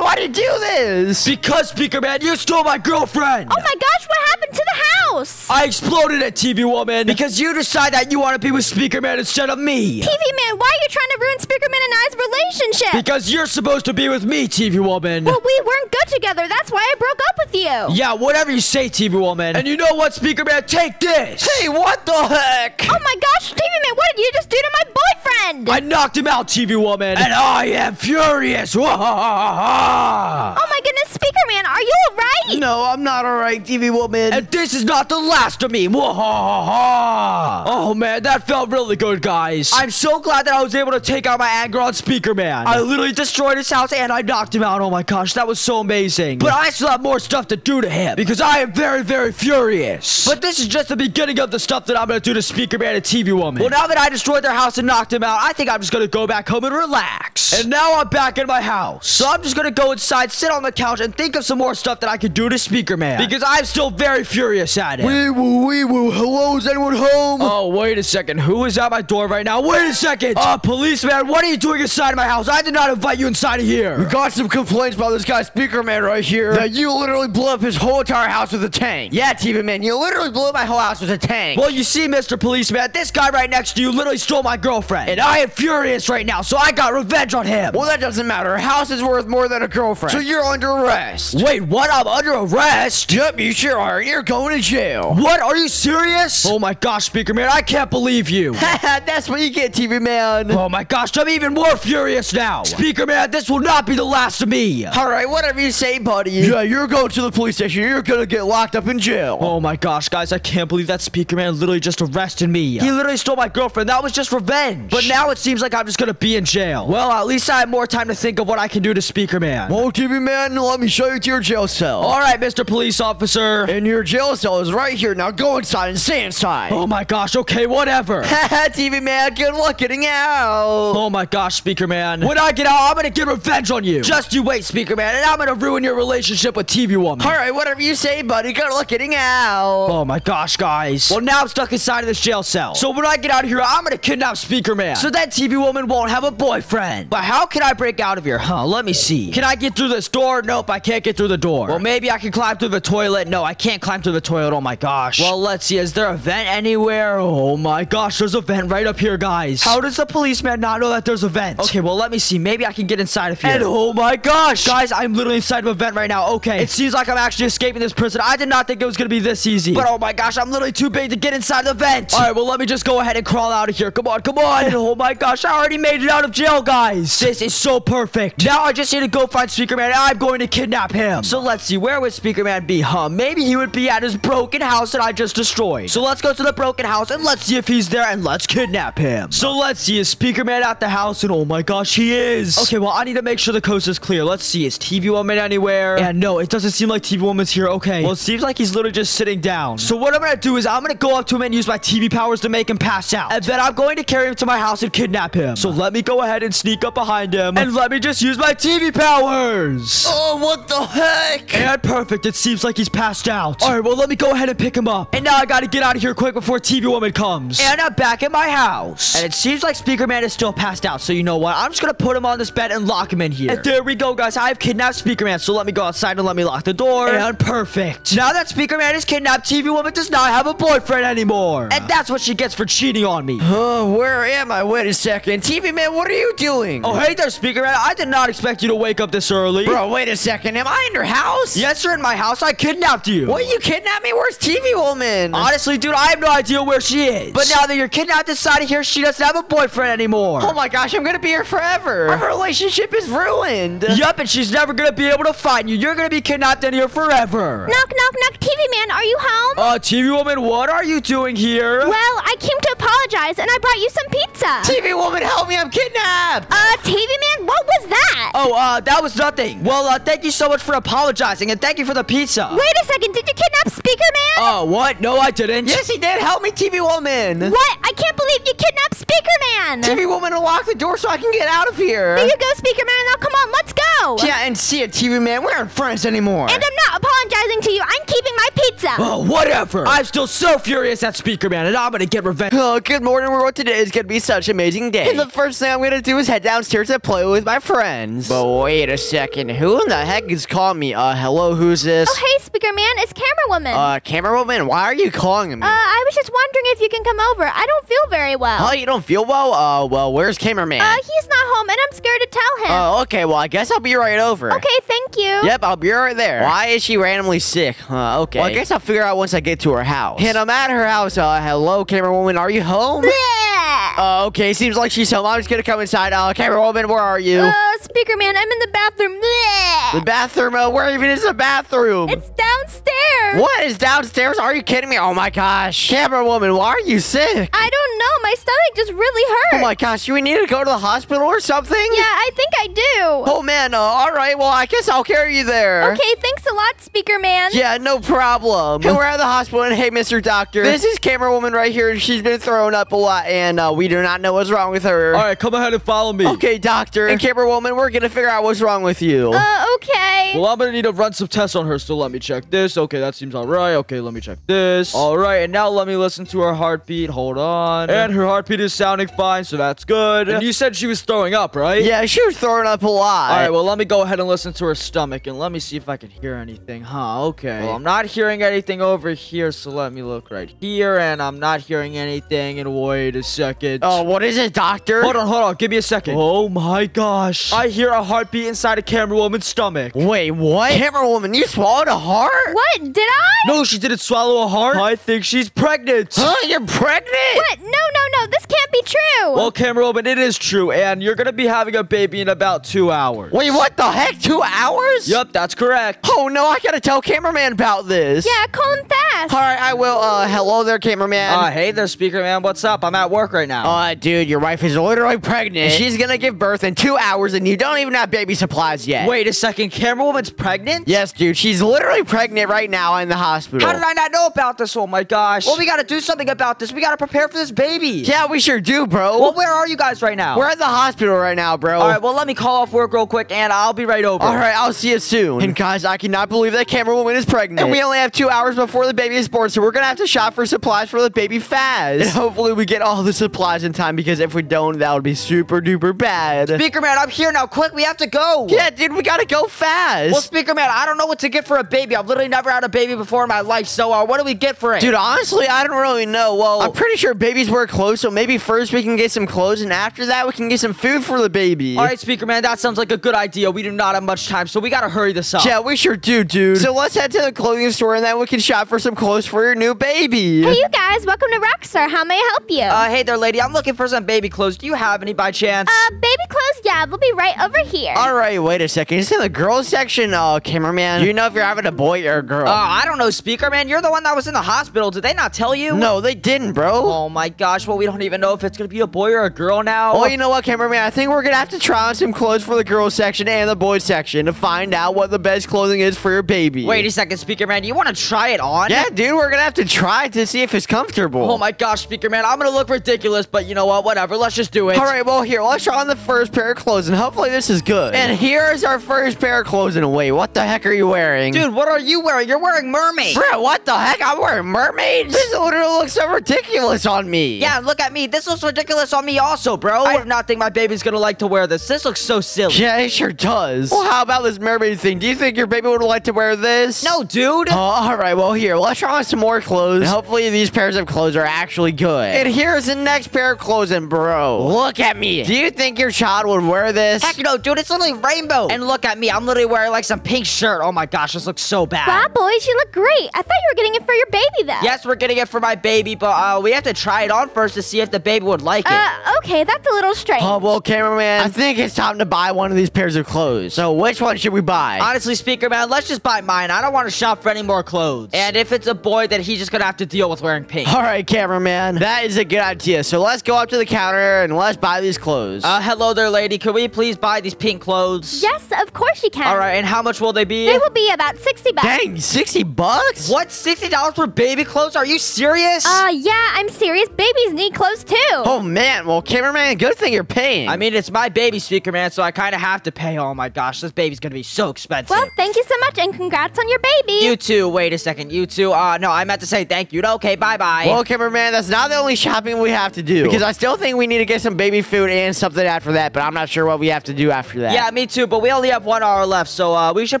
why did you do this? Because, Speaker Man, you stole my girlfriend. Oh my gosh, what happened to the house? I exploded at TV Woman, because you decide that you want to be with Speaker Man instead of me. TV man, why are you trying to ruin Speaker Man and I's relationship? Because you're supposed to be with me, TV Woman. well, we weren't good together. That's why I broke up with you. yeah, whatever you say, TV Woman. And you know what, Speaker Man? Take this. Hey, what the heck? Oh my gosh, TV man, what did you just do to my boyfriend? I knocked him out, TV Woman. And I am furious. oh my goodness, Speaker man, are you alright? No, I'm not alright, TV woman. And this is not the last of me. Oh man, that felt really good, guys. I'm so glad that I was able to take out my anger on Speaker Man. I literally destroyed his house and I knocked him out. Oh my gosh, that was so amazing. But I still have more stuff to do to him because I am very, very furious. But this is just the beginning of the stuff that I'm gonna do to Speaker Man and TV Woman. Well, now that I destroyed their house and knocked him out, I think I'm just gonna go back home and relax. And now I'm back in my house. So I'm just gonna go inside, sit on the couch, and think of some more stuff that I could do to Speaker Man. Because I'm still very furious at it. Wee woo, wee woo. Hello, is anyone home? Oh, wait a second. Who is at my door right now? Wait a second. Uh, policeman, what are you doing inside of my house? I did not invite you inside of here. We got some complaints about this guy, Speaker Man, right here. That you literally blew up his whole entire house with a tank. Yeah, TV Man, you literally blew up my whole house with a tank. Well, you see, Mr. Policeman, this guy right next to you literally stole my girlfriend. And I am furious right now, so I got revenge on him. Well, that doesn't matter. A house is worth more than a girlfriend. So you're under arrest. Wait, what? I'm under arrest? Yep, you sure are. You're going to jail. What? Are you serious? Oh my gosh, Speaker Man, I can't believe you. That's what you get, TV Man. oh my gosh, I'm even more furious now. Speaker Man, this will not be the last of me. All right, whatever you say, buddy. Yeah, you're going to the police station. You're gonna get locked up in jail. Oh my gosh, guys, I can't believe that Speaker Man literally just arrested me. He literally stole my girlfriend. That was just revenge. But now it seems like I'm just gonna be in jail. Well, at least I have more time to think of what I can do to Speaker Man. Well, TV Man, let me show you to your jail cell. All right, Mr. Police Officer. In your jail cell is right here. Now go inside and stay inside. Oh my gosh, okay, whatever. TV Man, good luck getting out. Oh my gosh, Speaker Man. When I get out, I'm gonna get revenge on you. Just you wait, Speaker Man, and I'm gonna ruin your relationship with TV Woman. All right, whatever you say, buddy. Good luck getting out. Oh my gosh, guys. Well, now I'm stuck inside of this jail cell. So when I get out of here, I'm gonna kidnap Speaker Man. So that TV woman won't have a boyfriend. But how can I break out of here? Huh, let me see. Can I get through this door? Nope, I can't get through the door. Well, maybe I can climb through the toilet. No, I can't climb through the toilet. Oh my gosh. Well, let's see. Is there a vent anywhere? Oh my gosh, there's a vent right up here, guys. How does the policeman not know that there's a vent? Okay, well, let me see. Maybe I can get inside of here. And oh my gosh. Guys, I'm literally inside of a vent right now. Okay, it seems like I'm actually escaping this prison. I did not think it was gonna be this easy. But oh my gosh, I'm literally too big to get inside the vent. All right, well, let me just go ahead and crawl out of here. Come on, come on. And oh my gosh, I already made it out of jail, guys. This is so perfect. Now I just need to go find Speaker Man. and I'm going to kidnap him. So let's see, where would Speaker Man be, huh? Maybe he would be at his broken house that I just destroyed. So let's go to the broken house and let's see if he's there and let's kidnap him. So let's see, is Speaker Man at the house? And oh my gosh, he is. Okay, well, I need to make sure the coast is clear. Let's see, is TV Woman anywhere? And no, it doesn't seem like TV Woman's here. Okay, well, it seems like he's literally just sitting down. So what I'm gonna do is I'm gonna go up to him and use my TV powers to make him pass out. And then I'm going to carry him to my house and kidnap him. So let me go ahead and sneak up behind him. And let me just use my TV powers. Oh, what the heck? And perfect. It seems like he's passed out. All right, well, let me go ahead and pick him up. And now I gotta get out of here quick before TV Woman comes. And I'm back at my house. And it seems like Speaker Man is still passed out. So you know what? I'm just gonna put him on this bed and lock him in here. And there we go, guys. I've kidnapped Speaker Man. So let me go outside and let me lock the door. And perfect. Now that Speaker Man is kidnapped, TV Woman does not have a boyfriend anymore. And that's what she gets for cheating on me. Oh, where am I? Wait a second. TV Man, what are you doing? Oh, hey there, Speaker Man. I did not expect you to wake up this early. Bro, wait a second. Am I in your house? Yes, you're in my house. I kidnapped you. What, you kidnapped me? Where's TV Woman? Honestly, dude, I have no idea where she is. But now that you're kidnapped inside of here, she doesn't have a boyfriend anymore. Oh my gosh, I'm gonna be here forever. Our relationship is ruined. Yup, and she's never gonna be able to find you. You're gonna be kidnapped in here forever. Knock, knock, knock. TV man, are you home? Uh, TV woman, what are you doing here? well, I came to apologize and I brought you some pizza. TV Woman, help me. I'm kidnapped. Uh, TV man, what was that? Oh, uh, that was nothing. Well, uh, thank you so much for apologizing, and thank you for the pizza. Wait a second, did you kidnap Speaker Man? Oh, what? No, I didn't. Yes, he did. Help me, TV Woman. What? I can't believe you kidnapped Speaker Man. TV Woman, unlock the door so I can get out of here. There you go, Speaker Man. Now come on, let's go. Yeah, and see it, TV Man. We aren't friends anymore. And I'm not apologizing to you. I'm keeping my pizza. Oh, whatever. I'm still so furious at Speaker Man, and I'm gonna get revenge. Oh, good morning, world. Today is gonna be such an amazing day. And the first thing I'm gonna do is head downstairs to play with my friends. But wait a second. Who in the heck is calling me? Uh, hello, who's this? Oh, hey, Speaker Man. It's Camera Woman. Uh, camerawoman, why are you calling me? Uh, I was just wondering if you can come over. I don't feel very well. oh, you don't feel well? Uh, well, where's cameraman? Uh, he's not home, and I'm scared to tell him. Oh, okay. Well, I guess I'll be right over. okay, thank you. Yep, I'll be right there. Why is she randomly sick? Uh, okay. Well, I guess I'll figure out once I get to her house. And I'm at her house. Uh, hello, camerawoman. Are you home? Bleh. Uh, okay, seems like she's home. I'm just gonna come inside. Uh, camerawoman, where are you? Uh, Speaker Man, I'm in the bathroom. Bleh. the bathroom? Uh, where even is the bathroom? It's downstairs. What is downstairs? Are you kidding me? Oh my gosh. Camera woman, why are you sick? I don't know. My stomach just really hurts. Oh my gosh, do we need to go to the hospital or something? Yeah, I think I do. Oh man, uh, all right. Well, I guess I'll carry you there. Okay, thanks a lot, Speaker Man. Yeah, no problem. And we're at the hospital, and hey, Mr. Doctor, this is camera woman right here, and she's been throwing up a lot, and uh, we We do not know what's wrong with her. All right, come ahead and follow me. Okay, doctor. And camera woman, we're gonna figure out what's wrong with you. Uh, okay. Well, I'm gonna need to run some tests on her, so let me check this. Okay, that seems all right. Okay, let me check this. All right, and now let me listen to her heartbeat. Hold on. And her heartbeat is sounding fine, so that's good. And you said she was throwing up, right? yeah, she was throwing up a lot. All right, well, let me go ahead and listen to her stomach, and let me see if I can hear anything. Huh, okay. Well, I'm not hearing anything over here, so let me look right here, and I'm not hearing anything, and wait a second. Oh, what is it, doctor? Hold on, hold on. Give me a second. Oh my gosh. I hear a heartbeat inside a camera woman's stomach. Wait, what? Camera woman, you swallowed a heart? What? Did I? No, she didn't swallow a heart. I think she's pregnant. Huh? You're pregnant? What? No, no, no. This can't be true. Well, camera woman, it is true, and you're gonna be having a baby in about two hours. Wait, what the heck? Two hours? Yep, that's correct. Oh, no, I gotta tell cameraman about this. yeah, call him fast. All right, I will. Uh, hello there, cameraman. Uh, hey there, speaker man. What's up? I'm at work right now. Uh, dude, your wife is literally pregnant. She's gonna give birth in two hours, and you don't even have baby supplies yet. Wait a second. Camera woman's pregnant? Yes, dude, she's literally pregnant right now in the hospital. How did I not know about this? Oh my gosh. Well, we gotta do something about this. We gotta prepare for this baby. Yeah, we sure do, bro. Well, where are you guys right now? We're at the hospital right now, bro. All right, well, let me call off work real quick, and I'll be right over. All right, I'll see you soon. And guys, I cannot believe that camera woman is pregnant. And we only have two hours before the baby is born, so we're gonna have to shop for supplies for the baby fast. And hopefully we get all the supplies in time, because if we don't, that would be super duper bad. Speaker man, I'm here now. Quick, we have to go. yeah, dude, we gotta go fast. Well, speaker man, I don't know what to get for a baby. I've literally never had a baby before in my life. So, uh, what do we get for it? Dude, honestly, I don't really know. Well, I'm pretty sure babies wear clothes, so maybe first we can get some clothes, and after that we can get some food for the baby. All right, speaker man, that sounds like a good idea. We do not have much time, so we gotta hurry this up. Yeah, we sure do, dude. So let's head to the clothing store, and then we can shop for some clothes for your new baby. Hey, you guys. Welcome to Rockstar. How may I help you? Uh, hey there, lady. I'm looking for some baby clothes. Do you have any by chance? Uh, baby clothes? Yeah, they'll be right over here. All right, wait a second. Is in the girls section, uh, cameraman? Do you know if you're having a boy or a girl? Uh, I don't know, speaker man. You're the one that was in the hospital. Did they not tell you? no, they didn't, bro. Oh my gosh. Well, we don't even know if it's gonna be a boy or a girl now. Well, you know what, cameraman? I think we're gonna have to try on some clothes for the girls section and the boys section to find out what the best clothing is for your baby. Wait a second, speaker man. Do you want to try it on? Yeah, dude, we're gonna have to try to see if it's comfortable. Oh my gosh, speaker man. I'm gonna look ridiculous, but you know what? Whatever. Let's just do it. All right, well, here, let's try on the first pair of clothes, and hopefully this is good. And here's our first pair of clothes. And wait, what the heck are you wearing? Dude, what are you wearing? You're wearing mermaid. Bro, what the heck? I'm wearing mermaids? This literally looks so ridiculous on me. Yeah, look at me. This looks ridiculous on me also, bro. I do not think my baby's gonna like to wear this. This looks so silly. Yeah, it sure does. Well, how about this mermaid thing? Do you think your baby would like to wear this? No, dude. Oh, all right. Well, here, let's try on some more clothes. And hopefully, these pairs of clothes are actually good. And here's the next pair of clothes, and bro, look at me. Do you think your child would wear this? Heck no, dude. It's literally rainbow. And look at me. I'm literally wearing like some pink shirt. Oh my gosh, this looks so bad. Wow, boys, you look great. I thought you were getting it for your baby, though. Yes, we're getting it for my baby, but uh, we have to try it on first to see if the baby would like it. Uh, okay, that's a little strange. Oh, well, cameraman, I think it's time to buy one of these pairs of clothes. So, which one should we buy? Honestly, speaker man, let's just buy mine. I don't want to shop for any more clothes. And if it's a boy, that he's just gonna have to deal with wearing pink. All right, cameraman, that is a good idea. So, let's go up to the counter and let's buy these clothes. Uh, hello there, lady. Could we please buy these pink clothes? yes, of course you can. All right, and how much will they be? They will be about 60 bucks. Dang, 60 bucks? What? Sixty dollars for baby clothes? Are you serious? Uh, yeah, I'm serious. Babies need clothes, too. Oh, man. Well, cameraman, good thing you're paying. I mean, it's my baby speaker, man, so I kind of have to pay. Oh my gosh, this baby's gonna be so expensive. Well, thank you so much, and congrats on your baby. you too. Wait a second. You too. Uh, no, I meant to say thank you. Okay, bye bye. Well, cameraman, that's not the only shopping we have to do. Because I still think we need to get some baby food and something after that, but I'm not sure what we have to do after that. yeah, me too. But we only have one hour left, so uh, we should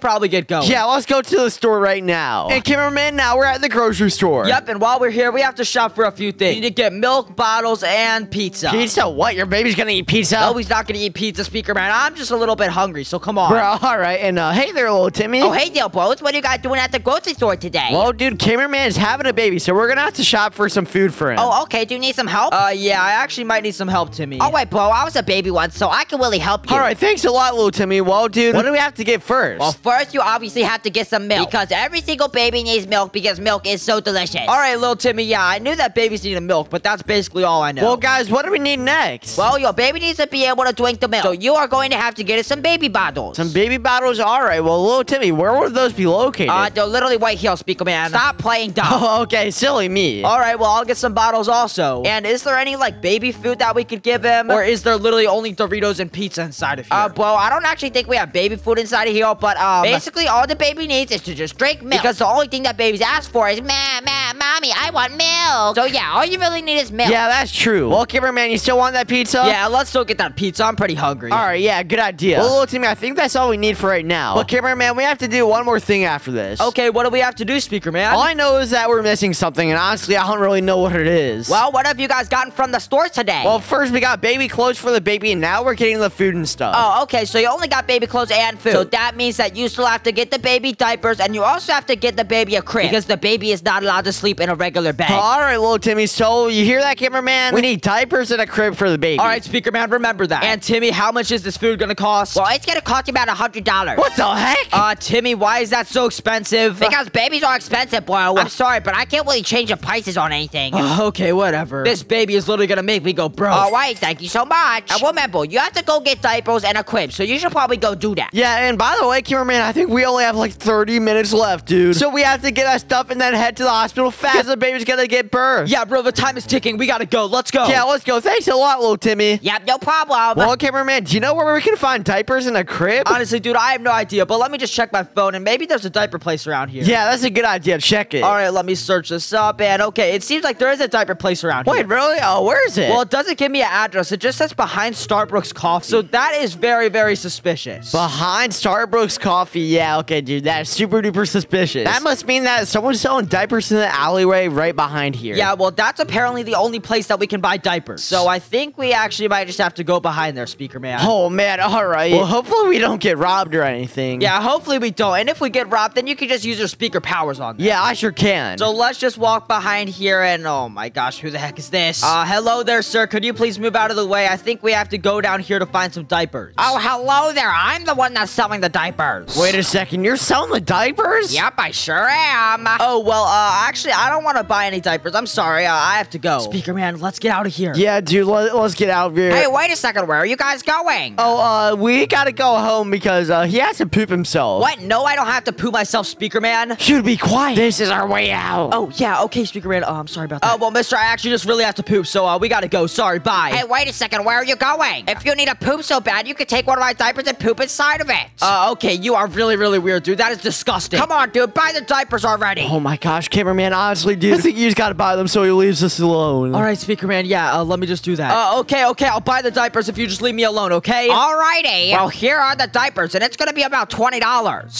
probably get going. Yeah, let's go to the store right now. And cameraman, now we're at the grocery store. Yep. And while we're here, we have to shop for a few things. We need to get milk bottles and pizza. Pizza? What? Your baby's gonna eat pizza? No, he's not gonna eat pizza, speaker man. I'm just a little bit hungry, so come on. Bro, all right. And uh, hey there, little Timmy. Oh, hey there, bros. What are you guys doing at the grocery store today? Well, dude, cameraman is having a baby, so we're gonna have to shop for some food for him. Oh, okay. Do you need some help? Uh, yeah, I actually might need some help, Timmy. Oh, wait, bro. I was a baby once, so I can can really help you. All right, thanks a lot, little Timmy. Well, dude, what do we have to get first? Well, first you obviously have to get some milk because every single baby needs milk because milk is so delicious. All right, little Timmy, yeah, I knew that babies needed milk, but that's basically all I know. well, guys, what do we need next? Well, your baby needs to be able to drink the milk, so you are going to have to get it some baby bottles. Some baby bottles. All right. Well, little Timmy, where would those be located? Uh, they're literally right here, Speaker Man. Stop playing dumb. oh, okay. Silly me. All right, well, I'll get some bottles also. And is there any, like, baby food that we could give him? Or is there literally only Doritos and pizza inside of here? Uh, well, I don't actually think we have baby food inside of here, but um, basically all the baby needs is to just drink milk. Because the only thing that babies ask for is, ma, ma, mommy, I want milk. So yeah, all you really need is milk. Yeah, that's true. Well, cameraman, you still want that pizza? yeah, let's still get that pizza. I'm pretty hungry. All right, yeah, good idea. Well, little Timmy, I think that's all we need for right now. But cameraman, we have to do one more thing after this. Okay, what do we have to do, Speaker Man? All I know is that we're missing something, and honestly, I don't really know what it is. Well, what have you guys gotten from the store today? well, first we got baby clothes for the baby, and now we're getting the food and stuff. Oh, okay, so you only got baby clothes and food. So that means that you still have to get the baby diapers, and you also have to get the baby a crib. Because the baby is not allowed to sleep in a regular bed. All right, little Timmy. So you hear that, cameraman? We need diapers and a crib for the baby. All right, Speaker Man, remember that. And Timmy, how much is this food gonna cost? Well, it's gonna cost you about a hundred dollars. What the heck? Uh, Timmy, why is that so expensive? Because babies are expensive, I'm sorry, but I can't really change the prices on anything. Okay, whatever. This baby is literally gonna make me go broke. All right, thank you so much. And remember, you have to go get diapers and a crib, so you should probably go do that. yeah, and by the way, cameraman, I think we only have like 30 minutes left, dude. So we have to get our stuff and then head to the hospital fast. Because the baby's gonna get birth. Yeah, bro, the time is ticking. We gotta go. Let's go. Yeah, let's go. Thanks a lot, little Timmy. Yep, no problem. Well, cameraman, do you know where we can find diapers in a crib? Honestly, dude, I have no idea, but let me just check my phone, and maybe there's a diaper place around here. yeah, that's a good idea. Check it. All right, let me search this up, and okay, it seems like there is a diaper place around Wait, here. really? Oh, where is it? Well, it doesn't give me an address. It just says behind Starbucks Coffee. So that is very, very suspicious. Behind Starbucks coffee. Yeah, okay, dude. That is super duper suspicious. That must mean that someone's selling diapers in the alleyway right behind here. yeah, well, that's apparently the only place that we can buy diapers. So I think we actually might just have to go behind there, Speaker Man. Oh, man. All right. Well, hopefully we don't get robbed or anything. Yeah, hopefully we don't. And if we get robbed, then you can just use your speaker powers on them. Yeah, I sure can. So let's just walk behind here and oh my gosh, who the heck is this? Uh, hello there, sir. Could you please move out of the way? I think we have to go down here to find some diapers. Oh, hello there. I'm the one that's selling the diapers. Wait a second. You're selling the diapers? Yep, I sure am. Oh, well, uh, actually, I don't want to buy any diapers. I'm sorry. Uh, I have to go. Speaker man, let's get out of here. Yeah, dude. Let, us get out of here. Hey, wait a second. Where are you guys going? Oh, uh, we gotta go home because uh, he has to poop himself. What? No, I don't have to poop myself, Speaker man. Should be quiet. This is our way out. Oh, yeah, okay, Speaker man. Oh, I'm sorry about that. Oh, well, mister, I actually just really have to poop, so uh, we gotta go. Sorry, bye. Hey, wait a second. Where are you going? If you need a poop so bad, you could take one of my diapers and poop inside of it. Uh, okay, you are really, really weird, dude. That is disgusting. Come on, dude. Buy the diapers already. Oh my gosh, cameraman, honestly, dude, I think you just gotta buy them so he leaves us alone. All right, Speaker Man, yeah, uh, let me just do that. Uh, okay, okay, I'll buy the diapers if you just leave me alone, okay? Alrighty. Well, here are the diapers, and it's gonna be about $20.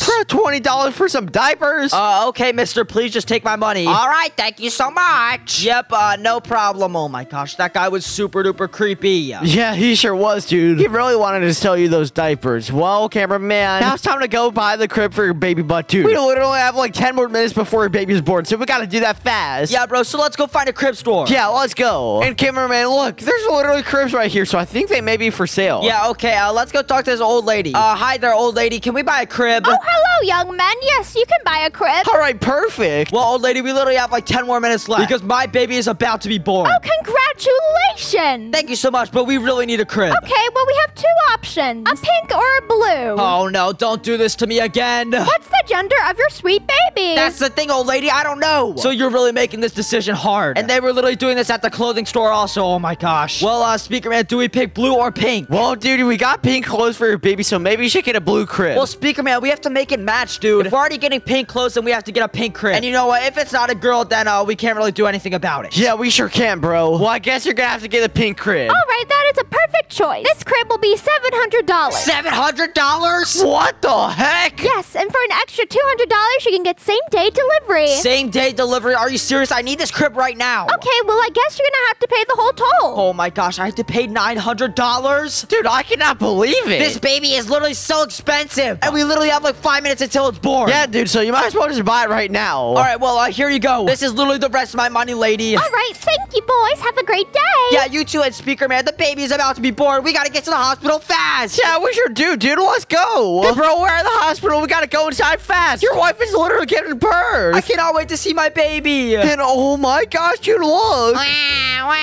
For $20 for some diapers? Uh, okay, mister, please just take my money. All right, thank you so much. Yep, uh, no problem. Oh my gosh, that guy was super duper creepy. yeah, he sure was, dude. He really wanted to sell you those diapers. Well, cameraman, now it's time to go buy the crib for your baby butt, too. We literally have like 10 more minutes before your baby's born, so we gotta do that fast. Yeah, bro, so let's go find a crib store. Yeah, let's go. And cameraman, look, there's literally cribs right here, so I think they may be for sale. Yeah, okay, uh, let's go talk to this old lady. Uh, hi there, old lady. Can we buy a crib? Oh, hello, young man. Yes, you can buy a crib. All right, perfect. Well, old lady, we literally have like 10 more minutes left because my baby is about to be born. Oh, congratulations. Thank you so much, but we really need a crib. Okay, well, we have two options. A pink or a blue. Oh, no, don't do this to me again. What's the gender of your sweet baby? That's the thing, old lady. I don't know. So you're really making this decision hard. And they were literally doing this at the clothing store also. Oh, my gosh. Well, uh, Speaker Man, do we pick blue or pink? Well, dude, we got pink clothes for your baby, so maybe you should get a blue crib. Well, Speaker Man, we have to make it match, dude. If we're already getting pink clothes, then we have to get a pink crib. And you know what? If it's not a girl, then uh, we can't really do anything about it. yeah, we sure can, bro. Well, I guess you're gonna have to get a pink crib. All right, that is a perfect choice. This crib will be $700. $700? What the heck? Yes, and for an extra $200, you can get same-day delivery. Same day delivery. Are you serious? I need this crib right now. Okay, well, I guess you're gonna have to pay the whole toll. Oh my gosh, I have to pay $900? Dude, I cannot believe it. This baby is literally so expensive. And we literally have like five minutes until it's born. yeah, dude, so you might as well just buy it right now. All right, well, uh, here you go. This is literally the rest of my money, lady. All right, thank you, boys. Have a great day. Yeah, you two and Speaker Man, the baby is about to be born. We gotta get to the hospital fast. fast. Yeah, we sure do, dude. Let's go. Hey, bro, we're at the hospital. We gotta go inside fast. Your wife is literally getting birth. I cannot wait to see my baby. and oh my gosh, dude, look. Wah, wah.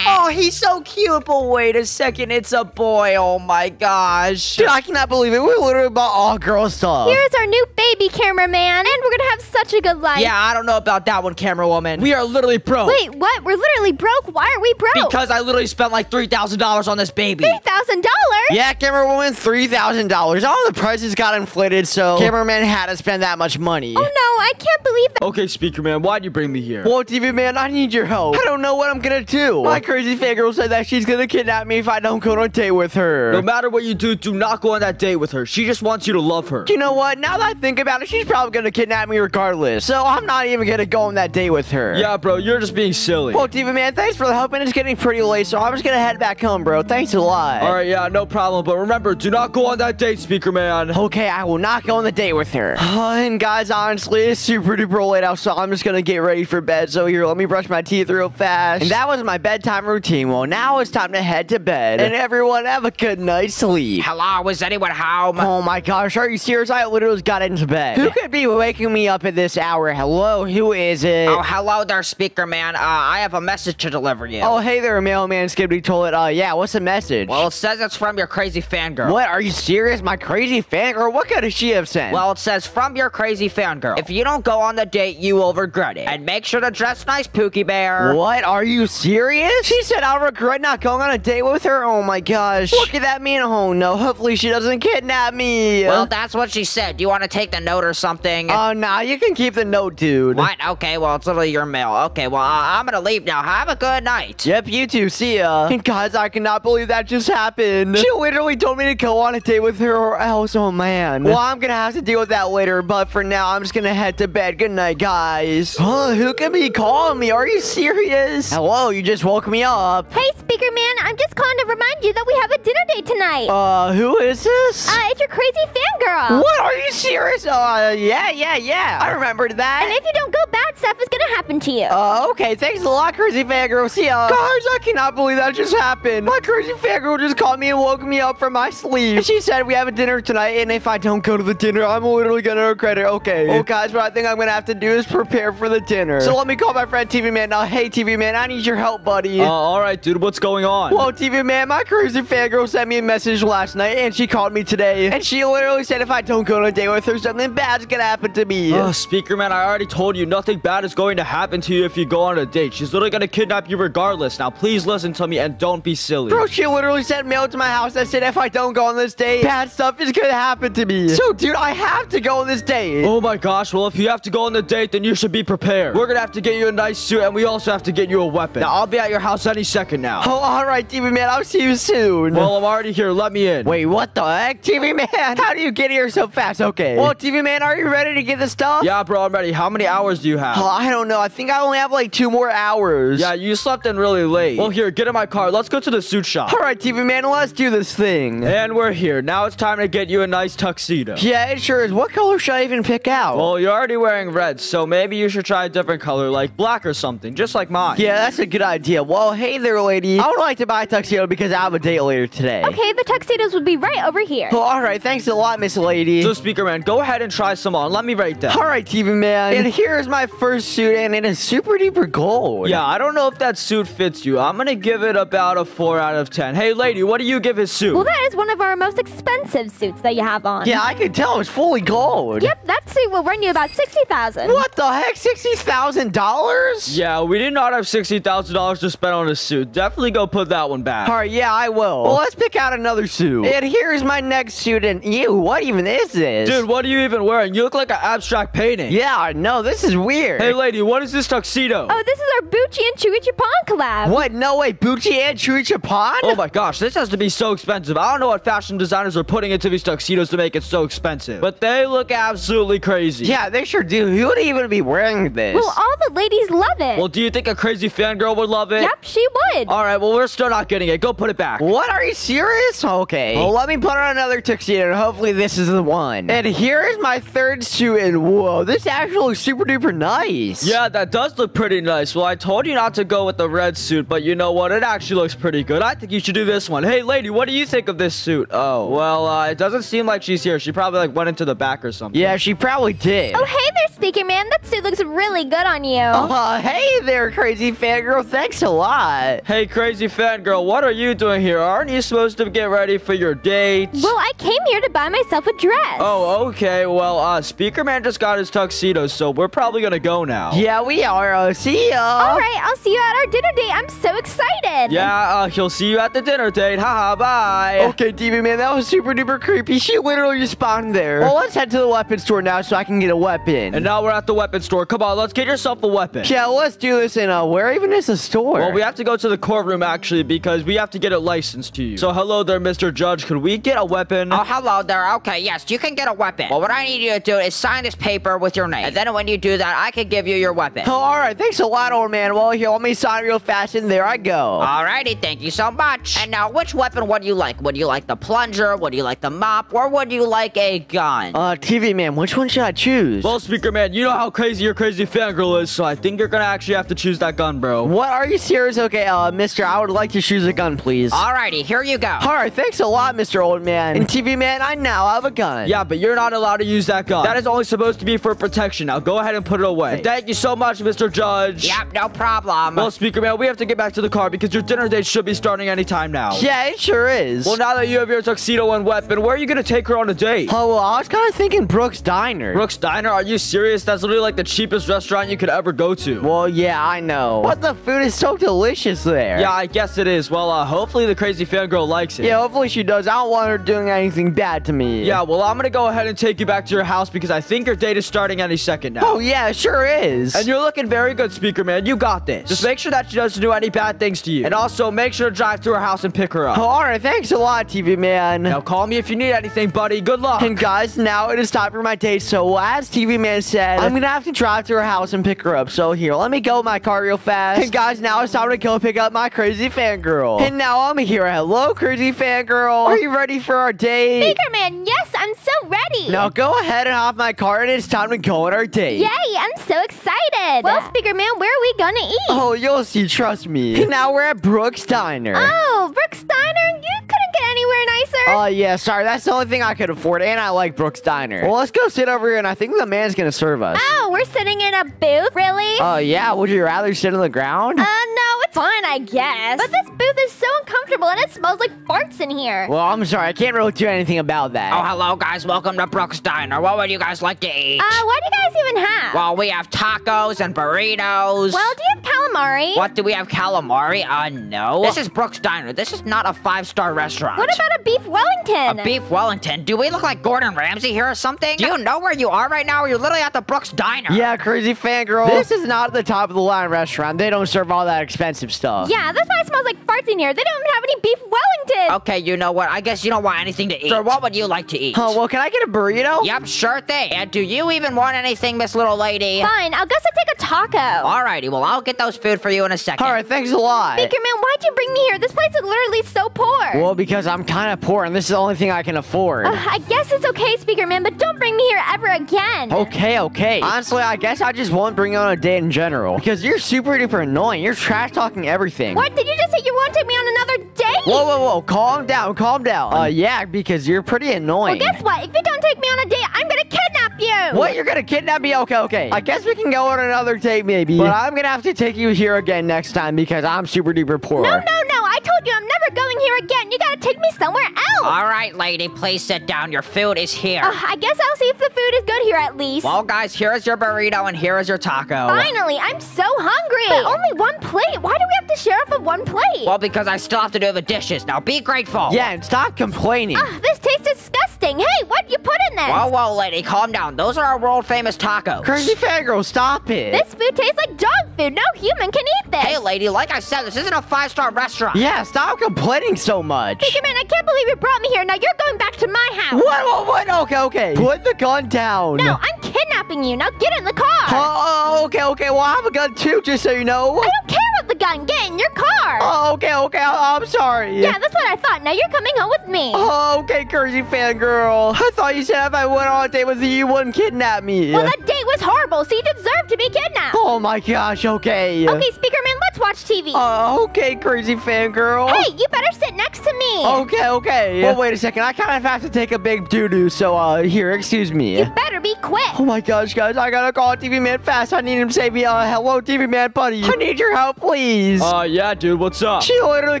Oh, he's so cute. But wait a second, it's a boy. Oh my gosh. Dude, I cannot believe it. We literally bought all girl stuff. Here's our new baby cameraman, and we're gonna have such a good life. Yeah, I don't know about that one, camera woman. We are literally broke. Wait, what? We're literally broke. Why are we broke? Because I literally spent like $3,000 on this baby. Three thousand dollars. Yeah, camera woman, three thousand dollars. All the prices got inflated, so oh. cameraman had to spend that much money. Oh no, I can't believe that. Okay, speaker man, why'd you bring me here? Well, TV man, I need your help. I don't know what I'm gonna do. My crazy fangirl said that she's gonna kidnap me if I don't go on a date with her. No matter what you do, do not go on that date with her. She just wants you to love her. You know what? Now that I think about it, she's probably gonna kidnap me regardless. So I'm not even gonna go on that date with her. Yeah, bro, you're just being silly. Well, TV man, thanks for the help, and it's getting pretty late, so I'm just gonna head back home, bro. Thanks a lot. All right, yeah, no problem. But remember, do not go on that date, speaker man. Okay, I will not go on the date with her. and guys, honestly, it's super duper late out, so I'm just gonna get ready for bed. So here, let me brush my teeth real fast. And that was my bedtime routine. Well, now it's time to head to bed. And everyone have a good night's sleep. Hello, is anyone home? Oh my gosh, are you serious? I literally just got into bed. Who could be waking me up at this hour? Hello, who is it? Oh, hello there, speaker man. Uh, I have a message to deliver you. Oh, hey there, mailman Skibidi Toilet. Uh, yeah, what's the message? Well, it says it's from your crazy fangirl. what? Are you serious? My crazy fangirl? What could she have sent? Well, it says from your crazy fangirl. If you don't go on the date, you will regret it. And make sure to dress nice, Pookie Bear. What? Are you serious? She said I'll regret not going on a date with her? Oh my gosh. What could that mean? Oh no, hopefully she doesn't kidnap me. Well, that's what she said. Do you want to take the note or something? Oh, nah, you can keep the note, dude. what? Okay, well, it's literally your mail. Okay, well, uh, I'm gonna leave now. Have a good night. Yep, you too. See ya. And guys, I cannot believe that just happened. She literally told me to go on a date with her or else. Oh man. Well, I'm gonna have to deal with that later, but for now, I'm just gonna head to bed. Good night, guys. Huh, who can be calling me? Are you serious? Hello, you just woke me up. Hey, speaker man, I'm just calling to remind you that we have a dinner date tonight. Uh, who is this? Uh, it's your crazy fangirl. What? Are you serious? Uh, yeah, yeah, yeah. I remembered that. And if you don't go, bad stuff is gonna happen to you. Uh, okay, thanks a lot, Crazy Fangirl. See ya. Guys, I cannot believe that just happened. My Crazy Fangirl just called me and woke me up from my sleep. She said we have a dinner tonight, and if I don't go to the dinner, I'm literally gonna regret it. Okay. Well, guys, what I think I'm gonna have to do is prepare for the dinner. So let me call my friend TV Man. Now, hey, TV Man, I need your help, buddy. Uh, all right, dude, what's going on? Well, TV man, my crazy fangirl sent me a message last night and she called me today. And she literally said if I don't go on a date with her, something bad's gonna happen to me. Oh, speaker man, I already told you nothing bad is going to happen to you if you go on a date. She's literally gonna kidnap you regardless. Now, please listen to me and don't be silly. Bro, she literally sent mail to my house that said if I don't go on this date, bad stuff is gonna happen to me. So, dude, I have to go on this date. Oh my gosh, well, if you have to go on the date, then you should be prepared. We're gonna have to get you a nice suit, and we also have to get you a weapon. Now, I'll be at your house any second now. Oh, all right, TV man, I'll see you soon. Well, I'm already here. Let me in. Wait, what the heck, TV man? How do you get here so fast? Okay. Well, TV man, are you ready to get this stuff? Yeah, bro, I'm ready. How many hours do you have? Oh, I don't know. I think I only have like two more hours. Yeah, you slept in really late. Well, here, get in my car. Let's go to the suit shop. All right, TV man, let's do this thing. And we're here. Now it's time to get you a nice tuxedo. Yeah, it sure is. What color should I even pick out? Well, you're already wearing red, so maybe you should try a different color, like black or something, just like mine. yeah, that's a good idea. Well, hey there, lady. I would like to buy a tuxedo because I have a date later today. Okay, the tuxedos would be right over here. Well, all right. Thanks a lot, Miss Lady. So, speaker man, go ahead and try some on. Let me rate them. All right, TV man. And here's my first suit, and it is super duper gold. Yeah, I don't know if that suit fits you. I'm gonna give it about a 4 out of 10. Hey, lady, what do you give his suit? Well, that is one of our most expensive suits that you have on. Yeah, I can tell it's fully gold. Yep, that suit will run you about sixty thousand. What the heck? Sixty thousand dollars? yeah, we did not have $60,000 to spend on a suit. Definitely go put that one back. All right, yeah, I will. Well, let's pick out another suit. And here's my next suit, and ew, what even is this? Dude, what are you even wearing? You look like an abstract painting. Yeah, I know. This is weird. Hey, lady, what is this tuxedo? Oh, this is our Bucci and Chewy Chapon collab. What? No way. Bucci and Chewy Chapon? Oh my gosh, this has to be so expensive. I don't know what fashion designers are putting into these tuxedos to make it so expensive. But they look absolutely crazy. Yeah, Yeah, they sure do. Who would even be wearing this? Well, all the ladies love it. Well, do you think a crazy fangirl would love it? yep, she would. All right, well, we're still not getting it. Go put it back. What? Are you serious? Okay. Well, let me put on another tuxedo, and hopefully this is the one. And here is my third suit, and whoa, this actually looks super duper nice. Yeah, that does look pretty nice. Well, I told you not to go with the red suit, but you know what? It actually looks pretty good. I think you should do this one. Hey, lady, what do you think of this suit? Oh, well, uh, it doesn't seem like she's here. She probably like went into the back or something. Yeah, she probably did. Oh, hey there, Speaker Man. That suit looks really good on you. Uh, hey there, crazy fangirl. Thanks a lot. Hey, crazy fangirl, what are you doing here? Aren't you supposed to get ready for your date? Well, I came here to buy myself a dress. Oh, okay. Well, uh, Speaker Man just got his tuxedo, so we're probably gonna go now. Yeah, we are. Uh, see ya. All right, I'll see you at our dinner date. I'm so excited. Yeah, uh, he'll see you at the dinner date. Haha, bye. Okay, TV man, that was super duper creepy. She literally spawned there. Well, let's head to the weapon store now so I can get a weapon. And now we're at the weapon store. Come on, let's get yourself a weapon. yeah, let's do this. And uh, where even is the store? Well, we have to go to the courtroom actually because we have to get it licensed to you. So, hello there, Mr. Judge. Could we get a weapon? Oh, hello there. Okay, yes, you can get a weapon. Well, what I need you to do is sign this paper with your name. And then when you do that, I can give you your weapon. Oh, all right. Thanks a lot, old man. Well, here, let me sign real fast, and there I go. Alrighty, thank you so much. And now, which weapon would you like? Would you like the plunger? Would you like the mop? Or would you like a gun? Uh, TV man, which one should I choose? well, Speaker Man, you know how crazy your crazy fangirl is, so I think you're gonna actually have to choose that gun, bro. what? Are you serious? Okay, uh, mister, I would like to choose a gun, please. Alrighty, here you go. all right, thanks a lot, Mr. Old Man. And TV man, I now have a gun. Yeah, but you're not allowed to use that gun. That is only supposed to be for protection. Now go ahead and put it away. And thank you so much, Mr. Judge. Yep, no problem. Well, Speaker Man, we have to get back to the car because your dinner date should be starting anytime now. Yeah, it sure is. Well, now that you have your tuxedo and weapon, where are you gonna take her on a date? Oh, well, I was kind of thinking Brooks Diner. Brooks Diner? Are you serious? That's literally like the cheapest restaurant you could ever go to. Well, yeah, I know. But the food is so delicious there. Yeah, I guess it is. Well, uh, hopefully the crazy fangirl likes it. Yeah, hopefully she does. I don't want her doing anything bad to me. Yeah, well, I'm gonna go ahead and take you back to your house because I think your date is starting any second now. Oh, yeah, it sure is. And you're looking very good, Speaker Man. You got this. Just make sure that she doesn't do any bad things to you. And also, make sure to drive to her house and pick her up. Oh, all right, thanks a lot, TV man. Now, call me if you need anything, buddy. Good luck. And guys, now it is time for my date. So as TV man said, I'm gonna have to drive to her house and pick her up. So here, let me go with my car real fast. And guys, now it's time to go pick up my crazy fangirl. And now I'm here. Hello, crazy fangirl. Are you ready for our date? Speaker Man, yes, I'm so ready. Now go ahead and hop my car, and it's time to go on our date. Yay, I'm so excited. Well, Speaker Man, where are we gonna eat? Oh, you'll see. Trust me. now we're at Brooks Diner. Oh, Brooks Diner? You couldn't get anywhere nicer. Oh, yeah, sorry. That's the only thing I could afford, and I like Brooks Diner. Well, let's go sit over here, and I think the man's gonna serve us. oh, we're sitting in a booth? Really? Oh, yeah. Would you rather sit on the ground? Uh, no, it's fine, I guess. But this booth is so uncomfortable and it smells like farts in here. well, I'm sorry. I can't really do anything about that. Oh, hello, guys. Welcome to Brooks Diner. What would you guys like to eat? Uh, what do you guys even have? well, we have tacos and burritos. Well, do you have calamari? What, do we have calamari? Uh, no. This is Brooks Diner. This is not a five-star restaurant. What about a beef Wellington? A beef Wellington? Do we look like Gordon Ramsay here or something? Do you uh, know where you are right now? You're literally at the Brooks Diner. Yeah, crazy fangirl. This is not the top of the line restaurant. They don't serve all that expensive stuff. Yeah, that's why it smells like farts in here. They don't even have any beef Wellington. Okay, you know what? I guess you don't want anything to eat. So what would you like to eat? Oh, well, can I get a burrito? Yep, sure thing. And do you even want anything, Miss Little Lady? Fine, I'll guess I'll take a taco. Alrighty, well, I'll get those food for you in a second. All right, thanks a lot. Speaker Man, why'd you bring me here? This place is literally so poor. Well, because I'm kind of poor, and this is the only thing I can afford. Ugh, I guess it's okay, Speaker Man, but don't bring me here ever again. Okay, okay. Honestly, I guess I just won't bring you on a date in general. Because you're super duper annoying. You're trash talking everything. What? Did you just say you won't take me on another date? Whoa, whoa, whoa. Calm down, calm down. Uh, yeah, because you're pretty annoying. Well, guess what? If you don't take me on a date, I'm gonna kidnap you. What? You're gonna kidnap me? Okay, okay. I guess we can go on another date, maybe. But I'm gonna have to take you here again next time because I'm super duper poor. No, no, no. I told you I'm never going here again. You gotta take me somewhere else. All right, lady, please sit down. Your food is here. Ugh, I guess I'll see if the food is good here at least. well, guys, here is your burrito and here is your taco. Finally, I'm so hungry. But only one plate. Why do we have to share off of one plate? Well, because I still have to do the dishes. Now, be grateful. Yeah, and stop complaining. Ugh, this tastes disgusting. disgusting. Hey, what you put in there? Whoa, whoa, lady, calm down. Those are our world famous tacos. Crazy fangirl, stop it. This food tastes like dog food. No human can eat this. Hey, lady, like I said, this isn't a five star restaurant. yeah, stop complaining so much. Speaker Man, I can't believe you brought me here. Now you're going back to my house. What, what, what? Okay, okay. Put the gun down. No, I'm kidnapping you. Now get in the car. Oh, oh, okay, okay. Well, I have a gun too, just so you know. I don't care about the gun. Get in your car. Oh, okay, okay. I- I'm sorry. Yeah, that's what I thought. Now you're coming home with me. Oh, okay, crazy fangirl. I thought you said if I went on a date with you, you wouldn't kidnap me. Well, that date was horrible, so you deserve to be kidnapped. Oh my gosh, okay. Okay, Speaker Man, let's watch TV. Uh, okay, crazy fangirl. hey, you better sit next to me. Okay, okay. Well, wait a second. I kind of have to take a big doo-doo, so, uh, here, excuse me. You better be quick. Oh my gosh, guys, I gotta call TV Man fast. I need him to save me. Uh, hello, TV Man buddy. I need your help, please. Uh, yeah, dude, what's up? she literally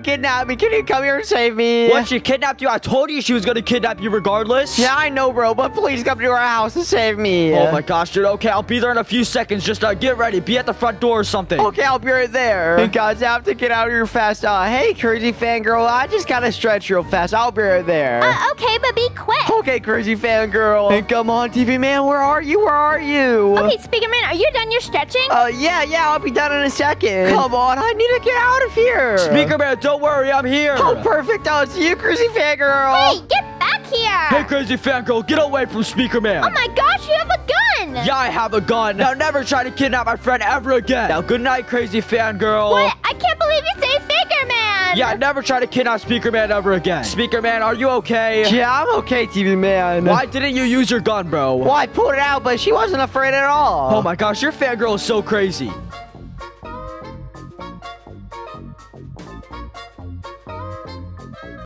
kidnapped me. Can you come here and save me? What, she kidnapped you? I told you she was gonna kidnap you regardless. Yeah, I know, bro, but please come to our house and save me. Oh my gosh, dude. Okay, I'll be there in a few seconds. Just uh, get ready. Be at the front door or something. Okay, I'll be right there. Hey, guys, I have to get out of here fast. Uh, hey, crazy fangirl, I just gotta stretch real fast. I'll be right there. Uh, okay, but be quick. Okay, crazy fangirl. Hey, come on, TV man. Where are you? Where are you? Okay, Speaker Man, are you done your stretching? Uh, yeah, yeah, I'll be done in a second. Come on, I need to get out of here. Speaker man, don't worry. I'm here. Oh, perfect. Oh, see you, crazy fangirl. hey, get back here. Hey, crazy fangirl, get away from Speaker man. oh my gosh, you have a gun. Yeah, I have a gun. Now, never try to kidnap my friend ever again. Now, good night, crazy fangirl. What? I can't believe you say Speaker Man. Yeah, never try to kidnap Speaker Man ever again. Speaker Man, are you okay? Yeah, I'm okay, TV man. Why didn't you use your gun, bro? Well, I pulled it out, but she wasn't afraid at all. Oh my gosh, your fangirl is so crazy.